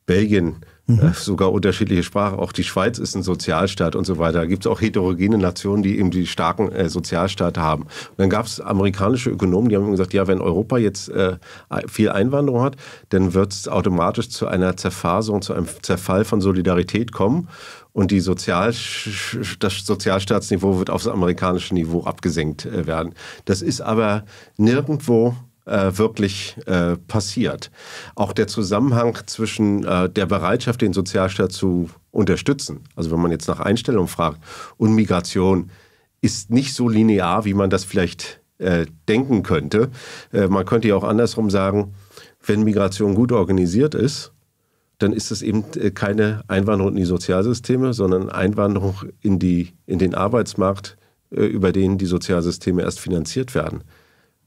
[SPEAKER 2] Belgien, mhm. äh, sogar unterschiedliche Sprachen. Auch die Schweiz ist ein Sozialstaat und so weiter. Da gibt es auch heterogene Nationen, die eben die starken äh, Sozialstaate haben. Und dann gab es amerikanische Ökonomen, die haben gesagt, ja, wenn Europa jetzt äh, viel Einwanderung hat, dann wird es automatisch zu einer Zerfasung, zu einem Zerfall von Solidarität kommen. Und die Sozial das Sozialstaatsniveau wird aufs amerikanische Niveau abgesenkt äh, werden. Das ist aber nirgendwo äh, wirklich äh, passiert. Auch der Zusammenhang zwischen äh, der Bereitschaft, den Sozialstaat zu unterstützen, also wenn man jetzt nach Einstellung fragt, und Migration ist nicht so linear, wie man das vielleicht äh, denken könnte. Äh, man könnte ja auch andersrum sagen, wenn Migration gut organisiert ist, dann ist es eben äh, keine Einwanderung in die Sozialsysteme, sondern Einwanderung in, die, in den Arbeitsmarkt, über den die Sozialsysteme erst finanziert werden.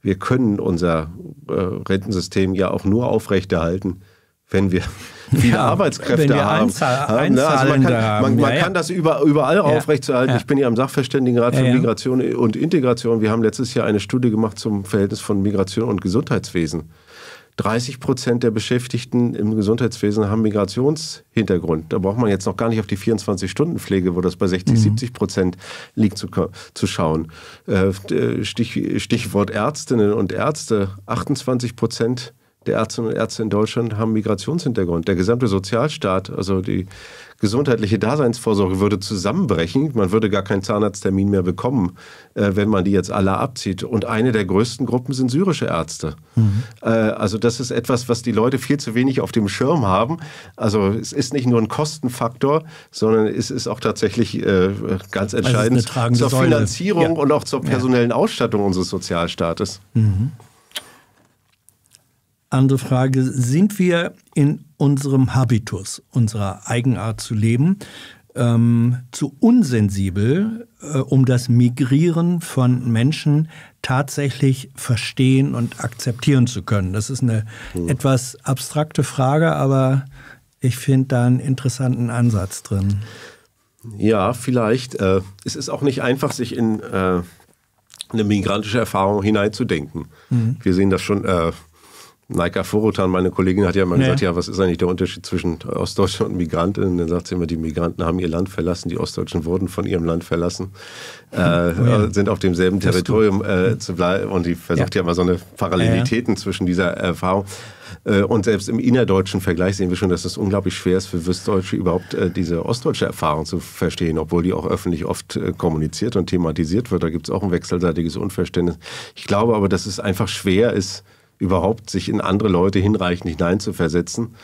[SPEAKER 2] Wir können unser äh, Rentensystem ja auch nur aufrechterhalten, wenn wir viele ja, Arbeitskräfte wir haben.
[SPEAKER 3] Einzahl, haben ne? also
[SPEAKER 2] man kann, man, man ja, kann das über, überall aufrechtzuerhalten. Ich bin ja im Sachverständigenrat für Migration und Integration. Wir haben letztes Jahr eine Studie gemacht zum Verhältnis von Migration und Gesundheitswesen. 30 Prozent der Beschäftigten im Gesundheitswesen haben Migrationshintergrund. Da braucht man jetzt noch gar nicht auf die 24-Stunden-Pflege, wo das bei 60, mhm. 70 Prozent liegt, zu, zu schauen. Äh, Stich, Stichwort Ärztinnen und Ärzte. 28 Prozent der Ärztinnen und Ärzte in Deutschland haben Migrationshintergrund. Der gesamte Sozialstaat, also die gesundheitliche Daseinsvorsorge würde zusammenbrechen. Man würde gar keinen Zahnarzttermin mehr bekommen, äh, wenn man die jetzt alle abzieht. Und eine der größten Gruppen sind syrische Ärzte. Mhm. Äh, also das ist etwas, was die Leute viel zu wenig auf dem Schirm haben. Also es ist nicht nur ein Kostenfaktor, sondern es ist auch tatsächlich äh, ganz entscheidend zur Säule. Finanzierung ja. und auch zur personellen ja. Ausstattung unseres Sozialstaates. Mhm.
[SPEAKER 3] Andere Frage, sind wir in unserem Habitus, unserer Eigenart zu leben, ähm, zu unsensibel, äh, um das Migrieren von Menschen tatsächlich verstehen und akzeptieren zu können? Das ist eine hm. etwas abstrakte Frage, aber ich finde da einen interessanten Ansatz drin.
[SPEAKER 2] Ja, vielleicht. Äh, es ist auch nicht einfach, sich in äh, eine migrantische Erfahrung hineinzudenken. Mhm. Wir sehen das schon äh, Naika Forotan, meine Kollegin, hat ja mal ja. gesagt, ja, was ist eigentlich der Unterschied zwischen Ostdeutschen und Migranten? dann sagt sie immer, die Migranten haben ihr Land verlassen, die Ostdeutschen wurden von ihrem Land verlassen, äh, oh ja. sind auf demselben Territorium äh, zu bleiben und die versucht ja, ja mal so eine Parallelitäten zwischen dieser Erfahrung. Äh, und selbst im innerdeutschen Vergleich sehen wir schon, dass es unglaublich schwer ist für Westdeutsche überhaupt äh, diese ostdeutsche Erfahrung zu verstehen, obwohl die auch öffentlich oft äh, kommuniziert und thematisiert wird. Da gibt es auch ein wechselseitiges Unverständnis. Ich glaube aber, dass es einfach schwer ist, überhaupt sich in andere Leute hinreichend hineinzuversetzen.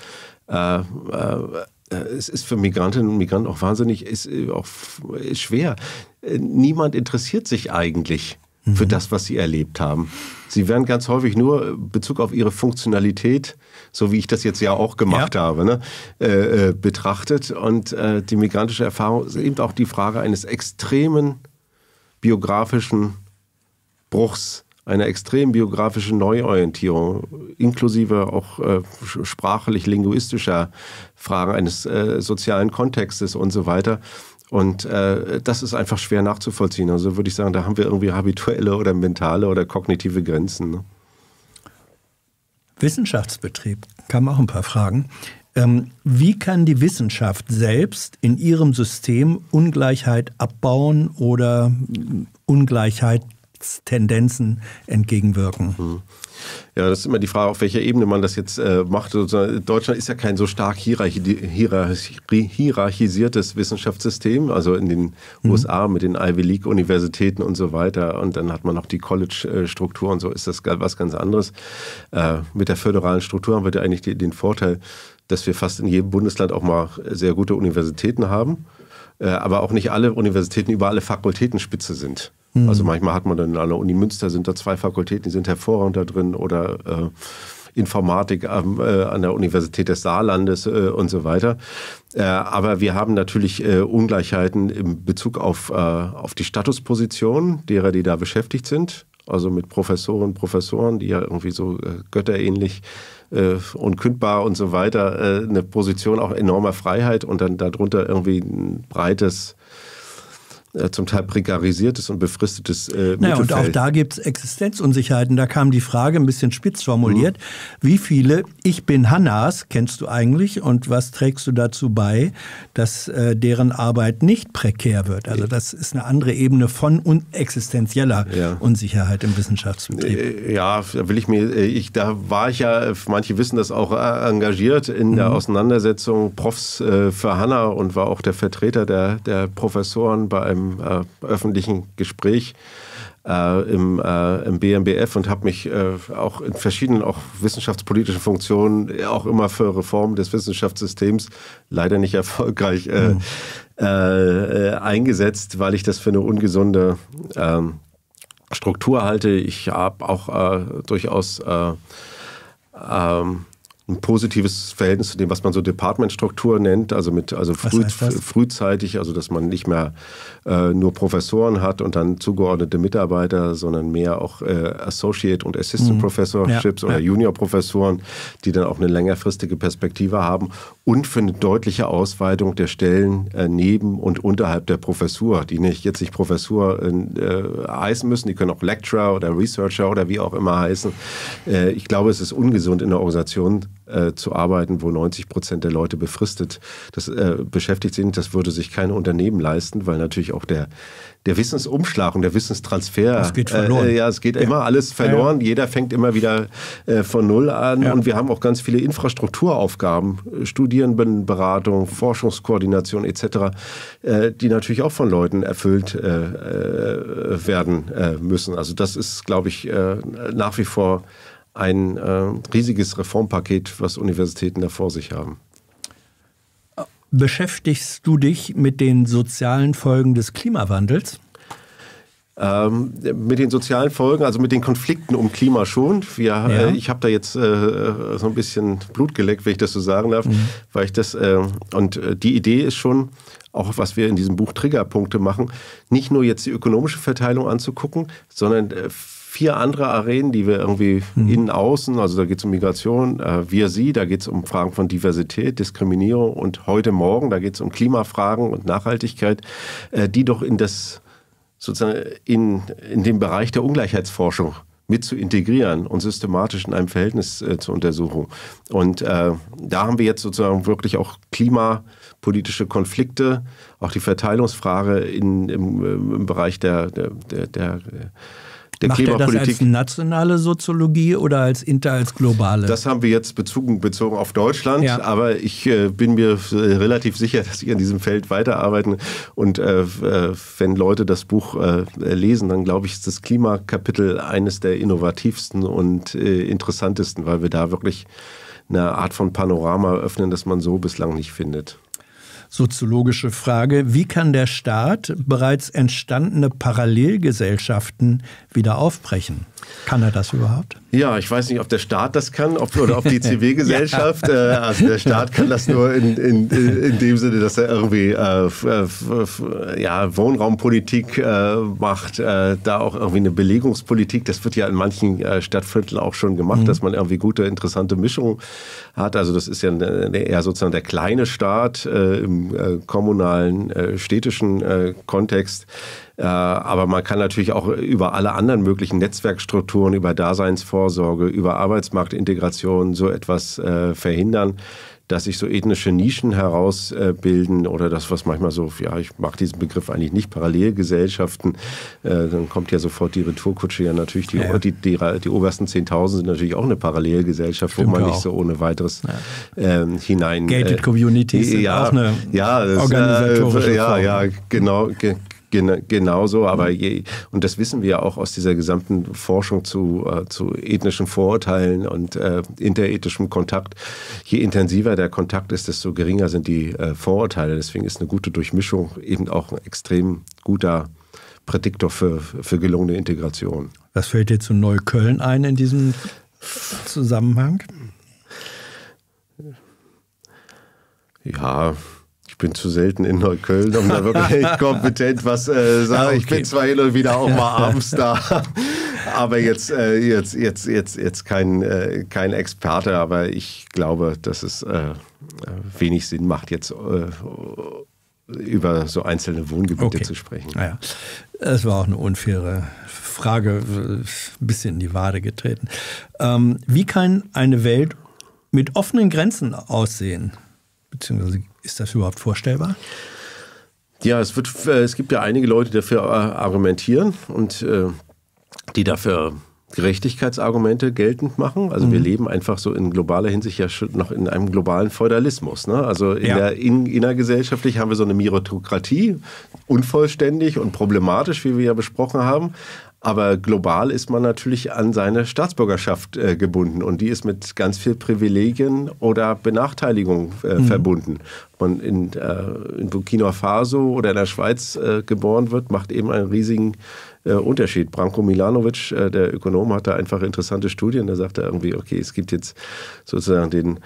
[SPEAKER 2] Äh, äh, es ist für Migrantinnen und Migranten auch wahnsinnig, ist äh, auch ist schwer. Äh, niemand interessiert sich eigentlich für mhm. das, was sie erlebt haben. Sie werden ganz häufig nur Bezug auf ihre Funktionalität, so wie ich das jetzt ja auch gemacht ja. habe, ne, äh, äh, betrachtet. Und äh, die migrantische Erfahrung ist eben auch die Frage eines extremen biografischen Bruchs eine extrem biografische Neuorientierung, inklusive auch äh, sprachlich-linguistischer Fragen eines äh, sozialen Kontextes und so weiter. Und äh, das ist einfach schwer nachzuvollziehen. Also würde ich sagen, da haben wir irgendwie habituelle oder mentale oder kognitive Grenzen. Ne?
[SPEAKER 3] Wissenschaftsbetrieb, kamen auch ein paar Fragen. Ähm, wie kann die Wissenschaft selbst in ihrem System Ungleichheit abbauen oder Ungleichheit Tendenzen entgegenwirken. Hm.
[SPEAKER 2] Ja, das ist immer die Frage, auf welcher Ebene man das jetzt äh, macht. Deutschland ist ja kein so stark hierarchisiertes Wissenschaftssystem, also in den mhm. USA mit den Ivy League Universitäten und so weiter. Und dann hat man noch die College-Struktur und so ist das was ganz anderes. Äh, mit der föderalen Struktur haben wir da eigentlich den Vorteil, dass wir fast in jedem Bundesland auch mal sehr gute Universitäten haben. Äh, aber auch nicht alle Universitäten über alle Fakultäten spitze sind. Mhm. Also manchmal hat man dann an der Uni Münster sind da zwei Fakultäten, die sind hervorragend da drin oder äh, Informatik äh, an der Universität des Saarlandes äh, und so weiter. Äh, aber wir haben natürlich äh, Ungleichheiten in Bezug auf, auf die Statusposition derer, die da beschäftigt sind. Also mit Professorinnen und Professoren, die ja irgendwie so götterähnlich äh, unkündbar und so weiter, äh, eine Position auch enormer Freiheit und dann darunter irgendwie ein breites äh, zum Teil prekarisiertes und befristetes äh,
[SPEAKER 3] naja, Und auch da gibt es Existenzunsicherheiten. Da kam die Frage, ein bisschen spitz formuliert, mhm. wie viele Ich bin Hannas kennst du eigentlich und was trägst du dazu bei, dass äh, deren Arbeit nicht prekär wird? Also das ist eine andere Ebene von un existenzieller ja. Unsicherheit im Wissenschaftsbetrieb.
[SPEAKER 2] Äh, ja, da will ich mir, äh, ich, da war ich ja, manche wissen das auch, engagiert in mhm. der Auseinandersetzung Profs für Hanna und war auch der Vertreter der, der Professoren bei einem äh, öffentlichen Gespräch. äh, im, äh, im BMBF und habe mich äh, auch in verschiedenen auch wissenschaftspolitischen Funktionen auch immer für Reformen des Wissenschaftssystems leider nicht erfolgreich mhm. eingesetzt, weil ich das für eine ungesunde ähm, Struktur halte. Ich habe auch durchaus ähm, ein positives Verhältnis zu dem, was man so Departmentstruktur nennt, also mit also früh, frühzeitig, also dass man nicht mehr äh, nur Professoren hat und dann zugeordnete Mitarbeiter, sondern mehr auch äh, Associate und Assistant mhm. Professorships ja, oder ja. Junior Professoren, die dann auch eine längerfristige Perspektive haben und für eine deutliche Ausweitung der Stellen äh, neben und unterhalb der Professur, die nicht jetzt nicht Professur äh, heißen müssen, die können auch Lecturer oder Researcher oder wie auch immer heißen. Äh, ich glaube, es ist ungesund in der Organisation äh, zu arbeiten, wo 90 Prozent der Leute befristet das, äh, beschäftigt sind. Das würde sich kein Unternehmen leisten, weil natürlich auch der, der Wissensumschlag und der Wissenstransfer.
[SPEAKER 3] Das geht verloren.
[SPEAKER 2] Äh, ja, es geht ja. immer alles verloren. Ja. Jeder fängt immer wieder äh, von Null an. Ja. Und wir haben auch ganz viele Infrastrukturaufgaben, Studierendenberatung, Forschungskoordination etc., äh, die natürlich auch von Leuten erfüllt äh, äh, werden müssen. Also das ist, glaube ich, nach wie vor ein äh, riesiges Reformpaket, was Universitäten da vor sich haben.
[SPEAKER 3] Beschäftigst du dich mit den sozialen Folgen des Klimawandels?
[SPEAKER 2] Ähm, mit den sozialen Folgen, also mit den Konflikten um Klima schon. Wir, ja. äh, ich habe da jetzt äh, so ein bisschen Blut geleckt, wenn ich das so sagen darf, mhm. weil ich das äh, und die Idee ist schon, auch was wir in diesem Buch Triggerpunkte machen, nicht nur jetzt die ökonomische Verteilung anzugucken, sondern äh, vier andere Arenen, die wir irgendwie mhm. innen, außen, also da geht es um Migration, äh, wir, sie, da geht es um Fragen von Diversität, Diskriminierung und heute Morgen, da geht es um Klimafragen und Nachhaltigkeit, äh, die doch in das sozusagen in, in den Bereich der Ungleichheitsforschung mit zu integrieren und systematisch in einem Verhältnis äh, zur Untersuchung. Und äh, da haben wir jetzt sozusagen wirklich auch klimapolitische Konflikte, auch die Verteilungsfrage in, im, im Bereich der, der, der, der der
[SPEAKER 3] Macht Klimapolitik. Er das als nationale Soziologie oder als inter als globale?
[SPEAKER 2] Das haben wir jetzt bezogen, bezogen auf Deutschland, ja. aber ich äh, bin mir äh, relativ sicher, dass Sie in diesem Feld weiterarbeiten. Und äh, äh wenn Leute das Buch äh, lesen, dann glaube ich, ist das Klimakapitel eines der innovativsten und äh, interessantesten, weil wir da wirklich eine Art von Panorama öffnen, das man so bislang nicht findet
[SPEAKER 3] soziologische Frage. Wie kann der Staat bereits entstandene Parallelgesellschaften wieder aufbrechen? Kann er das überhaupt?
[SPEAKER 2] Ja, ich weiß nicht, ob der Staat das kann ob, oder ob die Zivilgesellschaft. ja. äh, also der Staat kann das nur in, in, in dem Sinne, dass er irgendwie äh, ja, Wohnraumpolitik äh, macht, äh, da auch irgendwie eine Belegungspolitik. Das wird ja in manchen äh, Stadtvierteln auch schon gemacht, mhm. dass man irgendwie gute, interessante Mischungen hat. Also das ist ja eher sozusagen der kleine Staat äh, im kommunalen, städtischen Kontext. Äh, aber man kann natürlich auch über alle anderen möglichen Netzwerkstrukturen, über Daseinsvorsorge, über Arbeitsmarktintegration so etwas äh, verhindern dass sich so ethnische Nischen herausbilden oder das, was manchmal so, ja, ich mag diesen Begriff eigentlich nicht, Parallelgesellschaften, äh, dann kommt ja sofort die Retourkutsche, ja natürlich, die, ja. die, die, die, obersten 10.000 sind natürlich auch eine Parallelgesellschaft, Stimmt wo man auch. nicht so ohne weiteres ja. ähm, hinein...
[SPEAKER 3] Gated äh, Communities ja, auch eine
[SPEAKER 2] ja, das, organisatorische äh, Ja, ja, genau, Gen genauso, aber je, und das wissen wir ja auch aus dieser gesamten Forschung zu, äh, zu ethnischen Vorurteilen und äh, interethischem Kontakt. Je intensiver der Kontakt ist, desto geringer sind die äh, Vorurteile. Deswegen ist eine gute Durchmischung eben auch ein extrem guter Prädiktor für, für gelungene Integration.
[SPEAKER 3] Was fällt dir zu Neukölln ein in diesem Zusammenhang?
[SPEAKER 2] Ja, ich bin zu selten in Neukölln, um da wirklich kompetent was äh, sagen. Okay. Ich bin zwar hin und wieder auch mal abends da, aber jetzt, äh, jetzt, jetzt, jetzt, jetzt kein, äh, kein Experte, aber ich glaube, dass es äh, wenig Sinn macht, jetzt äh, über so einzelne Wohngebiete okay. zu sprechen.
[SPEAKER 3] Naja, es war auch eine unfaire Frage, ein bisschen in die Wade getreten. Ähm, wie kann eine Welt mit offenen Grenzen aussehen? Beziehungsweise ist das überhaupt vorstellbar?
[SPEAKER 2] Ja, es, wird, äh, es gibt ja einige Leute, die dafür äh, argumentieren und äh, die dafür Gerechtigkeitsargumente geltend machen. Also mhm. wir leben einfach so in globaler Hinsicht ja schon noch in einem globalen Feudalismus. Ne? Also in ja. der in, innergesellschaftlich haben wir so eine Meritokratie, unvollständig und problematisch, wie wir ja besprochen haben. Aber global ist man natürlich an seine Staatsbürgerschaft äh, gebunden und die ist mit ganz viel Privilegien oder Benachteiligung äh, mhm. verbunden. Man in, äh, in, Burkina Faso oder in der Schweiz äh, geboren wird, macht eben einen riesigen äh, Unterschied. Branko Milanovic, äh, der Ökonom, hatte einfach interessante Studien. Da sagte er irgendwie, okay, es gibt jetzt sozusagen den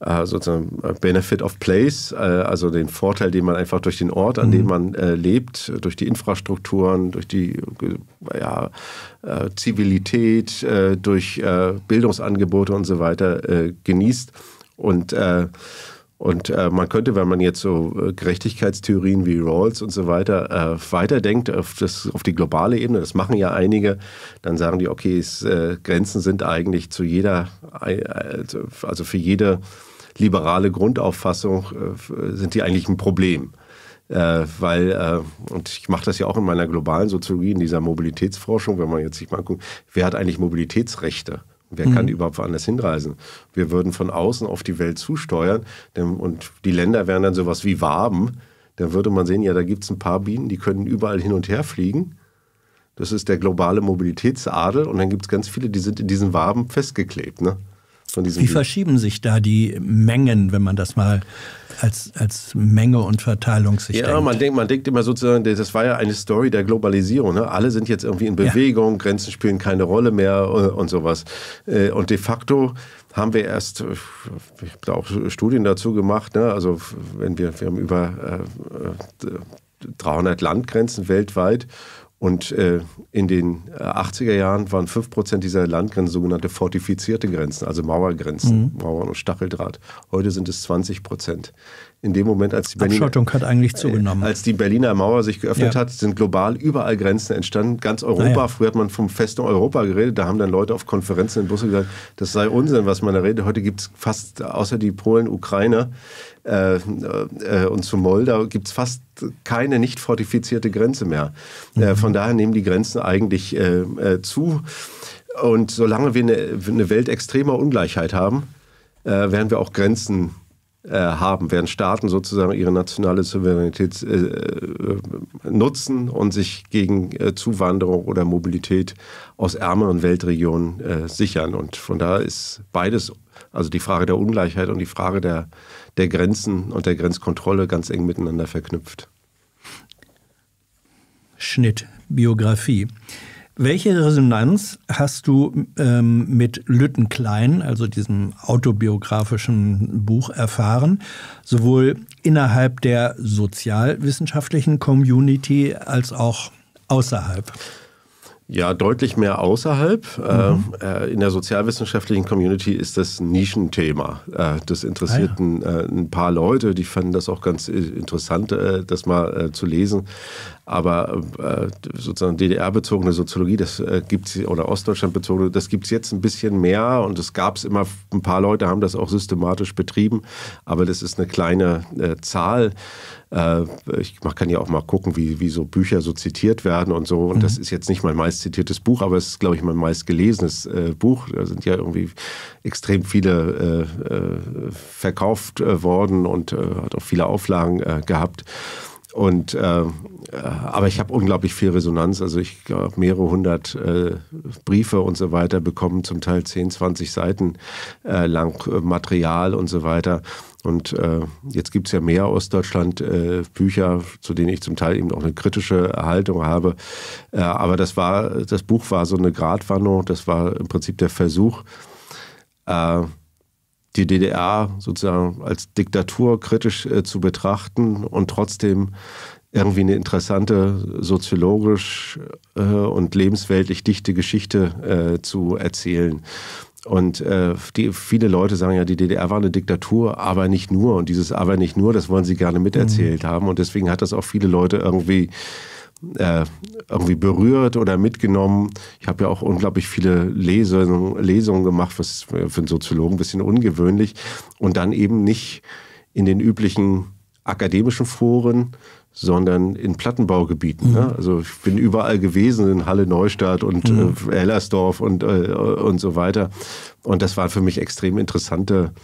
[SPEAKER 2] äh, sozusagen äh, Benefit of Place, also den Vorteil, den man einfach durch den Ort, an dem mhm. man lebt, durch die Infrastrukturen, durch die ja, Zivilität, durch Bildungsangebote und so weiter genießt. Und und äh, man könnte, wenn man jetzt so äh, Gerechtigkeitstheorien wie Rawls und so weiter äh, weiterdenkt auf, das, auf die globale Ebene, das machen ja einige, dann sagen die, okay, es, Grenzen sind eigentlich zu jeder, also für jede liberale Grundauffassung äh, sind die eigentlich ein Problem. Äh, weil, äh, und ich mache das ja auch in meiner globalen Soziologie, in dieser Mobilitätsforschung, wenn man jetzt sich mal guckt, wer hat eigentlich Mobilitätsrechte? Wer mhm. kann überhaupt woanders hinreisen? Wir würden von außen auf die Welt zusteuern denn, und die Länder wären dann sowas wie Waben. Dann würde man sehen, ja, da gibt es ein paar Bienen, die können überall hin und her fliegen. Das ist der globale Mobilitätsadel. Und dann gibt es ganz viele, die sind in diesen Waben festgeklebt. Ne?
[SPEAKER 3] Von diesem. Wie verschieben sich da die Mengen, wenn man das mal als, als Menge und Verteilung sich
[SPEAKER 2] ja,
[SPEAKER 3] denkt?
[SPEAKER 2] man denkt, man denkt immer sozusagen, das war ja eine Story der Globalisierung. Ne? Alle sind jetzt irgendwie in Bewegung, ja. Grenzen spielen keine Rolle mehr und, und sowas. Äh, und de facto haben wir erst, ich habe da auch Studien dazu gemacht, ne? also wenn wir, wir haben über äh, 300 Landgrenzen weltweit und äh, in den 80er äh, Jahren waren 5% dieser Landgrenzen sogenannte fortifizierte Grenzen, also Mauergrenzen, mhm. Mauern und Stacheldraht. Heute sind es 20 Prozent. In dem Moment, als die
[SPEAKER 3] Berliner, Abschottung hat eigentlich zugenommen.
[SPEAKER 2] Äh, als die Berliner Mauer sich geöffnet ja. hat, sind global überall Grenzen entstanden. Ganz Europa, ja. früher hat man vom festen Europa geredet, da haben dann Leute auf Konferenzen in Busse gesagt, das sei Unsinn, was man da redet. Heute gibt es fast, außer die Polen, Ukrainer, äh, äh, und zu Moldau gibt es fast keine nicht fortifizierte Grenze mehr. Äh, mhm. Äh, von daher nehmen die Grenzen eigentlich äh, zu. Und solange wir eine, eine, Welt extremer Ungleichheit haben, werden wir auch Grenzen haben, werden Staaten sozusagen ihre nationale Souveränität nutzen und sich gegen Zuwanderung oder Mobilität aus ärmeren Weltregionen sichern. Und von daher ist beides, also die Frage der Ungleichheit und die Frage der der Grenzen und der Grenzkontrolle ganz eng miteinander verknüpft.
[SPEAKER 3] Schnitt, Biografie. Welche Resonanz hast du ähm, mit Lütten Klein, also diesem autobiografischen Buch, erfahren, sowohl innerhalb der sozialwissenschaftlichen Community als auch außerhalb?
[SPEAKER 2] Ja, deutlich mehr außerhalb. Mhm. Äh, in der sozialwissenschaftlichen Community ist das Nischenthema. Äh, das interessiert ah, ja. ein, ein, paar Leute, die fanden das auch ganz interessant, äh, das mal zu lesen. Aber sozusagen DDR-bezogene Soziologie, das gibt's oder Ostdeutschland-bezogene, das gibt es jetzt ein bisschen mehr und es gab es immer, ein paar Leute haben das auch systematisch betrieben, aber das ist eine kleine Zahl. Äh, ich, man kann ja auch mal gucken, wie, wie so Bücher so zitiert werden und so. Und mhm. das ist jetzt nicht mein meist zitiertes Buch, aber es ist, glaube ich, mein meist gelesenes äh, Buch. Da sind ja irgendwie extrem viele äh, äh verkauft äh, worden und äh, hat auch viele Auflagen gehabt. Und äh, aber ich habe unglaublich viel Resonanz. Also ich glaube mehrere hundert äh, Briefe und so weiter bekommen, zum Teil 10, 20 Seiten äh, lang Material und so weiter. Und äh, jetzt gibt es ja mehr Ostdeutschland äh, Bücher, zu denen ich zum Teil eben auch eine kritische Haltung habe. Äh, aber das war, das Buch war so eine Gratwanderung, das war im Prinzip der Versuch, äh, die DDR sozusagen als Diktatur kritisch äh, zu betrachten und trotzdem irgendwie eine interessante soziologisch äh, und lebensweltlich dichte Geschichte zu erzählen. Und äh, die, viele Leute sagen ja, die DDR war eine Diktatur, aber nicht nur. Und dieses aber nicht nur, das wollen sie gerne miterzählt mhm. haben. Und deswegen hat das auch viele Leute irgendwie äh, irgendwie berührt oder mitgenommen. Ich habe ja auch unglaublich viele Lesungen, Lesungen gemacht, was für einen Soziologen ein bisschen ungewöhnlich. Und dann eben nicht in den üblichen akademischen Foren, sondern in Plattenbaugebieten. Ne? Mhm. Ne? Also ich bin überall gewesen, in Halle Neustadt und mhm. äh, Ellersdorf und, äh, und so weiter. Und das war für mich extrem interessante äh,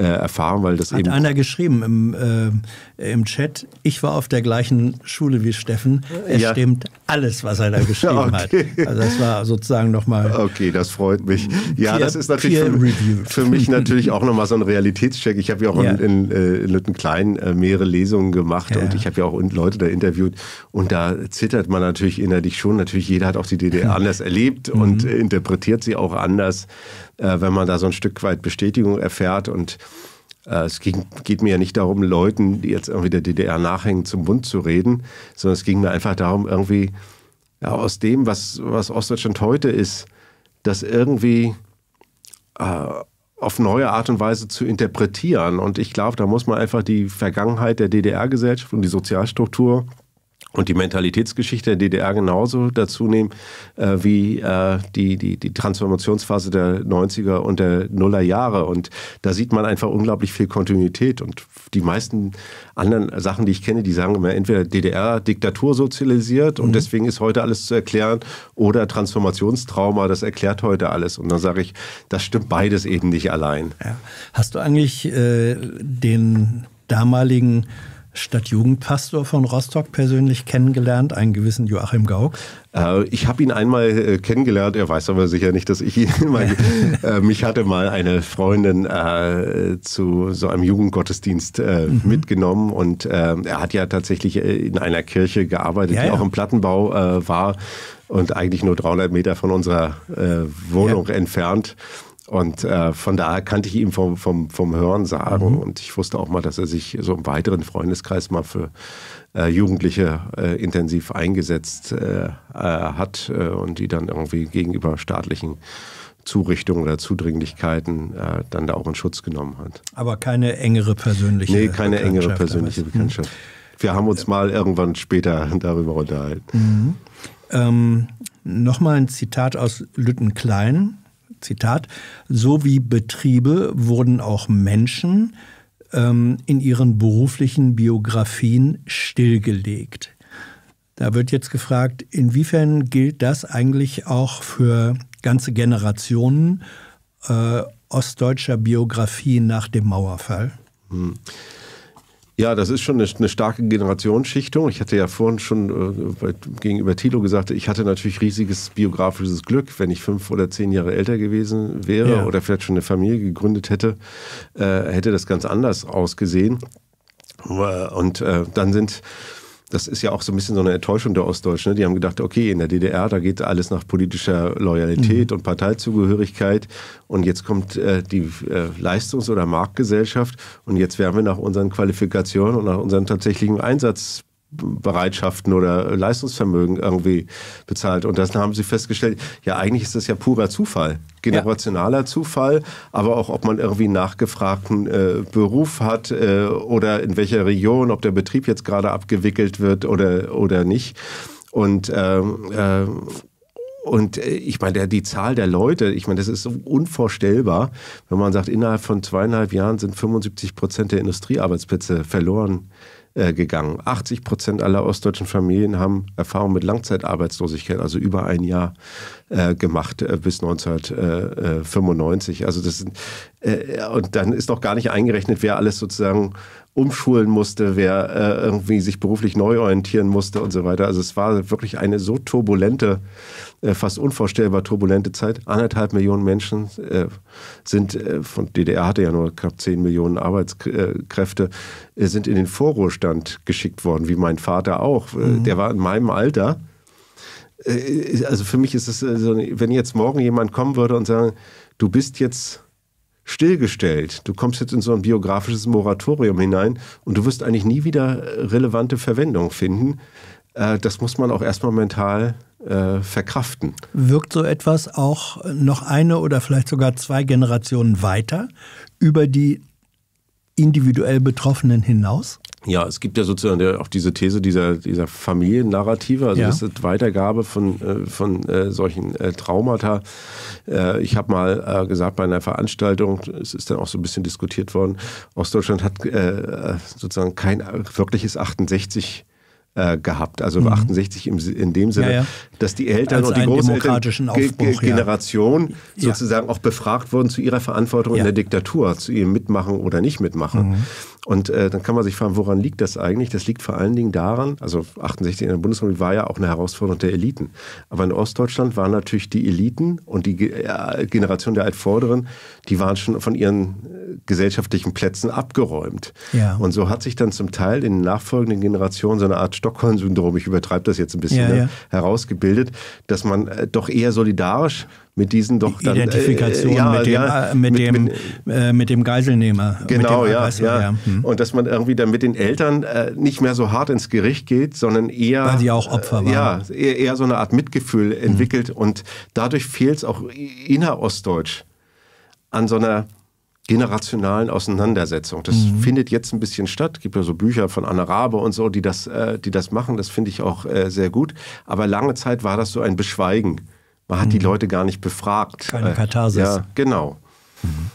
[SPEAKER 2] Erfahrung, weil das
[SPEAKER 3] Hat
[SPEAKER 2] eben.
[SPEAKER 3] Hat einer geschrieben im, äh, im Chat, ich war auf der gleichen Schule wie Steffen. Es ja. stimmt alles, was er da geschrieben okay. hat. Also das war sozusagen nochmal.
[SPEAKER 2] Okay, das freut mich. Ja, Peer, das ist natürlich für, für, mich natürlich auch nochmal so ein Realitätscheck. Ich habe ja auch ja. in, in, äh, in Lüttenklein äh, mehrere Lesungen gemacht ja. und ich habe ja auch Leute da interviewt und da zittert man natürlich innerlich schon. Natürlich, jeder hat auch die DDR anders erlebt und mhm. interpretiert sie auch anders, äh, wenn man da so ein Stück weit Bestätigung erfährt und äh, es ging, geht mir ja nicht darum, Leuten, die jetzt irgendwie der DDR nachhängen, zum Bund zu reden, sondern es ging mir einfach darum, irgendwie ja, aus dem, was, was Ostdeutschland heute ist, das irgendwie äh, auf neue Art und Weise zu interpretieren. Und ich glaube, da muss man einfach die Vergangenheit der DDR-Gesellschaft und die Sozialstruktur und die Mentalitätsgeschichte der DDR genauso dazu nehmen äh, wie äh, die, die, die Transformationsphase der 90er und der Nuller Jahre. Und da sieht man einfach unglaublich viel Kontinuität. Und die meisten anderen Sachen, die ich kenne, die sagen immer entweder DDR Diktatur sozialisiert und mhm. deswegen ist heute alles zu erklären oder Transformationstrauma, das erklärt heute alles. Und dann sage ich, das stimmt beides eben nicht allein.
[SPEAKER 3] Ja. Hast du eigentlich äh, den damaligen Stadtjugendpastor von Rostock persönlich kennengelernt, einen gewissen Joachim Gauck?
[SPEAKER 2] Äh, ich habe ihn einmal äh, kennengelernt, er weiß aber sicher nicht, dass ich ihn mal. äh, mich hatte mal eine Freundin äh, zu so einem Jugendgottesdienst äh, mhm. mitgenommen und äh, er hat ja tatsächlich in einer Kirche gearbeitet, ja, die ja. auch im Plattenbau war und eigentlich nur 300 Meter von unserer Wohnung ja. entfernt. Und äh, von daher kannte ich ihn vom, vom, vom Hören sagen. Mhm. Und ich wusste auch mal, dass er sich so im weiteren Freundeskreis mal für äh, Jugendliche äh, intensiv eingesetzt äh, äh, hat äh, und die dann irgendwie gegenüber staatlichen Zurichtungen oder Zudringlichkeiten dann da auch in Schutz genommen hat.
[SPEAKER 3] Aber keine engere persönliche
[SPEAKER 2] Nee, keine engere persönliche Bekanntschaft. Mhm. Wir haben uns mal irgendwann später darüber unterhalten.
[SPEAKER 3] Mhm. Ähm, Nochmal ein Zitat aus Lütten Klein. Zitat, so wie Betriebe wurden auch Menschen ähm, in ihren beruflichen Biografien stillgelegt. Da wird jetzt gefragt, inwiefern gilt das eigentlich auch für ganze Generationen äh, ostdeutscher Biografien nach dem Mauerfall? Hm.
[SPEAKER 2] Ja, das ist schon eine, eine, starke Generationsschichtung. Ich hatte ja vorhin schon äh, gegenüber Thilo gesagt, ich hatte natürlich riesiges biografisches Glück, wenn ich fünf oder zehn Jahre älter gewesen wäre ja. oder vielleicht schon eine Familie gegründet hätte, äh, hätte das ganz anders ausgesehen. Und äh, dann sind das ist ja auch so ein bisschen so eine Enttäuschung der Ostdeutschen. Ne? Die haben gedacht, okay, in der DDR, da geht alles nach politischer Loyalität mhm. und Parteizugehörigkeit. Und jetzt kommt äh, die äh, Leistungs- oder Marktgesellschaft. Und jetzt werden wir nach unseren Qualifikationen und nach unserem tatsächlichen Einsatz Bereitschaften oder Leistungsvermögen irgendwie bezahlt. Und das haben sie festgestellt, ja, eigentlich ist das ja purer Zufall, generationaler ja. Zufall, aber auch, ob man irgendwie nachgefragten äh, Beruf hat äh, oder in welcher Region, ob der Betrieb jetzt gerade abgewickelt wird oder, oder nicht. Und ähm, äh, und ich meine, die Zahl der Leute, ich meine, das ist unvorstellbar, wenn man sagt, innerhalb von zweieinhalb Jahren sind 75 Prozent der Industriearbeitsplätze verloren äh, gegangen. 80 Prozent aller ostdeutschen Familien haben Erfahrung mit Langzeitarbeitslosigkeit, also über ein Jahr äh, gemacht äh, bis 1995. Also das sind, äh, und dann ist noch gar nicht eingerechnet, wer alles sozusagen umschulen musste, wer äh, irgendwie sich beruflich neu orientieren musste und so weiter. Also es war wirklich eine so turbulente, äh, fast unvorstellbar turbulente Zeit. Anderthalb Millionen Menschen äh, sind, äh, von DDR hatte ja nur knapp zehn Millionen Arbeitskräfte, äh, sind in den Vorruhestand geschickt worden, wie mein Vater auch. Äh, mhm. Der war in meinem Alter. Also für mich ist es, so, wenn jetzt morgen jemand kommen würde und sagen, du bist jetzt stillgestellt. Du kommst jetzt in so ein biografisches Moratorium hinein und du wirst eigentlich nie wieder relevante Verwendung finden. Äh, das muss man auch erstmal mental äh, verkraften.
[SPEAKER 3] Wirkt so etwas auch noch eine oder vielleicht sogar zwei Generationen weiter über die individuell Betroffenen hinaus?
[SPEAKER 2] Ja, es gibt ja sozusagen auch diese These dieser, dieser Familiennarrative, also ja. das ist Weitergabe von, äh, von äh, solchen äh, Traumata. Äh, ich habe mal äh, gesagt bei einer Veranstaltung, es ist dann auch so ein bisschen diskutiert worden, Ostdeutschland hat äh, sozusagen kein wirkliches 68 äh, gehabt. Also mhm. 68 im, in dem Sinne, ja, ja. dass die Eltern
[SPEAKER 3] Als
[SPEAKER 2] und die
[SPEAKER 3] Großelterngeneration
[SPEAKER 2] ja. sozusagen auch befragt wurden zu ihrer Verantwortung in der Diktatur, zu ihrem Mitmachen oder nicht mitmachen. Mhm. Und äh, dann kann man sich fragen, woran liegt das eigentlich? Das liegt vor allen Dingen daran, also 68 in der Bundesrepublik war ja auch eine Herausforderung der Eliten. Aber in Ostdeutschland waren natürlich die Eliten und die äh, Generation der Altvorderen, die waren schon von ihren äh, gesellschaftlichen Plätzen abgeräumt. Ja. Und so hat sich dann zum Teil in den nachfolgenden Generationen so eine Art Stockholm-Syndrom, ich übertreibe das jetzt ein bisschen, ja, ne, herausgebildet, dass man äh, doch eher solidarisch mit diesen doch
[SPEAKER 3] dann Identifikation äh, ja, mit, dem, ja, äh, mit, mit, dem, mit, äh, mit dem Geiselnehmer.
[SPEAKER 2] Genau, ja, ja. Hm. Und dass man irgendwie dann mit den Eltern äh, nicht mehr so hart ins Gericht geht, sondern eher
[SPEAKER 3] weil sie auch Opfer waren.
[SPEAKER 2] Ja, eher, eher so eine Art Mitgefühl hm. entwickelt und dadurch fehlt es auch innerostdeutsch an so einer generationalen Auseinandersetzung. Das mhm. findet jetzt ein bisschen statt. Es gibt ja so Bücher von Anna Rabe und so, die das, äh, die das machen. Das finde ich auch äh, sehr gut. Aber lange Zeit war das so ein Beschweigen. Man hat mhm. die Leute gar nicht befragt.
[SPEAKER 3] Keine äh, Katharsis.
[SPEAKER 2] Ja, genau.
[SPEAKER 3] Mhm.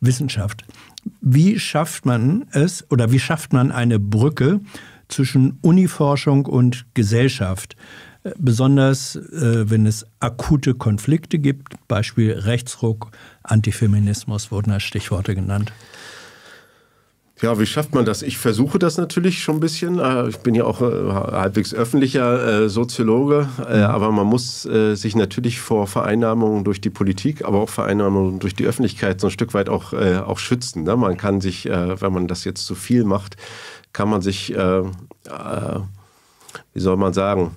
[SPEAKER 3] Wissenschaft. Wie schafft man es oder wie schafft man eine Brücke zwischen Uniforschung und Gesellschaft? Äh, besonders äh, wenn es akute Konflikte gibt, Beispiel Rechtsruck, Antifeminismus wurden als Stichworte genannt.
[SPEAKER 2] Ja, wie schafft man das? Ich versuche das natürlich schon ein bisschen. Äh, ich bin ja auch äh, halbwegs öffentlicher äh, Soziologe, mhm. aber man muss sich natürlich vor Vereinnahmungen durch die Politik, aber auch Vereinnahmungen durch die Öffentlichkeit so ein Stück weit auch, auch schützen. Ne? Man kann sich, wenn man das jetzt zu viel macht, kann man sich, wie soll man sagen,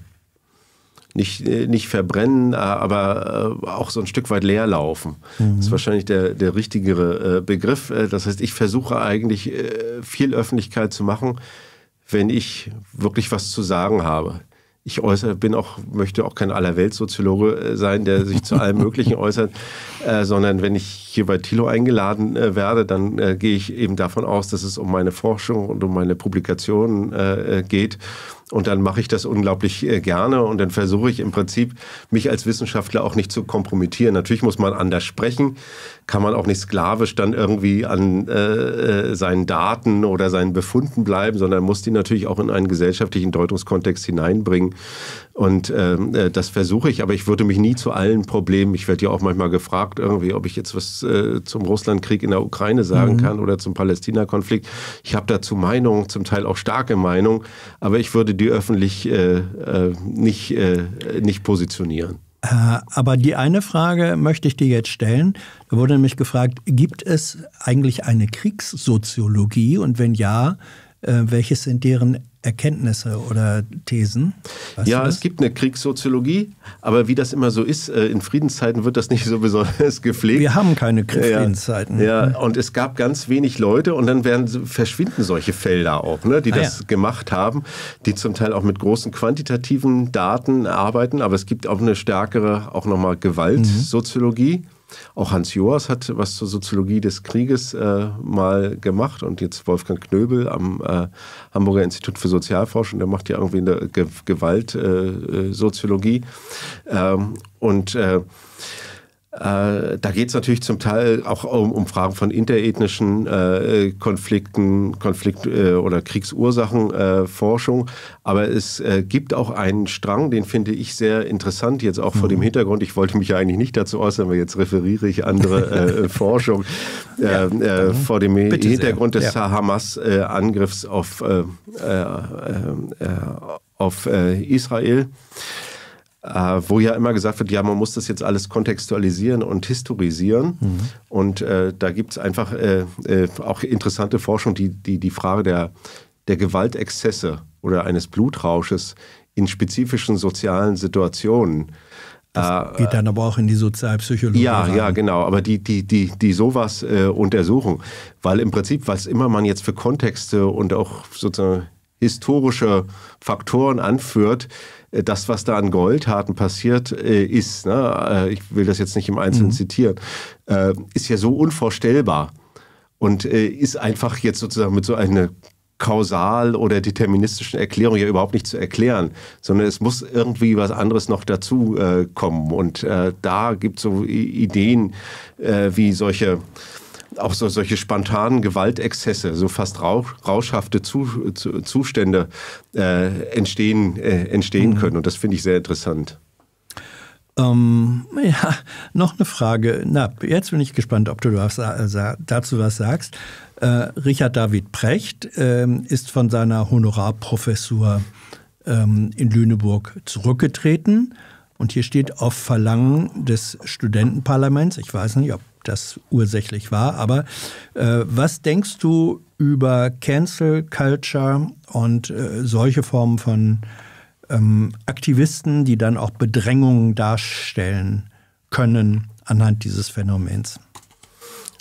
[SPEAKER 2] nicht, äh, nicht verbrennen, äh, aber äh, auch so ein Stück weit leer laufen. Mhm. Das ist wahrscheinlich der, der richtigere Begriff. Das heißt, ich versuche eigentlich viel Öffentlichkeit zu machen, wenn ich wirklich was zu sagen habe. Ich äußere, bin auch, möchte auch kein Allerweltssoziologe sein, der sich zu allem Möglichen äußert, sondern wenn ich hier bei Thilo eingeladen äh, werde, dann äh, gehe ich eben davon aus, dass es um meine Forschung und um meine Publikationen geht. Und dann mache ich das unglaublich äh, gerne und dann versuche ich im Prinzip, mich als Wissenschaftler auch nicht zu kompromittieren. Natürlich muss man anders sprechen, kann man auch nicht sklavisch dann irgendwie an äh, äh, seinen Daten oder seinen Befunden bleiben, sondern muss die natürlich auch in einen gesellschaftlichen Deutungskontext hineinbringen. Und ähm, äh, das versuche ich, aber ich würde mich nie zu allen Problemen, ich werde ja auch manchmal gefragt, irgendwie, ob ich jetzt was äh, zum Russlandkrieg in der Ukraine sagen mhm. kann oder zum Palästina-Konflikt. Ich habe dazu Meinungen, zum Teil auch starke Meinungen, aber ich würde die öffentlich äh, äh, nicht, äh, nicht positionieren.
[SPEAKER 3] Aber die eine Frage möchte ich dir jetzt stellen. Da wurde nämlich gefragt, gibt es eigentlich eine Kriegssoziologie und wenn ja, welches sind deren Erkenntnisse oder Thesen?
[SPEAKER 2] Weißt ja, es gibt eine Kriegssoziologie, aber wie das immer so ist, äh, in Friedenszeiten wird das nicht so besonders gepflegt.
[SPEAKER 3] Wir haben keine Friedenszeiten.
[SPEAKER 2] Ja, ja, und es gab ganz wenig Leute und dann werden, verschwinden solche Felder auch, ne, die ah, das ja. gemacht haben, die zum Teil auch mit großen quantitativen Daten arbeiten, aber es gibt auch eine stärkere, auch nochmal Gewaltsoziologie. Mhm. Auch Hans Joas hat was zur Soziologie des Krieges äh, mal gemacht und jetzt Wolfgang Knöbel am äh, Hamburger Institut für Sozialforschung, der macht ja irgendwie eine Ge Gewaltsoziologie. Äh, äh ähm, und äh, äh, da geht es natürlich zum Teil auch um, um Fragen von interethnischen äh, Konflikten, Konflikt- äh, oder Kriegsursachenforschung. Äh, Aber es äh, gibt auch einen Strang, den finde ich sehr interessant, jetzt auch mhm. vor dem Hintergrund. Ich wollte mich ja eigentlich nicht dazu äußern, aber jetzt referiere ich andere Forschung. Ja. Mhm. vor dem Bitte Hintergrund sehr. des ja. Hamas-Angriffs auf, auf Israel äh, wo ja immer gesagt wird, ja, man muss das jetzt alles kontextualisieren und historisieren. Mhm. Und äh, da gibt es einfach äh, äh, auch interessante Forschung, die die, die Frage der, der Gewaltexzesse oder eines Blutrausches in spezifischen sozialen Situationen
[SPEAKER 3] das geht dann aber auch in die Sozialpsychologie.
[SPEAKER 2] Ja, rein. ja, genau. Aber die, die, die, die sowas äh, untersuchen, weil im Prinzip, was immer man jetzt für Kontexte und auch sozusagen historische Faktoren anführt, äh, das, was da an Goldtaten passiert äh, ist, ne, äh, ich will das jetzt nicht im Einzelnen mhm. zitieren, ist ja so unvorstellbar und ist einfach jetzt sozusagen mit so einer kausal oder deterministischen Erklärung ja überhaupt nicht zu erklären, sondern es muss irgendwie was anderes noch dazu äh, kommen. Und äh, da gibt es so Ideen, äh, wie solche auch so, solche spontanen Gewaltexzesse, so fast rauschhafte zu, zu, Zustände äh, entstehen, äh, entstehen mhm. können. Und das finde ich sehr interessant.
[SPEAKER 3] Ähm, ja, noch eine Frage. Na, jetzt bin ich gespannt, ob du was, äh, dazu was sagst. Äh, Richard David Precht äh, ist von seiner Honorarprofessur ähm, in Lüneburg zurückgetreten. Und hier steht auf Verlangen des Studentenparlaments, ich weiß nicht, ob das ursächlich war, aber äh, was denkst du über Cancel Culture und äh, solche Formen von ähm, Aktivisten, die dann auch Bedrängungen darstellen können anhand dieses Phänomens?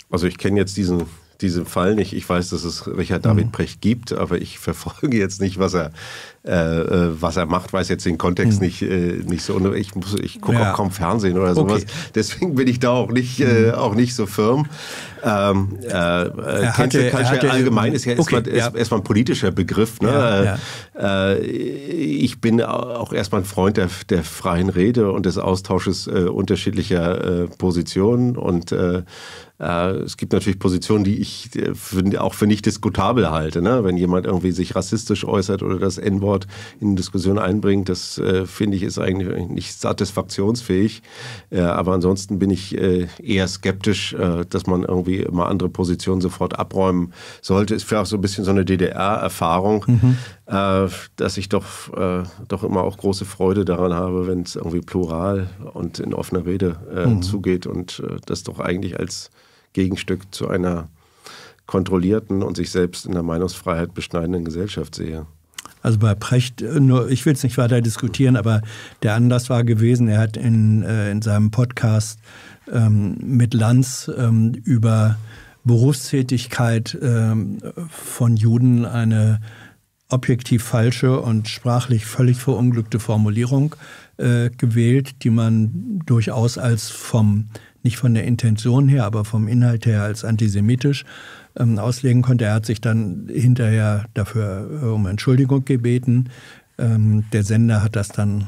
[SPEAKER 2] Also ich kenne jetzt diesen diesen Fall nicht. Ich weiß, dass es Richard David mhm. Precht gibt, aber ich verfolge jetzt nicht, was er, äh, äh was er macht, weiß jetzt den Kontext mhm. nicht, äh, nicht so. Ich, ich gucke ja. auch kaum Fernsehen oder sowas. Okay. Deswegen bin ich da auch nicht, äh, mhm. auch nicht so firm. Ähm, äh, äh Cancel Culture allgemein ist ja okay, erstmal, ja. erstmal ein politischer Begriff. Ne? Ja. Äh, ich bin auch erstmal ein Freund der, der freien Rede und des Austausches unterschiedlicher Positionen und es gibt natürlich Positionen, die ich äh, auch für nicht diskutabel halte. Ne? Wenn jemand irgendwie sich rassistisch äußert oder das N-Wort in Diskussion einbringt, das äh, finde ich ist eigentlich nicht satisfaktionsfähig. aber ansonsten bin ich eher skeptisch, dass man irgendwie immer andere Positionen sofort abräumen sollte. Ist vielleicht auch so ein bisschen so eine DDR-Erfahrung, mhm. dass ich doch, doch immer auch große Freude daran habe, wenn es irgendwie plural und in offener Rede mhm. zugeht und das doch eigentlich als Gegenstück zu einer kontrollierten und sich selbst in der Meinungsfreiheit beschneidenden Gesellschaft sehe.
[SPEAKER 3] Also bei Precht, nur, ich will es nicht weiter diskutieren, aber der Anlass war gewesen, er hat in, äh, in seinem Podcast ähm, mit Lanz ähm, über Berufstätigkeit ähm, von Juden eine objektiv falsche und sprachlich völlig verunglückte Formulierung äh, gewählt, die man durchaus als vom nicht von der Intention her, aber vom Inhalt her als antisemitisch ähm, auslegen konnte. Er hat sich dann hinterher dafür äh, um Entschuldigung gebeten. Ähm, der Sender hat das dann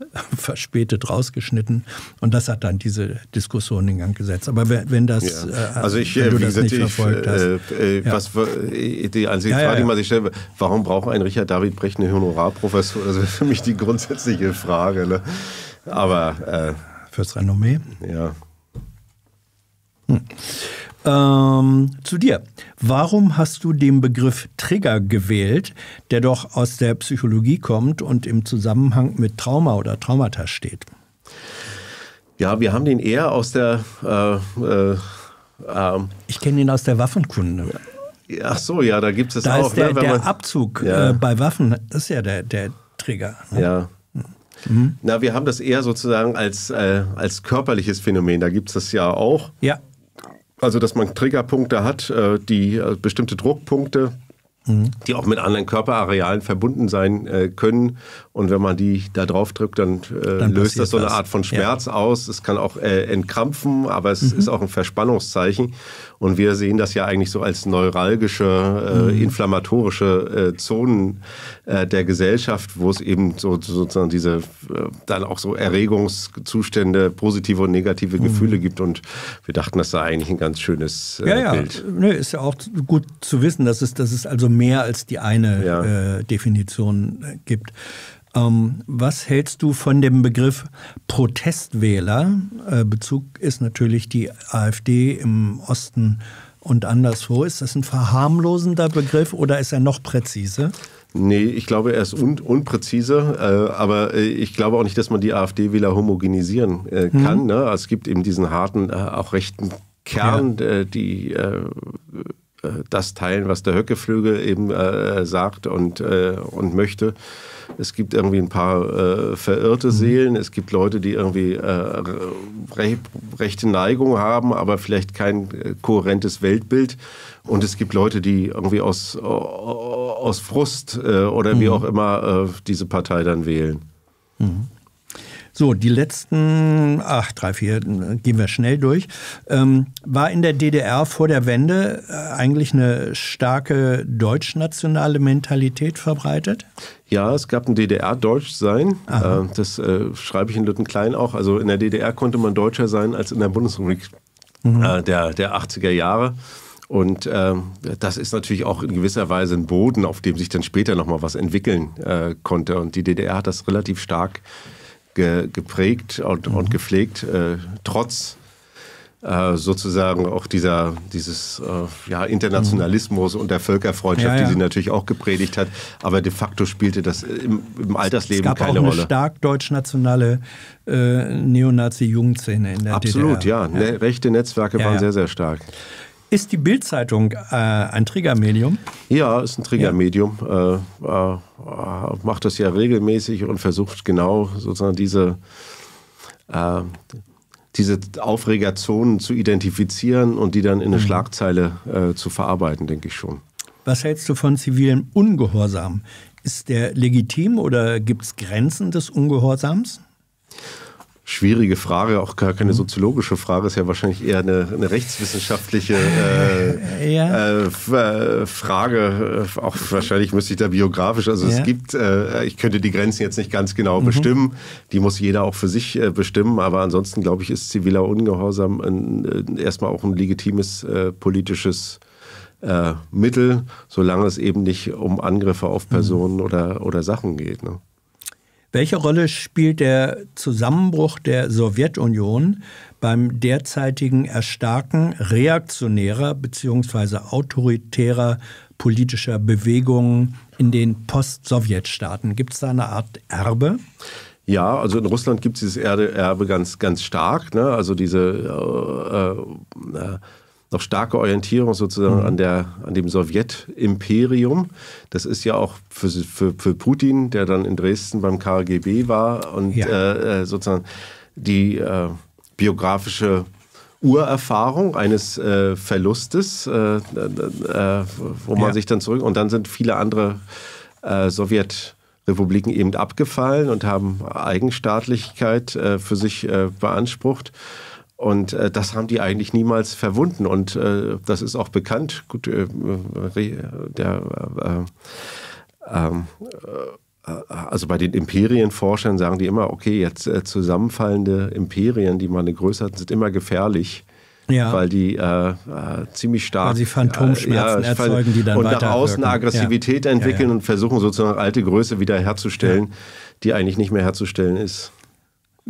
[SPEAKER 3] verspätet rausgeschnitten und das hat dann diese Diskussion in Gang gesetzt. Aber wenn, das,
[SPEAKER 2] ja. äh, also ich, wenn du das nicht verfolgt hast, äh, äh, ja. was die einzige ja, Frage, die man sich stellt, warum braucht ein Richard David Brecht eine Honorarprofessur? Das ist für mich die grundsätzliche Frage. Ne? Aber
[SPEAKER 3] äh, fürs Renommee.
[SPEAKER 2] Ja.
[SPEAKER 3] Hm. Ähm, zu dir. Warum hast du den Begriff Trigger gewählt, der doch aus der Psychologie kommt und im Zusammenhang mit Trauma oder Traumata steht?
[SPEAKER 2] Ja, wir haben den eher aus der. Äh, äh,
[SPEAKER 3] äh, ich kenne ihn aus der Waffenkunde.
[SPEAKER 2] Ach so, ja, da gibt es
[SPEAKER 3] da
[SPEAKER 2] auch.
[SPEAKER 3] Ist der, ne, der Abzug ja. Äh, bei Waffen, ist ja der, der Trigger.
[SPEAKER 2] Ne? Ja. Mhm. Na, wir haben das eher sozusagen als, äh, als körperliches Phänomen. Da gibt es das ja auch.
[SPEAKER 3] Ja.
[SPEAKER 2] Also, dass man Triggerpunkte hat, äh, die äh, bestimmte Druckpunkte, mhm. die auch mit anderen Körperarealen verbunden sein äh, können. Und wenn man die da drauf drückt, dann, dann löst das so eine Art von Schmerz ja. aus. Es kann auch entkrampfen, aber es mhm. ist auch ein Verspannungszeichen. Und wir sehen das ja eigentlich so als neuralgische, äh, mhm. inflammatorische äh, Zonen äh, der Gesellschaft, wo es eben so sozusagen diese äh, dann auch so Erregungszustände, positive und negative mhm. Gefühle gibt. Und wir dachten, das sei eigentlich ein ganz schönes äh, ja, Bild.
[SPEAKER 3] Ja, nee, ist ja auch gut zu wissen, dass es, dass es also mehr als die eine ja. Äh, Definition gibt. Ähm, was hältst du von dem Begriff Protestwähler? Äh, Bezug ist natürlich die AfD im Osten und anderswo. Ist das ein verharmlosender Begriff oder ist er noch präzise?
[SPEAKER 2] Nee, ich glaube, er ist un unpräzise, äh, aber äh, ich glaube auch nicht, dass man die AfD-Wähler homogenisieren äh, kann. Mhm. Ne? Also es gibt eben diesen harten, äh, auch rechten Kern, ja. Die äh, das teilen, was der Höckeflügel eben sagt und, und möchte. Es gibt irgendwie ein paar äh, verirrte mhm. Seelen. Es gibt Leute, die irgendwie äh, re rechte Neigung haben, aber vielleicht kein äh, kohärentes Weltbild. Und es gibt Leute, die irgendwie aus, aus Frust äh, oder mhm. wie auch immer äh, diese Partei dann wählen.
[SPEAKER 3] Mhm. So, die letzten, ach, drei, vier, gehen wir schnell durch. Ähm, war in der DDR vor der Wende äh, eigentlich eine starke deutschnationale Mentalität verbreitet?
[SPEAKER 2] Ja, es gab ein DDR-Deutschsein. Äh, das äh, schreibe ich in Lüttenklein auch. Also in der DDR konnte man deutscher sein als in der Bundesrepublik mhm. äh, der, der 80er Jahre. Und äh, das ist natürlich auch in gewisser Weise ein Boden, auf dem sich dann später nochmal was entwickeln äh, konnte. Und die DDR hat das relativ stark ge geprägt und, mhm. und gepflegt, äh, trotz äh, sozusagen auch dieser, dieses äh, ja, Internationalismus mhm. und der Völkerfreundschaft, ja, ja. die sie natürlich auch gepredigt hat. Aber de facto spielte das im, im Altersleben keine Rolle. Es gab auch
[SPEAKER 3] eine stark deutschnationale äh, Neonazi-Jugendszene in der
[SPEAKER 2] Absolut,
[SPEAKER 3] DDR.
[SPEAKER 2] Absolut, ja. Ne rechte Netzwerke waren sehr, sehr stark.
[SPEAKER 3] Ist die Bildzeitung äh, ein Triggermedium?
[SPEAKER 2] Ja, ist ein Triggermedium. Ja. Äh, äh, macht das ja regelmäßig und versucht genau sozusagen diese äh, diese Aufregerzonen zu identifizieren und die dann in eine mhm. Schlagzeile äh, zu verarbeiten, denke ich schon.
[SPEAKER 3] Was hältst du von zivilem Ungehorsam? Ist der legitim oder gibt es Grenzen des Ungehorsams?
[SPEAKER 2] Schwierige Frage, auch gar keine mhm. soziologische Frage, ist ja wahrscheinlich eher eine, eine rechtswissenschaftliche äh, ja. äh, Frage. Auch wahrscheinlich müsste ich da biografisch, also ja. es gibt, äh, ich könnte die Grenzen jetzt nicht ganz genau mhm. bestimmen, die muss jeder auch für sich äh, bestimmen, aber ansonsten glaube ich, ist ziviler Ungehorsam ein, erstmal auch ein legitimes äh, politisches äh, Mittel, solange es eben nicht um Angriffe auf mhm. Personen mhm. oder, oder Sachen geht. Ne?
[SPEAKER 3] Welche Rolle spielt der Zusammenbruch der Sowjetunion beim derzeitigen Erstarken reaktionärer bzw. autoritärer politischer Bewegungen in den Post-Sowjet-Staaten? Gibt es da eine Art Erbe?
[SPEAKER 2] Ja, also in Russland gibt es dieses Erbe ganz, ganz stark. Ne? Also diese äh, äh, noch starke Orientierung sozusagen mhm. an, der, an dem Sowjetimperium. Das ist ja auch für, für, für Putin, der dann in Dresden beim KGB war und ja. äh, äh, sozusagen die äh, biografische Urerfahrung eines äh, Verlustes, äh, äh, wo man ja. sich dann zurück und dann sind viele andere Sowjetrepubliken eben abgefallen und haben Eigenstaatlichkeit für sich beansprucht. Und äh, das haben die eigentlich niemals verwunden. Und äh, das ist auch bekannt. Gut, äh, der, äh, äh, also bei den Imperienforschern sagen die immer, okay, jetzt äh, zusammenfallende Imperien, die mal eine Größe hatten, sind immer gefährlich. Ja. Weil die äh, ziemlich stark. Weil
[SPEAKER 3] sie Phantomschmerzen ja, erzeugen, die dann
[SPEAKER 2] Und nach außen eine Aggressivität ja. entwickeln und versuchen sozusagen alte Größe wiederherzustellen, die eigentlich nicht mehr herzustellen ist.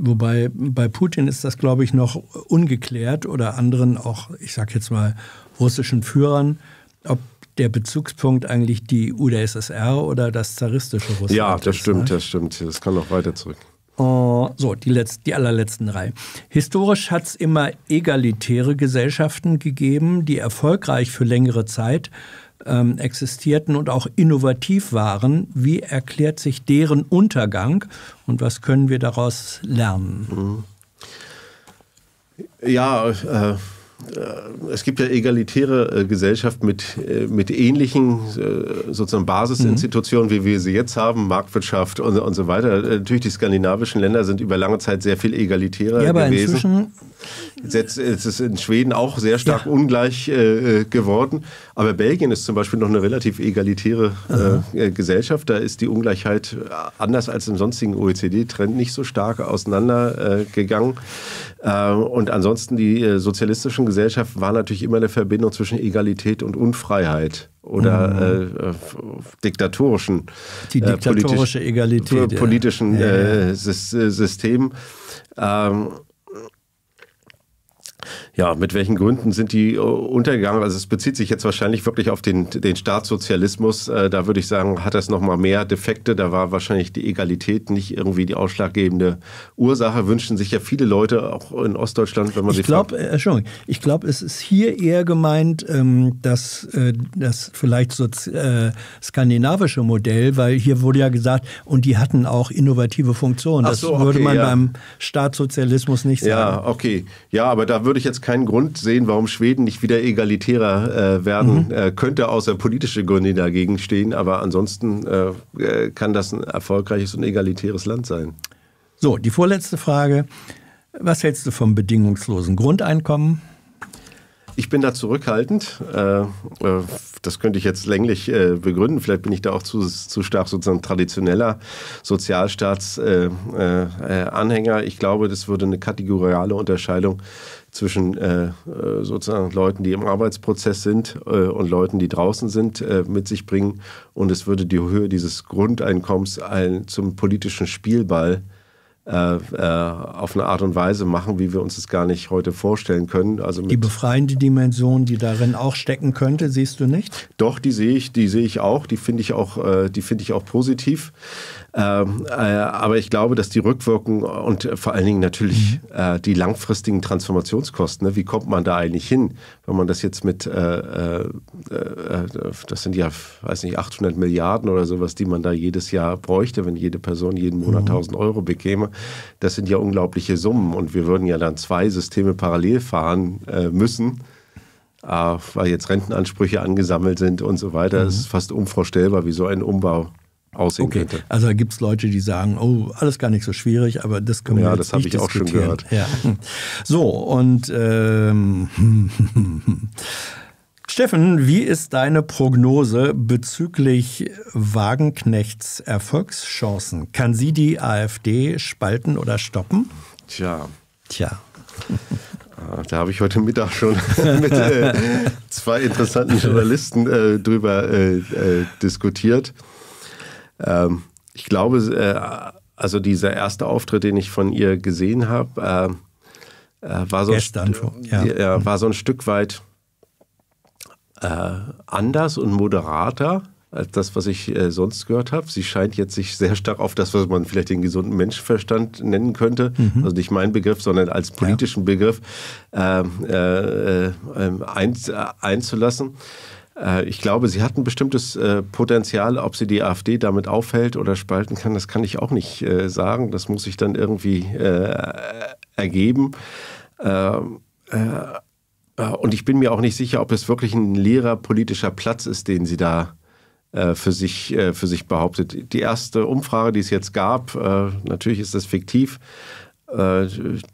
[SPEAKER 3] Wobei bei Putin ist das, glaube ich, noch ungeklärt oder anderen auch, ich sage jetzt mal, russischen Führern, ob der Bezugspunkt eigentlich die UdSSR oder das zaristische Russland
[SPEAKER 2] Ja, das ist, stimmt, ne? das stimmt. Das kann noch weiter zurück.
[SPEAKER 3] Uh, so, die, letzt, die allerletzten drei. Historisch hat es immer egalitäre Gesellschaften gegeben, die erfolgreich für längere Zeit ähm, existierten und auch innovativ waren. Wie erklärt sich deren Untergang und was können wir daraus lernen?
[SPEAKER 2] Ja, äh, äh, es gibt ja egalitäre äh, Gesellschaften mit, äh, mit ähnlichen sozusagen Basisinstitutionen, mhm. wie wir sie jetzt haben, Marktwirtschaft und, und so weiter. Natürlich, die skandinavischen Länder sind über lange Zeit sehr viel egalitärer ja, aber gewesen. Inzwischen Jetzt ist es in Schweden auch sehr stark ja. ungleich äh, geworden. Aber Belgien ist zum Beispiel noch eine relativ egalitäre äh, Gesellschaft. Da ist die Ungleichheit anders als im sonstigen OECD-Trend nicht so stark auseinandergegangen. Äh, und ansonsten die sozialistischen Gesellschaft war natürlich immer eine Verbindung zwischen Egalität und Unfreiheit oder mhm. äh, diktatorischen
[SPEAKER 3] die äh, diktatorische politisch, Egalität
[SPEAKER 2] politischen ja. äh, System. Ähm, ja, mit welchen Gründen sind die äh, untergegangen? Also es bezieht sich jetzt wahrscheinlich wirklich auf den, den Staatssozialismus. Äh, da würde ich sagen, hat das nochmal mehr Defekte. Da war wahrscheinlich die Egalität nicht irgendwie die ausschlaggebende Ursache. Wünschen sich ja viele Leute auch in Ostdeutschland, wenn man
[SPEAKER 3] ich glaub, fragt. Entschuldigung, ich glaube, es ist hier eher gemeint, ähm, dass äh, das vielleicht so skandinavische Modell, weil hier wurde ja gesagt, und die hatten auch innovative Funktionen. Das so, okay, würde man ja. beim Staatssozialismus nicht sagen.
[SPEAKER 2] Ja, okay. Ja, aber da würde ich jetzt keinen Grund sehen, warum Schweden nicht wieder egalitärer äh, werden mhm. äh, könnte, außer politische Gründe, dagegen stehen. Aber ansonsten äh, äh, kann das ein erfolgreiches und egalitäres Land sein.
[SPEAKER 3] So, die vorletzte Frage. Was hältst du vom bedingungslosen Grundeinkommen?
[SPEAKER 2] ich bin da zurückhaltend. Äh, äh, das könnte ich jetzt länglich begründen. Vielleicht bin ich da auch zu, zu stark sozusagen traditioneller Sozialstaatsanhänger. ich glaube, das würde eine kategoriale Unterscheidung zwischen sozusagen Leuten, die im Arbeitsprozess sind und Leuten, die draußen sind, mit sich bringen. Und es würde die Höhe dieses Grundeinkommens zum politischen Spielball äh, äh, auf eine Art und Weise machen, wie wir uns das gar nicht heute vorstellen können. Also
[SPEAKER 3] die befreiende Dimension, die darin auch stecken könnte, siehst du nicht?
[SPEAKER 2] Doch, die sehe ich, die sehe ich auch, die finde ich auch, äh, die finde ich auch positiv. Ähm, äh, aber ich glaube, dass die Rückwirkung und vor allen Dingen natürlich mhm. äh, die langfristigen Transformationskosten, ne? wie kommt man da eigentlich hin, wenn man das jetzt mit, äh, äh, äh das sind ja, weiß nicht, 800 Milliarden oder sowas, die man da jedes Jahr bräuchte, wenn jede Person jeden Monat mhm. 1000 Euro bekäme. Das sind ja unglaubliche Summen und wir würden ja dann zwei Systeme parallel fahren müssen. weil jetzt Rentenansprüche angesammelt sind und so weiter. Es mhm. ist fast unvorstellbar, wie so ein Umbau aussehen okay. könnte.
[SPEAKER 3] Also da gibt es Leute, die sagen, oh, alles gar nicht so schwierig, aber das können wir ja, jetzt das nicht
[SPEAKER 2] ich diskutieren. auch schon gehört.
[SPEAKER 3] Ja. So, und ähm, Steffen, wie ist deine Prognose bezüglich Wagenknechts Erfolgschancen? Kann sie die AfD spalten oder stoppen?
[SPEAKER 2] Tja.
[SPEAKER 3] Tja.
[SPEAKER 2] Ah, da habe ich heute Mittag schon mit äh, zwei interessanten Journalisten äh, drüber äh, äh diskutiert. Ähm, ich glaube, äh, also dieser erste Auftritt, den ich von ihr gesehen habe, äh, äh, war, so
[SPEAKER 3] Gestern,
[SPEAKER 2] ja. ja. war so ein Stück weit äh, anders und moderater als das, was ich äh, sonst gehört habe. Sie scheint jetzt sich sehr stark auf das, was man vielleicht den gesunden Menschenverstand nennen könnte, mhm. also nicht mein Begriff, sondern als politischen ja. Begriff ähm, äh, äh, ein, einzulassen. Äh, ich glaube, sie hat ein bestimmtes äh, Potenzial. Ob sie die AfD damit aufhält oder spalten kann, das kann ich auch nicht äh, sagen. Das muss sich dann irgendwie ergeben. Ähm, und ich bin mir auch nicht sicher, ob es wirklich ein leerer politischer Platz ist, den sie da für sich, für sich behauptet. Die erste Umfrage, die es jetzt gab, natürlich ist das fiktiv,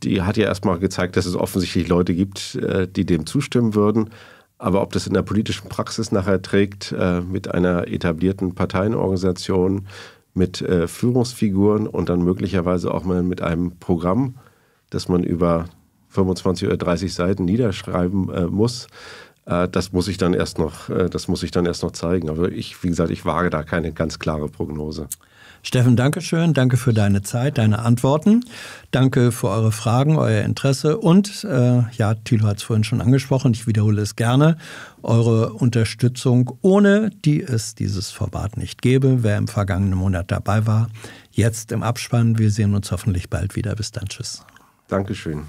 [SPEAKER 2] die hat ja erstmal gezeigt, dass es offensichtlich Leute gibt, die dem zustimmen würden. Aber ob das in der politischen Praxis nachher trägt, äh, mit einer etablierten Parteienorganisation, mit äh, Führungsfiguren und dann möglicherweise auch mal mit einem Programm, das man über 25 oder 30 Seiten niederschreiben äh, muss, das muss ich dann erst noch, das muss ich dann erst noch zeigen. Aber ich, wie gesagt, ich wage da keine ganz klare Prognose.
[SPEAKER 3] Steffen, danke schön. Danke für deine Zeit, deine Antworten. Danke für eure Fragen, euer Interesse und, äh, ja, Thilo hat es vorhin schon angesprochen, ich wiederhole es gerne, eure Unterstützung, ohne die es dieses Format nicht gäbe. Wer im vergangenen Monat dabei war, jetzt im Abspann. Wir sehen uns hoffentlich bald wieder. Bis dann. Tschüss.
[SPEAKER 2] Dankeschön.